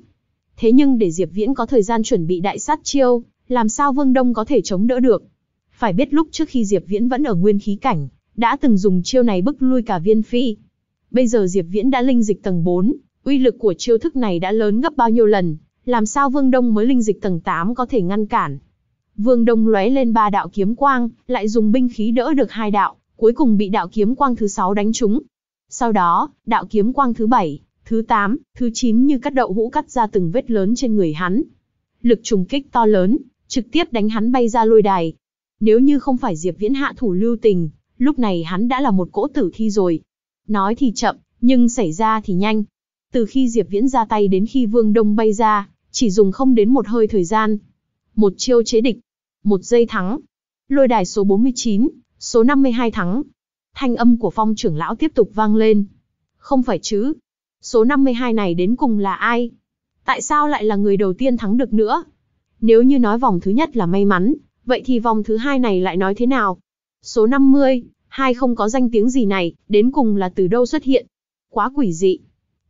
S1: Thế nhưng để Diệp Viễn có thời gian chuẩn bị đại sát chiêu, làm sao Vương Đông có thể chống đỡ được? Phải biết lúc trước khi Diệp Viễn vẫn ở nguyên khí cảnh, đã từng dùng chiêu này bức lui cả viên phi. Bây giờ Diệp Viễn đã linh dịch tầng 4, uy lực của chiêu thức này đã lớn gấp bao nhiêu lần, làm sao Vương Đông mới linh dịch tầng 8 có thể ngăn cản. Vương Đông lóe lên ba đạo kiếm quang, lại dùng binh khí đỡ được hai đạo, cuối cùng bị đạo kiếm quang thứ 6 đánh trúng. Sau đó, đạo kiếm quang thứ 7, thứ 8, thứ 9 như cắt đậu hũ cắt ra từng vết lớn trên người hắn. Lực trùng kích to lớn, trực tiếp đánh hắn bay ra lôi đài. Nếu như không phải Diệp Viễn hạ thủ lưu tình, lúc này hắn đã là một cỗ tử thi rồi. Nói thì chậm, nhưng xảy ra thì nhanh. Từ khi Diệp Viễn ra tay đến khi Vương Đông bay ra, chỉ dùng không đến một hơi thời gian. Một chiêu chế địch, một giây thắng. Lôi đài số 49, số 52 thắng. Thanh âm của phong trưởng lão tiếp tục vang lên. Không phải chứ. Số 52 này đến cùng là ai? Tại sao lại là người đầu tiên thắng được nữa? Nếu như nói vòng thứ nhất là may mắn, vậy thì vòng thứ hai này lại nói thế nào? Số 50, hai không có danh tiếng gì này, đến cùng là từ đâu xuất hiện? Quá quỷ dị.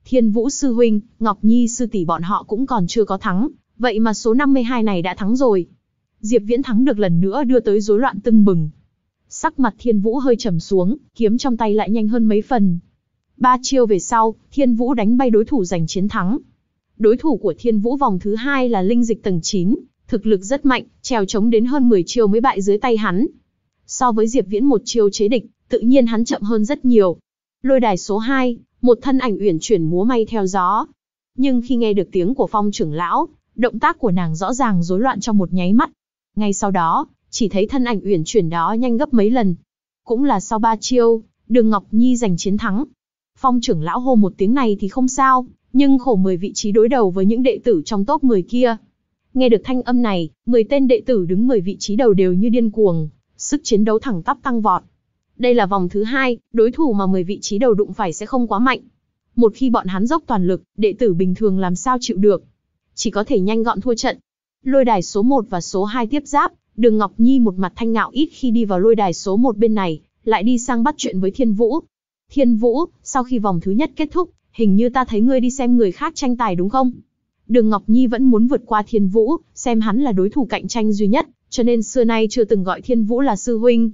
S1: Thiên Vũ Sư Huynh, Ngọc Nhi Sư Tỷ bọn họ cũng còn chưa có thắng, vậy mà số 52 này đã thắng rồi. Diệp Viễn thắng được lần nữa đưa tới rối loạn tưng bừng. Sắc mặt Thiên Vũ hơi trầm xuống, kiếm trong tay lại nhanh hơn mấy phần. Ba chiêu về sau, Thiên Vũ đánh bay đối thủ giành chiến thắng. Đối thủ của Thiên Vũ vòng thứ hai là linh dịch tầng 9, thực lực rất mạnh, trèo chống đến hơn 10 chiêu mới bại dưới tay hắn. So với Diệp Viễn một chiêu chế địch, tự nhiên hắn chậm hơn rất nhiều. Lôi đài số 2, một thân ảnh uyển chuyển múa may theo gió. Nhưng khi nghe được tiếng của phong trưởng lão, động tác của nàng rõ ràng rối loạn trong một nháy mắt. Ngay sau đó, chỉ thấy thân ảnh uyển chuyển đó nhanh gấp mấy lần. Cũng là sau ba chiêu, đường Ngọc Nhi giành chiến thắng. Phong trưởng lão hô một tiếng này thì không sao, nhưng khổ 10 vị trí đối đầu với những đệ tử trong top 10 kia. Nghe được thanh âm này, 10 tên đệ tử đứng 10 vị trí đầu đều như điên cuồng, sức chiến đấu thẳng tắp tăng vọt. Đây là vòng thứ hai, đối thủ mà 10 vị trí đầu đụng phải sẽ không quá mạnh. Một khi bọn hắn dốc toàn lực, đệ tử bình thường làm sao chịu được. Chỉ có thể nhanh gọn thua trận. Lôi đài số 1 và số 2 tiếp giáp, Đường Ngọc Nhi một mặt thanh ngạo ít khi đi vào lôi đài số 1 bên này, lại đi sang bắt chuyện với Thiên Vũ. Thiên Vũ, sau khi vòng thứ nhất kết thúc, hình như ta thấy ngươi đi xem người khác tranh tài đúng không? Đường Ngọc Nhi vẫn muốn vượt qua Thiên Vũ, xem hắn là đối thủ cạnh tranh duy nhất, cho nên xưa nay chưa từng gọi Thiên Vũ là sư huynh.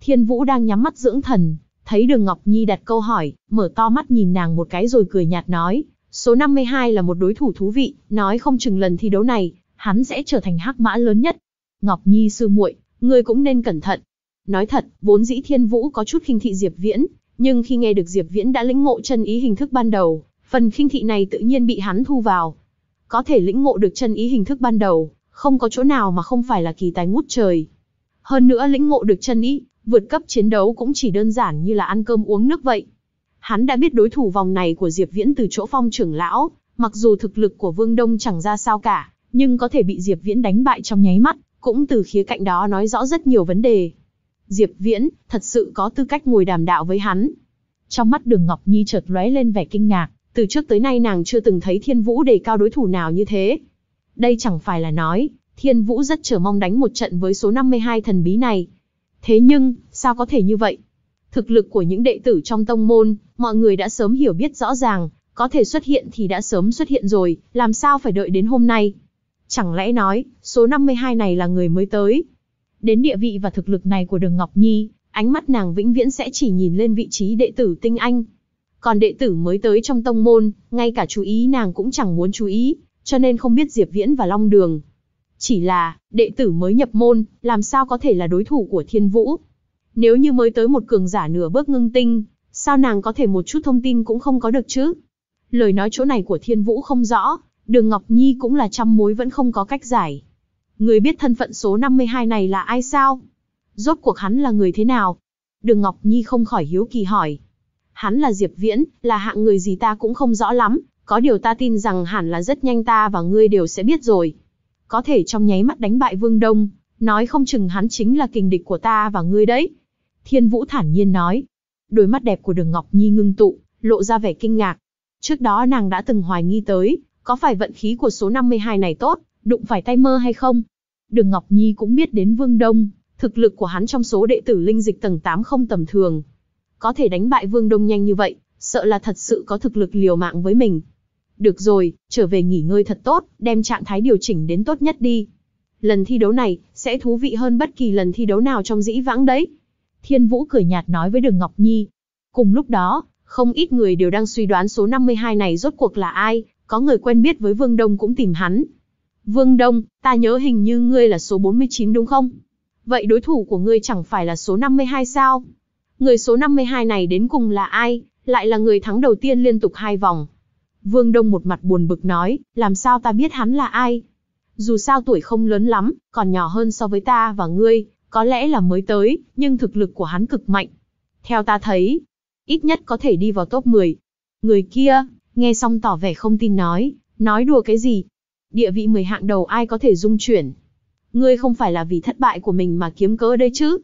S1: Thiên Vũ đang nhắm mắt dưỡng thần, thấy Đường Ngọc Nhi đặt câu hỏi, mở to mắt nhìn nàng một cái rồi cười nhạt nói, số 52 là một đối thủ thú vị, nói không chừng lần thi đấu này, hắn sẽ trở thành hắc mã lớn nhất. Ngọc Nhi sư muội, ngươi cũng nên cẩn thận. Nói thật, vốn dĩ Thiên Vũ có chút khinh thị Diệp Viễn, nhưng khi nghe được Diệp Viễn đã lĩnh ngộ chân ý hình thức ban đầu, phần khinh thị này tự nhiên bị hắn thu vào. Có thể lĩnh ngộ được chân ý hình thức ban đầu, không có chỗ nào mà không phải là kỳ tài ngút trời. Hơn nữa lĩnh ngộ được chân ý, vượt cấp chiến đấu cũng chỉ đơn giản như là ăn cơm uống nước vậy. Hắn đã biết đối thủ vòng này của Diệp Viễn từ chỗ phong trưởng lão, mặc dù thực lực của Vương Đông chẳng ra sao cả, nhưng có thể bị Diệp Viễn đánh bại trong nháy mắt, cũng từ khía cạnh đó nói rõ rất nhiều vấn đề. Diệp Viễn, thật sự có tư cách ngồi đàm đạo với hắn. Trong mắt đường Ngọc Nhi chợt lóe lên vẻ kinh ngạc, từ trước tới nay nàng chưa từng thấy Thiên Vũ đề cao đối thủ nào như thế. Đây chẳng phải là nói, Thiên Vũ rất chờ mong đánh một trận với số 52 thần bí này, Thế nhưng, sao có thể như vậy? Thực lực của những đệ tử trong tông môn, mọi người đã sớm hiểu biết rõ ràng, có thể xuất hiện thì đã sớm xuất hiện rồi, làm sao phải đợi đến hôm nay? Chẳng lẽ nói, số 52 này là người mới tới? Đến địa vị và thực lực này của Đường Ngọc Nhi, ánh mắt nàng vĩnh viễn sẽ chỉ nhìn lên vị trí đệ tử tinh anh. Còn đệ tử mới tới trong tông môn, ngay cả chú ý nàng cũng chẳng muốn chú ý, cho nên không biết Diệp Viễn và Long Đường. Chỉ là, đệ tử mới nhập môn, làm sao có thể là đối thủ của Thiên Vũ? Nếu như mới tới một cường giả nửa bước ngưng tinh, sao nàng có thể một chút thông tin cũng không có được chứ? Lời nói chỗ này của Thiên Vũ không rõ, Đường Ngọc Nhi cũng là trăm mối vẫn không có cách giải. Người biết thân phận số 52 này là ai sao? Rốt cuộc hắn là người thế nào? Đường Ngọc Nhi không khỏi hiếu kỳ hỏi. Hắn là Diệp Viễn, là hạng người gì ta cũng không rõ lắm, có điều ta tin rằng hẳn là rất nhanh ta và ngươi đều sẽ biết rồi. Có thể trong nháy mắt đánh bại Vương Đông, nói không chừng hắn chính là kình địch của ta và ngươi đấy. Thiên Vũ thản nhiên nói. Đôi mắt đẹp của Đường Ngọc Nhi ngưng tụ, lộ ra vẻ kinh ngạc. Trước đó nàng đã từng hoài nghi tới, có phải vận khí của số 52 này tốt, đụng phải tay mơ hay không? Đường Ngọc Nhi cũng biết đến Vương Đông, thực lực của hắn trong số đệ tử linh dịch tầng 8 không tầm thường. Có thể đánh bại Vương Đông nhanh như vậy, sợ là thật sự có thực lực liều mạng với mình. Được rồi, trở về nghỉ ngơi thật tốt, đem trạng thái điều chỉnh đến tốt nhất đi. Lần thi đấu này, sẽ thú vị hơn bất kỳ lần thi đấu nào trong dĩ vãng đấy. Thiên Vũ cười nhạt nói với Đường Ngọc Nhi. Cùng lúc đó, không ít người đều đang suy đoán số 52 này rốt cuộc là ai, có người quen biết với Vương Đông cũng tìm hắn. Vương Đông, ta nhớ hình như ngươi là số 49 đúng không? Vậy đối thủ của ngươi chẳng phải là số 52 sao? Người số 52 này đến cùng là ai? Lại là người thắng đầu tiên liên tục hai vòng. Vương Đông một mặt buồn bực nói, làm sao ta biết hắn là ai? Dù sao tuổi không lớn lắm, còn nhỏ hơn so với ta và ngươi, có lẽ là mới tới, nhưng thực lực của hắn cực mạnh. Theo ta thấy, ít nhất có thể đi vào top 10. Người kia, nghe xong tỏ vẻ không tin nói, nói đùa cái gì? Địa vị 10 hạng đầu ai có thể dung chuyển? Ngươi không phải là vì thất bại của mình mà kiếm cớ đây chứ?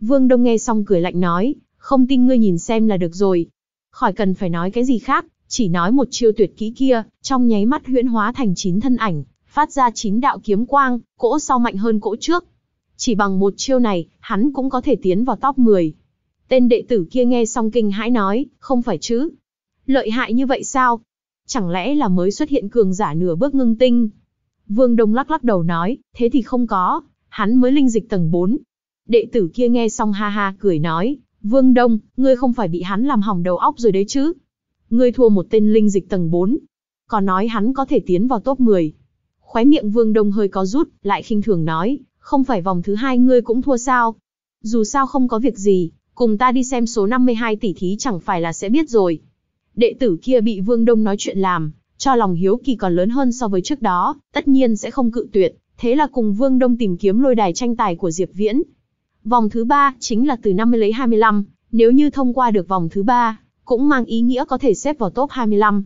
S1: Vương Đông nghe xong cười lạnh nói, không tin ngươi nhìn xem là được rồi. Khỏi cần phải nói cái gì khác, chỉ nói một chiêu tuyệt kỹ kia, trong nháy mắt huyễn hóa thành chín thân ảnh, phát ra chín đạo kiếm quang, cỗ sau mạnh hơn cỗ trước. Chỉ bằng một chiêu này, hắn cũng có thể tiến vào top 10. Tên đệ tử kia nghe xong kinh hãi nói, không phải chứ. Lợi hại như vậy sao? Chẳng lẽ là mới xuất hiện cường giả nửa bước ngưng tinh? Vương Đông lắc lắc đầu nói, thế thì không có, hắn mới linh dịch tầng 4. Đệ tử kia nghe xong ha ha cười nói, Vương Đông, ngươi không phải bị hắn làm hỏng đầu óc rồi đấy chứ? Ngươi thua một tên linh dịch tầng 4. Còn nói hắn có thể tiến vào top 10. Khóe miệng Vương Đông hơi có rút, lại khinh thường nói, không phải vòng thứ hai ngươi cũng thua sao? Dù sao không có việc gì, cùng ta đi xem số 52 tỷ thí chẳng phải là sẽ biết rồi. Đệ tử kia bị Vương Đông nói chuyện làm, cho lòng hiếu kỳ còn lớn hơn so với trước đó, tất nhiên sẽ không cự tuyệt, thế là cùng Vương Đông tìm kiếm lôi đài tranh tài của Diệp Viễn. Vòng thứ ba chính là từ 50 lấy 25, nếu như thông qua được vòng thứ ba, cũng mang ý nghĩa có thể xếp vào top 25.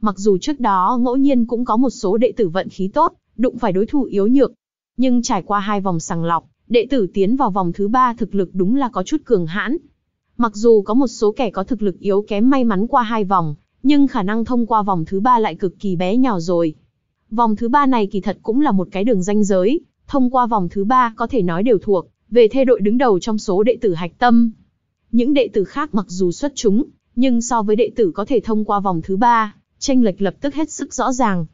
S1: Mặc dù trước đó ngẫu nhiên cũng có một số đệ tử vận khí tốt, đụng phải đối thủ yếu nhược, nhưng trải qua hai vòng sàng lọc, đệ tử tiến vào vòng thứ ba thực lực đúng là có chút cường hãn. Mặc dù có một số kẻ có thực lực yếu kém may mắn qua hai vòng, nhưng khả năng thông qua vòng thứ ba lại cực kỳ bé nhỏ rồi. Vòng thứ ba này kỳ thật cũng là một cái đường ranh giới, thông qua vòng thứ ba có thể nói đều thuộc về thê đội đứng đầu trong số đệ tử hạch tâm. Những đệ tử khác mặc dù xuất chúng, nhưng so với đệ tử có thể thông qua vòng thứ ba, tranh lệch lập tức hết sức rõ ràng.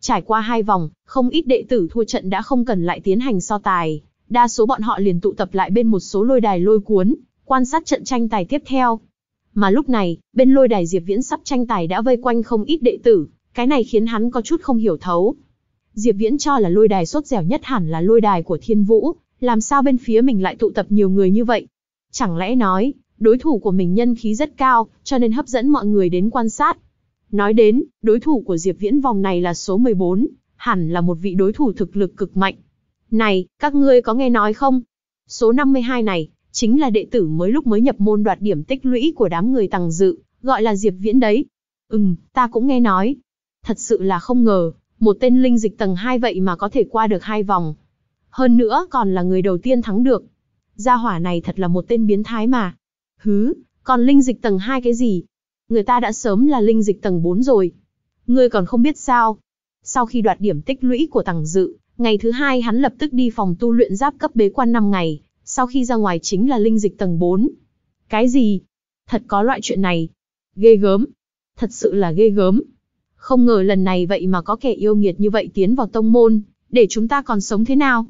S1: Trải qua hai vòng, không ít đệ tử thua trận đã không cần lại tiến hành so tài, đa số bọn họ liền tụ tập lại bên một số lôi đài lôi cuốn, quan sát trận tranh tài tiếp theo. Mà lúc này, bên lôi đài Diệp Viễn sắp tranh tài đã vây quanh không ít đệ tử, cái này khiến hắn có chút không hiểu thấu. Diệp Viễn cho là lôi đài sốt dẻo nhất hẳn là lôi đài của Thiên Vũ, làm sao bên phía mình lại tụ tập nhiều người như vậy? Chẳng lẽ nói, đối thủ của mình nhân khí rất cao, cho nên hấp dẫn mọi người đến quan sát. Nói đến, đối thủ của Diệp Viễn vòng này là số 14, hẳn là một vị đối thủ thực lực cực mạnh. Này, các ngươi có nghe nói không? Số 52 này, chính là đệ tử mới lúc mới nhập môn đoạt điểm tích lũy của đám người tàng dự, gọi là Diệp Viễn đấy. Ừm, ta cũng nghe nói. Thật sự là không ngờ, một tên linh dịch tầng 2 vậy mà có thể qua được hai vòng. Hơn nữa còn là người đầu tiên thắng được. Gia hỏa này thật là một tên biến thái mà. Hứ, còn linh dịch tầng 2 cái gì? Người ta đã sớm là linh dịch tầng 4 rồi. Ngươi còn không biết sao. Sau khi đoạt điểm tích lũy của tầng dự, ngày thứ hai hắn lập tức đi phòng tu luyện giáp cấp bế quan 5 ngày, sau khi ra ngoài chính là linh dịch tầng 4. Cái gì? Thật có loại chuyện này? Ghê gớm. Thật sự là ghê gớm. Không ngờ lần này vậy mà có kẻ yêu nghiệt như vậy tiến vào tông môn, để chúng ta còn sống thế nào?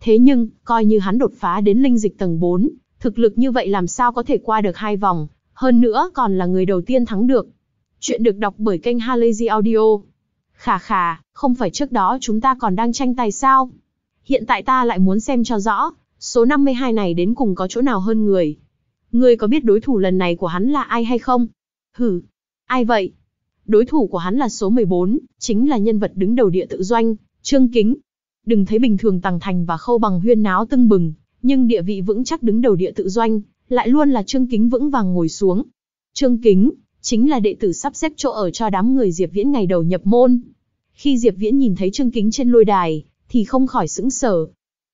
S1: Thế nhưng, coi như hắn đột phá đến linh dịch tầng 4, thực lực như vậy làm sao có thể qua được hai vòng, hơn nữa còn là người đầu tiên thắng được. Chuyện được đọc bởi kênh Halazy Audio. Khà khà, không phải trước đó chúng ta còn đang tranh tài sao? Hiện tại ta lại muốn xem cho rõ, số 52 này đến cùng có chỗ nào hơn người. Ngươi có biết đối thủ lần này của hắn là ai hay không? Hử, ai vậy? Đối thủ của hắn là số 14, chính là nhân vật đứng đầu địa tự doanh, Trương Kính. Đừng thấy bình thường Tằng Thành và Khâu Bằng huyên náo tưng bừng, nhưng địa vị vững chắc đứng đầu địa tự doanh, lại luôn là Trương Kính vững vàng ngồi xuống. Trương Kính, chính là đệ tử sắp xếp chỗ ở cho đám người Diệp Viễn ngày đầu nhập môn. Khi Diệp Viễn nhìn thấy Trương Kính trên lôi đài, thì không khỏi sững sờ.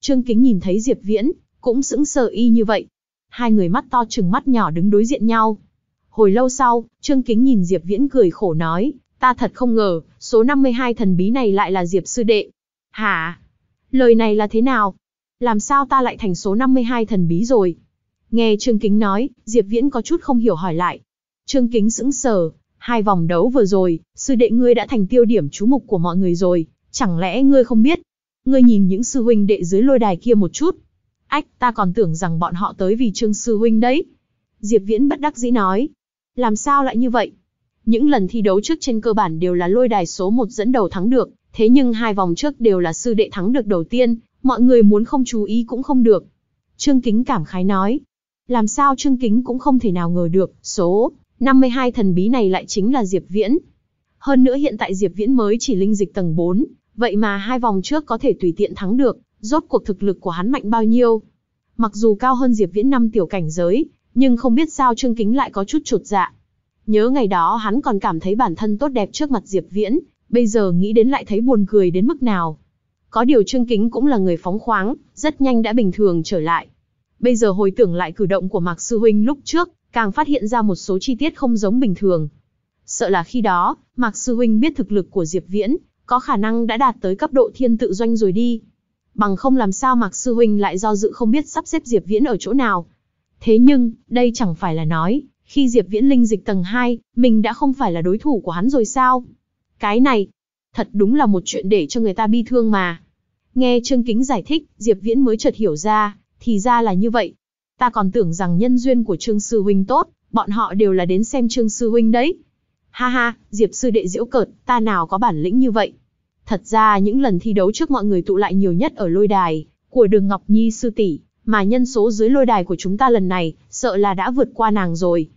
S1: Trương Kính nhìn thấy Diệp Viễn, cũng sững sờ y như vậy. Hai người mắt to trừng mắt nhỏ đứng đối diện nhau. Hồi lâu sau, Trương Kính nhìn Diệp Viễn cười khổ nói, ta thật không ngờ, số 52 thần bí này lại là Diệp sư đệ. Hả? Lời này là thế nào? Làm sao ta lại thành số 52 thần bí rồi? Nghe Trương Kính nói, Diệp Viễn có chút không hiểu hỏi lại. Trương Kính sững sờ, hai vòng đấu vừa rồi, sư đệ ngươi đã thành tiêu điểm chú mục của mọi người rồi, chẳng lẽ ngươi không biết? Ngươi nhìn những sư huynh đệ dưới lôi đài kia một chút. Ách, ta còn tưởng rằng bọn họ tới vì Trương sư huynh đấy. Diệp Viễn bất đắc dĩ nói. Làm sao lại như vậy? Những lần thi đấu trước trên cơ bản đều là lôi đài số 1 dẫn đầu thắng được, thế nhưng hai vòng trước đều là sư đệ thắng được đầu tiên, mọi người muốn không chú ý cũng không được. Trương Kính cảm khái nói. Làm sao Trương Kính cũng không thể nào ngờ được, số 52 thần bí này lại chính là Diệp Viễn. Hơn nữa hiện tại Diệp Viễn mới chỉ linh dịch tầng 4, vậy mà hai vòng trước có thể tùy tiện thắng được, rốt cuộc thực lực của hắn mạnh bao nhiêu. Mặc dù cao hơn Diệp Viễn năm tiểu cảnh giới, nhưng không biết sao Trương Kính lại có chút chột dạ. Nhớ ngày đó hắn còn cảm thấy bản thân tốt đẹp trước mặt Diệp Viễn, bây giờ nghĩ đến lại thấy buồn cười đến mức nào. Có điều Trương Kính cũng là người phóng khoáng, rất nhanh đã bình thường trở lại. Bây giờ hồi tưởng lại cử động của Mạc Sư Huynh lúc trước, càng phát hiện ra một số chi tiết không giống bình thường. Sợ là khi đó, Mạc Sư Huynh biết thực lực của Diệp Viễn, có khả năng đã đạt tới cấp độ thiên tự doanh rồi đi. Bằng không làm sao Mạc Sư Huynh lại do dự không biết sắp xếp Diệp Viễn ở chỗ nào. Thế nhưng, đây chẳng phải là nói, khi Diệp Viễn linh dịch tầng 2, mình đã không phải là đối thủ của hắn rồi sao? Cái này, thật đúng là một chuyện để cho người ta bi thương mà. Nghe Trương Kính giải thích, Diệp Viễn mới chợt hiểu ra, thì ra là như vậy. Ta còn tưởng rằng nhân duyên của Trương Sư Huynh tốt, bọn họ đều là đến xem Trương Sư Huynh đấy. Ha ha, Diệp Sư Đệ diễu cợt, ta nào có bản lĩnh như vậy. Thật ra những lần thi đấu trước mọi người tụ lại nhiều nhất ở lôi đài, của đường Ngọc Nhi Sư tỷ mà nhân số dưới lôi đài của chúng ta lần này, sợ là đã vượt qua nàng rồi.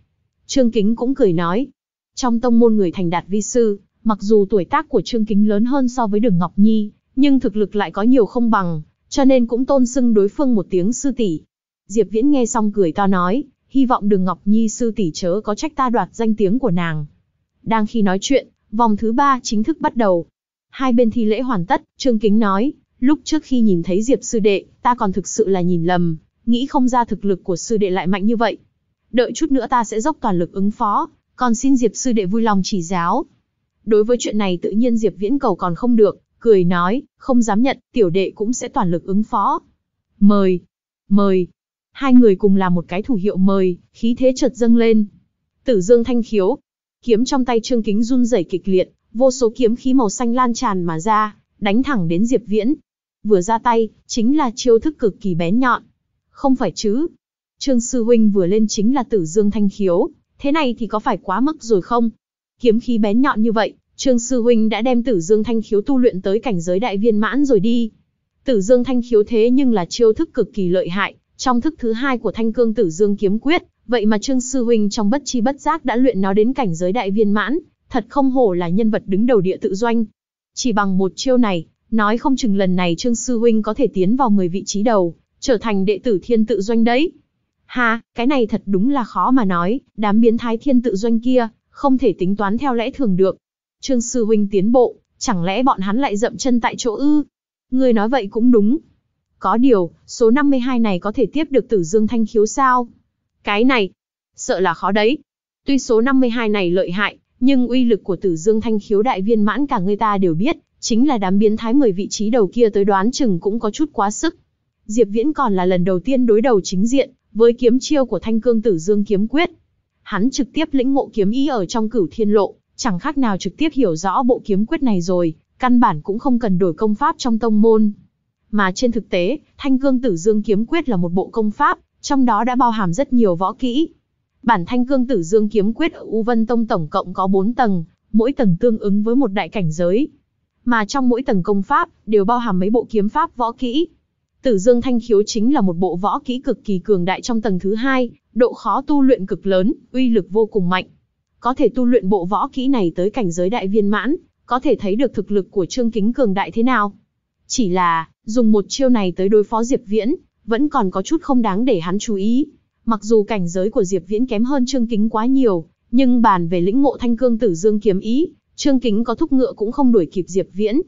S1: Trương Kính cũng cười nói. Trong tông môn người thành đạt vi sư, mặc dù tuổi tác của Trương Kính lớn hơn so với đường Ngọc Nhi, nhưng thực lực lại có nhiều không bằng, cho nên cũng tôn xưng đối phương một tiếng sư tỷ. Diệp Viễn nghe xong cười to nói, hy vọng đường Ngọc Nhi sư tỷ chớ có trách ta đoạt danh tiếng của nàng. Đang khi nói chuyện, vòng thứ ba chính thức bắt đầu. Hai bên thi lễ hoàn tất, Trương Kính nói, lúc trước khi nhìn thấy Diệp sư đệ, ta còn thực sự là nhìn lầm, nghĩ không ra thực lực của sư đệ lại mạnh như vậy. Đợi chút nữa ta sẽ dốc toàn lực ứng phó, còn xin Diệp sư đệ vui lòng chỉ giáo. Đối với chuyện này tự nhiên Diệp Viễn cầu còn không được, cười nói, không dám nhận, tiểu đệ cũng sẽ toàn lực ứng phó. Mời, mời. Hai người cùng làm một cái thủ hiệu mời, khí thế chợt dâng lên. Tử Dương thanh khiếu, kiếm trong tay Trương Kính run rẩy kịch liệt, vô số kiếm khí màu xanh lan tràn mà ra, đánh thẳng đến Diệp Viễn. Vừa ra tay, chính là chiêu thức cực kỳ bén nhọn. Không phải chứ? Trương sư huynh vừa lên chính là Tử Dương thanh khiếu, thế này thì có phải quá mức rồi không? Kiếm khí bén nhọn như vậy, Trương sư huynh đã đem Tử Dương thanh khiếu tu luyện tới cảnh giới đại viên mãn rồi đi. Tử Dương thanh khiếu thế nhưng là chiêu thức cực kỳ lợi hại, trong thức thứ hai của Thanh Cương Tử Dương kiếm quyết, vậy mà Trương sư huynh trong bất chi bất giác đã luyện nó đến cảnh giới đại viên mãn, thật không hổ là nhân vật đứng đầu địa tự doanh. Chỉ bằng một chiêu này, nói không chừng lần này Trương sư huynh có thể tiến vào 10 vị trí đầu, trở thành đệ tử thiên tự doanh đấy. Ha, cái này thật đúng là khó mà nói, đám biến thái thiên tự doanh kia, không thể tính toán theo lẽ thường được. Trương sư huynh tiến bộ, chẳng lẽ bọn hắn lại dậm chân tại chỗ ư? Người nói vậy cũng đúng. Có điều, số 52 này có thể tiếp được tử dương thanh khiếu sao? Cái này, sợ là khó đấy. Tuy số 52 này lợi hại, nhưng uy lực của tử dương thanh khiếu đại viên mãn cả người ta đều biết, chính là đám biến thái 10 vị trí đầu kia tới đoán chừng cũng có chút quá sức. Diệp Viễn còn là lần đầu tiên đối đầu chính diện, với kiếm chiêu của thanh cương tử dương kiếm quyết. hắn trực tiếp lĩnh ngộ kiếm ý ở trong cửu thiên lộ, chẳng khác nào trực tiếp hiểu rõ bộ kiếm quyết này rồi, căn bản cũng không cần đổi công pháp trong tông môn. Mà trên thực tế, Thanh Cương Tử Dương kiếm quyết là một bộ công pháp, trong đó đã bao hàm rất nhiều võ kỹ. Bản Thanh Cương Tử Dương kiếm quyết ở U Vân Tông tổng cộng có 4 tầng, mỗi tầng tương ứng với một đại cảnh giới. Mà trong mỗi tầng công pháp, đều bao hàm mấy bộ kiếm pháp võ kỹ. Tử Dương Thanh Khiếu chính là một bộ võ kỹ cực kỳ cường đại trong tầng thứ hai, độ khó tu luyện cực lớn, uy lực vô cùng mạnh. Có thể tu luyện bộ võ kỹ này tới cảnh giới đại viên mãn, có thể thấy được thực lực của Trương Kính cường đại thế nào. Chỉ là, dùng một chiêu này tới đối phó Diệp Viễn, vẫn còn có chút không đáng để hắn chú ý. Mặc dù cảnh giới của Diệp Viễn kém hơn Trương Kính quá nhiều, nhưng bàn về lĩnh ngộ thanh cương tử dương kiếm ý, Trương Kính có thúc ngựa cũng không đuổi kịp Diệp Viễn.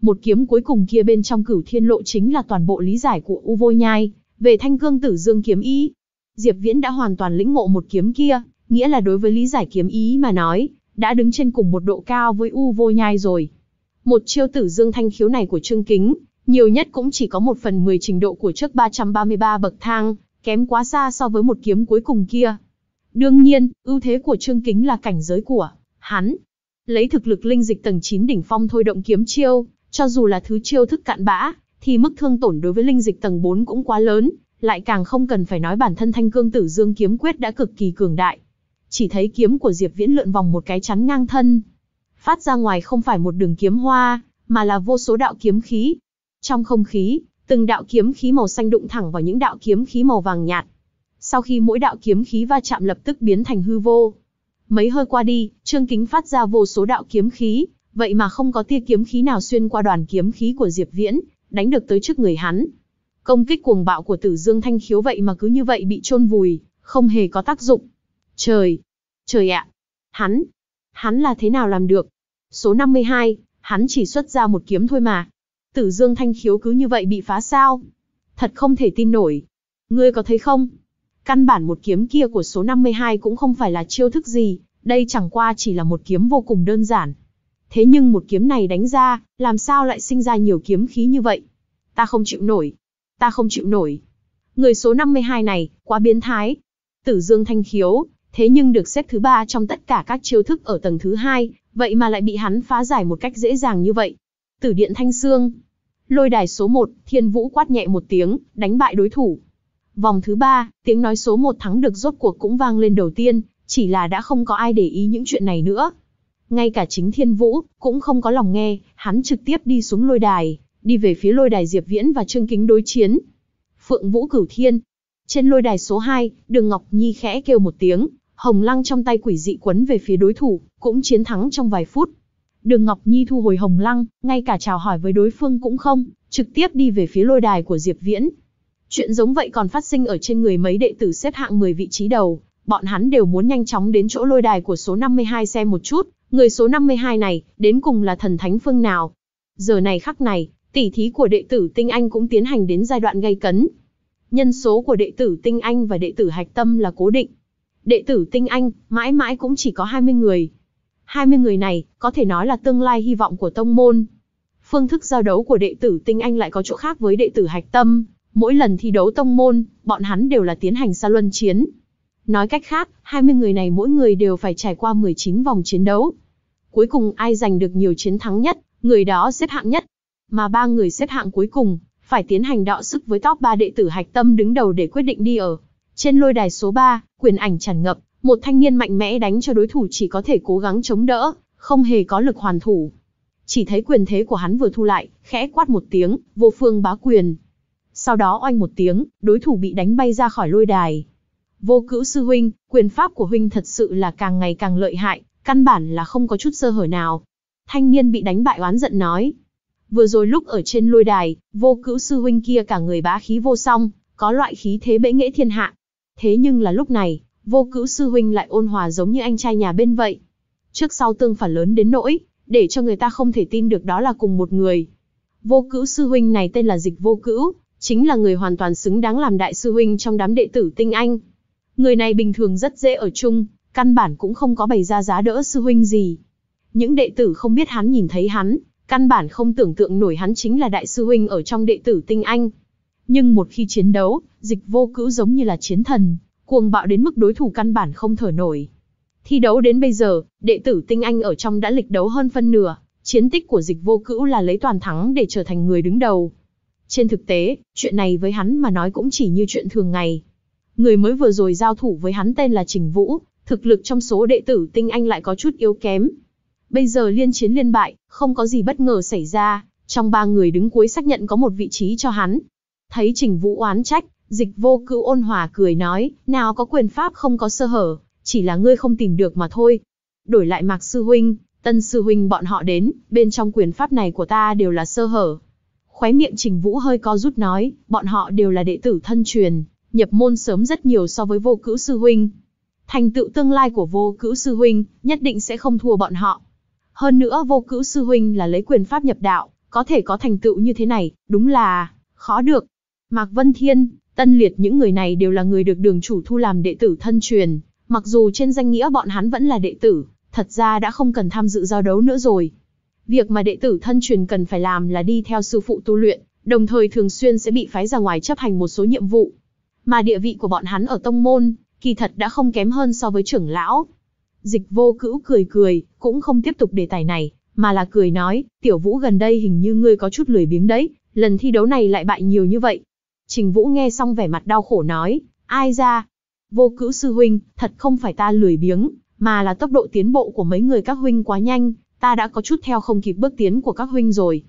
S1: Một kiếm cuối cùng kia bên trong cửu thiên lộ chính là toàn bộ lý giải của U Vô Nhai, về thanh cương tử dương kiếm ý. Diệp Viễn đã hoàn toàn lĩnh ngộ một kiếm kia, nghĩa là đối với lý giải kiếm ý mà nói, đã đứng trên cùng một độ cao với U Vô Nhai rồi. Một chiêu tử dương thanh khiếu này của Trương Kính, nhiều nhất cũng chỉ có một phần mười trình độ của trước 333 bậc thang, kém quá xa so với một kiếm cuối cùng kia. Đương nhiên, ưu thế của Trương Kính là cảnh giới của hắn. Lấy thực lực linh dịch tầng 9 đỉnh phong thôi động kiếm chiêu, cho dù là thứ chiêu thức cạn bã, thì mức thương tổn đối với linh dịch tầng 4 cũng quá lớn, lại càng không cần phải nói bản thân thanh cương tử dương kiếm quyết đã cực kỳ cường đại. Chỉ thấy kiếm của Diệp Viễn lượn vòng một cái chắn ngang thân. Phát ra ngoài không phải một đường kiếm hoa, mà là vô số đạo kiếm khí. Trong không khí, từng đạo kiếm khí màu xanh đụng thẳng vào những đạo kiếm khí màu vàng nhạt. Sau khi mỗi đạo kiếm khí va chạm lập tức biến thành hư vô. Mấy hơi qua đi, Trương Kính phát ra vô số đạo kiếm khí, vậy mà không có tia kiếm khí nào xuyên qua đoàn kiếm khí của Diệp Viễn, đánh được tới trước người hắn. Công kích cuồng bạo của Tử Dương Thanh Khiếu vậy mà cứ như vậy bị chôn vùi, không hề có tác dụng. Trời, trời ạ, hắn, hắn là thế nào làm được? Số 52, hắn chỉ xuất ra một kiếm thôi mà. Tử Dương Thanh Khiếu cứ như vậy bị phá sao? Thật không thể tin nổi. Ngươi có thấy không? Căn bản một kiếm kia của số 52 cũng không phải là chiêu thức gì, đây chẳng qua chỉ là một kiếm vô cùng đơn giản. Thế nhưng một kiếm này đánh ra, làm sao lại sinh ra nhiều kiếm khí như vậy? Ta không chịu nổi. Ta không chịu nổi. Người số 52 này, quá biến thái. Tử Dương Thanh Khiếu, thế nhưng được xếp thứ ba trong tất cả các chiêu thức ở tầng thứ hai, vậy mà lại bị hắn phá giải một cách dễ dàng như vậy. Tử Điện Thanh Sương. Lôi đài số 1, Thiên Vũ quát nhẹ một tiếng, đánh bại đối thủ. Vòng thứ ba, tiếng nói số một thắng được rốt cuộc cũng vang lên đầu tiên, chỉ là đã không có ai để ý những chuyện này nữa. Ngay cả chính Thiên Vũ, cũng không có lòng nghe, hắn trực tiếp đi xuống lôi đài, đi về phía lôi đài Diệp Viễn và Trương Kính đối chiến. Phượng Vũ Cửu Thiên. Trên lôi đài số 2, Đường Ngọc Nhi khẽ kêu một tiếng, hồng lăng trong tay quỷ dị quấn về phía đối thủ, cũng chiến thắng trong vài phút. Đường Ngọc Nhi thu hồi hồng lăng, ngay cả chào hỏi với đối phương cũng không, trực tiếp đi về phía lôi đài của Diệp Viễn. Chuyện giống vậy còn phát sinh ở trên người mấy đệ tử xếp hạng 10 vị trí đầu, bọn hắn đều muốn nhanh chóng đến chỗ lôi đài của số 52 xem một chút, người số 52 này, đến cùng là thần thánh phương nào. Giờ này khắc này, tỷ thí của đệ tử Tinh Anh cũng tiến hành đến giai đoạn gây cấn. Nhân số của đệ tử Tinh Anh và đệ tử Hạch Tâm là cố định. Đệ tử Tinh Anh, mãi mãi cũng chỉ có 20 người. 20 người này, có thể nói là tương lai hy vọng của tông môn. Phương thức giao đấu của đệ tử Tinh Anh lại có chỗ khác với đệ tử Hạch Tâm, Mỗi lần thi đấu tông môn, bọn hắn đều là tiến hành xa luân chiến. Nói cách khác, 20 người này mỗi người đều phải trải qua 19 vòng chiến đấu. Cuối cùng ai giành được nhiều chiến thắng nhất, người đó xếp hạng nhất. Mà ba người xếp hạng cuối cùng, phải tiến hành đọ sức với top 3 đệ tử hạch tâm đứng đầu để quyết định đi ở. Trên lôi đài số 3, quyền ảnh tràn ngập, một thanh niên mạnh mẽ đánh cho đối thủ chỉ có thể cố gắng chống đỡ, không hề có lực hoàn thủ. Chỉ thấy quyền thế của hắn vừa thu lại, khẽ quát một tiếng, vô phương bá quyền. Sau đó oanh một tiếng, đối thủ bị đánh bay ra khỏi lôi đài. Vô cữu sư huynh, quyền pháp của huynh thật sự là càng ngày càng lợi hại, căn bản là không có chút sơ hở nào. Thanh niên bị đánh bại oán giận nói. Vừa rồi lúc ở trên lôi đài, vô cữu sư huynh kia cả người bá khí vô song, có loại khí thế bệ nghệ thiên hạ. Thế nhưng là lúc này, vô cữu sư huynh lại ôn hòa giống như anh trai nhà bên vậy. Trước sau tương phản lớn đến nỗi, để cho người ta không thể tin được đó là cùng một người. Vô cữu sư huynh này tên là Dịch Vô Cữu, chính là người hoàn toàn xứng đáng làm đại sư huynh trong đám đệ tử tinh anh. Người này bình thường rất dễ ở chung, căn bản cũng không có bày ra giá đỡ sư huynh gì. Những đệ tử không biết hắn nhìn thấy hắn, căn bản không tưởng tượng nổi hắn chính là đại sư huynh ở trong đệ tử tinh anh. Nhưng một khi chiến đấu, dịch vô cữu giống như là chiến thần, cuồng bạo đến mức đối thủ căn bản không thở nổi. Thi đấu đến bây giờ, đệ tử tinh anh ở trong đã lịch đấu hơn phân nửa, chiến tích của dịch vô cữu là lấy toàn thắng để trở thành người đứng đầu. Trên thực tế, chuyện này với hắn mà nói cũng chỉ như chuyện thường ngày. Người mới vừa rồi giao thủ với hắn tên là Trình Vũ, thực lực trong số đệ tử tinh anh lại có chút yếu kém. Bây giờ liên chiến liên bại, không có gì bất ngờ xảy ra, trong ba người đứng cuối xác nhận có một vị trí cho hắn. Thấy Trình Vũ oán trách, dịch vô cữu ôn hòa cười nói, nào có quyền pháp không có sơ hở, chỉ là ngươi không tìm được mà thôi. Đổi lại Mạc Sư Huynh, Tân Sư Huynh bọn họ đến, bên trong quyền pháp này của ta đều là sơ hở. Khóe miệng Trình Vũ hơi co rút nói, bọn họ đều là đệ tử thân truyền, nhập môn sớm rất nhiều so với vô cữu Sư Huynh. Thành tựu tương lai của vô cữu Sư Huynh, nhất định sẽ không thua bọn họ. Hơn nữa vô cữu Sư Huynh là lấy quyền pháp nhập đạo, có thể có thành tựu như thế này, đúng là khó được. Mạc Vân Thiên, Tân Liệt những người này đều là người được đường chủ thu làm đệ tử thân truyền, mặc dù trên danh nghĩa bọn hắn vẫn là đệ tử, thật ra đã không cần tham dự giao đấu nữa rồi. Việc mà đệ tử thân truyền cần phải làm là đi theo sư phụ tu luyện, đồng thời thường xuyên sẽ bị phái ra ngoài chấp hành một số nhiệm vụ. Mà địa vị của bọn hắn ở tông môn, kỳ thật đã không kém hơn so với trưởng lão. Dịch vô cữu cười cười, cũng không tiếp tục đề tài này, mà là cười nói, tiểu vũ gần đây hình như ngươi có chút lười biếng đấy, lần thi đấu này lại bại nhiều như vậy. Trình vũ nghe xong vẻ mặt đau khổ nói, ai ra? Vô cữu sư huynh, thật không phải ta lười biếng, mà là tốc độ tiến bộ của mấy người các huynh quá nhanh, ta đã có chút theo không kịp bước tiến của các huynh rồi.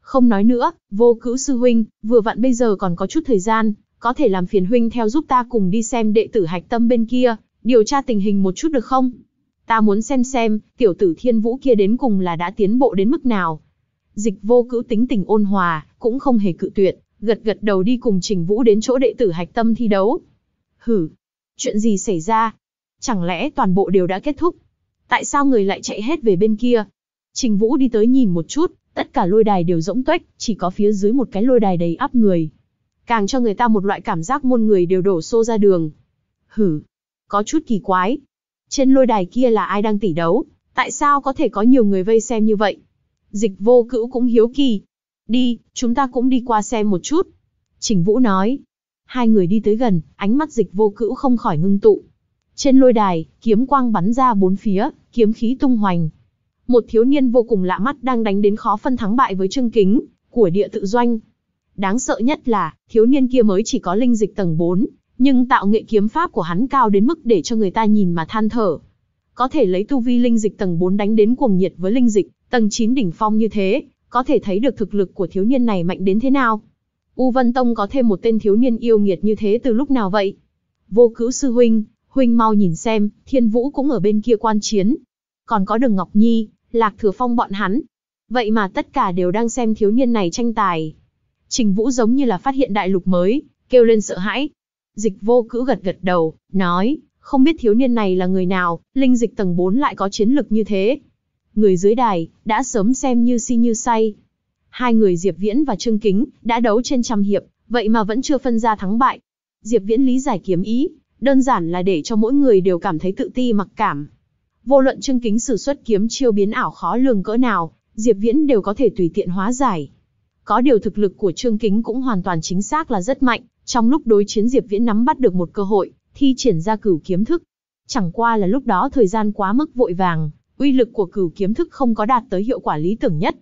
S1: Không nói nữa, vô cữu sư huynh, vừa vặn bây giờ còn có chút thời gian, có thể làm phiền huynh theo giúp ta cùng đi xem đệ tử hạch tâm bên kia, điều tra tình hình một chút được không? Ta muốn xem xem, tiểu tử thiên vũ kia đến cùng là đã tiến bộ đến mức nào. Dịch vô cữu tính tình ôn hòa, cũng không hề cự tuyệt, gật gật đầu đi cùng Trình Vũ đến chỗ đệ tử hạch tâm thi đấu. Hử, chuyện gì xảy ra? Chẳng lẽ toàn bộ đều đã kết thúc? Tại sao người lại chạy hết về bên kia? Trình Vũ đi tới nhìn một chút, tất cả lôi đài đều rỗng tuếch, chỉ có phía dưới một cái lôi đài đầy áp người. Càng cho người ta một loại cảm giác muôn người đều đổ xô ra đường. Hử, có chút kỳ quái, trên lôi đài kia là ai đang tỉ đấu? Tại sao có thể có nhiều người vây xem như vậy? Dịch vô cữu cũng hiếu kỳ. Đi, chúng ta cũng đi qua xem một chút. Trình Vũ nói. Hai người đi tới gần, ánh mắt dịch vô cữu không khỏi ngưng tụ. Trên lôi đài, kiếm quang bắn ra bốn phía, kiếm khí tung hoành. Một thiếu niên vô cùng lạ mắt đang đánh đến khó phân thắng bại với Trương Kính, của địa tự doanh. Đáng sợ nhất là, thiếu niên kia mới chỉ có linh dịch tầng 4, nhưng tạo nghệ kiếm pháp của hắn cao đến mức để cho người ta nhìn mà than thở. Có thể lấy tu vi linh dịch tầng 4 đánh đến cuồng nhiệt với linh dịch, tầng 9 đỉnh phong như thế, có thể thấy được thực lực của thiếu niên này mạnh đến thế nào. U Vân Tông có thêm một tên thiếu niên yêu nghiệt như thế từ lúc nào vậy? Vô cứu sư huynh, huynh mau nhìn xem, thiên vũ cũng ở bên kia quan chiến. Còn có đường Ngọc Nhi, Lạc Thừa Phong bọn hắn. Vậy mà tất cả đều đang xem thiếu niên này tranh tài. Trình Vũ giống như là phát hiện đại lục mới, kêu lên sợ hãi, Dịch vô cữ gật gật đầu, nói, không biết thiếu niên này là người nào, linh dịch tầng 4 lại có chiến lực như thế. Người dưới đài, đã sớm xem như si như say. Hai người Diệp Viễn và Trương Kính, đã đấu trên trăm hiệp, vậy mà vẫn chưa phân ra thắng bại. Diệp Viễn lý giải kiếm ý, đơn giản là để cho mỗi người đều cảm thấy tự ti mặc cảm. Vô luận Trương Kính sử xuất kiếm chiêu biến ảo khó lường cỡ nào, Diệp Viễn đều có thể tùy tiện hóa giải. Có điều thực lực của Trương Kính cũng hoàn toàn chính xác là rất mạnh, trong lúc đối chiến Diệp Viễn nắm bắt được một cơ hội, thi triển ra cửu kiếm thức. Chẳng qua là lúc đó thời gian quá mức vội vàng, uy lực của cửu kiếm thức không có đạt tới hiệu quả lý tưởng nhất.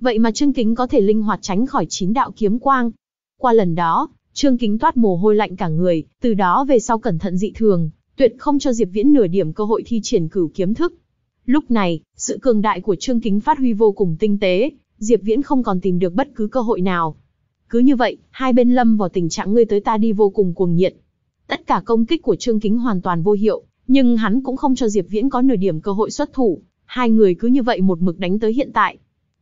S1: Vậy mà Trương Kính có thể linh hoạt tránh khỏi chín đạo kiếm quang. Qua lần đó, Trương Kính toát mồ hôi lạnh cả người, từ đó về sau cẩn thận dị thường, tuyệt không cho Diệp Viễn nửa điểm cơ hội thi triển cửu kiếm thức. Lúc này, sự cường đại của Trương Kính phát huy vô cùng tinh tế, Diệp Viễn không còn tìm được bất cứ cơ hội nào, cứ như vậy, hai bên lâm vào tình trạng ngươi tới ta đi vô cùng cuồng nhiệt. Tất cả công kích của Trương Kính hoàn toàn vô hiệu, nhưng hắn cũng không cho Diệp Viễn có nửa điểm cơ hội xuất thủ. Hai người cứ như vậy một mực đánh tới hiện tại.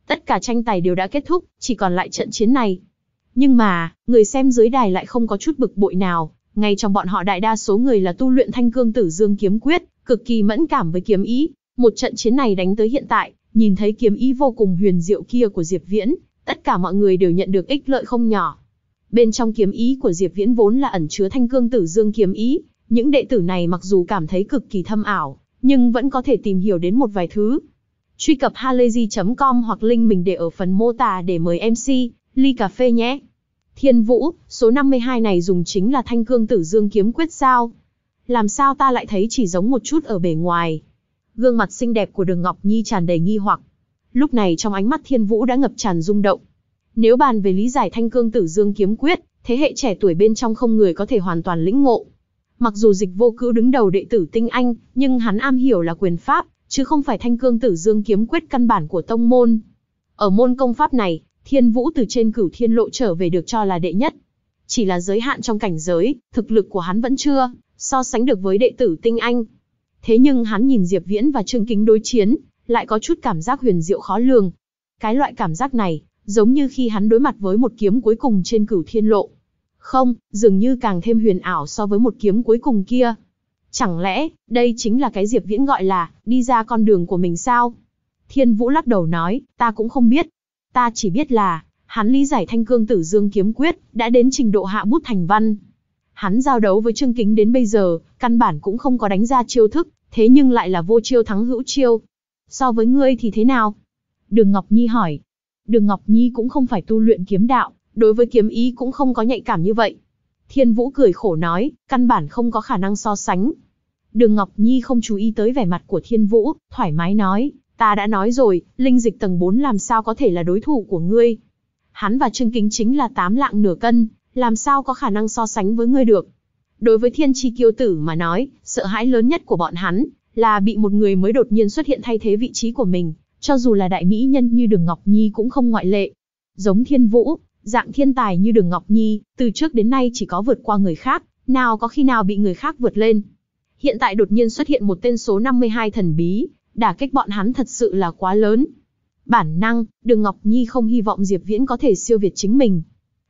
S1: Tất cả tranh tài đều đã kết thúc, chỉ còn lại trận chiến này. Nhưng mà, người xem dưới đài lại không có chút bực bội nào, ngay trong bọn họ đại đa số người là tu luyện thanh cương tử dương kiếm quyết, cực kỳ mẫn cảm với kiếm ý. Một trận chiến này đánh tới hiện tại, nhìn thấy kiếm ý vô cùng huyền diệu kia của Diệp Viễn, tất cả mọi người đều nhận được ích lợi không nhỏ. Bên trong kiếm ý của Diệp Viễn vốn là ẩn chứa thanh cương tử dương kiếm ý, những đệ tử này mặc dù cảm thấy cực kỳ thâm ảo, nhưng vẫn có thể tìm hiểu đến một vài thứ. Truy cập halayzi.com hoặc link mình để ở phần mô tả để mời MC, ly cà phê nhé. Thiên Vũ, số 52 này dùng chính là thanh cương tử dương kiếm quyết sao? làm sao ta lại thấy chỉ giống một chút ở bề ngoài. Gương mặt xinh đẹp của đường Ngọc Nhi tràn đầy nghi hoặc. Lúc này trong ánh mắt thiên vũ đã ngập tràn rung động. Nếu bàn về lý giải thanh cương tử dương kiếm quyết, thế hệ trẻ tuổi bên trong không người có thể hoàn toàn lĩnh ngộ. Mặc dù dịch vô cữu đứng đầu đệ tử tinh anh, nhưng hắn am hiểu là quyền pháp, chứ không phải thanh cương tử dương kiếm quyết căn bản của tông môn. Ở môn công pháp này, thiên vũ từ trên cửu thiên lộ trở về được cho là đệ nhất. Chỉ là giới hạn trong cảnh giới, thực lực của hắn vẫn chưa so sánh được với đệ tử tinh anh. Thế nhưng hắn nhìn Diệp Viễn và Trương Kính đối chiến, lại có chút cảm giác huyền diệu khó lường. Cái loại cảm giác này, giống như khi hắn đối mặt với một kiếm cuối cùng trên cửu thiên lộ. Không, dường như càng thêm huyền ảo so với một kiếm cuối cùng kia. Chẳng lẽ, đây chính là cái Diệp Viễn gọi là, đi ra con đường của mình sao? Thiên Vũ lắc đầu nói, ta cũng không biết. Ta chỉ biết là, hắn lý giải thanh cương tử dương kiếm quyết, đã đến trình độ hạ bút thành văn. Hắn giao đấu với Trương Kính đến bây giờ, căn bản cũng không có đánh ra chiêu thức, thế nhưng lại là vô chiêu thắng hữu chiêu. So với ngươi thì thế nào? Đường Ngọc Nhi hỏi. Đường Ngọc Nhi cũng không phải tu luyện kiếm đạo, đối với kiếm ý cũng không có nhạy cảm như vậy. Thiên Vũ cười khổ nói, căn bản không có khả năng so sánh. Đường Ngọc Nhi không chú ý tới vẻ mặt của Thiên Vũ, thoải mái nói, ta đã nói rồi, linh dịch tầng 4 làm sao có thể là đối thủ của ngươi. Hắn và Trương Kính chính là tám lạng nửa cân, làm sao có khả năng so sánh với ngươi được. Đối với thiên chi kiêu tử mà nói, sợ hãi lớn nhất của bọn hắn, là bị một người mới đột nhiên xuất hiện thay thế vị trí của mình, cho dù là đại mỹ nhân như Đường Ngọc Nhi cũng không ngoại lệ. Giống thiên vũ, dạng thiên tài như Đường Ngọc Nhi, từ trước đến nay chỉ có vượt qua người khác, nào có khi nào bị người khác vượt lên. Hiện tại đột nhiên xuất hiện một tên số 52 thần bí, đả kích bọn hắn thật sự là quá lớn. Bản năng, Đường Ngọc Nhi không hy vọng Diệp Viễn có thể siêu việt chính mình.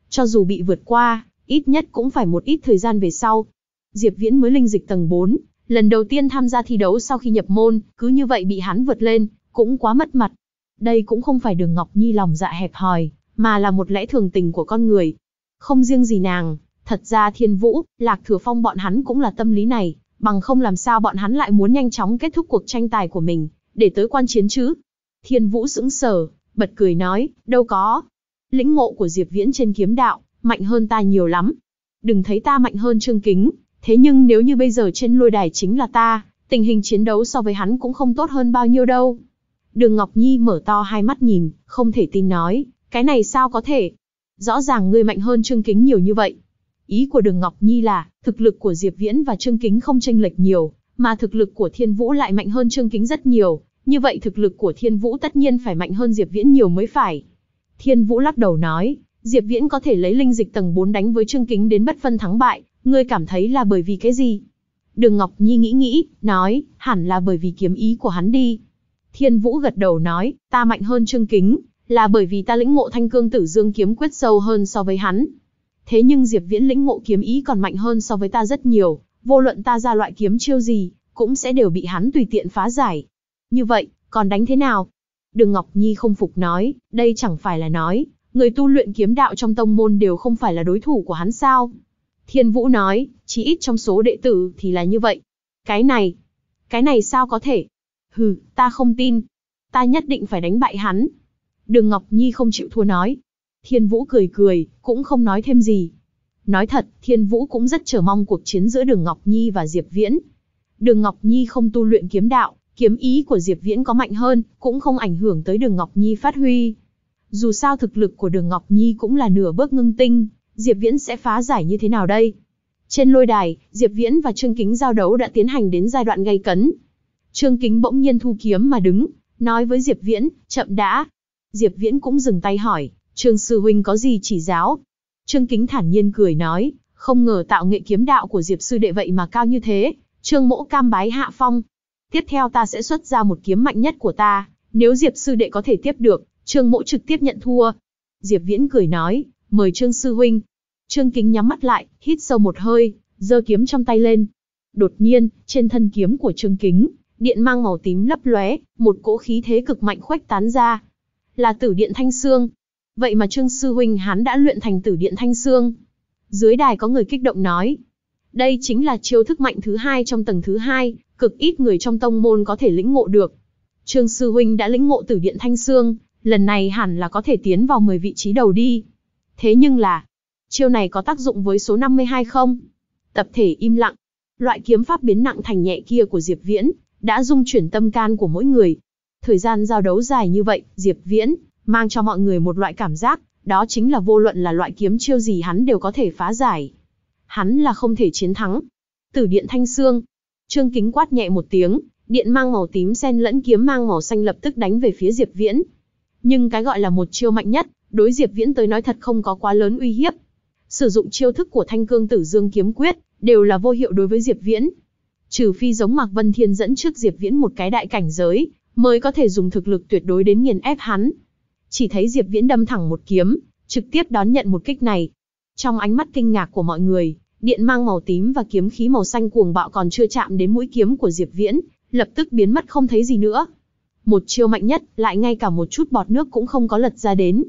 S1: Cho dù bị vượt qua, ít nhất cũng phải một ít thời gian về sau. Diệp Viễn mới linh dịch tầng 4, lần đầu tiên tham gia thi đấu sau khi nhập môn, cứ như vậy bị hắn vượt lên, cũng quá mất mặt. Đây cũng không phải Đường Ngọc Nhi lòng dạ hẹp hòi, mà là một lẽ thường tình của con người. Không riêng gì nàng, thật ra Thiên Vũ, Lạc Thừa Phong bọn hắn cũng là tâm lý này, bằng không làm sao bọn hắn lại muốn nhanh chóng kết thúc cuộc tranh tài của mình, để tới quan chiến chứ. Thiên Vũ sững sờ, bật cười nói, đâu có. Lĩnh ngộ của Diệp Viễn trên kiếm đạo, mạnh hơn ta nhiều lắm. Đừng thấy ta mạnh hơn Trương Kính, thế nhưng nếu như bây giờ trên lôi đài chính là ta, tình hình chiến đấu so với hắn cũng không tốt hơn bao nhiêu đâu. Đường Ngọc Nhi mở to hai mắt nhìn, không thể tin nói, cái này sao có thể? Rõ ràng ngươi mạnh hơn Trương Kính nhiều như vậy. Ý của Đường Ngọc Nhi là, thực lực của Diệp Viễn và Trương Kính không chênh lệch nhiều, mà thực lực của Thiên Vũ lại mạnh hơn Trương Kính rất nhiều, như vậy thực lực của Thiên Vũ tất nhiên phải mạnh hơn Diệp Viễn nhiều mới phải. Thiên Vũ lắc đầu nói, Diệp Viễn có thể lấy linh dịch tầng 4 đánh với Trương Kính đến bất phân thắng bại, ngươi cảm thấy là bởi vì cái gì? Đường Ngọc Nhi nghĩ nghĩ, nói, hẳn là bởi vì kiếm ý của hắn đi. Thiên Vũ gật đầu nói, ta mạnh hơn Trương Kính, là bởi vì ta lĩnh ngộ thanh cương tử dương kiếm quyết sâu hơn so với hắn. Thế nhưng Diệp Viễn lĩnh ngộ kiếm ý còn mạnh hơn so với ta rất nhiều, vô luận ta ra loại kiếm chiêu gì, cũng sẽ đều bị hắn tùy tiện phá giải. Như vậy, còn đánh thế nào? Đường Ngọc Nhi không phục nói, đây chẳng phải là nói, người tu luyện kiếm đạo trong tông môn đều không phải là đối thủ của hắn sao? Thiên Vũ nói, chỉ ít trong số đệ tử thì là như vậy. Cái này, cái này sao có thể? Hừ, ta không tin. Ta nhất định phải đánh bại hắn. Đường Ngọc Nhi không chịu thua nói. Thiên Vũ cười cười, cũng không nói thêm gì. Nói thật, Thiên Vũ cũng rất chờ mong cuộc chiến giữa Đường Ngọc Nhi và Diệp Viễn. Đường Ngọc Nhi không tu luyện kiếm đạo, kiếm ý của Diệp Viễn có mạnh hơn, cũng không ảnh hưởng tới Đường Ngọc Nhi phát huy. Dù sao thực lực của Đường Ngọc Nhi cũng là nửa bước ngưng tinh, Diệp Viễn sẽ phá giải như thế nào đây? Trên lôi đài, Diệp Viễn và Trương Kính giao đấu đã tiến hành đến giai đoạn gay cấn. Trương Kính bỗng nhiên thu kiếm mà đứng, nói với Diệp Viễn, chậm đã. Diệp Viễn cũng dừng tay hỏi, Trương Sư Huynh có gì chỉ giáo? Trương Kính thản nhiên cười nói, không ngờ tạo nghệ kiếm đạo của Diệp Sư Đệ vậy mà cao như thế, Trương Mỗ cam bái hạ phong. Tiếp theo ta sẽ xuất ra một kiếm mạnh nhất của ta, nếu Diệp Sư Đệ có thể tiếp được, Trương Mỗ trực tiếp nhận thua. Diệp Viễn cười nói, mời Trương Sư Huynh. Trương Kính nhắm mắt lại, hít sâu một hơi, giơ kiếm trong tay lên. Đột nhiên, trên thân kiếm của Trương Kính, điện mang màu tím lấp lóe, một cỗ khí thế cực mạnh khuếch tán ra. Là tử điện thanh xương. Vậy mà Trương Sư Huynh hắn đã luyện thành tử điện thanh xương. Dưới đài có người kích động nói. Đây chính là chiêu thức mạnh thứ hai trong tầng thứ hai, cực ít người trong tông môn có thể lĩnh ngộ được. Trương Sư Huynh đã lĩnh ngộ tử điện thanh xương, lần này hẳn là có thể tiến vào 10 vị trí đầu đi. Thế nhưng là, chiêu này có tác dụng với số 52 không? Tập thể im lặng. Loại kiếm pháp biến nặng thành nhẹ kia của Diệp Viễn, đã dung chuyển tâm can của mỗi người. Thời gian giao đấu dài như vậy, Diệp Viễn, mang cho mọi người một loại cảm giác, đó chính là vô luận là loại kiếm chiêu gì hắn đều có thể phá giải. Hắn là không thể chiến thắng. Tử điện thanh xương. Trương Kính quát nhẹ một tiếng, điện mang màu tím xen lẫn kiếm mang màu xanh lập tức đánh về phía Diệp Viễn. Nhưng cái gọi là một chiêu mạnh nhất, đối Diệp Viễn tới nói thật không có quá lớn uy hiếp. Sử dụng chiêu thức của Thanh Cương Tử Dương kiếm quyết, đều là vô hiệu đối với Diệp Viễn. Trừ phi giống Mạc Vân Thiên dẫn trước Diệp Viễn một cái đại cảnh giới, mới có thể dùng thực lực tuyệt đối đến nghiền ép hắn. Chỉ thấy Diệp Viễn đâm thẳng một kiếm, trực tiếp đón nhận một kích này. Trong ánh mắt kinh ngạc của mọi người, điện mang màu tím và kiếm khí màu xanh cuồng bạo còn chưa chạm đến mũi kiếm của Diệp Viễn, lập tức biến mất không thấy gì nữa. Một chiêu mạnh nhất, lại ngay cả một chút bọt nước cũng không có lật ra đến.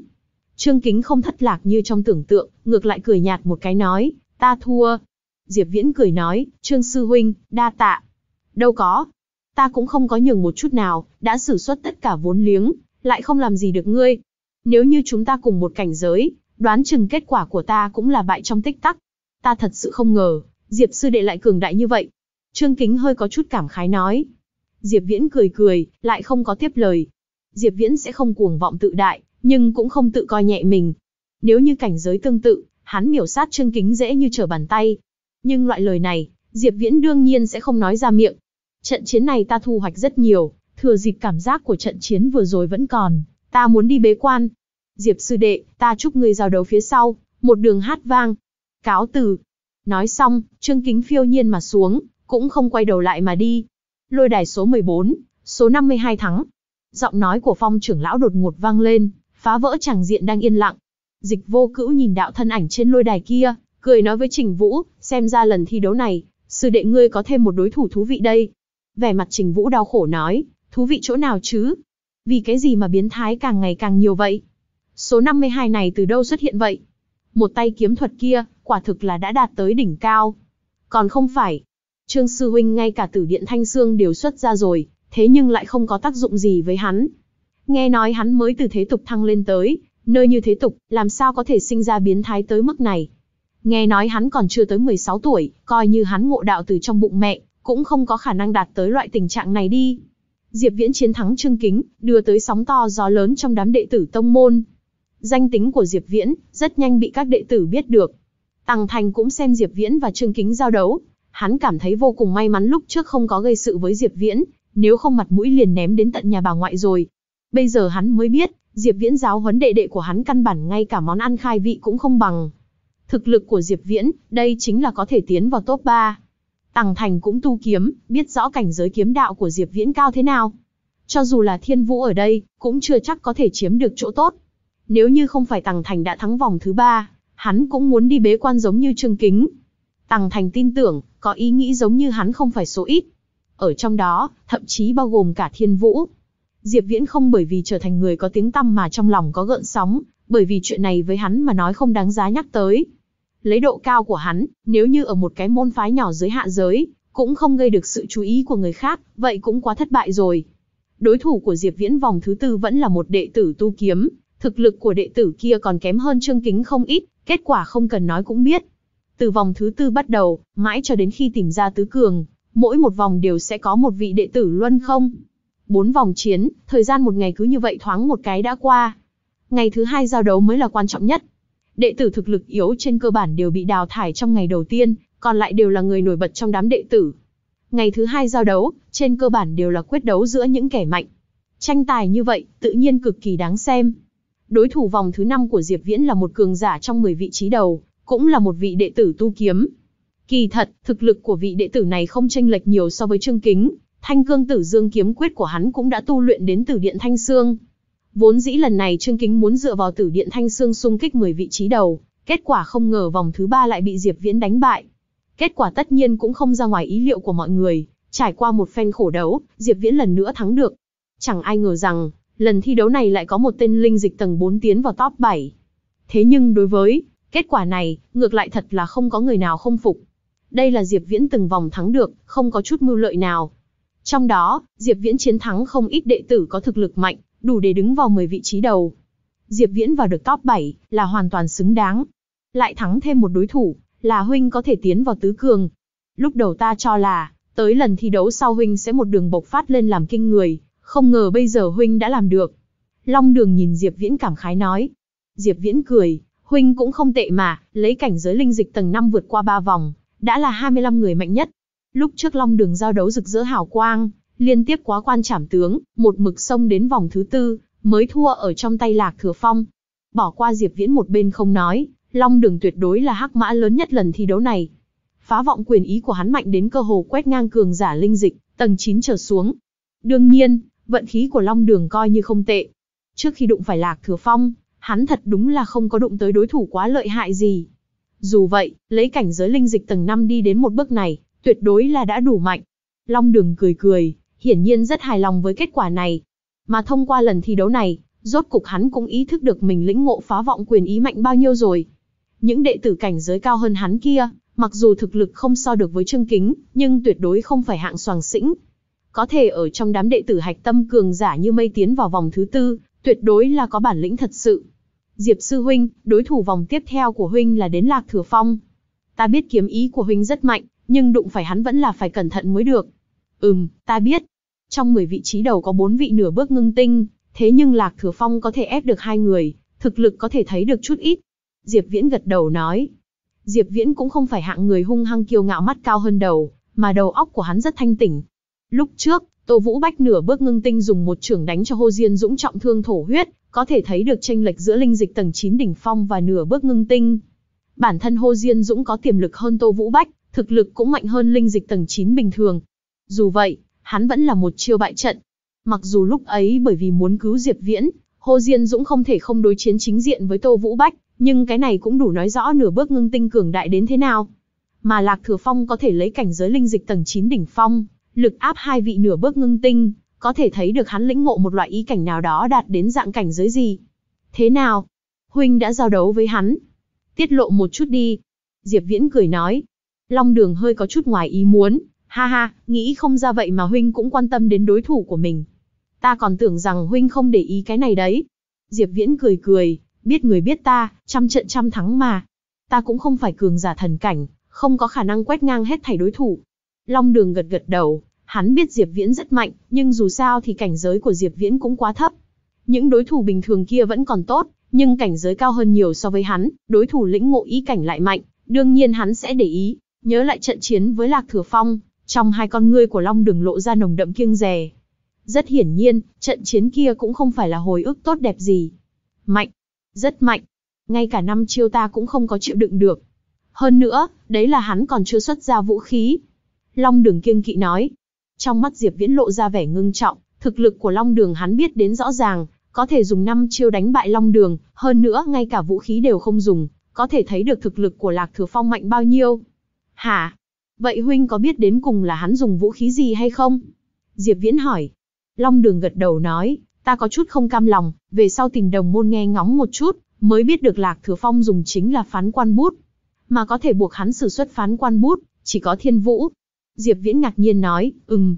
S1: Trương Kính không thất lạc như trong tưởng tượng, ngược lại cười nhạt một cái nói, ta thua. Diệp Viễn cười nói, Trương Sư Huynh, đa tạ. Đâu có. Ta cũng không có nhường một chút nào, đã sử xuất tất cả vốn liếng, lại không làm gì được ngươi. Nếu như chúng ta cùng một cảnh giới, đoán chừng kết quả của ta cũng là bại trong tích tắc. Ta thật sự không ngờ, Diệp sư đệ lại cường đại như vậy. Trương Kính hơi có chút cảm khái nói. Diệp Viễn cười cười, lại không có tiếp lời. Diệp Viễn sẽ không cuồng vọng tự đại, nhưng cũng không tự coi nhẹ mình. Nếu như cảnh giới tương tự, hắn miểu sát Trương Kính dễ như trở bàn tay. Nhưng loại lời này, Diệp Viễn đương nhiên sẽ không nói ra miệng. Trận chiến này ta thu hoạch rất nhiều, thừa dịp cảm giác của trận chiến vừa rồi vẫn còn, ta muốn đi bế quan. Diệp sư đệ, ta chúc ngươi giao đấu phía sau, một đường hát vang. Cáo từ. Nói xong, Trương Kính phiêu nhiên mà xuống, cũng không quay đầu lại mà đi. Lôi đài số 14, số 52 thắng. Giọng nói của phong trưởng lão đột ngột vang lên, phá vỡ chàng diện đang yên lặng. Dịch vô cữu nhìn đạo thân ảnh trên lôi đài kia, cười nói với Trình Vũ, xem ra lần thi đấu này, sư đệ ngươi có thêm một đối thủ thú vị đây. Vẻ mặt Trình Vũ đau khổ nói, thú vị chỗ nào chứ? Vì cái gì mà biến thái càng ngày càng nhiều vậy? Số 52 này từ đâu xuất hiện vậy? Một tay kiếm thuật kia, quả thực là đã đạt tới đỉnh cao. Còn không phải. Trương Sư Huynh ngay cả tử điện Thanh Sương đều xuất ra rồi, thế nhưng lại không có tác dụng gì với hắn. Nghe nói hắn mới từ thế tục thăng lên tới, nơi như thế tục, làm sao có thể sinh ra biến thái tới mức này. Nghe nói hắn còn chưa tới 16 tuổi, coi như hắn ngộ đạo từ trong bụng mẹ, cũng không có khả năng đạt tới loại tình trạng này đi. Diệp Viễn chiến thắng Trương Kính, đưa tới sóng to gió lớn trong đám đệ tử tông môn. Danh tính của Diệp Viễn rất nhanh bị các đệ tử biết được. Tăng Thành cũng xem Diệp Viễn và Trương Kính giao đấu, hắn cảm thấy vô cùng may mắn lúc trước không có gây sự với Diệp Viễn, nếu không mặt mũi liền ném đến tận nhà bà ngoại rồi. Bây giờ hắn mới biết, Diệp Viễn giáo huấn đệ đệ của hắn căn bản ngay cả món ăn khai vị cũng không bằng. Thực lực của Diệp Viễn, đây chính là có thể tiến vào top 3. Tằng Thành cũng tu kiếm, biết rõ cảnh giới kiếm đạo của Diệp Viễn cao thế nào. Cho dù là Thiên Vũ ở đây, cũng chưa chắc có thể chiếm được chỗ tốt. Nếu như không phải Tằng Thành đã thắng vòng thứ ba, hắn cũng muốn đi bế quan giống như Trương Kính. Tằng Thành tin tưởng, có ý nghĩ giống như hắn không phải số ít. Ở trong đó, thậm chí bao gồm cả Thiên Vũ. Diệp Viễn không bởi vì trở thành người có tiếng tăm mà trong lòng có gợn sóng, bởi vì chuyện này với hắn mà nói không đáng giá nhắc tới. Lấy độ cao của hắn, nếu như ở một cái môn phái nhỏ dưới hạ giới, cũng không gây được sự chú ý của người khác, vậy cũng quá thất bại rồi. Đối thủ của Diệp Viễn vòng thứ tư vẫn là một đệ tử tu kiếm, thực lực của đệ tử kia còn kém hơn Trương Kính không ít, kết quả không cần nói cũng biết. Từ vòng thứ tư bắt đầu, mãi cho đến khi tìm ra tứ cường, mỗi một vòng đều sẽ có một vị đệ tử luân không. Bốn vòng chiến, thời gian một ngày cứ như vậy thoáng một cái đã qua. Ngày thứ hai giao đấu mới là quan trọng nhất. Đệ tử thực lực yếu trên cơ bản đều bị đào thải trong ngày đầu tiên, còn lại đều là người nổi bật trong đám đệ tử. Ngày thứ hai giao đấu, trên cơ bản đều là quyết đấu giữa những kẻ mạnh. Tranh tài như vậy, tự nhiên cực kỳ đáng xem. Đối thủ vòng thứ năm của Diệp Viễn là một cường giả trong 10 vị trí đầu, cũng là một vị đệ tử tu kiếm. Kỳ thật, thực lực của vị đệ tử này không chênh lệch nhiều so với Trương Kính, Thanh Cương Tử Dương kiếm quyết của hắn cũng đã tu luyện đến Tử Điện Thanh Xương. Vốn dĩ lần này Trương Kính muốn dựa vào Tử Điện Thanh Xương xung kích 10 vị trí đầu, kết quả không ngờ vòng thứ ba lại bị Diệp Viễn đánh bại. Kết quả tất nhiên cũng không ra ngoài ý liệu của mọi người, trải qua một phen khổ đấu, Diệp Viễn lần nữa thắng được. Chẳng ai ngờ rằng, lần thi đấu này lại có một tên linh dịch tầng 4 tiến vào top 7. Thế nhưng đối với kết quả này, ngược lại thật là không có người nào không phục. Đây là Diệp Viễn từng vòng thắng được, không có chút mưu lợi nào. Trong đó, Diệp Viễn chiến thắng không ít đệ tử có thực lực mạnh, đủ để đứng vào 10 vị trí đầu. Diệp Viễn vào được top 7 là hoàn toàn xứng đáng. Lại thắng thêm một đối thủ, là huynh có thể tiến vào tứ cường. Lúc đầu ta cho là, tới lần thi đấu sau huynh sẽ một đường bộc phát lên làm kinh người, không ngờ bây giờ huynh đã làm được. Long đường nhìn Diệp Viễn cảm khái nói. Diệp Viễn cười, huynh cũng không tệ mà, lấy cảnh giới linh dịch tầng 5 vượt qua 3 vòng, đã là 25 người mạnh nhất. Lúc trước Long đường giao đấu rực rỡ hào quang, liên tiếp quá quan trảm tướng, một mực sông đến vòng thứ tư, mới thua ở trong tay Lạc Thừa Phong. Bỏ qua Diệp Viễn một bên không nói, Long Đường tuyệt đối là hắc mã lớn nhất lần thi đấu này. Phá vọng quyền ý của hắn mạnh đến cơ hồ quét ngang cường giả linh dịch, tầng 9 trở xuống. Đương nhiên, vận khí của Long Đường coi như không tệ. Trước khi đụng phải Lạc Thừa Phong, hắn thật đúng là không có đụng tới đối thủ quá lợi hại gì. Dù vậy, lấy cảnh giới linh dịch tầng 5 đi đến một bước này, tuyệt đối là đã đủ mạnh. Long Đường cười cười, hiển nhiên rất hài lòng với kết quả này. Mà thông qua lần thi đấu này, rốt cục hắn cũng ý thức được mình lĩnh ngộ phá vọng quyền ý mạnh bao nhiêu rồi. Những đệ tử cảnh giới cao hơn hắn kia, mặc dù thực lực không so được với Trương Kính, nhưng tuyệt đối không phải hạng soàng sĩnh. Có thể ở trong đám đệ tử hạch tâm cường giả như mây tiến vào vòng thứ tư, tuyệt đối là có bản lĩnh thật sự. Diệp sư huynh, đối thủ vòng tiếp theo của huynh là đến Lạc Thừa Phong. Ta biết kiếm ý của huynh rất mạnh, nhưng đụng phải hắn vẫn là phải cẩn thận mới được. Ừm, ta biết. Trong 10 vị trí đầu có 4 vị nửa bước ngưng tinh, thế nhưng Lạc Thừa Phong có thể ép được hai người, thực lực có thể thấy được chút ít. Diệp Viễn gật đầu nói. Diệp Viễn cũng không phải hạng người hung hăng kiêu ngạo mắt cao hơn đầu, mà đầu óc của hắn rất thanh tỉnh. Lúc trước, Tô Vũ Bách nửa bước ngưng tinh dùng một chưởng đánh cho Hồ Diên Dũng trọng thương thổ huyết, có thể thấy được chênh lệch giữa linh dịch tầng 9 đỉnh phong và nửa bước ngưng tinh. Bản thân Hồ Diên Dũng có tiềm lực hơn Tô Vũ Bách, thực lực cũng mạnh hơn linh dịch tầng 9 bình thường. Dù vậy, hắn vẫn là một chiêu bại trận. Mặc dù lúc ấy bởi vì muốn cứu Diệp Viễn, Hồ Diên Dũng không thể không đối chiến chính diện với Tô Vũ Bách, nhưng cái này cũng đủ nói rõ nửa bước ngưng tinh cường đại đến thế nào. Mà Lạc Thừa Phong có thể lấy cảnh giới linh dịch tầng 9 đỉnh phong, lực áp hai vị nửa bước ngưng tinh, có thể thấy được hắn lĩnh ngộ một loại ý cảnh nào đó đạt đến dạng cảnh giới gì. Thế nào? Huynh đã giao đấu với hắn. Tiết lộ một chút đi. Diệp Viễn cười nói. Long đường hơi có chút ngoài ý muốn. Ha ha, nghĩ không ra vậy mà Huynh cũng quan tâm đến đối thủ của mình. Ta còn tưởng rằng Huynh không để ý cái này đấy. Diệp Viễn cười cười, biết người biết ta, trăm trận trăm thắng mà. Ta cũng không phải cường giả thần cảnh, không có khả năng quét ngang hết thảy đối thủ. Long đường gật gật đầu, hắn biết Diệp Viễn rất mạnh, nhưng dù sao thì cảnh giới của Diệp Viễn cũng quá thấp. Những đối thủ bình thường kia vẫn còn tốt, nhưng cảnh giới cao hơn nhiều so với hắn, đối thủ lĩnh ngộ ý cảnh lại mạnh, đương nhiên hắn sẽ để ý, nhớ lại trận chiến với Lạc Thừa Phong, trong hai con ngươi của Long Đường lộ ra nồng đậm kiêng dè. Rất hiển nhiên, trận chiến kia cũng không phải là hồi ức tốt đẹp gì. Mạnh, rất mạnh. Ngay cả năm chiêu ta cũng không có chịu đựng được. Hơn nữa, đấy là hắn còn chưa xuất ra vũ khí. Long đường kiêng kỵ nói. Trong mắt Diệp Viễn lộ ra vẻ ngưng trọng, thực lực của Long đường hắn biết đến rõ ràng, có thể dùng năm chiêu đánh bại Long đường, hơn nữa ngay cả vũ khí đều không dùng, có thể thấy được thực lực của Lạc Thừa Phong mạnh bao nhiêu. Hả? Vậy huynh có biết đến cùng là hắn dùng vũ khí gì hay không? Diệp Viễn hỏi. Long đường gật đầu nói, Ta có chút không cam lòng, về sau tìm đồng môn nghe ngóng một chút, mới biết được Lạc Thừa Phong dùng chính là phán quan bút. Mà có thể buộc hắn sử xuất phán quan bút, chỉ có thiên vũ. Diệp Viễn ngạc nhiên nói, ừm,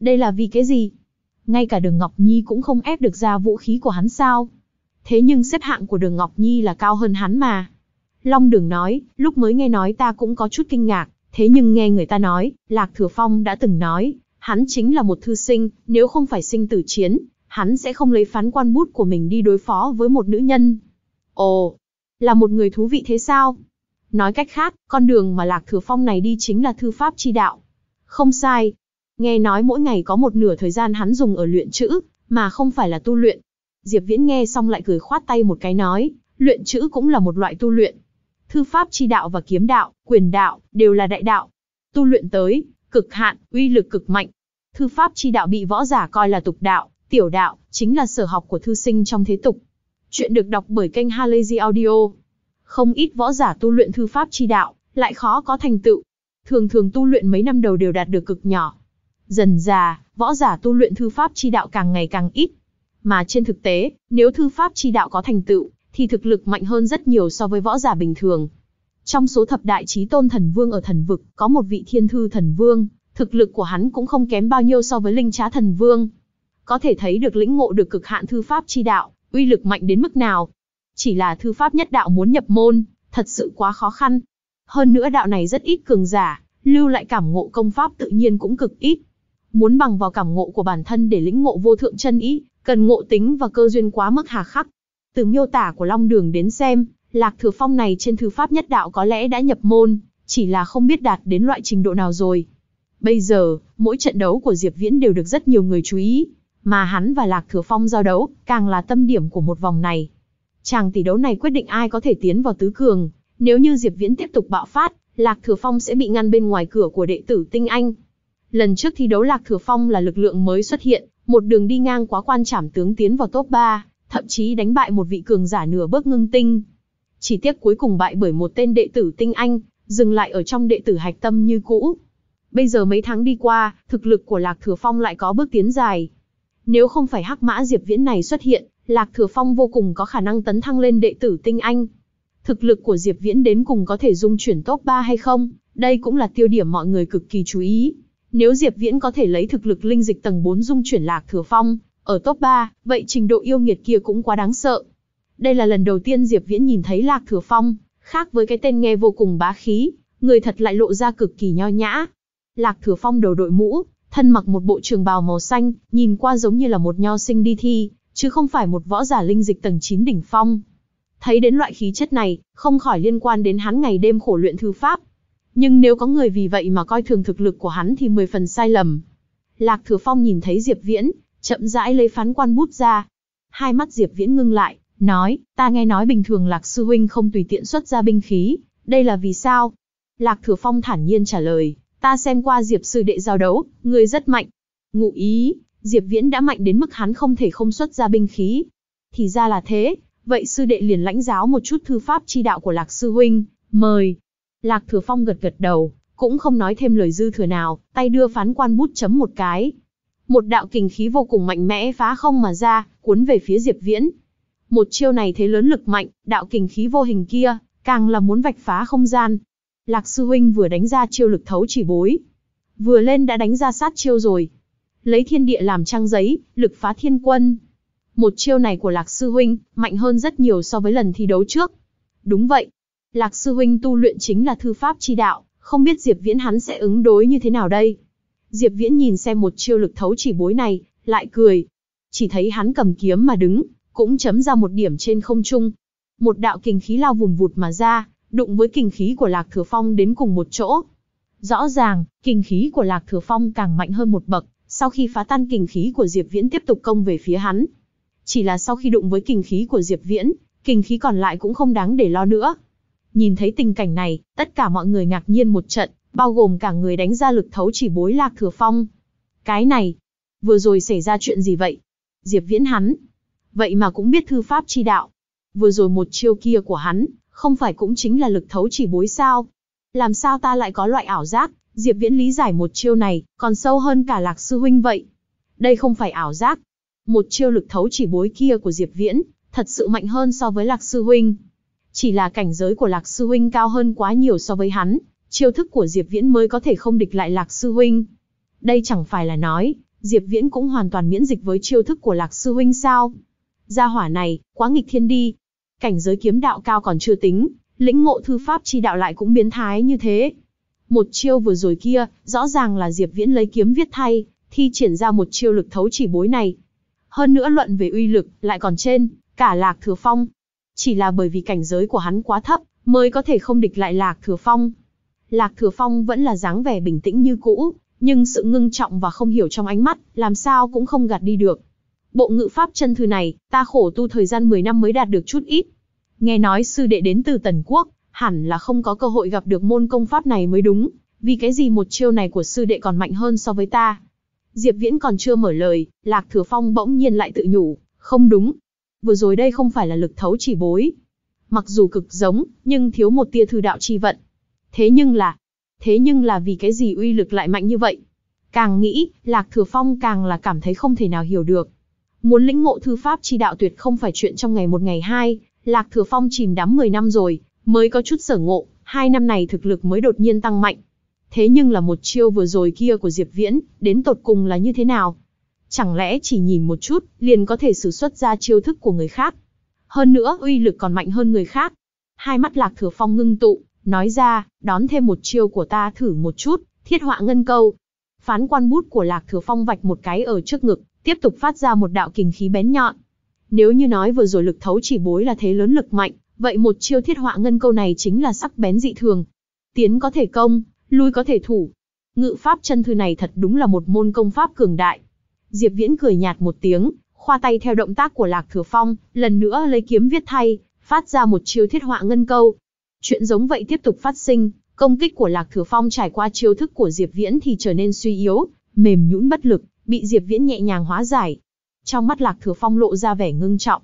S1: đây là vì cái gì? Ngay cả đường Ngọc Nhi cũng không ép được ra vũ khí của hắn sao? Thế nhưng xếp hạng của đường Ngọc Nhi là cao hơn hắn mà. Long đường nói, lúc mới nghe nói ta cũng có chút kinh ngạc, thế nhưng nghe người ta nói, Lạc Thừa Phong đã từng nói, hắn chính là một thư sinh, nếu không phải sinh tử chiến, hắn sẽ không lấy phán quan bút của mình đi đối phó với một nữ nhân. Ồ, là một người thú vị thế sao? Nói cách khác, con đường mà Lạc Thừa Phong này đi chính là thư pháp chi đạo. Không sai. Nghe nói mỗi ngày có một nửa thời gian hắn dùng ở luyện chữ, mà không phải là tu luyện. Diệp Viễn nghe xong lại cười khoát tay một cái nói, luyện chữ cũng là một loại tu luyện. Thư pháp chi đạo và kiếm đạo, quyền đạo, đều là đại đạo. Tu luyện tới, cực hạn, uy lực cực mạnh. Thư pháp chi đạo bị võ giả coi là tục đạo, Tiểu đạo, chính là sở học của thư sinh trong thế tục. Chuyện được đọc bởi kênh Halazy Audio. Không ít võ giả tu luyện thư pháp chi đạo, lại khó có thành tựu. Thường thường tu luyện mấy năm đầu đều đạt được cực nhỏ. Dần già, võ giả tu luyện thư pháp chi đạo càng ngày càng ít. Mà trên thực tế, nếu thư pháp chi đạo có thành tựu, thì thực lực mạnh hơn rất nhiều so với võ giả bình thường. Trong số thập đại trí tôn thần vương ở thần vực, có một vị thiên thư thần vương, thực lực của hắn cũng không kém bao nhiêu so với linh trá thần vương có thể thấy được lĩnh ngộ được cực hạn thư pháp chi đạo, uy lực mạnh đến mức nào. Chỉ là thư pháp nhất đạo muốn nhập môn, thật sự quá khó khăn. Hơn nữa đạo này rất ít cường giả, lưu lại cảm ngộ công pháp tự nhiên cũng cực ít. Muốn bằng vào cảm ngộ của bản thân để lĩnh ngộ vô thượng chân ý, cần ngộ tính và cơ duyên quá mức hà khắc. Từ miêu tả của Long Đường đến xem, Lạc Thừa Phong này trên thư pháp nhất đạo có lẽ đã nhập môn, chỉ là không biết đạt đến loại trình độ nào rồi. Bây giờ, mỗi trận đấu của Diệp Viễn đều được rất nhiều người chú ý, mà hắn và Lạc Thừa Phong giao đấu, càng là tâm điểm của một vòng này. Chàng tỷ đấu này quyết định ai có thể tiến vào tứ cường, nếu như Diệp Viễn tiếp tục bạo phát, Lạc Thừa Phong sẽ bị ngăn bên ngoài cửa của đệ tử Tinh Anh. Lần trước thi đấu Lạc Thừa Phong là lực lượng mới xuất hiện, một đường đi ngang quá quan trảm tướng tiến vào top 3, thậm chí đánh bại một vị cường giả nửa bước ngưng tinh. Chỉ tiếc cuối cùng bại bởi một tên đệ tử Tinh Anh, dừng lại ở trong đệ tử hạch tâm như cũ. Bây giờ mấy tháng đi qua, thực lực của Lạc Thừa Phong lại có bước tiến dài. Nếu không phải hắc mã Diệp Viễn này xuất hiện, Lạc Thừa Phong vô cùng có khả năng tấn thăng lên đệ tử tinh anh. Thực lực của Diệp Viễn đến cùng có thể dung chuyển top 3 hay không, đây cũng là tiêu điểm mọi người cực kỳ chú ý. Nếu Diệp Viễn có thể lấy thực lực linh dịch tầng 4 dung chuyển Lạc Thừa Phong, ở top 3, vậy trình độ yêu nghiệt kia cũng quá đáng sợ. Đây là lần đầu tiên Diệp Viễn nhìn thấy Lạc Thừa Phong, khác với cái tên nghe vô cùng bá khí, người thật lại lộ ra cực kỳ nho nhã. Lạc Thừa Phong đầu đội mũ, thân mặc một bộ trường bào màu xanh, nhìn qua giống như là một nho sinh đi thi, chứ không phải một võ giả linh dịch tầng 9 đỉnh phong. Thấy đến loại khí chất này, không khỏi liên quan đến hắn ngày đêm khổ luyện thư pháp. Nhưng nếu có người vì vậy mà coi thường thực lực của hắn thì mười phần sai lầm. Lạc Thừa Phong nhìn thấy Diệp Viễn, chậm rãi lấy phán quan bút ra. Hai mắt Diệp Viễn ngưng lại, nói, ta nghe nói bình thường Lạc Sư Huynh không tùy tiện xuất ra binh khí, đây là vì sao? Lạc Thừa Phong thản nhiên trả lời, ta xem qua Diệp Sư Đệ giao đấu, người rất mạnh. Ngụ ý, Diệp Viễn đã mạnh đến mức hắn không thể không xuất ra binh khí. Thì ra là thế, vậy sư đệ liền lãnh giáo một chút thư pháp chi đạo của Lạc sư huynh, mời. Lạc Thừa Phong gật gật đầu, cũng không nói thêm lời dư thừa nào, tay đưa phán quan bút chấm một cái. Một đạo kình khí vô cùng mạnh mẽ phá không mà ra, cuốn về phía Diệp Viễn. Một chiêu này thế lớn lực mạnh, đạo kình khí vô hình kia, càng là muốn vạch phá không gian. Lạc sư huynh vừa đánh ra chiêu lực thấu chỉ bối, vừa lên đã đánh ra sát chiêu rồi, lấy thiên địa làm trang giấy, lực phá thiên quân. Một chiêu này của Lạc Sư Huynh, mạnh hơn rất nhiều so với lần thi đấu trước. Đúng vậy. Lạc Sư Huynh tu luyện chính là thư pháp chi đạo, không biết Diệp Viễn hắn sẽ ứng đối như thế nào đây. Diệp Viễn nhìn xem một chiêu lực thấu chỉ bối này, lại cười. Chỉ thấy hắn cầm kiếm mà đứng, cũng chấm ra một điểm trên không trung. Một đạo kình khí lao vùn vụt mà ra, đụng với kình khí của Lạc Thừa Phong đến cùng một chỗ. Rõ ràng, kình khí của Lạc Thừa Phong càng mạnh hơn một bậc, sau khi phá tan kình khí của Diệp Viễn tiếp tục công về phía hắn. Chỉ là sau khi đụng với kình khí của Diệp Viễn, kình khí còn lại cũng không đáng để lo nữa. Nhìn thấy tình cảnh này, tất cả mọi người ngạc nhiên một trận, bao gồm cả người đánh ra lực thấu chỉ bối lạc thừa phong. Cái này, vừa rồi xảy ra chuyện gì vậy? Diệp Viễn hắn, vậy mà cũng biết thư pháp chi đạo. Vừa rồi một chiêu kia của hắn, không phải cũng chính là lực thấu chỉ bối sao? Làm sao ta lại có loại ảo giác, Diệp Viễn lý giải một chiêu này, còn sâu hơn cả Lạc Sư Huynh vậy. Đây không phải ảo giác. Một chiêu lực thấu chỉ bối kia của Diệp Viễn, thật sự mạnh hơn so với Lạc Sư Huynh. Chỉ là cảnh giới của Lạc Sư Huynh cao hơn quá nhiều so với hắn, chiêu thức của Diệp Viễn mới có thể không địch lại Lạc Sư Huynh. Đây chẳng phải là nói, Diệp Viễn cũng hoàn toàn miễn dịch với chiêu thức của Lạc Sư Huynh sao? Gia hỏa này, quá nghịch thiên đi. Cảnh giới kiếm đạo cao còn chưa tính, lĩnh ngộ thư pháp chi đạo lại cũng biến thái như thế. Một chiêu vừa rồi kia, rõ ràng là Diệp Viễn lấy kiếm viết thay, thi triển ra một chiêu lực thấu chỉ bối này. Hơn nữa luận về uy lực, lại còn trên, cả Lạc Thừa Phong. Chỉ là bởi vì cảnh giới của hắn quá thấp, mới có thể không địch lại Lạc Thừa Phong. Lạc Thừa Phong vẫn là dáng vẻ bình tĩnh như cũ, nhưng sự ngưng trọng và không hiểu trong ánh mắt, làm sao cũng không gạt đi được. Bộ ngự pháp chân thư này, ta khổ tu thời gian 10 năm mới đạt được chút ít. Nghe nói sư đệ đến từ Tần Quốc, hẳn là không có cơ hội gặp được môn công pháp này mới đúng, vì cái gì một chiêu này của sư đệ còn mạnh hơn so với ta. Diệp Viễn còn chưa mở lời, Lạc Thừa Phong bỗng nhiên lại tự nhủ, không đúng. Vừa rồi đây không phải là lực thấu chỉ bối. Mặc dù cực giống, nhưng thiếu một tia thư đạo chi vận. Thế nhưng là, thế nhưng là vì cái gì uy lực lại mạnh như vậy? Càng nghĩ, Lạc Thừa Phong càng là cảm thấy không thể nào hiểu được. Muốn lĩnh ngộ thư pháp chi đạo tuyệt không phải chuyện trong ngày một ngày hai, Lạc Thừa Phong chìm đắm 10 năm rồi, mới có chút sở ngộ, hai năm này thực lực mới đột nhiên tăng mạnh. Thế nhưng là một chiêu vừa rồi kia của Diệp Viễn, đến tột cùng là như thế nào? Chẳng lẽ chỉ nhìn một chút, liền có thể sử xuất ra chiêu thức của người khác? Hơn nữa, uy lực còn mạnh hơn người khác. Hai mắt Lạc Thừa Phong ngưng tụ, nói ra, đón thêm một chiêu của ta thử một chút, thiết họa ngân câu. Phán quan bút của Lạc Thừa Phong vạch một cái ở trước ngực, tiếp tục phát ra một đạo kình khí bén nhọn. Nếu như nói vừa rồi lực thấu chỉ bối là thế lớn lực mạnh, vậy một chiêu thiết họa ngân câu này chính là sắc bén dị thường. Tiến có thể công, lui có thể thủ. Ngự pháp chân thư này thật đúng là một môn công pháp cường đại. Diệp Viễn cười nhạt một tiếng, khoa tay theo động tác của Lạc Thừa Phong, lần nữa lấy kiếm viết thay, phát ra một chiêu thiết họa ngân câu. Chuyện giống vậy tiếp tục phát sinh, công kích của Lạc Thừa Phong trải qua chiêu thức của Diệp Viễn thì trở nên suy yếu, mềm nhũn bất lực, bị Diệp Viễn nhẹ nhàng hóa giải. Trong mắt Lạc Thừa Phong lộ ra vẻ ngưng trọng.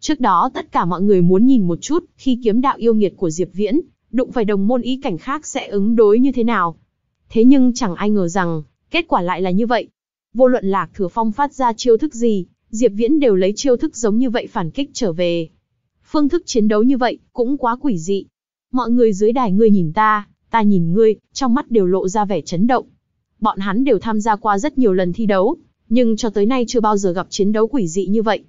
S1: Trước đó tất cả mọi người muốn nhìn một chút, khi kiếm đạo yêu nghiệt của Diệp Viễn, đụng phải đồng môn ý cảnh khác sẽ ứng đối như thế nào. Thế nhưng chẳng ai ngờ rằng, kết quả lại là như vậy. Vô luận Lạc Thừa Phong phát ra chiêu thức gì, Diệp Viễn đều lấy chiêu thức giống như vậy phản kích trở về. Phương thức chiến đấu như vậy, cũng quá quỷ dị. Mọi người dưới đài ngươi nhìn ta, ta nhìn ngươi, trong mắt đều lộ ra vẻ chấn động. Bọn hắn đều tham gia qua rất nhiều lần thi đấu, nhưng cho tới nay chưa bao giờ gặp chiến đấu quỷ dị như vậy.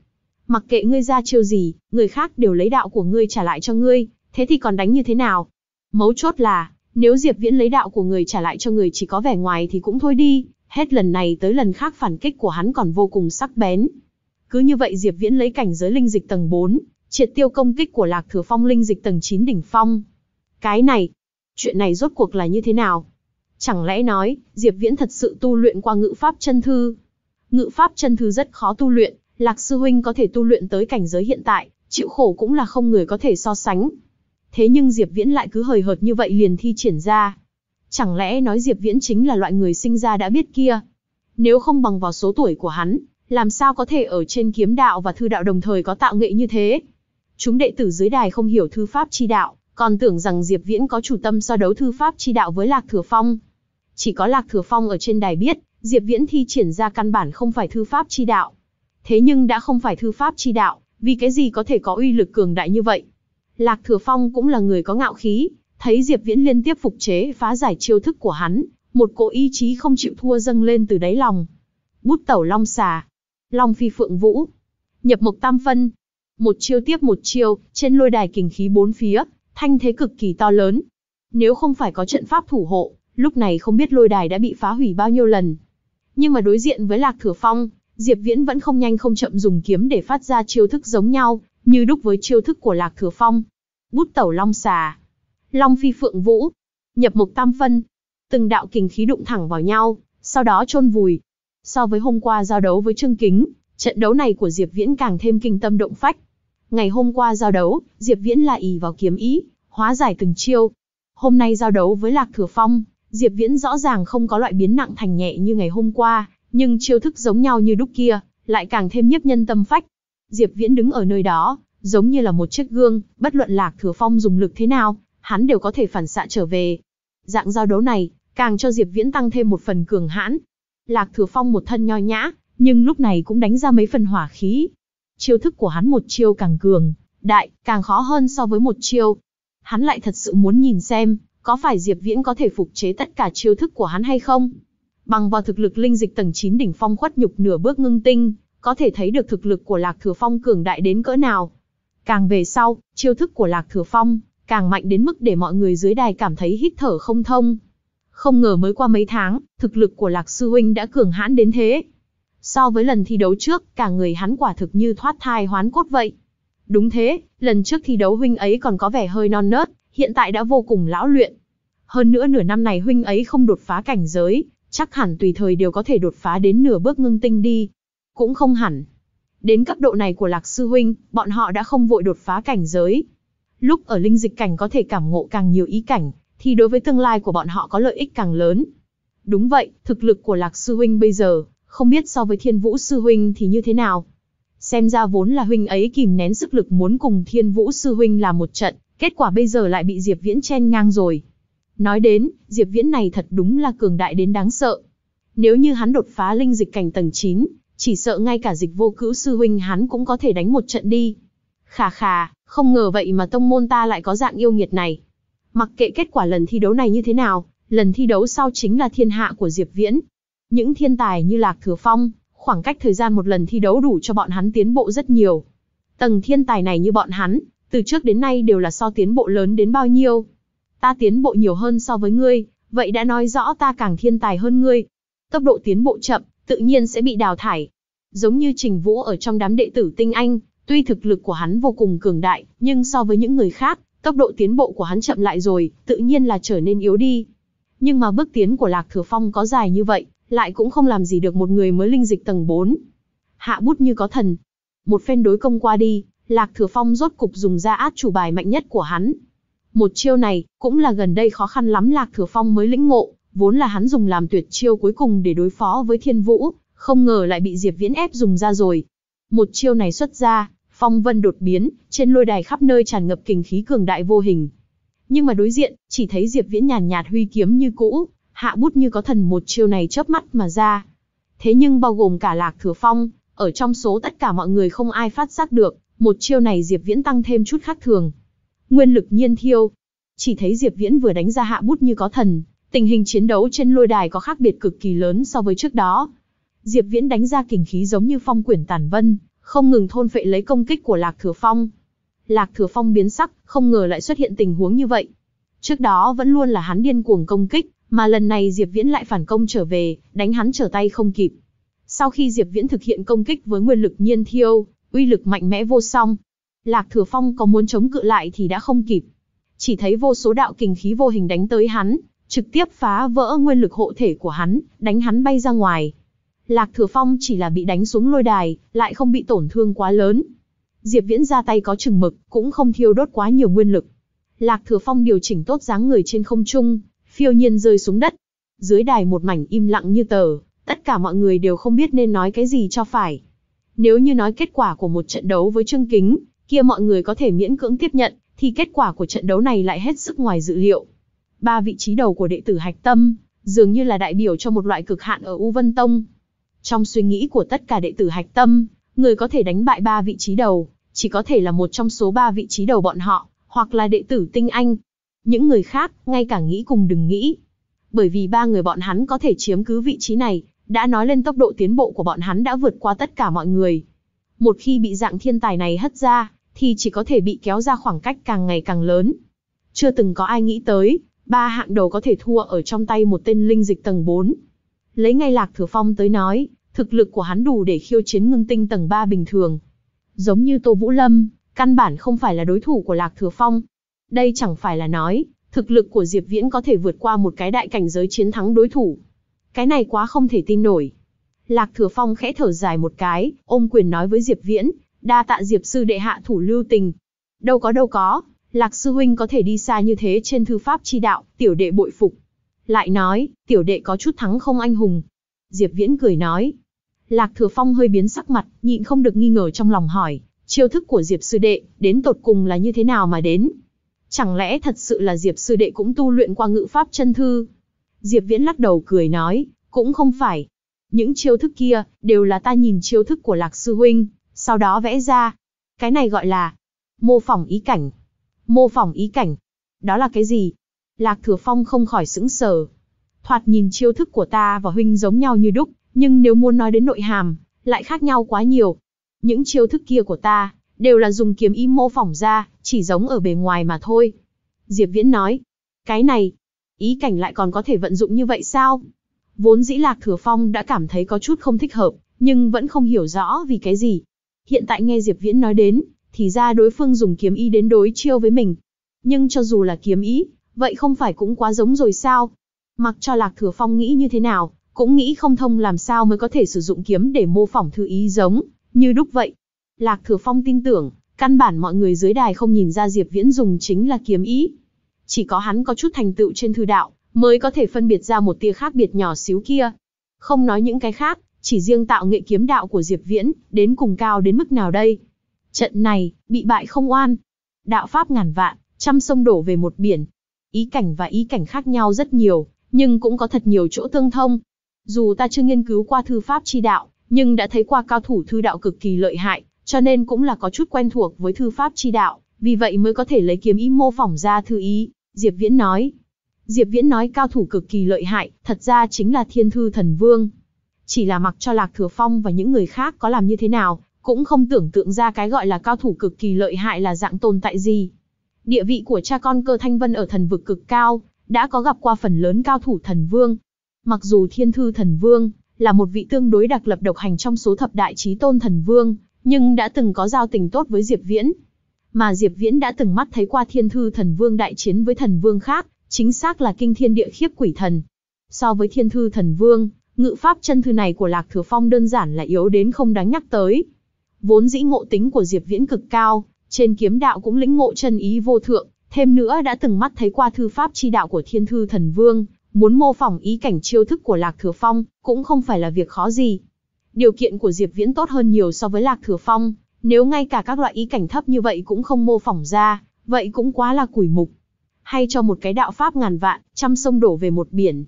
S1: Mặc kệ ngươi ra chiêu gì, người khác đều lấy đạo của ngươi trả lại cho ngươi, thế thì còn đánh như thế nào? Mấu chốt là, nếu Diệp Viễn lấy đạo của người trả lại cho người chỉ có vẻ ngoài thì cũng thôi đi, hết lần này tới lần khác phản kích của hắn còn vô cùng sắc bén. Cứ như vậy Diệp Viễn lấy cảnh giới linh dịch tầng 4, triệt tiêu công kích của Lạc Thừa Phong linh dịch tầng 9 đỉnh phong. Cái này, chuyện này rốt cuộc là như thế nào? Chẳng lẽ nói, Diệp Viễn thật sự tu luyện qua ngự pháp chân thư? Ngự pháp chân thư rất khó tu luyện, Lạc Sư Huynh có thể tu luyện tới cảnh giới hiện tại, chịu khổ cũng là không người có thể so sánh. Thế nhưng Diệp Viễn lại cứ hời hợt như vậy liền thi triển ra. Chẳng lẽ nói Diệp Viễn chính là loại người sinh ra đã biết kia? Nếu không bằng vào số tuổi của hắn, làm sao có thể ở trên kiếm đạo và thư đạo đồng thời có tạo nghệ như thế? Chúng đệ tử dưới đài không hiểu thư pháp chi đạo, còn tưởng rằng Diệp Viễn có chủ tâm so đấu thư pháp chi đạo với Lạc Thừa Phong. Chỉ có Lạc Thừa Phong ở trên đài biết, Diệp Viễn thi triển ra căn bản không phải thư pháp chi đạo. Thế nhưng đã không phải thư pháp chi đạo, vì cái gì có thể có uy lực cường đại như vậy? Lạc Thừa Phong cũng là người có ngạo khí, thấy Diệp Viễn liên tiếp phục chế phá giải chiêu thức của hắn, một cỗ ý chí không chịu thua dâng lên từ đáy lòng. Bút tẩu long xà, long phi phượng vũ, nhập mộc tam phân, một chiêu tiếp một chiêu, trên lôi đài kình khí bốn phía, thanh thế cực kỳ to lớn. Nếu không phải có trận pháp thủ hộ, lúc này không biết lôi đài đã bị phá hủy bao nhiêu lần. Nhưng mà đối diện với Lạc Thừa Phong, Diệp Viễn vẫn không nhanh không chậm dùng kiếm để phát ra chiêu thức giống nhau, như đúc với chiêu thức của Lạc Thừa Phong. Bút tẩu long xà, long phi phượng vũ, nhập mục tam phân, từng đạo kình khí đụng thẳng vào nhau, sau đó chôn vùi. So với hôm qua giao đấu với Trương Kính, trận đấu này của Diệp Viễn càng thêm kinh tâm động phách. Ngày hôm qua giao đấu, Diệp Viễn là ý vào kiếm ý, hóa giải từng chiêu. Hôm nay giao đấu với Lạc Thừa Phong, Diệp Viễn rõ ràng không có loại biến nặng thành nhẹ như ngày hôm qua, nhưng chiêu thức giống nhau như đúc kia, lại càng thêm nhiếp nhân tâm phách. Diệp Viễn đứng ở nơi đó, giống như là một chiếc gương, bất luận Lạc Thừa Phong dùng lực thế nào, hắn đều có thể phản xạ trở về. Dạng giao đấu này, càng cho Diệp Viễn tăng thêm một phần cường hãn. Lạc Thừa Phong một thân nho nhã, nhưng lúc này cũng đánh ra mấy phần hỏa khí. Chiêu thức của hắn một chiêu càng cường, đại, càng khó hơn so với một chiêu. Hắn lại thật sự muốn nhìn xem, có phải Diệp Viễn có thể phục chế tất cả chiêu thức của hắn hay không? Bằng vào thực lực linh dịch tầng 9 đỉnh phong khuất nhục nửa bước ngưng tinh, có thể thấy được thực lực của Lạc Thừa Phong cường đại đến cỡ nào. Càng về sau, chiêu thức của Lạc Thừa Phong, càng mạnh đến mức để mọi người dưới đài cảm thấy hít thở không thông. Không ngờ mới qua mấy tháng, thực lực của Lạc Sư Huynh đã cường hãn đến thế. So với lần thi đấu trước, cả người hắn quả thực như thoát thai hoán cốt vậy. Đúng thế, lần trước thi đấu huynh ấy còn có vẻ hơi non nớt, hiện tại đã vô cùng lão luyện. Hơn nữa nửa năm này huynh ấy không đột phá cảnh giới, chắc hẳn tùy thời đều có thể đột phá đến nửa bước ngưng tinh đi. Cũng không hẳn. Đến cấp độ này của Lạc Sư Huynh, bọn họ đã không vội đột phá cảnh giới. Lúc ở linh dịch cảnh có thể cảm ngộ càng nhiều ý cảnh, thì đối với tương lai của bọn họ có lợi ích càng lớn. Đúng vậy, thực lực của Lạc Sư Huynh bây giờ, không biết so với Thiên Vũ Sư Huynh thì như thế nào. Xem ra vốn là huynh ấy kìm nén sức lực muốn cùng Thiên Vũ Sư Huynh làm một trận, kết quả bây giờ lại bị Diệp Viễn chen ngang rồi. Nói đến, Diệp Viễn này thật đúng là cường đại đến đáng sợ. Nếu như hắn đột phá linh dịch cảnh tầng 9, chỉ sợ ngay cả dịch vô cữu sư huynh hắn cũng có thể đánh một trận đi. Khà khà, không ngờ vậy mà tông môn ta lại có dạng yêu nghiệt này. Mặc kệ kết quả lần thi đấu này như thế nào, lần thi đấu sau chính là thiên hạ của Diệp Viễn. Những thiên tài như Lạc Thừa Phong, khoảng cách thời gian một lần thi đấu đủ cho bọn hắn tiến bộ rất nhiều. Tầng thiên tài này như bọn hắn, từ trước đến nay đều là so tiến bộ lớn đến bao nhiêu. ta tiến bộ nhiều hơn so với ngươi, vậy đã nói rõ ta càng thiên tài hơn ngươi. Tốc độ tiến bộ chậm, tự nhiên sẽ bị đào thải. Giống như Trình Vũ ở trong đám đệ tử tinh anh, tuy thực lực của hắn vô cùng cường đại, nhưng so với những người khác, tốc độ tiến bộ của hắn chậm lại rồi, tự nhiên là trở nên yếu đi. Nhưng mà bước tiến của Lạc Thừa Phong có dài như vậy, lại cũng không làm gì được một người mới linh dịch tầng 4. Hạ bút như có thần. Một phen đối công qua đi, Lạc Thừa Phong rốt cục dùng ra át chủ bài mạnh nhất của hắn. Một chiêu này, cũng là gần đây khó khăn lắm Lạc Thừa Phong mới lĩnh ngộ, vốn là hắn dùng làm tuyệt chiêu cuối cùng để đối phó với Thiên Vũ, không ngờ lại bị Diệp Viễn ép dùng ra rồi. Một chiêu này xuất ra, phong vân đột biến, trên lôi đài khắp nơi tràn ngập kình khí cường đại vô hình. Nhưng mà đối diện, chỉ thấy Diệp Viễn nhàn nhạt huy kiếm như cũ, hạ bút như có thần một chiêu này chớp mắt mà ra. Thế nhưng bao gồm cả Lạc Thừa Phong, ở trong số tất cả mọi người không ai phát giác được, một chiêu này Diệp Viễn tăng thêm chút khác thường. Nguyên lực nhiên thiêu. Chỉ thấy Diệp Viễn vừa đánh ra hạ bút như có thần, tình hình chiến đấu trên lôi đài có khác biệt cực kỳ lớn so với trước đó. Diệp Viễn đánh ra kình khí giống như phong quyển tản vân, không ngừng thôn phệ lấy công kích của Lạc Thừa Phong. Lạc Thừa Phong biến sắc, không ngờ lại xuất hiện tình huống như vậy. Trước đó vẫn luôn là hắn điên cuồng công kích, mà lần này Diệp Viễn lại phản công trở về, đánh hắn trở tay không kịp. Sau khi Diệp Viễn thực hiện công kích với nguyên lực nhiên thiêu, uy lực mạnh mẽ vô song. Lạc Thừa Phong có muốn chống cự lại thì đã không kịp. Chỉ thấy vô số đạo kình khí vô hình đánh tới hắn, trực tiếp phá vỡ nguyên lực hộ thể của hắn, đánh hắn bay ra ngoài. Lạc Thừa Phong chỉ là bị đánh xuống lôi đài, lại không bị tổn thương quá lớn. Diệp Viễn ra tay có chừng mực, cũng không thiêu đốt quá nhiều nguyên lực. Lạc Thừa Phong điều chỉnh tốt dáng người trên không trung, phiêu nhiên rơi xuống đất. Dưới đài một mảnh im lặng như tờ, tất cả mọi người đều không biết nên nói cái gì cho phải. Nếu như nói kết quả của một trận đấu với Trương Kính, kia mọi người có thể miễn cưỡng tiếp nhận, thì kết quả của trận đấu này lại hết sức ngoài dự liệu. Ba vị trí đầu của đệ tử Hạch Tâm, dường như là đại biểu cho một loại cực hạn ở U Vân Tông. Trong suy nghĩ của tất cả đệ tử Hạch Tâm, người có thể đánh bại ba vị trí đầu, chỉ có thể là một trong số ba vị trí đầu bọn họ, hoặc là đệ tử Tinh Anh. Những người khác, ngay cả nghĩ cùng đừng nghĩ. Bởi vì ba người bọn hắn có thể chiếm cứ vị trí này, đã nói lên tốc độ tiến bộ của bọn hắn đã vượt qua tất cả mọi người. Một khi bị dạng thiên tài này hất ra, thì chỉ có thể bị kéo ra khoảng cách càng ngày càng lớn. Chưa từng có ai nghĩ tới, ba hạng đầu có thể thua ở trong tay một tên linh dịch tầng 4. Lấy ngay Lạc Thừa Phong tới nói, thực lực của hắn đủ để khiêu chiến ngưng tinh tầng 3 bình thường. Giống như Tô Vũ Lâm, căn bản không phải là đối thủ của Lạc Thừa Phong. Đây chẳng phải là nói, thực lực của Diệp Viễn có thể vượt qua một cái đại cảnh giới chiến thắng đối thủ. Cái này quá không thể tin nổi. Lạc Thừa Phong khẽ thở dài một cái, ôm quyền nói với Diệp Viễn, đa tạ Diệp sư đệ hạ thủ lưu tình. Đâu có đâu có, Lạc sư huynh có thể đi xa như thế trên thư pháp chi đạo, tiểu đệ bội phục. Lại nói, tiểu đệ có chút thắng không anh hùng. Diệp Viễn cười nói. Lạc Thừa Phong hơi biến sắc mặt, nhịn không được nghi ngờ trong lòng hỏi, chiêu thức của Diệp sư đệ, đến tột cùng là như thế nào mà đến? Chẳng lẽ thật sự là Diệp sư đệ cũng tu luyện qua ngự pháp chân thư? Diệp Viễn lắc đầu cười nói, cũng không phải. Những chiêu thức kia, đều là ta nhìn chiêu thức của Lạc Sư Huynh, sau đó vẽ ra. Cái này gọi là mô phỏng ý cảnh. Mô phỏng ý cảnh. Đó là cái gì? Lạc Thừa Phong không khỏi sững sờ. Thoạt nhìn chiêu thức của ta và Huynh giống nhau như đúc, nhưng nếu muốn nói đến nội hàm, lại khác nhau quá nhiều. Những chiêu thức kia của ta, đều là dùng kiếm ý mô phỏng ra, chỉ giống ở bề ngoài mà thôi. Diệp Viễn nói, cái này, ý cảnh lại còn có thể vận dụng như vậy sao? Vốn dĩ Lạc Thừa Phong đã cảm thấy có chút không thích hợp, nhưng vẫn không hiểu rõ vì cái gì. Hiện tại nghe Diệp Viễn nói đến, thì ra đối phương dùng kiếm ý đến đối chiêu với mình. Nhưng cho dù là kiếm ý, vậy không phải cũng quá giống rồi sao? Mặc cho Lạc Thừa Phong nghĩ như thế nào, cũng nghĩ không thông làm sao mới có thể sử dụng kiếm để mô phỏng thư ý giống, như đúc vậy. Lạc Thừa Phong tin tưởng, căn bản mọi người dưới đài không nhìn ra Diệp Viễn dùng chính là kiếm ý. Chỉ có hắn có chút thành tựu trên thư đạo, mới có thể phân biệt ra một tia khác biệt nhỏ xíu kia. Không nói những cái khác, chỉ riêng tạo nghệ kiếm đạo của Diệp Viễn, đến cùng cao đến mức nào đây? Trận này, bị bại không oan. Đạo pháp ngàn vạn, trăm sông đổ về một biển. Ý cảnh và ý cảnh khác nhau rất nhiều, nhưng cũng có thật nhiều chỗ tương thông. Dù ta chưa nghiên cứu qua thư pháp chi đạo, nhưng đã thấy qua cao thủ thư đạo cực kỳ lợi hại, cho nên cũng là có chút quen thuộc với thư pháp chi đạo, vì vậy mới có thể lấy kiếm ý mô phỏng ra thư ý, Diệp Viễn nói. Diệp Viễn nói cao thủ cực kỳ lợi hại, thật ra chính là thiên thư thần vương. Chỉ là mặc cho Lạc Thừa Phong và những người khác có làm như thế nào, cũng không tưởng tượng ra cái gọi là cao thủ cực kỳ lợi hại là dạng tồn tại gì. Địa vị của cha con cơ thanh vân ở thần vực cực cao, đã có gặp qua phần lớn cao thủ thần vương. Mặc dù thiên thư thần vương, là một vị tương đối đặc lập độc hành trong số thập đại trí tôn thần vương, nhưng đã từng có giao tình tốt với Diệp Viễn. Mà Diệp Viễn đã từng mắt thấy qua thiên thư thần vương đại chiến với thần vương khác, chính xác là kinh thiên địa khiếp quỷ thần. So với thiên thư thần vương, ngự pháp chân thư này của Lạc Thừa Phong đơn giản là yếu đến không đáng nhắc tới. Vốn dĩ ngộ tính của Diệp Viễn cực cao, trên kiếm đạo cũng lĩnh ngộ chân ý vô thượng, thêm nữa đã từng mắt thấy qua thư pháp chi đạo của thiên thư thần vương, muốn mô phỏng ý cảnh chiêu thức của Lạc Thừa Phong, cũng không phải là việc khó gì. Điều kiện của Diệp Viễn tốt hơn nhiều so với Lạc Thừa Phong, nếu ngay cả các loại ý cảnh thấp như vậy cũng không mô phỏng ra, vậy cũng quá là củi mục. Hay cho một cái đạo pháp ngàn vạn, trăm sông đổ về một biển.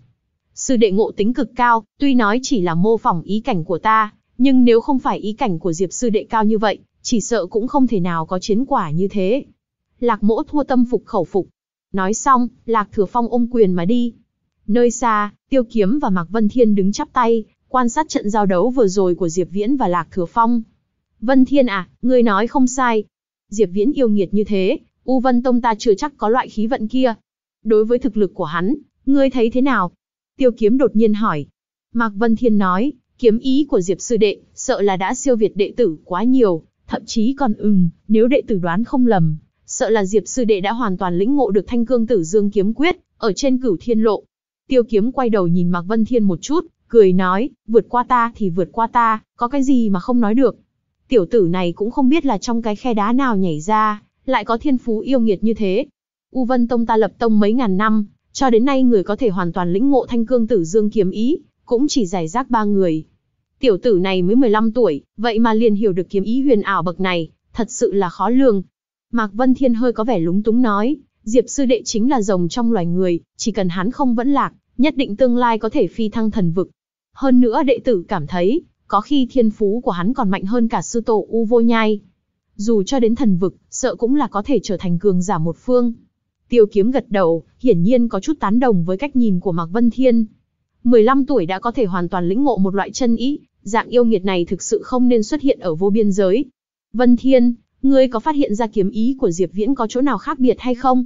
S1: Sư đệ ngộ tính cực cao, tuy nói chỉ là mô phỏng ý cảnh của ta, nhưng nếu không phải ý cảnh của Diệp sư đệ cao như vậy, chỉ sợ cũng không thể nào có chiến quả như thế. Lạc mỗ thua tâm phục khẩu phục. Nói xong, Lạc Thừa Phong ôm quyền mà đi. Nơi xa, Tiêu Kiếm và Mạc Vân Thiên đứng chắp tay, quan sát trận giao đấu vừa rồi của Diệp Viễn và Lạc Thừa Phong. Vân Thiên à, ngươi nói không sai. Diệp Viễn yêu nghiệt như thế, U Vân Tông ta chưa chắc có loại khí vận kia. Đối với thực lực của hắn, ngươi thấy thế nào? Tiêu Kiếm đột nhiên hỏi. Mạc Vân Thiên nói, kiếm ý của Diệp sư đệ, sợ là đã siêu việt đệ tử quá nhiều, thậm chí còn ừm, nếu đệ tử đoán không lầm, sợ là Diệp sư đệ đã hoàn toàn lĩnh ngộ được Thanh Cương Tử Dương kiếm quyết ở trên Cửu Thiên Lộ. Tiêu Kiếm quay đầu nhìn Mạc Vân Thiên một chút, cười nói, vượt qua ta thì vượt qua ta, có cái gì mà không nói được. Tiểu tử này cũng không biết là trong cái khe đá nào nhảy ra, lại có thiên phú yêu nghiệt như thế. U Vân Tông ta lập tông mấy ngàn năm, cho đến nay người có thể hoàn toàn lĩnh ngộ thanh cương tử dương kiếm ý, cũng chỉ giải rác ba người. Tiểu tử này mới 15 tuổi, vậy mà liền hiểu được kiếm ý huyền ảo bậc này, thật sự là khó lường. Mạc Vân Thiên hơi có vẻ lúng túng nói, Diệp sư đệ chính là rồng trong loài người, chỉ cần hắn không vẫn lạc, nhất định tương lai có thể phi thăng thần vực. Hơn nữa đệ tử cảm thấy, có khi thiên phú của hắn còn mạnh hơn cả sư tổ U Vô Nhai. Dù cho đến thần vực, sợ cũng là có thể trở thành cường giả một phương. Tiêu kiếm gật đầu, hiển nhiên có chút tán đồng với cách nhìn của Mạc Vân Thiên. 15 tuổi đã có thể hoàn toàn lĩnh ngộ một loại chân ý, dạng yêu nghiệt này thực sự không nên xuất hiện ở vô biên giới. Vân Thiên, ngươi có phát hiện ra kiếm ý của Diệp Viễn có chỗ nào khác biệt hay không?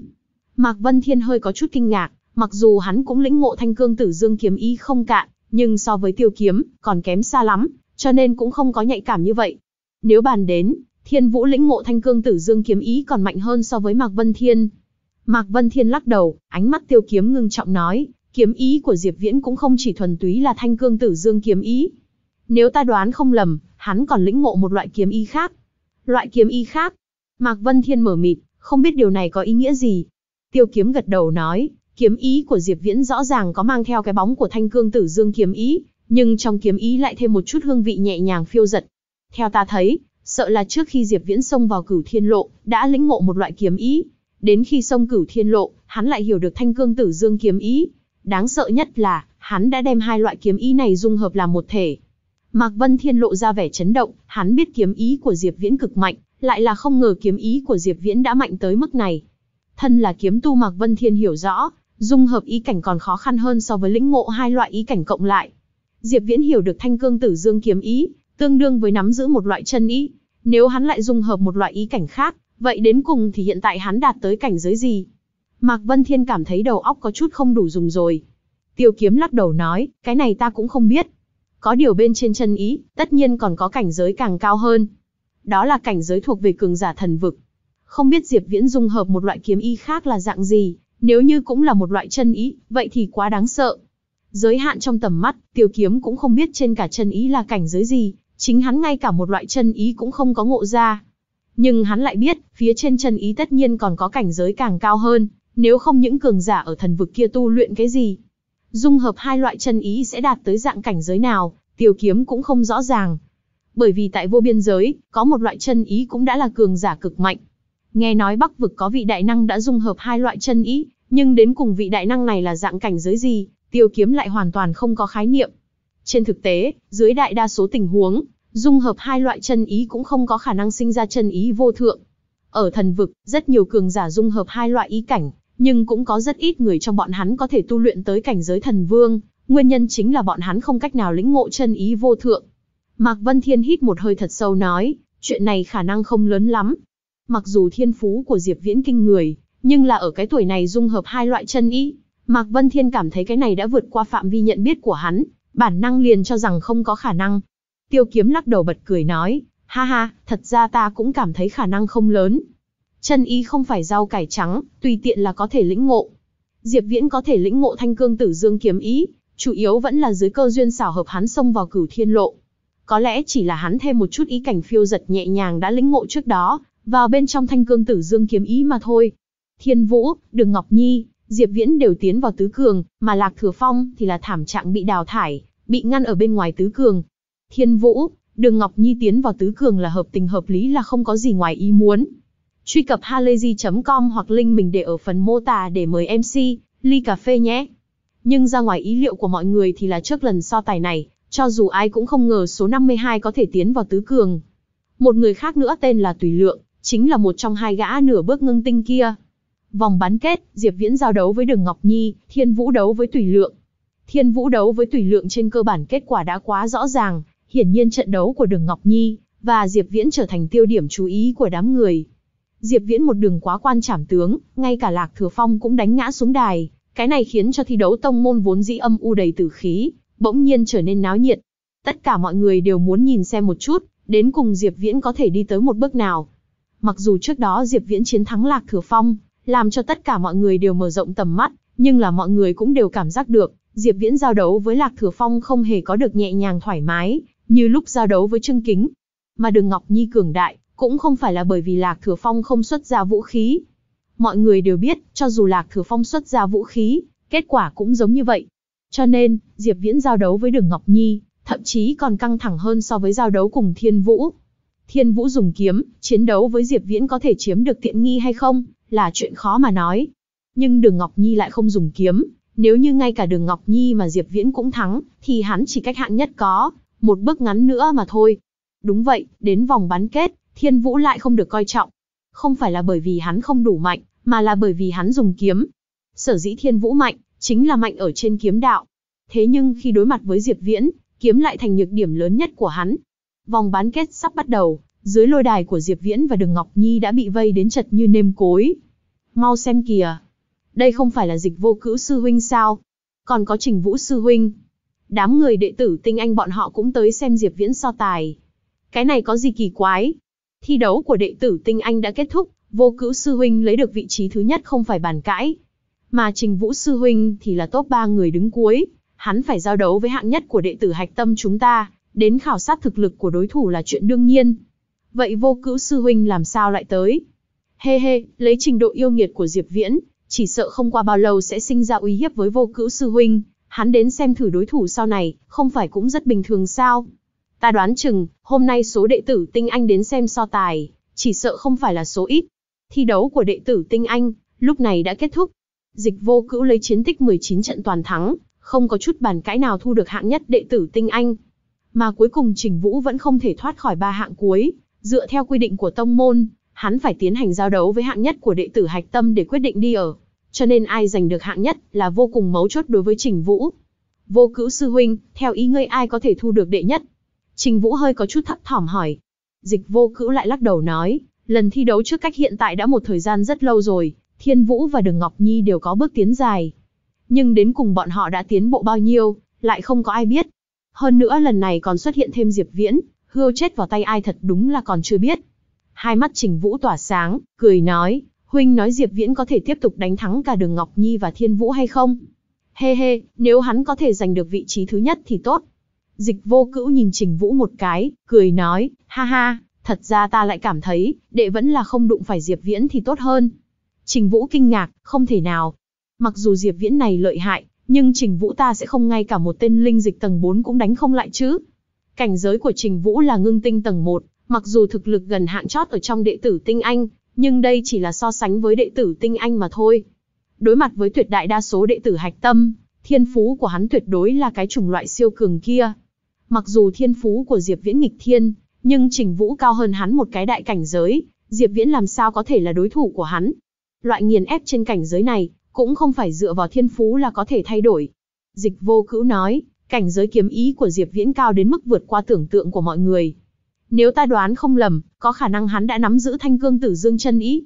S1: Mạc Vân Thiên hơi có chút kinh ngạc, mặc dù hắn cũng lĩnh ngộ thanh cương tử dương kiếm ý không cạn, nhưng so với tiêu kiếm, còn kém xa lắm, cho nên cũng không có nhạy cảm như vậy. Nếu bàn đến, Thiên Vũ lĩnh ngộ thanh cương tử dương kiếm ý còn mạnh hơn so với Mạc Vân Thiên. Mạc Vân Thiên lắc đầu, ánh mắt tiêu kiếm ngưng trọng nói, kiếm ý của Diệp Viễn cũng không chỉ thuần túy là thanh cương tử dương kiếm ý. Nếu ta đoán không lầm, hắn còn lĩnh ngộ một loại kiếm ý khác. Loại kiếm ý khác? Mạc Vân Thiên mở mịt, không biết điều này có ý nghĩa gì. Tiêu kiếm gật đầu nói, kiếm ý của Diệp Viễn rõ ràng có mang theo cái bóng của thanh cương tử dương kiếm ý, nhưng trong kiếm ý lại thêm một chút hương vị nhẹ nhàng phiêu giật. Theo ta thấy, sợ là trước khi Diệp Viễn xông vào cửu thiên lộ, đã lĩnh ngộ một loại kiếm ý. Đến khi xông cửu thiên lộ, hắn lại hiểu được thanh cương tử dương kiếm ý. Đáng sợ nhất là, hắn đã đem hai loại kiếm ý này dung hợp làm một thể. Mạc Vân Thiên lộ ra vẻ chấn động, hắn biết kiếm ý của Diệp Viễn cực mạnh, lại là không ngờ kiếm ý của Diệp Viễn đã mạnh tới mức này. Thân là kiếm tu Mạc Vân Thiên hiểu rõ, dung hợp ý cảnh còn khó khăn hơn so với lĩnh ngộ hai loại ý cảnh cộng lại. Diệp Viễn hiểu được thanh cương tử dương kiếm ý, tương đương với nắm giữ một loại chân ý. Nếu hắn lại dung hợp một loại ý cảnh khác, vậy đến cùng thì hiện tại hắn đạt tới cảnh giới gì? Mạc Vân Thiên cảm thấy đầu óc có chút không đủ dùng rồi. Tiêu kiếm lắc đầu nói, cái này ta cũng không biết. Có điều bên trên chân ý, tất nhiên còn có cảnh giới càng cao hơn. Đó là cảnh giới thuộc về cường giả thần vực. Không biết Diệp Viễn dung hợp một loại kiếm ý khác là dạng gì, nếu như cũng là một loại chân ý, vậy thì quá đáng sợ. Giới hạn trong tầm mắt, tiêu kiếm cũng không biết trên cả chân ý là cảnh giới gì, chính hắn ngay cả một loại chân ý cũng không có ngộ ra. Nhưng hắn lại biết, phía trên chân ý tất nhiên còn có cảnh giới càng cao hơn, nếu không những cường giả ở thần vực kia tu luyện cái gì. Dung hợp hai loại chân ý sẽ đạt tới dạng cảnh giới nào, tiêu kiếm cũng không rõ ràng. Bởi vì tại vô biên giới, có một loại chân ý cũng đã là cường giả cực mạnh. Nghe nói Bắc vực có vị đại năng đã dung hợp hai loại chân ý, nhưng đến cùng vị đại năng này là dạng cảnh giới gì, tiêu kiếm lại hoàn toàn không có khái niệm. Trên thực tế, dưới đại đa số tình huống, dung hợp hai loại chân ý cũng không có khả năng sinh ra chân ý vô thượng. Ở thần vực, rất nhiều cường giả dung hợp hai loại ý cảnh, nhưng cũng có rất ít người trong bọn hắn có thể tu luyện tới cảnh giới thần vương, nguyên nhân chính là bọn hắn không cách nào lĩnh ngộ chân ý vô thượng. Mạc Vân Thiên hít một hơi thật sâu nói, chuyện này khả năng không lớn lắm. Mặc dù thiên phú của Diệp Viễn kinh người, nhưng là ở cái tuổi này dung hợp hai loại chân ý. Mạc Vân Thiên cảm thấy cái này đã vượt qua phạm vi nhận biết của hắn, bản năng liền cho rằng không có khả năng. Tiêu kiếm lắc đầu bật cười nói, ha ha, thật ra ta cũng cảm thấy khả năng không lớn. Chân ý không phải rau cải trắng, tùy tiện là có thể lĩnh ngộ. Diệp Viễn có thể lĩnh ngộ thanh cương tử dương kiếm ý, chủ yếu vẫn là dưới cơ duyên xảo hợp hắn xông vào cửu thiên lộ. Có lẽ chỉ là hắn thêm một chút ý cảnh phiêu giật nhẹ nhàng đã lĩnh ngộ trước đó, vào bên trong thanh cương tử dương kiếm ý mà thôi. Thiên Vũ, Đường Ngọc Nhi, Diệp Viễn đều tiến vào tứ cường, mà Lạc Thừa Phong thì là thảm trạng bị đào thải, bị ngăn ở bên ngoài tứ cường. Thiên Vũ, Đường Ngọc Nhi tiến vào tứ cường là hợp tình hợp lý là không có gì ngoài ý muốn. Truy cập halayzi.com hoặc link mình để ở phần mô tả để mời MC, ly cà phê nhé. Nhưng ra ngoài ý liệu của mọi người thì là trước lần so tài này, cho dù ai cũng không ngờ số 52 có thể tiến vào tứ cường. Một người khác nữa tên là Tùy Lượng, chính là một trong hai gã nửa bước ngưng tinh kia. Vòng bán kết, Diệp Viễn giao đấu với Đường Ngọc Nhi, Thiên Vũ đấu với Tùy Lượng. Thiên Vũ đấu với Tùy Lượng trên cơ bản kết quả đã quá rõ ràng, hiển nhiên trận đấu của Đường Ngọc Nhi và Diệp Viễn trở thành tiêu điểm chú ý của đám người. Diệp Viễn một đường quá quan trảm tướng, ngay cả Lạc Thừa Phong cũng đánh ngã xuống đài, cái này khiến cho thi đấu tông môn vốn dĩ âm u đầy tử khí, bỗng nhiên trở nên náo nhiệt. Tất cả mọi người đều muốn nhìn xem một chút, đến cùng Diệp Viễn có thể đi tới một bước nào. Mặc dù trước đó Diệp Viễn chiến thắng Lạc Thừa Phong, làm cho tất cả mọi người đều mở rộng tầm mắt, nhưng là mọi người cũng đều cảm giác được, Diệp Viễn giao đấu với Lạc Thừa Phong không hề có được nhẹ nhàng thoải mái, như lúc giao đấu với Trương Kính. Mà Đường Ngọc Nhi cường đại, cũng không phải là bởi vì Lạc Thừa Phong không xuất ra vũ khí. Mọi người đều biết, cho dù Lạc Thừa Phong xuất ra vũ khí, kết quả cũng giống như vậy. Cho nên, Diệp Viễn giao đấu với Đường Ngọc Nhi, thậm chí còn căng thẳng hơn so với giao đấu cùng Thiên Vũ. Thiên Vũ dùng kiếm, chiến đấu với Diệp Viễn có thể chiếm được tiện nghi hay không, là chuyện khó mà nói. Nhưng Đường Ngọc Nhi lại không dùng kiếm, nếu như ngay cả Đường Ngọc Nhi mà Diệp Viễn cũng thắng, thì hắn chỉ cách hạng nhất có một bước ngắn nữa mà thôi. Đúng vậy, đến vòng bán kết, Thiên Vũ lại không được coi trọng. Không phải là bởi vì hắn không đủ mạnh, mà là bởi vì hắn dùng kiếm. Sở dĩ Thiên Vũ mạnh, chính là mạnh ở trên kiếm đạo. Thế nhưng khi đối mặt với Diệp Viễn, kiếm lại thành nhược điểm lớn nhất của hắn. Vòng bán kết sắp bắt đầu, dưới lôi đài của Diệp Viễn và Đường Ngọc Nhi đã bị vây đến chật như nêm cối. Mau xem kìa. Đây không phải là dịch vô cữu sư huynh sao? Còn có trình vũ sư huynh. Đám người đệ tử tinh anh bọn họ cũng tới xem Diệp Viễn so tài. Cái này có gì kỳ quái? Thi đấu của đệ tử tinh anh đã kết thúc, vô cữu sư huynh lấy được vị trí thứ nhất không phải bàn cãi. Mà trình vũ sư huynh thì là top 3 người đứng cuối. Hắn phải giao đấu với hạng nhất của đệ tử hạch tâm chúng ta, đến khảo sát thực lực của đối thủ là chuyện đương nhiên. Vậy vô cữu sư huynh làm sao lại tới? Hê hê, lấy trình độ yêu nghiệt của Diệp Viễn, chỉ sợ không qua bao lâu sẽ sinh ra uy hiếp với vô cữu sư huynh. Hắn đến xem thử đối thủ sau này, không phải cũng rất bình thường sao? Ta đoán chừng, hôm nay số đệ tử tinh anh đến xem so tài, chỉ sợ không phải là số ít. Thi đấu của đệ tử tinh anh, lúc này đã kết thúc. Dịch vô cữu lấy chiến tích 19 trận toàn thắng, không có chút bàn cãi nào thu được hạng nhất đệ tử tinh anh. Mà cuối cùng Trình Vũ vẫn không thể thoát khỏi ba hạng cuối, dựa theo quy định của tông môn, hắn phải tiến hành giao đấu với hạng nhất của đệ tử hạch tâm để quyết định đi ở. Cho nên ai giành được hạng nhất là vô cùng mấu chốt đối với Trình Vũ. Vô cữu sư huynh, theo ý ngươi ai có thể thu được đệ nhất? Trình Vũ hơi có chút thấp thỏm hỏi. Dịch vô cữu lại lắc đầu nói, lần thi đấu trước cách hiện tại đã một thời gian rất lâu rồi, Thiên Vũ và Đường Ngọc Nhi đều có bước tiến dài. Nhưng đến cùng bọn họ đã tiến bộ bao nhiêu, lại không có ai biết. Hơn nữa lần này còn xuất hiện thêm Diệp Viễn, hươu chết vào tay ai thật đúng là còn chưa biết. Hai mắt Trình Vũ tỏa sáng, cười nói, huynh nói Diệp Viễn có thể tiếp tục đánh thắng cả Đường Ngọc Nhi và Thiên Vũ hay không? Hê hê, nếu hắn có thể giành được vị trí thứ nhất thì tốt. Dịch vô cữu nhìn Trình Vũ một cái, cười nói, ha ha, thật ra ta lại cảm thấy, đệ vẫn là không đụng phải Diệp Viễn thì tốt hơn. Trình Vũ kinh ngạc, không thể nào. Mặc dù Diệp Viễn này lợi hại, nhưng Trình Vũ ta sẽ không ngay cả một tên linh dịch tầng 4 cũng đánh không lại chứ. Cảnh giới của Trình Vũ là ngưng tinh tầng 1, mặc dù thực lực gần hạng chót ở trong đệ tử tinh anh, nhưng đây chỉ là so sánh với đệ tử tinh anh mà thôi. Đối mặt với tuyệt đại đa số đệ tử hạch tâm, thiên phú của hắn tuyệt đối là cái chủng loại siêu cường kia. Mặc dù thiên phú của Diệp Viễn nghịch thiên, nhưng Trình Vũ cao hơn hắn một cái đại cảnh giới, Diệp Viễn làm sao có thể là đối thủ của hắn. Loại nghiền ép trên cảnh giới này, cũng không phải dựa vào thiên phú là có thể thay đổi. Dịch vô cữu nói, cảnh giới kiếm ý của Diệp Viễn cao đến mức vượt qua tưởng tượng của mọi người. Nếu ta đoán không lầm, có khả năng hắn đã nắm giữ thanh cương tử dương chân ý.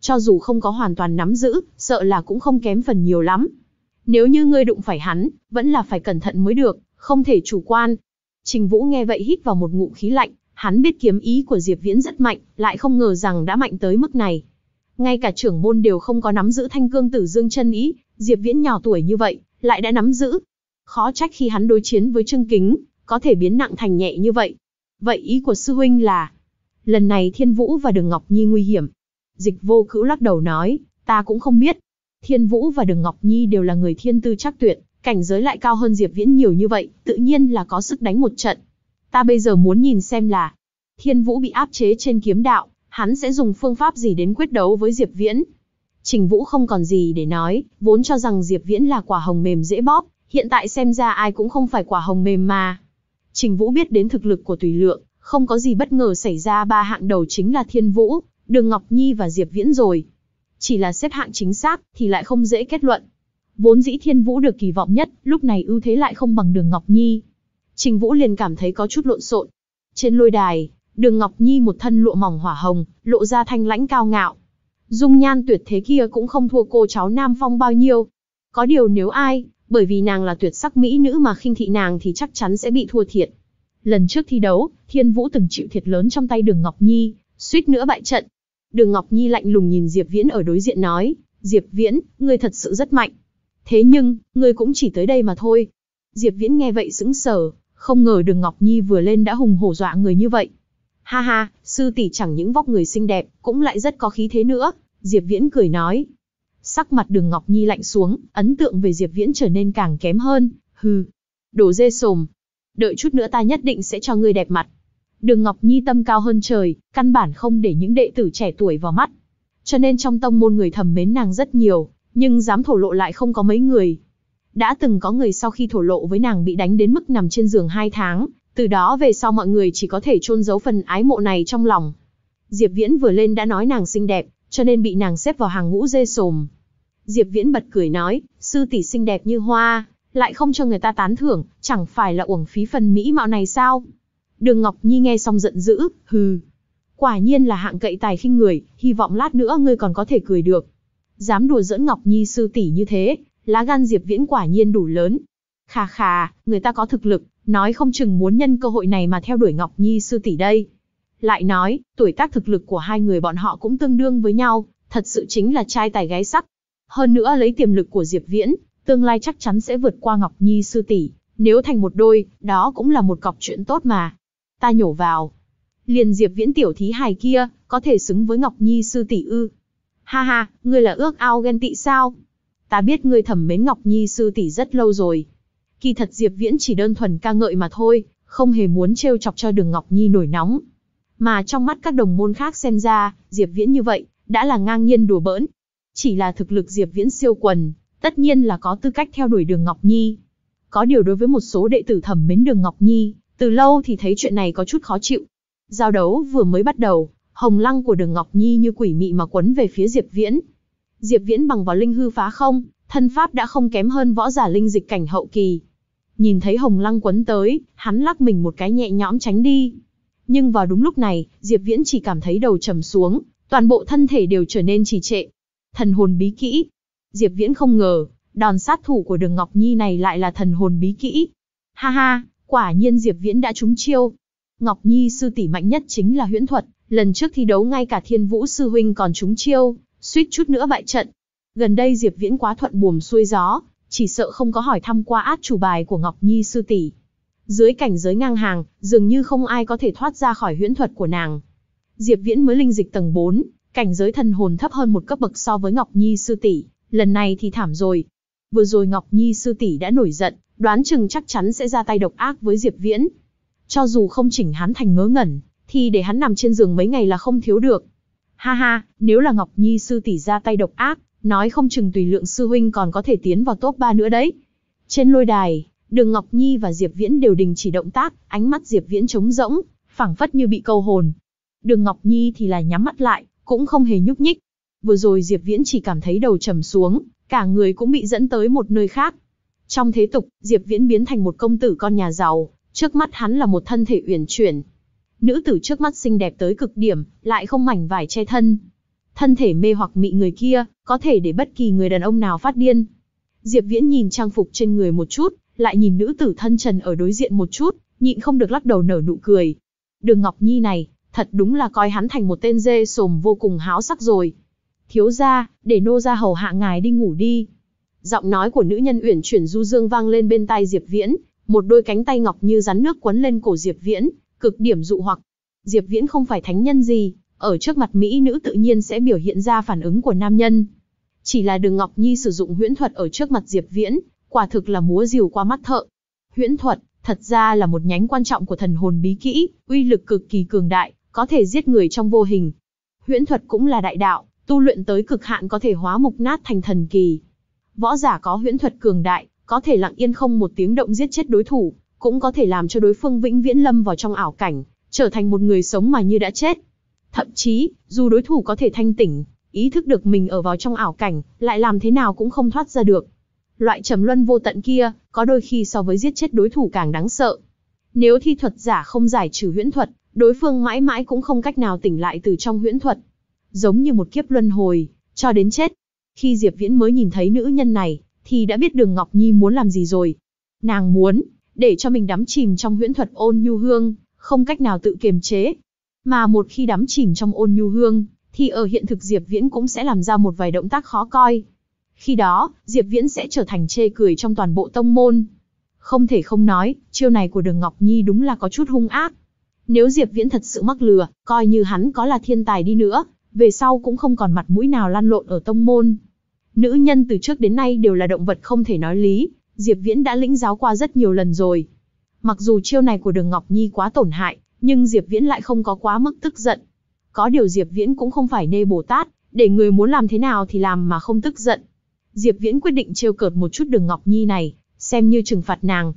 S1: Cho dù không có hoàn toàn nắm giữ, sợ là cũng không kém phần nhiều lắm. Nếu như ngươi đụng phải hắn, vẫn là phải cẩn thận mới được, không thể chủ quan. Trình Vũ nghe vậy hít vào một ngụm khí lạnh, hắn biết kiếm ý của Diệp Viễn rất mạnh, lại không ngờ rằng đã mạnh tới mức này. Ngay cả trưởng môn đều không có nắm giữ thanh cương tử dương chân ý, Diệp Viễn nhỏ tuổi như vậy, lại đã nắm giữ. Khó trách khi hắn đối chiến với Trương Kính, có thể biến nặng thành nhẹ như vậy. Vậy ý của sư huynh là, lần này Thiên Vũ và Đường Ngọc Nhi nguy hiểm. Dịch vô cữu lắc đầu nói, ta cũng không biết. Thiên Vũ và Đường Ngọc Nhi đều là người thiên tư chắc tuyệt, cảnh giới lại cao hơn Diệp Viễn nhiều như vậy, tự nhiên là có sức đánh một trận. Ta bây giờ muốn nhìn xem là, Thiên Vũ bị áp chế trên kiếm đạo, hắn sẽ dùng phương pháp gì đến quyết đấu với Diệp Viễn. Trình Vũ không còn gì để nói, vốn cho rằng Diệp Viễn là quả hồng mềm dễ bóp, hiện tại xem ra ai cũng không phải quả hồng mềm mà. Trình Vũ biết đến thực lực của Tùy Lượng, không có gì bất ngờ xảy ra ba hạng đầu chính là Thiên Vũ, Đường Ngọc Nhi và Diệp Viễn rồi. Chỉ là xếp hạng chính xác thì lại không dễ kết luận. Vốn dĩ Thiên Vũ được kỳ vọng nhất, lúc này ưu thế lại không bằng Đường Ngọc Nhi. Trình Vũ liền cảm thấy có chút lộn xộn. Trên lôi đài, Đường Ngọc Nhi một thân lụa mỏng hỏa hồng, lộ ra thanh lãnh cao ngạo. Dung nhan tuyệt thế kia cũng không thua cô cháu Nam Phong bao nhiêu. Có điều nếu ai, bởi vì nàng là tuyệt sắc mỹ nữ mà khinh thị nàng thì chắc chắn sẽ bị thua thiệt. Lần trước thi đấu, Thiên Vũ từng chịu thiệt lớn trong tay Đường Ngọc Nhi, suýt nữa bại trận. Đường Ngọc Nhi lạnh lùng nhìn Diệp Viễn ở đối diện nói, Diệp Viễn, ngươi thật sự rất mạnh. Thế nhưng, ngươi cũng chỉ tới đây mà thôi. Diệp Viễn nghe vậy sững sờ, không ngờ Đường Ngọc Nhi vừa lên đã hùng hổ dọa người như vậy. Ha ha, sư tỷ chẳng những vóc người xinh đẹp, cũng lại rất có khí thế nữa, Diệp Viễn cười nói. Sắc mặt Đường Ngọc Nhi lạnh xuống, ấn tượng về Diệp Viễn trở nên càng kém hơn, hừ. Đồ dê sồm. Đợi chút nữa ta nhất định sẽ cho ngươi đẹp mặt. Đường Ngọc Nhi tâm cao hơn trời, căn bản không để những đệ tử trẻ tuổi vào mắt. Cho nên trong tông môn người thầm mến nàng rất nhiều, nhưng dám thổ lộ lại không có mấy người. Đã từng có người sau khi thổ lộ với nàng bị đánh đến mức nằm trên giường hai tháng, từ đó về sau mọi người chỉ có thể chôn giấu phần ái mộ này trong lòng. Diệp Viễn vừa lên đã nói nàng xinh đẹp, cho nên bị nàng xếp vào hàng ngũ dê sồm. Diệp Viễn bật cười nói, sư tỷ xinh đẹp như hoa, lại không cho người ta tán thưởng, chẳng phải là uổng phí phần mỹ mạo này sao? Đường Ngọc Nhi nghe xong giận dữ, hừ. Quả nhiên là hạng cậy tài khinh người, hy vọng lát nữa ngươi còn có thể cười được. Dám đùa giỡn Ngọc Nhi sư tỷ như thế, lá gan Diệp Viễn quả nhiên đủ lớn. Khà khà, người ta có thực lực, nói không chừng muốn nhân cơ hội này mà theo đuổi Ngọc Nhi sư tỷ đây. Lại nói, tuổi tác thực lực của hai người bọn họ cũng tương đương với nhau, thật sự chính là trai tài gái sắc. Hơn nữa lấy tiềm lực của Diệp Viễn, tương lai chắc chắn sẽ vượt qua Ngọc Nhi sư tỷ, nếu thành một đôi, đó cũng là một cọc chuyện tốt mà. Ta nhổ vào. Liền Diệp Viễn tiểu thí hài kia, có thể xứng với Ngọc Nhi sư tỷ ư? Ha ha, ngươi là ước ao ghen tị sao? Ta biết ngươi thầm mến Ngọc Nhi sư tỷ rất lâu rồi. Kỳ thật Diệp Viễn chỉ đơn thuần ca ngợi mà thôi, không hề muốn trêu chọc cho Đường Ngọc Nhi nổi nóng. Mà trong mắt các đồng môn khác xem ra, Diệp Viễn như vậy, đã là ngang nhiên đùa bỡn. Chỉ là thực lực Diệp Viễn siêu quần, tất nhiên là có tư cách theo đuổi Đường Ngọc Nhi. Có điều đối với một số đệ tử thẩm mến Đường Ngọc Nhi, từ lâu thì thấy chuyện này có chút khó chịu. Giao đấu vừa mới bắt đầu, hồng lăng của Đường Ngọc Nhi như quỷ mị mà quấn về phía Diệp Viễn. Diệp Viễn bằng vào linh hư phá không, thân pháp đã không kém hơn võ giả linh dịch cảnh hậu kỳ. Nhìn thấy hồng lăng quấn tới, hắn lắc mình một cái nhẹ nhõm tránh đi. Nhưng vào đúng lúc này, Diệp Viễn chỉ cảm thấy đầu trầm xuống, toàn bộ thân thể đều trở nên trì trệ. Thần hồn bí kỹ. Diệp Viễn không ngờ, đòn sát thủ của Đường Ngọc Nhi này lại là thần hồn bí kỹ. Ha ha, quả nhiên Diệp Viễn đã trúng chiêu. Ngọc Nhi sư tỷ mạnh nhất chính là huyễn thuật, lần trước thi đấu ngay cả Thiên Vũ sư huynh còn trúng chiêu, suýt chút nữa bại trận. Gần đây Diệp Viễn quá thuận buồm xuôi gió, chỉ sợ không có hỏi thăm qua át chủ bài của Ngọc Nhi sư tỷ. Dưới cảnh giới ngang hàng, dường như không ai có thể thoát ra khỏi huyễn thuật của nàng. Diệp Viễn mới linh dịch tầng 4, cảnh giới thần hồn thấp hơn một cấp bậc so với Ngọc Nhi sư tỷ, lần này thì thảm rồi. Vừa rồi Ngọc Nhi sư tỷ đã nổi giận, đoán chừng chắc chắn sẽ ra tay độc ác với Diệp Viễn. Cho dù không chỉnh hắn thành ngớ ngẩn, thì để hắn nằm trên giường mấy ngày là không thiếu được. Ha ha, nếu là Ngọc Nhi sư tỷ ra tay độc ác, nói không chừng tùy lượng sư huynh còn có thể tiến vào top 3 nữa đấy. Trên lôi đài, Đường Ngọc Nhi và Diệp Viễn đều đình chỉ động tác, ánh mắt Diệp Viễn trống rỗng, phảng phất như bị câu hồn. Đường Ngọc Nhi thì là nhắm mắt lại, cũng không hề nhúc nhích. Vừa rồi Diệp Viễn chỉ cảm thấy đầu trầm xuống, cả người cũng bị dẫn tới một nơi khác. Trong thế tục, Diệp Viễn biến thành một công tử con nhà giàu, trước mắt hắn là một thân thể uyển chuyển. Nữ tử trước mắt xinh đẹp tới cực điểm, lại không mảnh vải che thân. Thân thể mê hoặc mị người kia, có thể để bất kỳ người đàn ông nào phát điên. Diệp Viễn nhìn trang phục trên người một chút, lại nhìn nữ tử thân trần ở đối diện một chút, nhịn không được lắc đầu nở nụ cười. Đường Ngọc Nhi này, thật đúng là coi hắn thành một tên dê sồm vô cùng háo sắc rồi. Thiếu gia, để nô gia hầu hạ ngài đi ngủ đi. Giọng nói của nữ nhân uyển chuyển du dương vang lên bên tai Diệp Viễn, một đôi cánh tay ngọc như rắn nước quấn lên cổ Diệp Viễn, cực điểm dụ hoặc. Diệp Viễn không phải thánh nhân gì, ở trước mặt mỹ nữ tự nhiên sẽ biểu hiện ra phản ứng của nam nhân. Chỉ là Đường Ngọc Nhi sử dụng huyễn thuật ở trước mặt Diệp Viễn, quả thực là múa rìu qua mắt thợ. Huyễn thuật, thật ra là một nhánh quan trọng của thần hồn bí kỹ, uy lực cực kỳ cường đại, có thể giết người trong vô hình. Huyễn thuật cũng là đại đạo, tu luyện tới cực hạn có thể hóa mục nát thành thần kỳ. Võ giả có huyễn thuật cường đại, có thể lặng yên không một tiếng động giết chết đối thủ, cũng có thể làm cho đối phương vĩnh viễn lâm vào trong ảo cảnh, trở thành một người sống mà như đã chết. Thậm chí, dù đối thủ có thể thanh tỉnh, ý thức được mình ở vào trong ảo cảnh, lại làm thế nào cũng không thoát ra được. Loại trầm luân vô tận kia, có đôi khi so với giết chết đối thủ càng đáng sợ. Nếu thi thuật giả không giải trừ huyễn thuật, đối phương mãi mãi cũng không cách nào tỉnh lại từ trong huyễn thuật. Giống như một kiếp luân hồi, cho đến chết. Khi Diệp Viễn mới nhìn thấy nữ nhân này, thì đã biết Đường Ngọc Nhi muốn làm gì rồi. Nàng muốn, để cho mình đắm chìm trong huyễn thuật ôn nhu hương, không cách nào tự kiềm chế. Mà một khi đắm chìm trong ôn nhu hương, thì ở hiện thực Diệp Viễn cũng sẽ làm ra một vài động tác khó coi. Khi đó, Diệp Viễn sẽ trở thành chê cười trong toàn bộ tông môn. Không thể không nói, chiêu này của Đường Ngọc Nhi đúng là có chút hung ác. Nếu Diệp Viễn thật sự mắc lừa, coi như hắn có là thiên tài đi nữa, về sau cũng không còn mặt mũi nào lăn lộn ở tông môn. Nữ nhân từ trước đến nay đều là động vật không thể nói lý, Diệp Viễn đã lĩnh giáo qua rất nhiều lần rồi. Mặc dù chiêu này của Đường Ngọc Nhi quá tổn hại, nhưng Diệp Viễn lại không có quá mức tức giận. Có điều Diệp Viễn cũng không phải nê Bồ Tát, để người muốn làm thế nào thì làm mà không tức giận. Diệp Viễn quyết định trêu cợt một chút Đường Ngọc Nhi này, xem như trừng phạt nàng.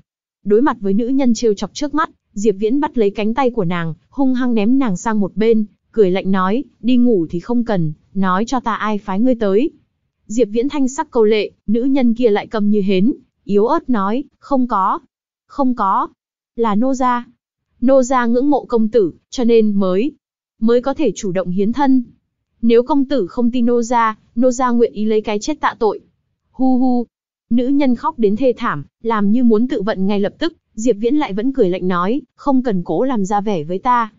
S1: Đối mặt với nữ nhân trêu chọc trước mắt, Diệp Viễn bắt lấy cánh tay của nàng, hung hăng ném nàng sang một bên, cười lạnh nói, đi ngủ thì không cần, nói cho ta ai phái ngươi tới. Diệp Viễn thanh sắc câu lệ, nữ nhân kia lại cầm như hến, yếu ớt nói, không có, không có, là nô gia. Nô gia ngưỡng mộ công tử, cho nên mới, mới có thể chủ động hiến thân. Nếu công tử không tin nô gia, nô gia nguyện ý lấy cái chết tạ tội. Hu hu, nữ nhân khóc đến thê thảm, làm như muốn tự vận ngay lập tức, Diệp Viễn lại vẫn cười lạnh nói, không cần cố làm ra vẻ với ta.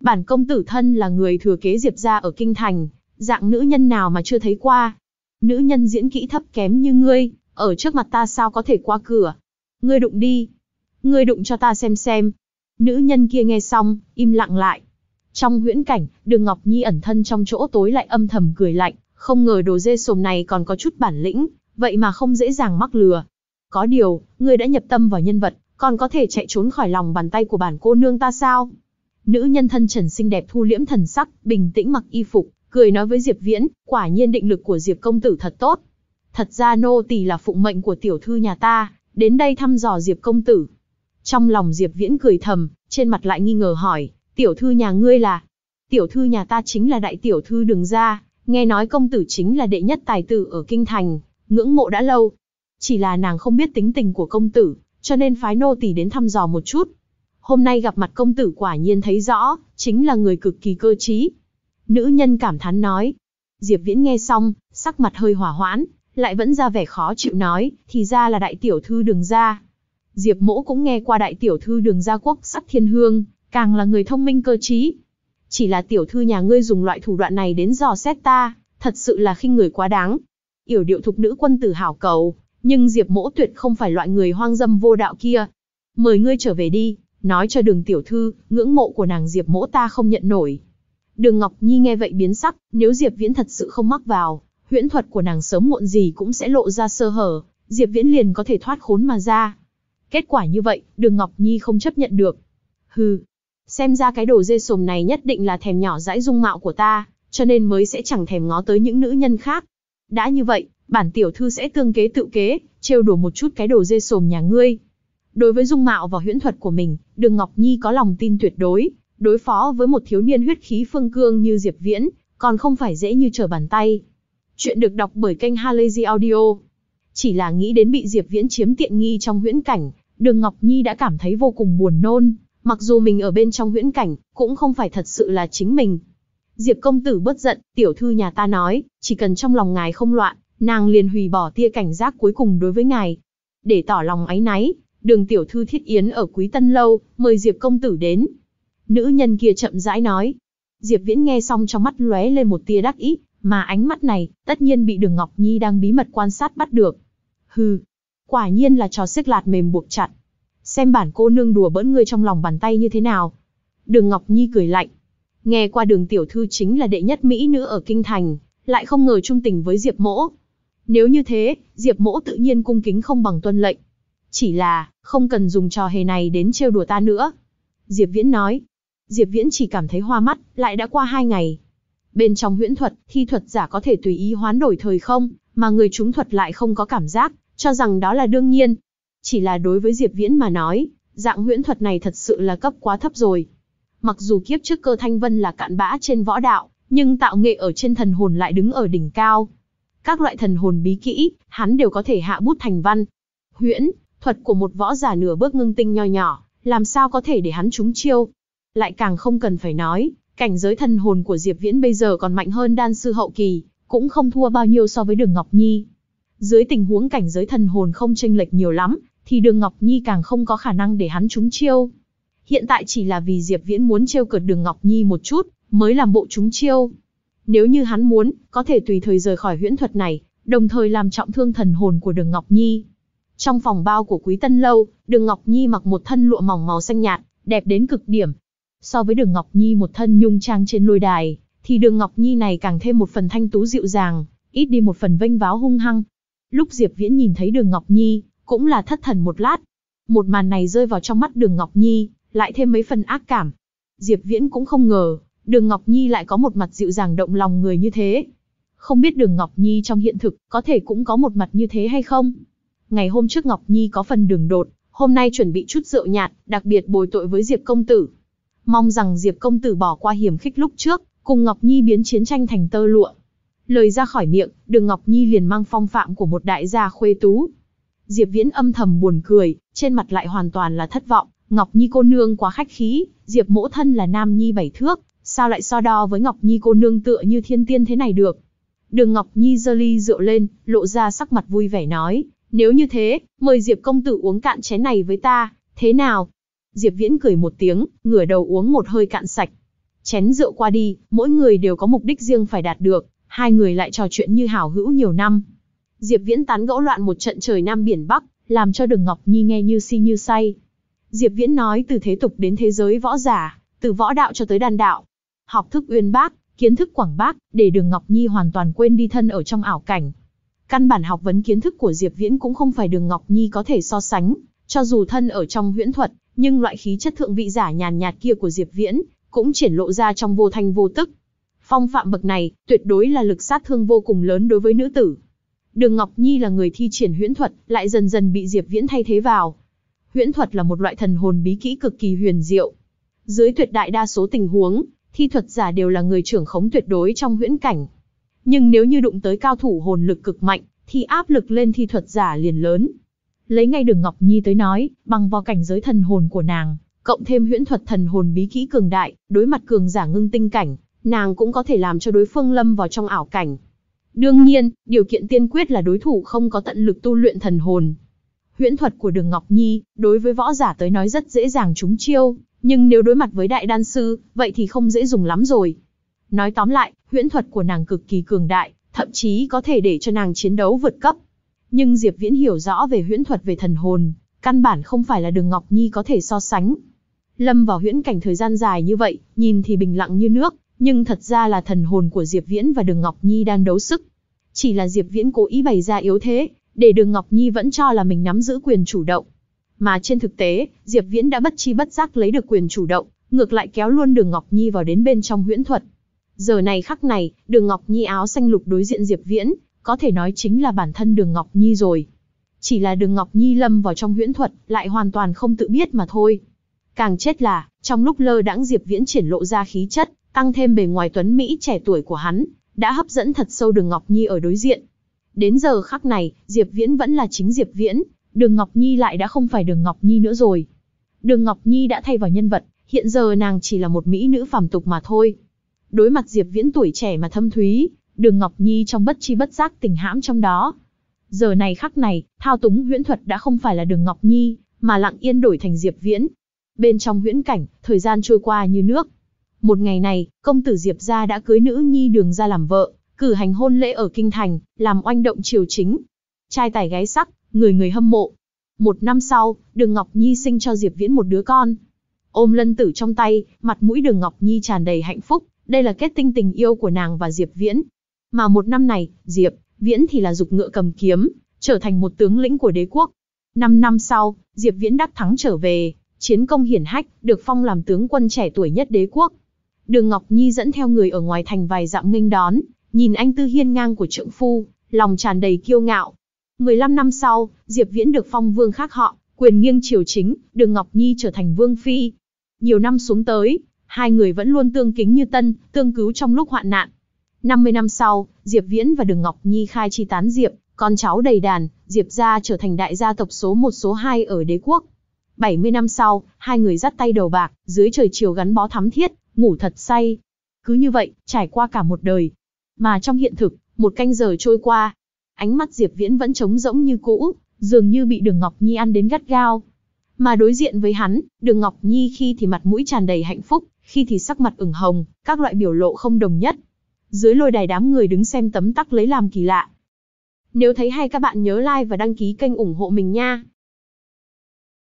S1: Bản công tử thân là người thừa kế Diệp gia ở kinh thành, dạng nữ nhân nào mà chưa thấy qua. Nữ nhân diễn kỹ thấp kém như ngươi, ở trước mặt ta sao có thể qua cửa. Ngươi đụng đi. Ngươi đụng cho ta xem xem. Nữ nhân kia nghe xong, im lặng lại. Trong huyễn cảnh, đường Ngọc Nhi ẩn thân trong chỗ tối lại âm thầm cười lạnh, không ngờ đồ dê sồm này còn có chút bản lĩnh, vậy mà không dễ dàng mắc lừa. Có điều, ngươi đã nhập tâm vào nhân vật, còn có thể chạy trốn khỏi lòng bàn tay của bản cô nương ta sao? Nữ nhân thân trần xinh đẹp thu liễm thần sắc, bình tĩnh mặc y phục, cười nói với Diệp Viễn, quả nhiên định lực của Diệp công tử thật tốt. Thật ra nô tỳ là phụng mệnh của tiểu thư nhà ta, đến đây thăm dò Diệp công tử. Trong lòng Diệp Viễn cười thầm, trên mặt lại nghi ngờ hỏi, tiểu thư nhà ngươi là? Tiểu thư nhà ta chính là đại tiểu thư đường gia, nghe nói công tử chính là đệ nhất tài tử ở kinh thành, ngưỡng mộ đã lâu. Chỉ là nàng không biết tính tình của công tử, cho nên phái nô tỳ đến thăm dò một chút. Hôm nay gặp mặt công tử quả nhiên thấy rõ, chính là người cực kỳ cơ trí. Nữ nhân cảm thán nói. Diệp Viễn nghe xong, sắc mặt hơi hỏa hoãn, lại vẫn ra vẻ khó chịu nói, thì ra là đại tiểu thư đường gia. Diệp mỗ cũng nghe qua đại tiểu thư đường gia quốc sắc thiên hương, càng là người thông minh cơ trí. Chỉ là tiểu thư nhà ngươi dùng loại thủ đoạn này đến dò xét ta, thật sự là khinh người quá đáng. Yểu điệu thục nữ quân tử hảo cầu, nhưng Diệp mỗ tuyệt không phải loại người hoang dâm vô đạo kia. Mời ngươi trở về đi, nói cho đường tiểu thư, ngưỡng mộ của nàng Diệp mỗ ta không nhận nổi. Đường Ngọc Nhi nghe vậy biến sắc, nếu Diệp Viễn thật sự không mắc vào, huyễn thuật của nàng sớm muộn gì cũng sẽ lộ ra sơ hở, Diệp Viễn liền có thể thoát khốn mà ra. Kết quả như vậy, Đường Ngọc Nhi không chấp nhận được. Hừ, xem ra cái đồ dê sồm này nhất định là thèm nhỏ dãi dung mạo của ta, cho nên mới sẽ chẳng thèm ngó tới những nữ nhân khác. Đã như vậy, bản tiểu thư sẽ tương kế tự kế, trêu đùa một chút cái đồ dê sồm nhà ngươi. Đối với dung mạo và huyễn thuật của mình, Đường Ngọc Nhi có lòng tin tuyệt đối, đối phó với một thiếu niên huyết khí phương cương như Diệp Viễn, còn không phải dễ như trở bàn tay. Chuyện được đọc bởi kênh Halazy Audio. Chỉ là nghĩ đến bị Diệp Viễn chiếm tiện nghi trong huyễn cảnh, Đường Ngọc Nhi đã cảm thấy vô cùng buồn nôn, Mặc dù mình ở bên trong huyễn cảnh, cũng không phải thật sự là chính mình. Diệp công tử bớt giận, tiểu thư nhà ta nói, chỉ cần trong lòng ngài không loạn, nàng liền hủy bỏ tia cảnh giác cuối cùng đối với ngài. Để tỏ lòng áy náy, đường tiểu thư thiết yến ở quý tân lâu, mời Diệp công tử đến. Nữ nhân kia chậm rãi nói. Diệp viễn nghe xong trong mắt lóe lên một tia đắc ý, mà ánh mắt này, tất nhiên bị đường Ngọc Nhi đang bí mật quan sát bắt được. Hừ, quả nhiên là trò xích lạt mềm buộc chặt. Xem bản cô nương đùa bỡn ngươi trong lòng bàn tay như thế nào. Đường Ngọc Nhi cười lạnh. Nghe qua đường tiểu thư chính là đệ nhất mỹ nữ ở kinh thành, lại không ngờ trung tình với Diệp mỗ. Nếu như thế, Diệp mỗ tự nhiên cung kính không bằng tuân lệnh. Chỉ là, không cần dùng trò hề này đến trêu đùa ta nữa. Diệp Viễn nói. Diệp Viễn chỉ cảm thấy hoa mắt, lại đã qua hai ngày. Bên trong huyễn thuật, thi thuật giả có thể tùy ý hoán đổi thời không, mà người trúng thuật lại không có cảm giác, cho rằng đó là đương nhiên. Chỉ là đối với Diệp Viễn mà nói, dạng huyễn thuật này thật sự là cấp quá thấp rồi. Mặc dù kiếp trước cơ thanh vân là cạn bã trên võ đạo, nhưng tạo nghệ ở trên thần hồn lại đứng ở đỉnh cao. Các loại thần hồn bí kỹ, hắn đều có thể hạ bút thành văn. Huyễn, thuật của một võ giả nửa bước ngưng tinh nho nhỏ, làm sao có thể để hắn trúng chiêu. Lại càng không cần phải nói, cảnh giới thần hồn của Diệp Viễn bây giờ còn mạnh hơn đan sư hậu kỳ, cũng không thua bao nhiêu so với đường Ngọc Nhi. Dưới tình huống cảnh giới thần hồn không chênh lệch nhiều lắm, thì đường Ngọc Nhi càng không có khả năng để hắn trúng chiêu. Hiện tại chỉ là vì Diệp Viễn muốn trêu cợt đường Ngọc Nhi một chút, mới làm bộ trúng chiêu. Nếu như hắn muốn, có thể tùy thời rời khỏi huyễn thuật này, đồng thời làm trọng thương thần hồn của đường Ngọc Nhi. Trong phòng bao của Quý Tân Lâu, đường Ngọc Nhi mặc một thân lụa mỏng màu xanh nhạt, đẹp đến cực điểm. So với đường Ngọc Nhi một thân nhung trang trên lôi đài, thì đường Ngọc Nhi này càng thêm một phần thanh tú dịu dàng, ít đi một phần vênh váo hung hăng. Lúc Diệp Viễn nhìn thấy đường Ngọc Nhi, cũng là thất thần một lát. Một màn này rơi vào trong mắt đường Ngọc Nhi, lại thêm mấy phần ác cảm. Diệp Viễn cũng không ngờ, đường Ngọc Nhi lại có một mặt dịu dàng động lòng người như thế. Không biết đường Ngọc Nhi trong hiện thực có thể cũng có một mặt như thế hay không? Ngày hôm trước Ngọc Nhi có phần đường đột, hôm nay chuẩn bị chút rượu nhạt, đặc biệt bồi tội với Diệp công tử. Mong rằng Diệp công tử bỏ qua hiểm khích lúc trước, cùng Ngọc Nhi biến chiến tranh thành tơ lụa. Lời ra khỏi miệng, đường Ngọc Nhi liền mang phong phạm của một đại gia khuê tú. Diệp Viễn âm thầm buồn cười, trên mặt lại hoàn toàn là thất vọng. Ngọc Nhi cô nương quá khách khí, Diệp mỗ thân là nam nhi bảy thước, sao lại so đo với Ngọc Nhi cô nương tựa như thiên tiên thế này được? Đường Ngọc Nhi giơ ly rượu lên, lộ ra sắc mặt vui vẻ nói, nếu như thế, mời Diệp công tử uống cạn chén này với ta, thế nào? Diệp Viễn cười một tiếng, ngửa đầu uống một hơi cạn sạch. Chén rượu qua đi, mỗi người đều có mục đích riêng phải đạt được, hai người lại trò chuyện như hảo hữu nhiều năm. Diệp Viễn tán gẫu loạn một trận trời Nam Biển Bắc, làm cho Đường Ngọc Nhi nghe như si như say. Diệp Viễn nói từ thế tục đến thế giới võ giả, từ võ đạo cho tới đan đạo. Học thức uyên bác, kiến thức quảng bác, để Đường Ngọc Nhi hoàn toàn quên đi thân ở trong ảo cảnh. Căn bản học vấn kiến thức của Diệp Viễn cũng không phải Đường Ngọc Nhi có thể so sánh, cho dù thân ở trong huyễn thuật, nhưng loại khí chất thượng vị giả nhàn nhạt kia của Diệp Viễn cũng triển lộ ra trong vô thanh vô tức. Phong phạm bậc này, tuyệt đối là lực sát thương vô cùng lớn đối với nữ tử. Đường Ngọc Nhi là người thi triển huyễn thuật, lại dần dần bị Diệp Viễn thay thế vào. Huyễn thuật là một loại thần hồn bí kỹ cực kỳ huyền diệu. Dưới tuyệt đại đa số tình huống, thi thuật giả đều là người trưởng khống tuyệt đối trong huyễn cảnh. Nhưng nếu như đụng tới cao thủ hồn lực cực mạnh, thì áp lực lên thi thuật giả liền lớn. Lấy ngay Đường Ngọc Nhi tới nói, bằng vào cảnh giới thần hồn của nàng, cộng thêm huyễn thuật thần hồn bí kỹ cường đại, đối mặt cường giả ngưng tinh cảnh, nàng cũng có thể làm cho đối phương lâm vào trong ảo cảnh. Đương nhiên, điều kiện tiên quyết là đối thủ không có tận lực tu luyện thần hồn. Huyễn thuật của Đường Ngọc Nhi, đối với võ giả tới nói rất dễ dàng trúng chiêu, nhưng nếu đối mặt với đại đan sư, vậy thì không dễ dùng lắm rồi. Nói tóm lại, huyễn thuật của nàng cực kỳ cường đại, thậm chí có thể để cho nàng chiến đấu vượt cấp. Nhưng Diệp Viễn hiểu rõ về huyễn thuật về thần hồn, căn bản không phải là Đường Ngọc Nhi có thể so sánh. Lâm vào huyễn cảnh thời gian dài như vậy, nhìn thì bình lặng như nước, nhưng thật ra là thần hồn của Diệp Viễn và Đường Ngọc Nhi đang đấu sức. Chỉ là Diệp Viễn cố ý bày ra yếu thế, để Đường Ngọc Nhi vẫn cho là mình nắm giữ quyền chủ động. Mà trên thực tế, Diệp Viễn đã bất chi bất giác lấy được quyền chủ động, ngược lại kéo luôn Đường Ngọc Nhi vào đến bên trong huyễn thuật. Giờ này khắc này, Đường Ngọc Nhi áo xanh lục đối diện Diệp Viễn, có thể nói chính là bản thân Đường Ngọc Nhi rồi. Chỉ là Đường Ngọc Nhi lâm vào trong huyễn thuật, lại hoàn toàn không tự biết mà thôi. Càng chết là, trong lúc lơ đãng Diệp Viễn triển lộ ra khí chất, tăng thêm bề ngoài tuấn Mỹ trẻ tuổi của hắn, đã hấp dẫn thật sâu Đường Ngọc Nhi ở đối diện. Đến giờ khắc này, Diệp Viễn vẫn là chính Diệp Viễn, Đường Ngọc Nhi lại đã không phải Đường Ngọc Nhi nữa rồi. Đường Ngọc Nhi đã thay vào nhân vật, hiện giờ nàng chỉ là một mỹ nữ phàm tục mà thôi. Đối mặt Diệp Viễn tuổi trẻ mà thâm thúy, Đường Ngọc Nhi trong bất chi bất giác tình hãm trong đó. Giờ này khắc này, thao túng huyễn thuật đã không phải là Đường Ngọc Nhi, mà lặng yên đổi thành Diệp Viễn. Bên trong huyễn cảnh, thời gian trôi qua như nước. Một ngày này, công tử Diệp gia đã cưới nữ nhi Đường gia làm vợ, cử hành hôn lễ ở kinh thành, làm oanh động triều chính. Trai tài gái sắc, người người hâm mộ. Một năm sau, Đường Ngọc Nhi sinh cho Diệp Viễn một đứa con. Ôm lân tử trong tay, mặt mũi Đường Ngọc Nhi tràn đầy hạnh phúc, đây là kết tinh tình yêu của nàng và Diệp Viễn. Mà một năm này, Diệp Viễn thì là dục ngựa cầm kiếm, trở thành một tướng lĩnh của đế quốc. Năm năm sau, Diệp Viễn đắc thắng trở về, chiến công hiển hách, được phong làm tướng quân trẻ tuổi nhất đế quốc. Đường Ngọc Nhi dẫn theo người ở ngoài thành vài dặm nghênh đón, nhìn anh tư hiên ngang của trượng phu, lòng tràn đầy kiêu ngạo. 15 năm sau, Diệp Viễn được phong vương khác họ, quyền nghiêng triều chính, Đường Ngọc Nhi trở thành vương phi. Nhiều năm xuống tới, hai người vẫn luôn tương kính như tân, tương cứu trong lúc hoạn nạn. 50 năm sau, Diệp Viễn và Đường Ngọc Nhi khai chi tán Diệp, con cháu đầy đàn, Diệp gia trở thành đại gia tộc số 1 số 2 ở đế quốc. 70 năm sau, hai người dắt tay đầu bạc, dưới trời chiều gắn bó thắm thiết, ngủ thật say. Cứ như vậy, trải qua cả một đời. Mà trong hiện thực, một canh giờ trôi qua, ánh mắt Diệp Viễn vẫn trống rỗng như cũ, dường như bị Đường Ngọc Nhi ăn đến gắt gao. Mà đối diện với hắn, Đường Ngọc Nhi khi thì mặt mũi tràn đầy hạnh phúc, khi thì sắc mặt ửng hồng, các loại biểu lộ không đồng nhất. Dưới lôi đài đám người đứng xem tấm tắc lấy làm kỳ lạ. Nếu thấy hay các bạn nhớ like và đăng ký kênh ủng hộ mình nha.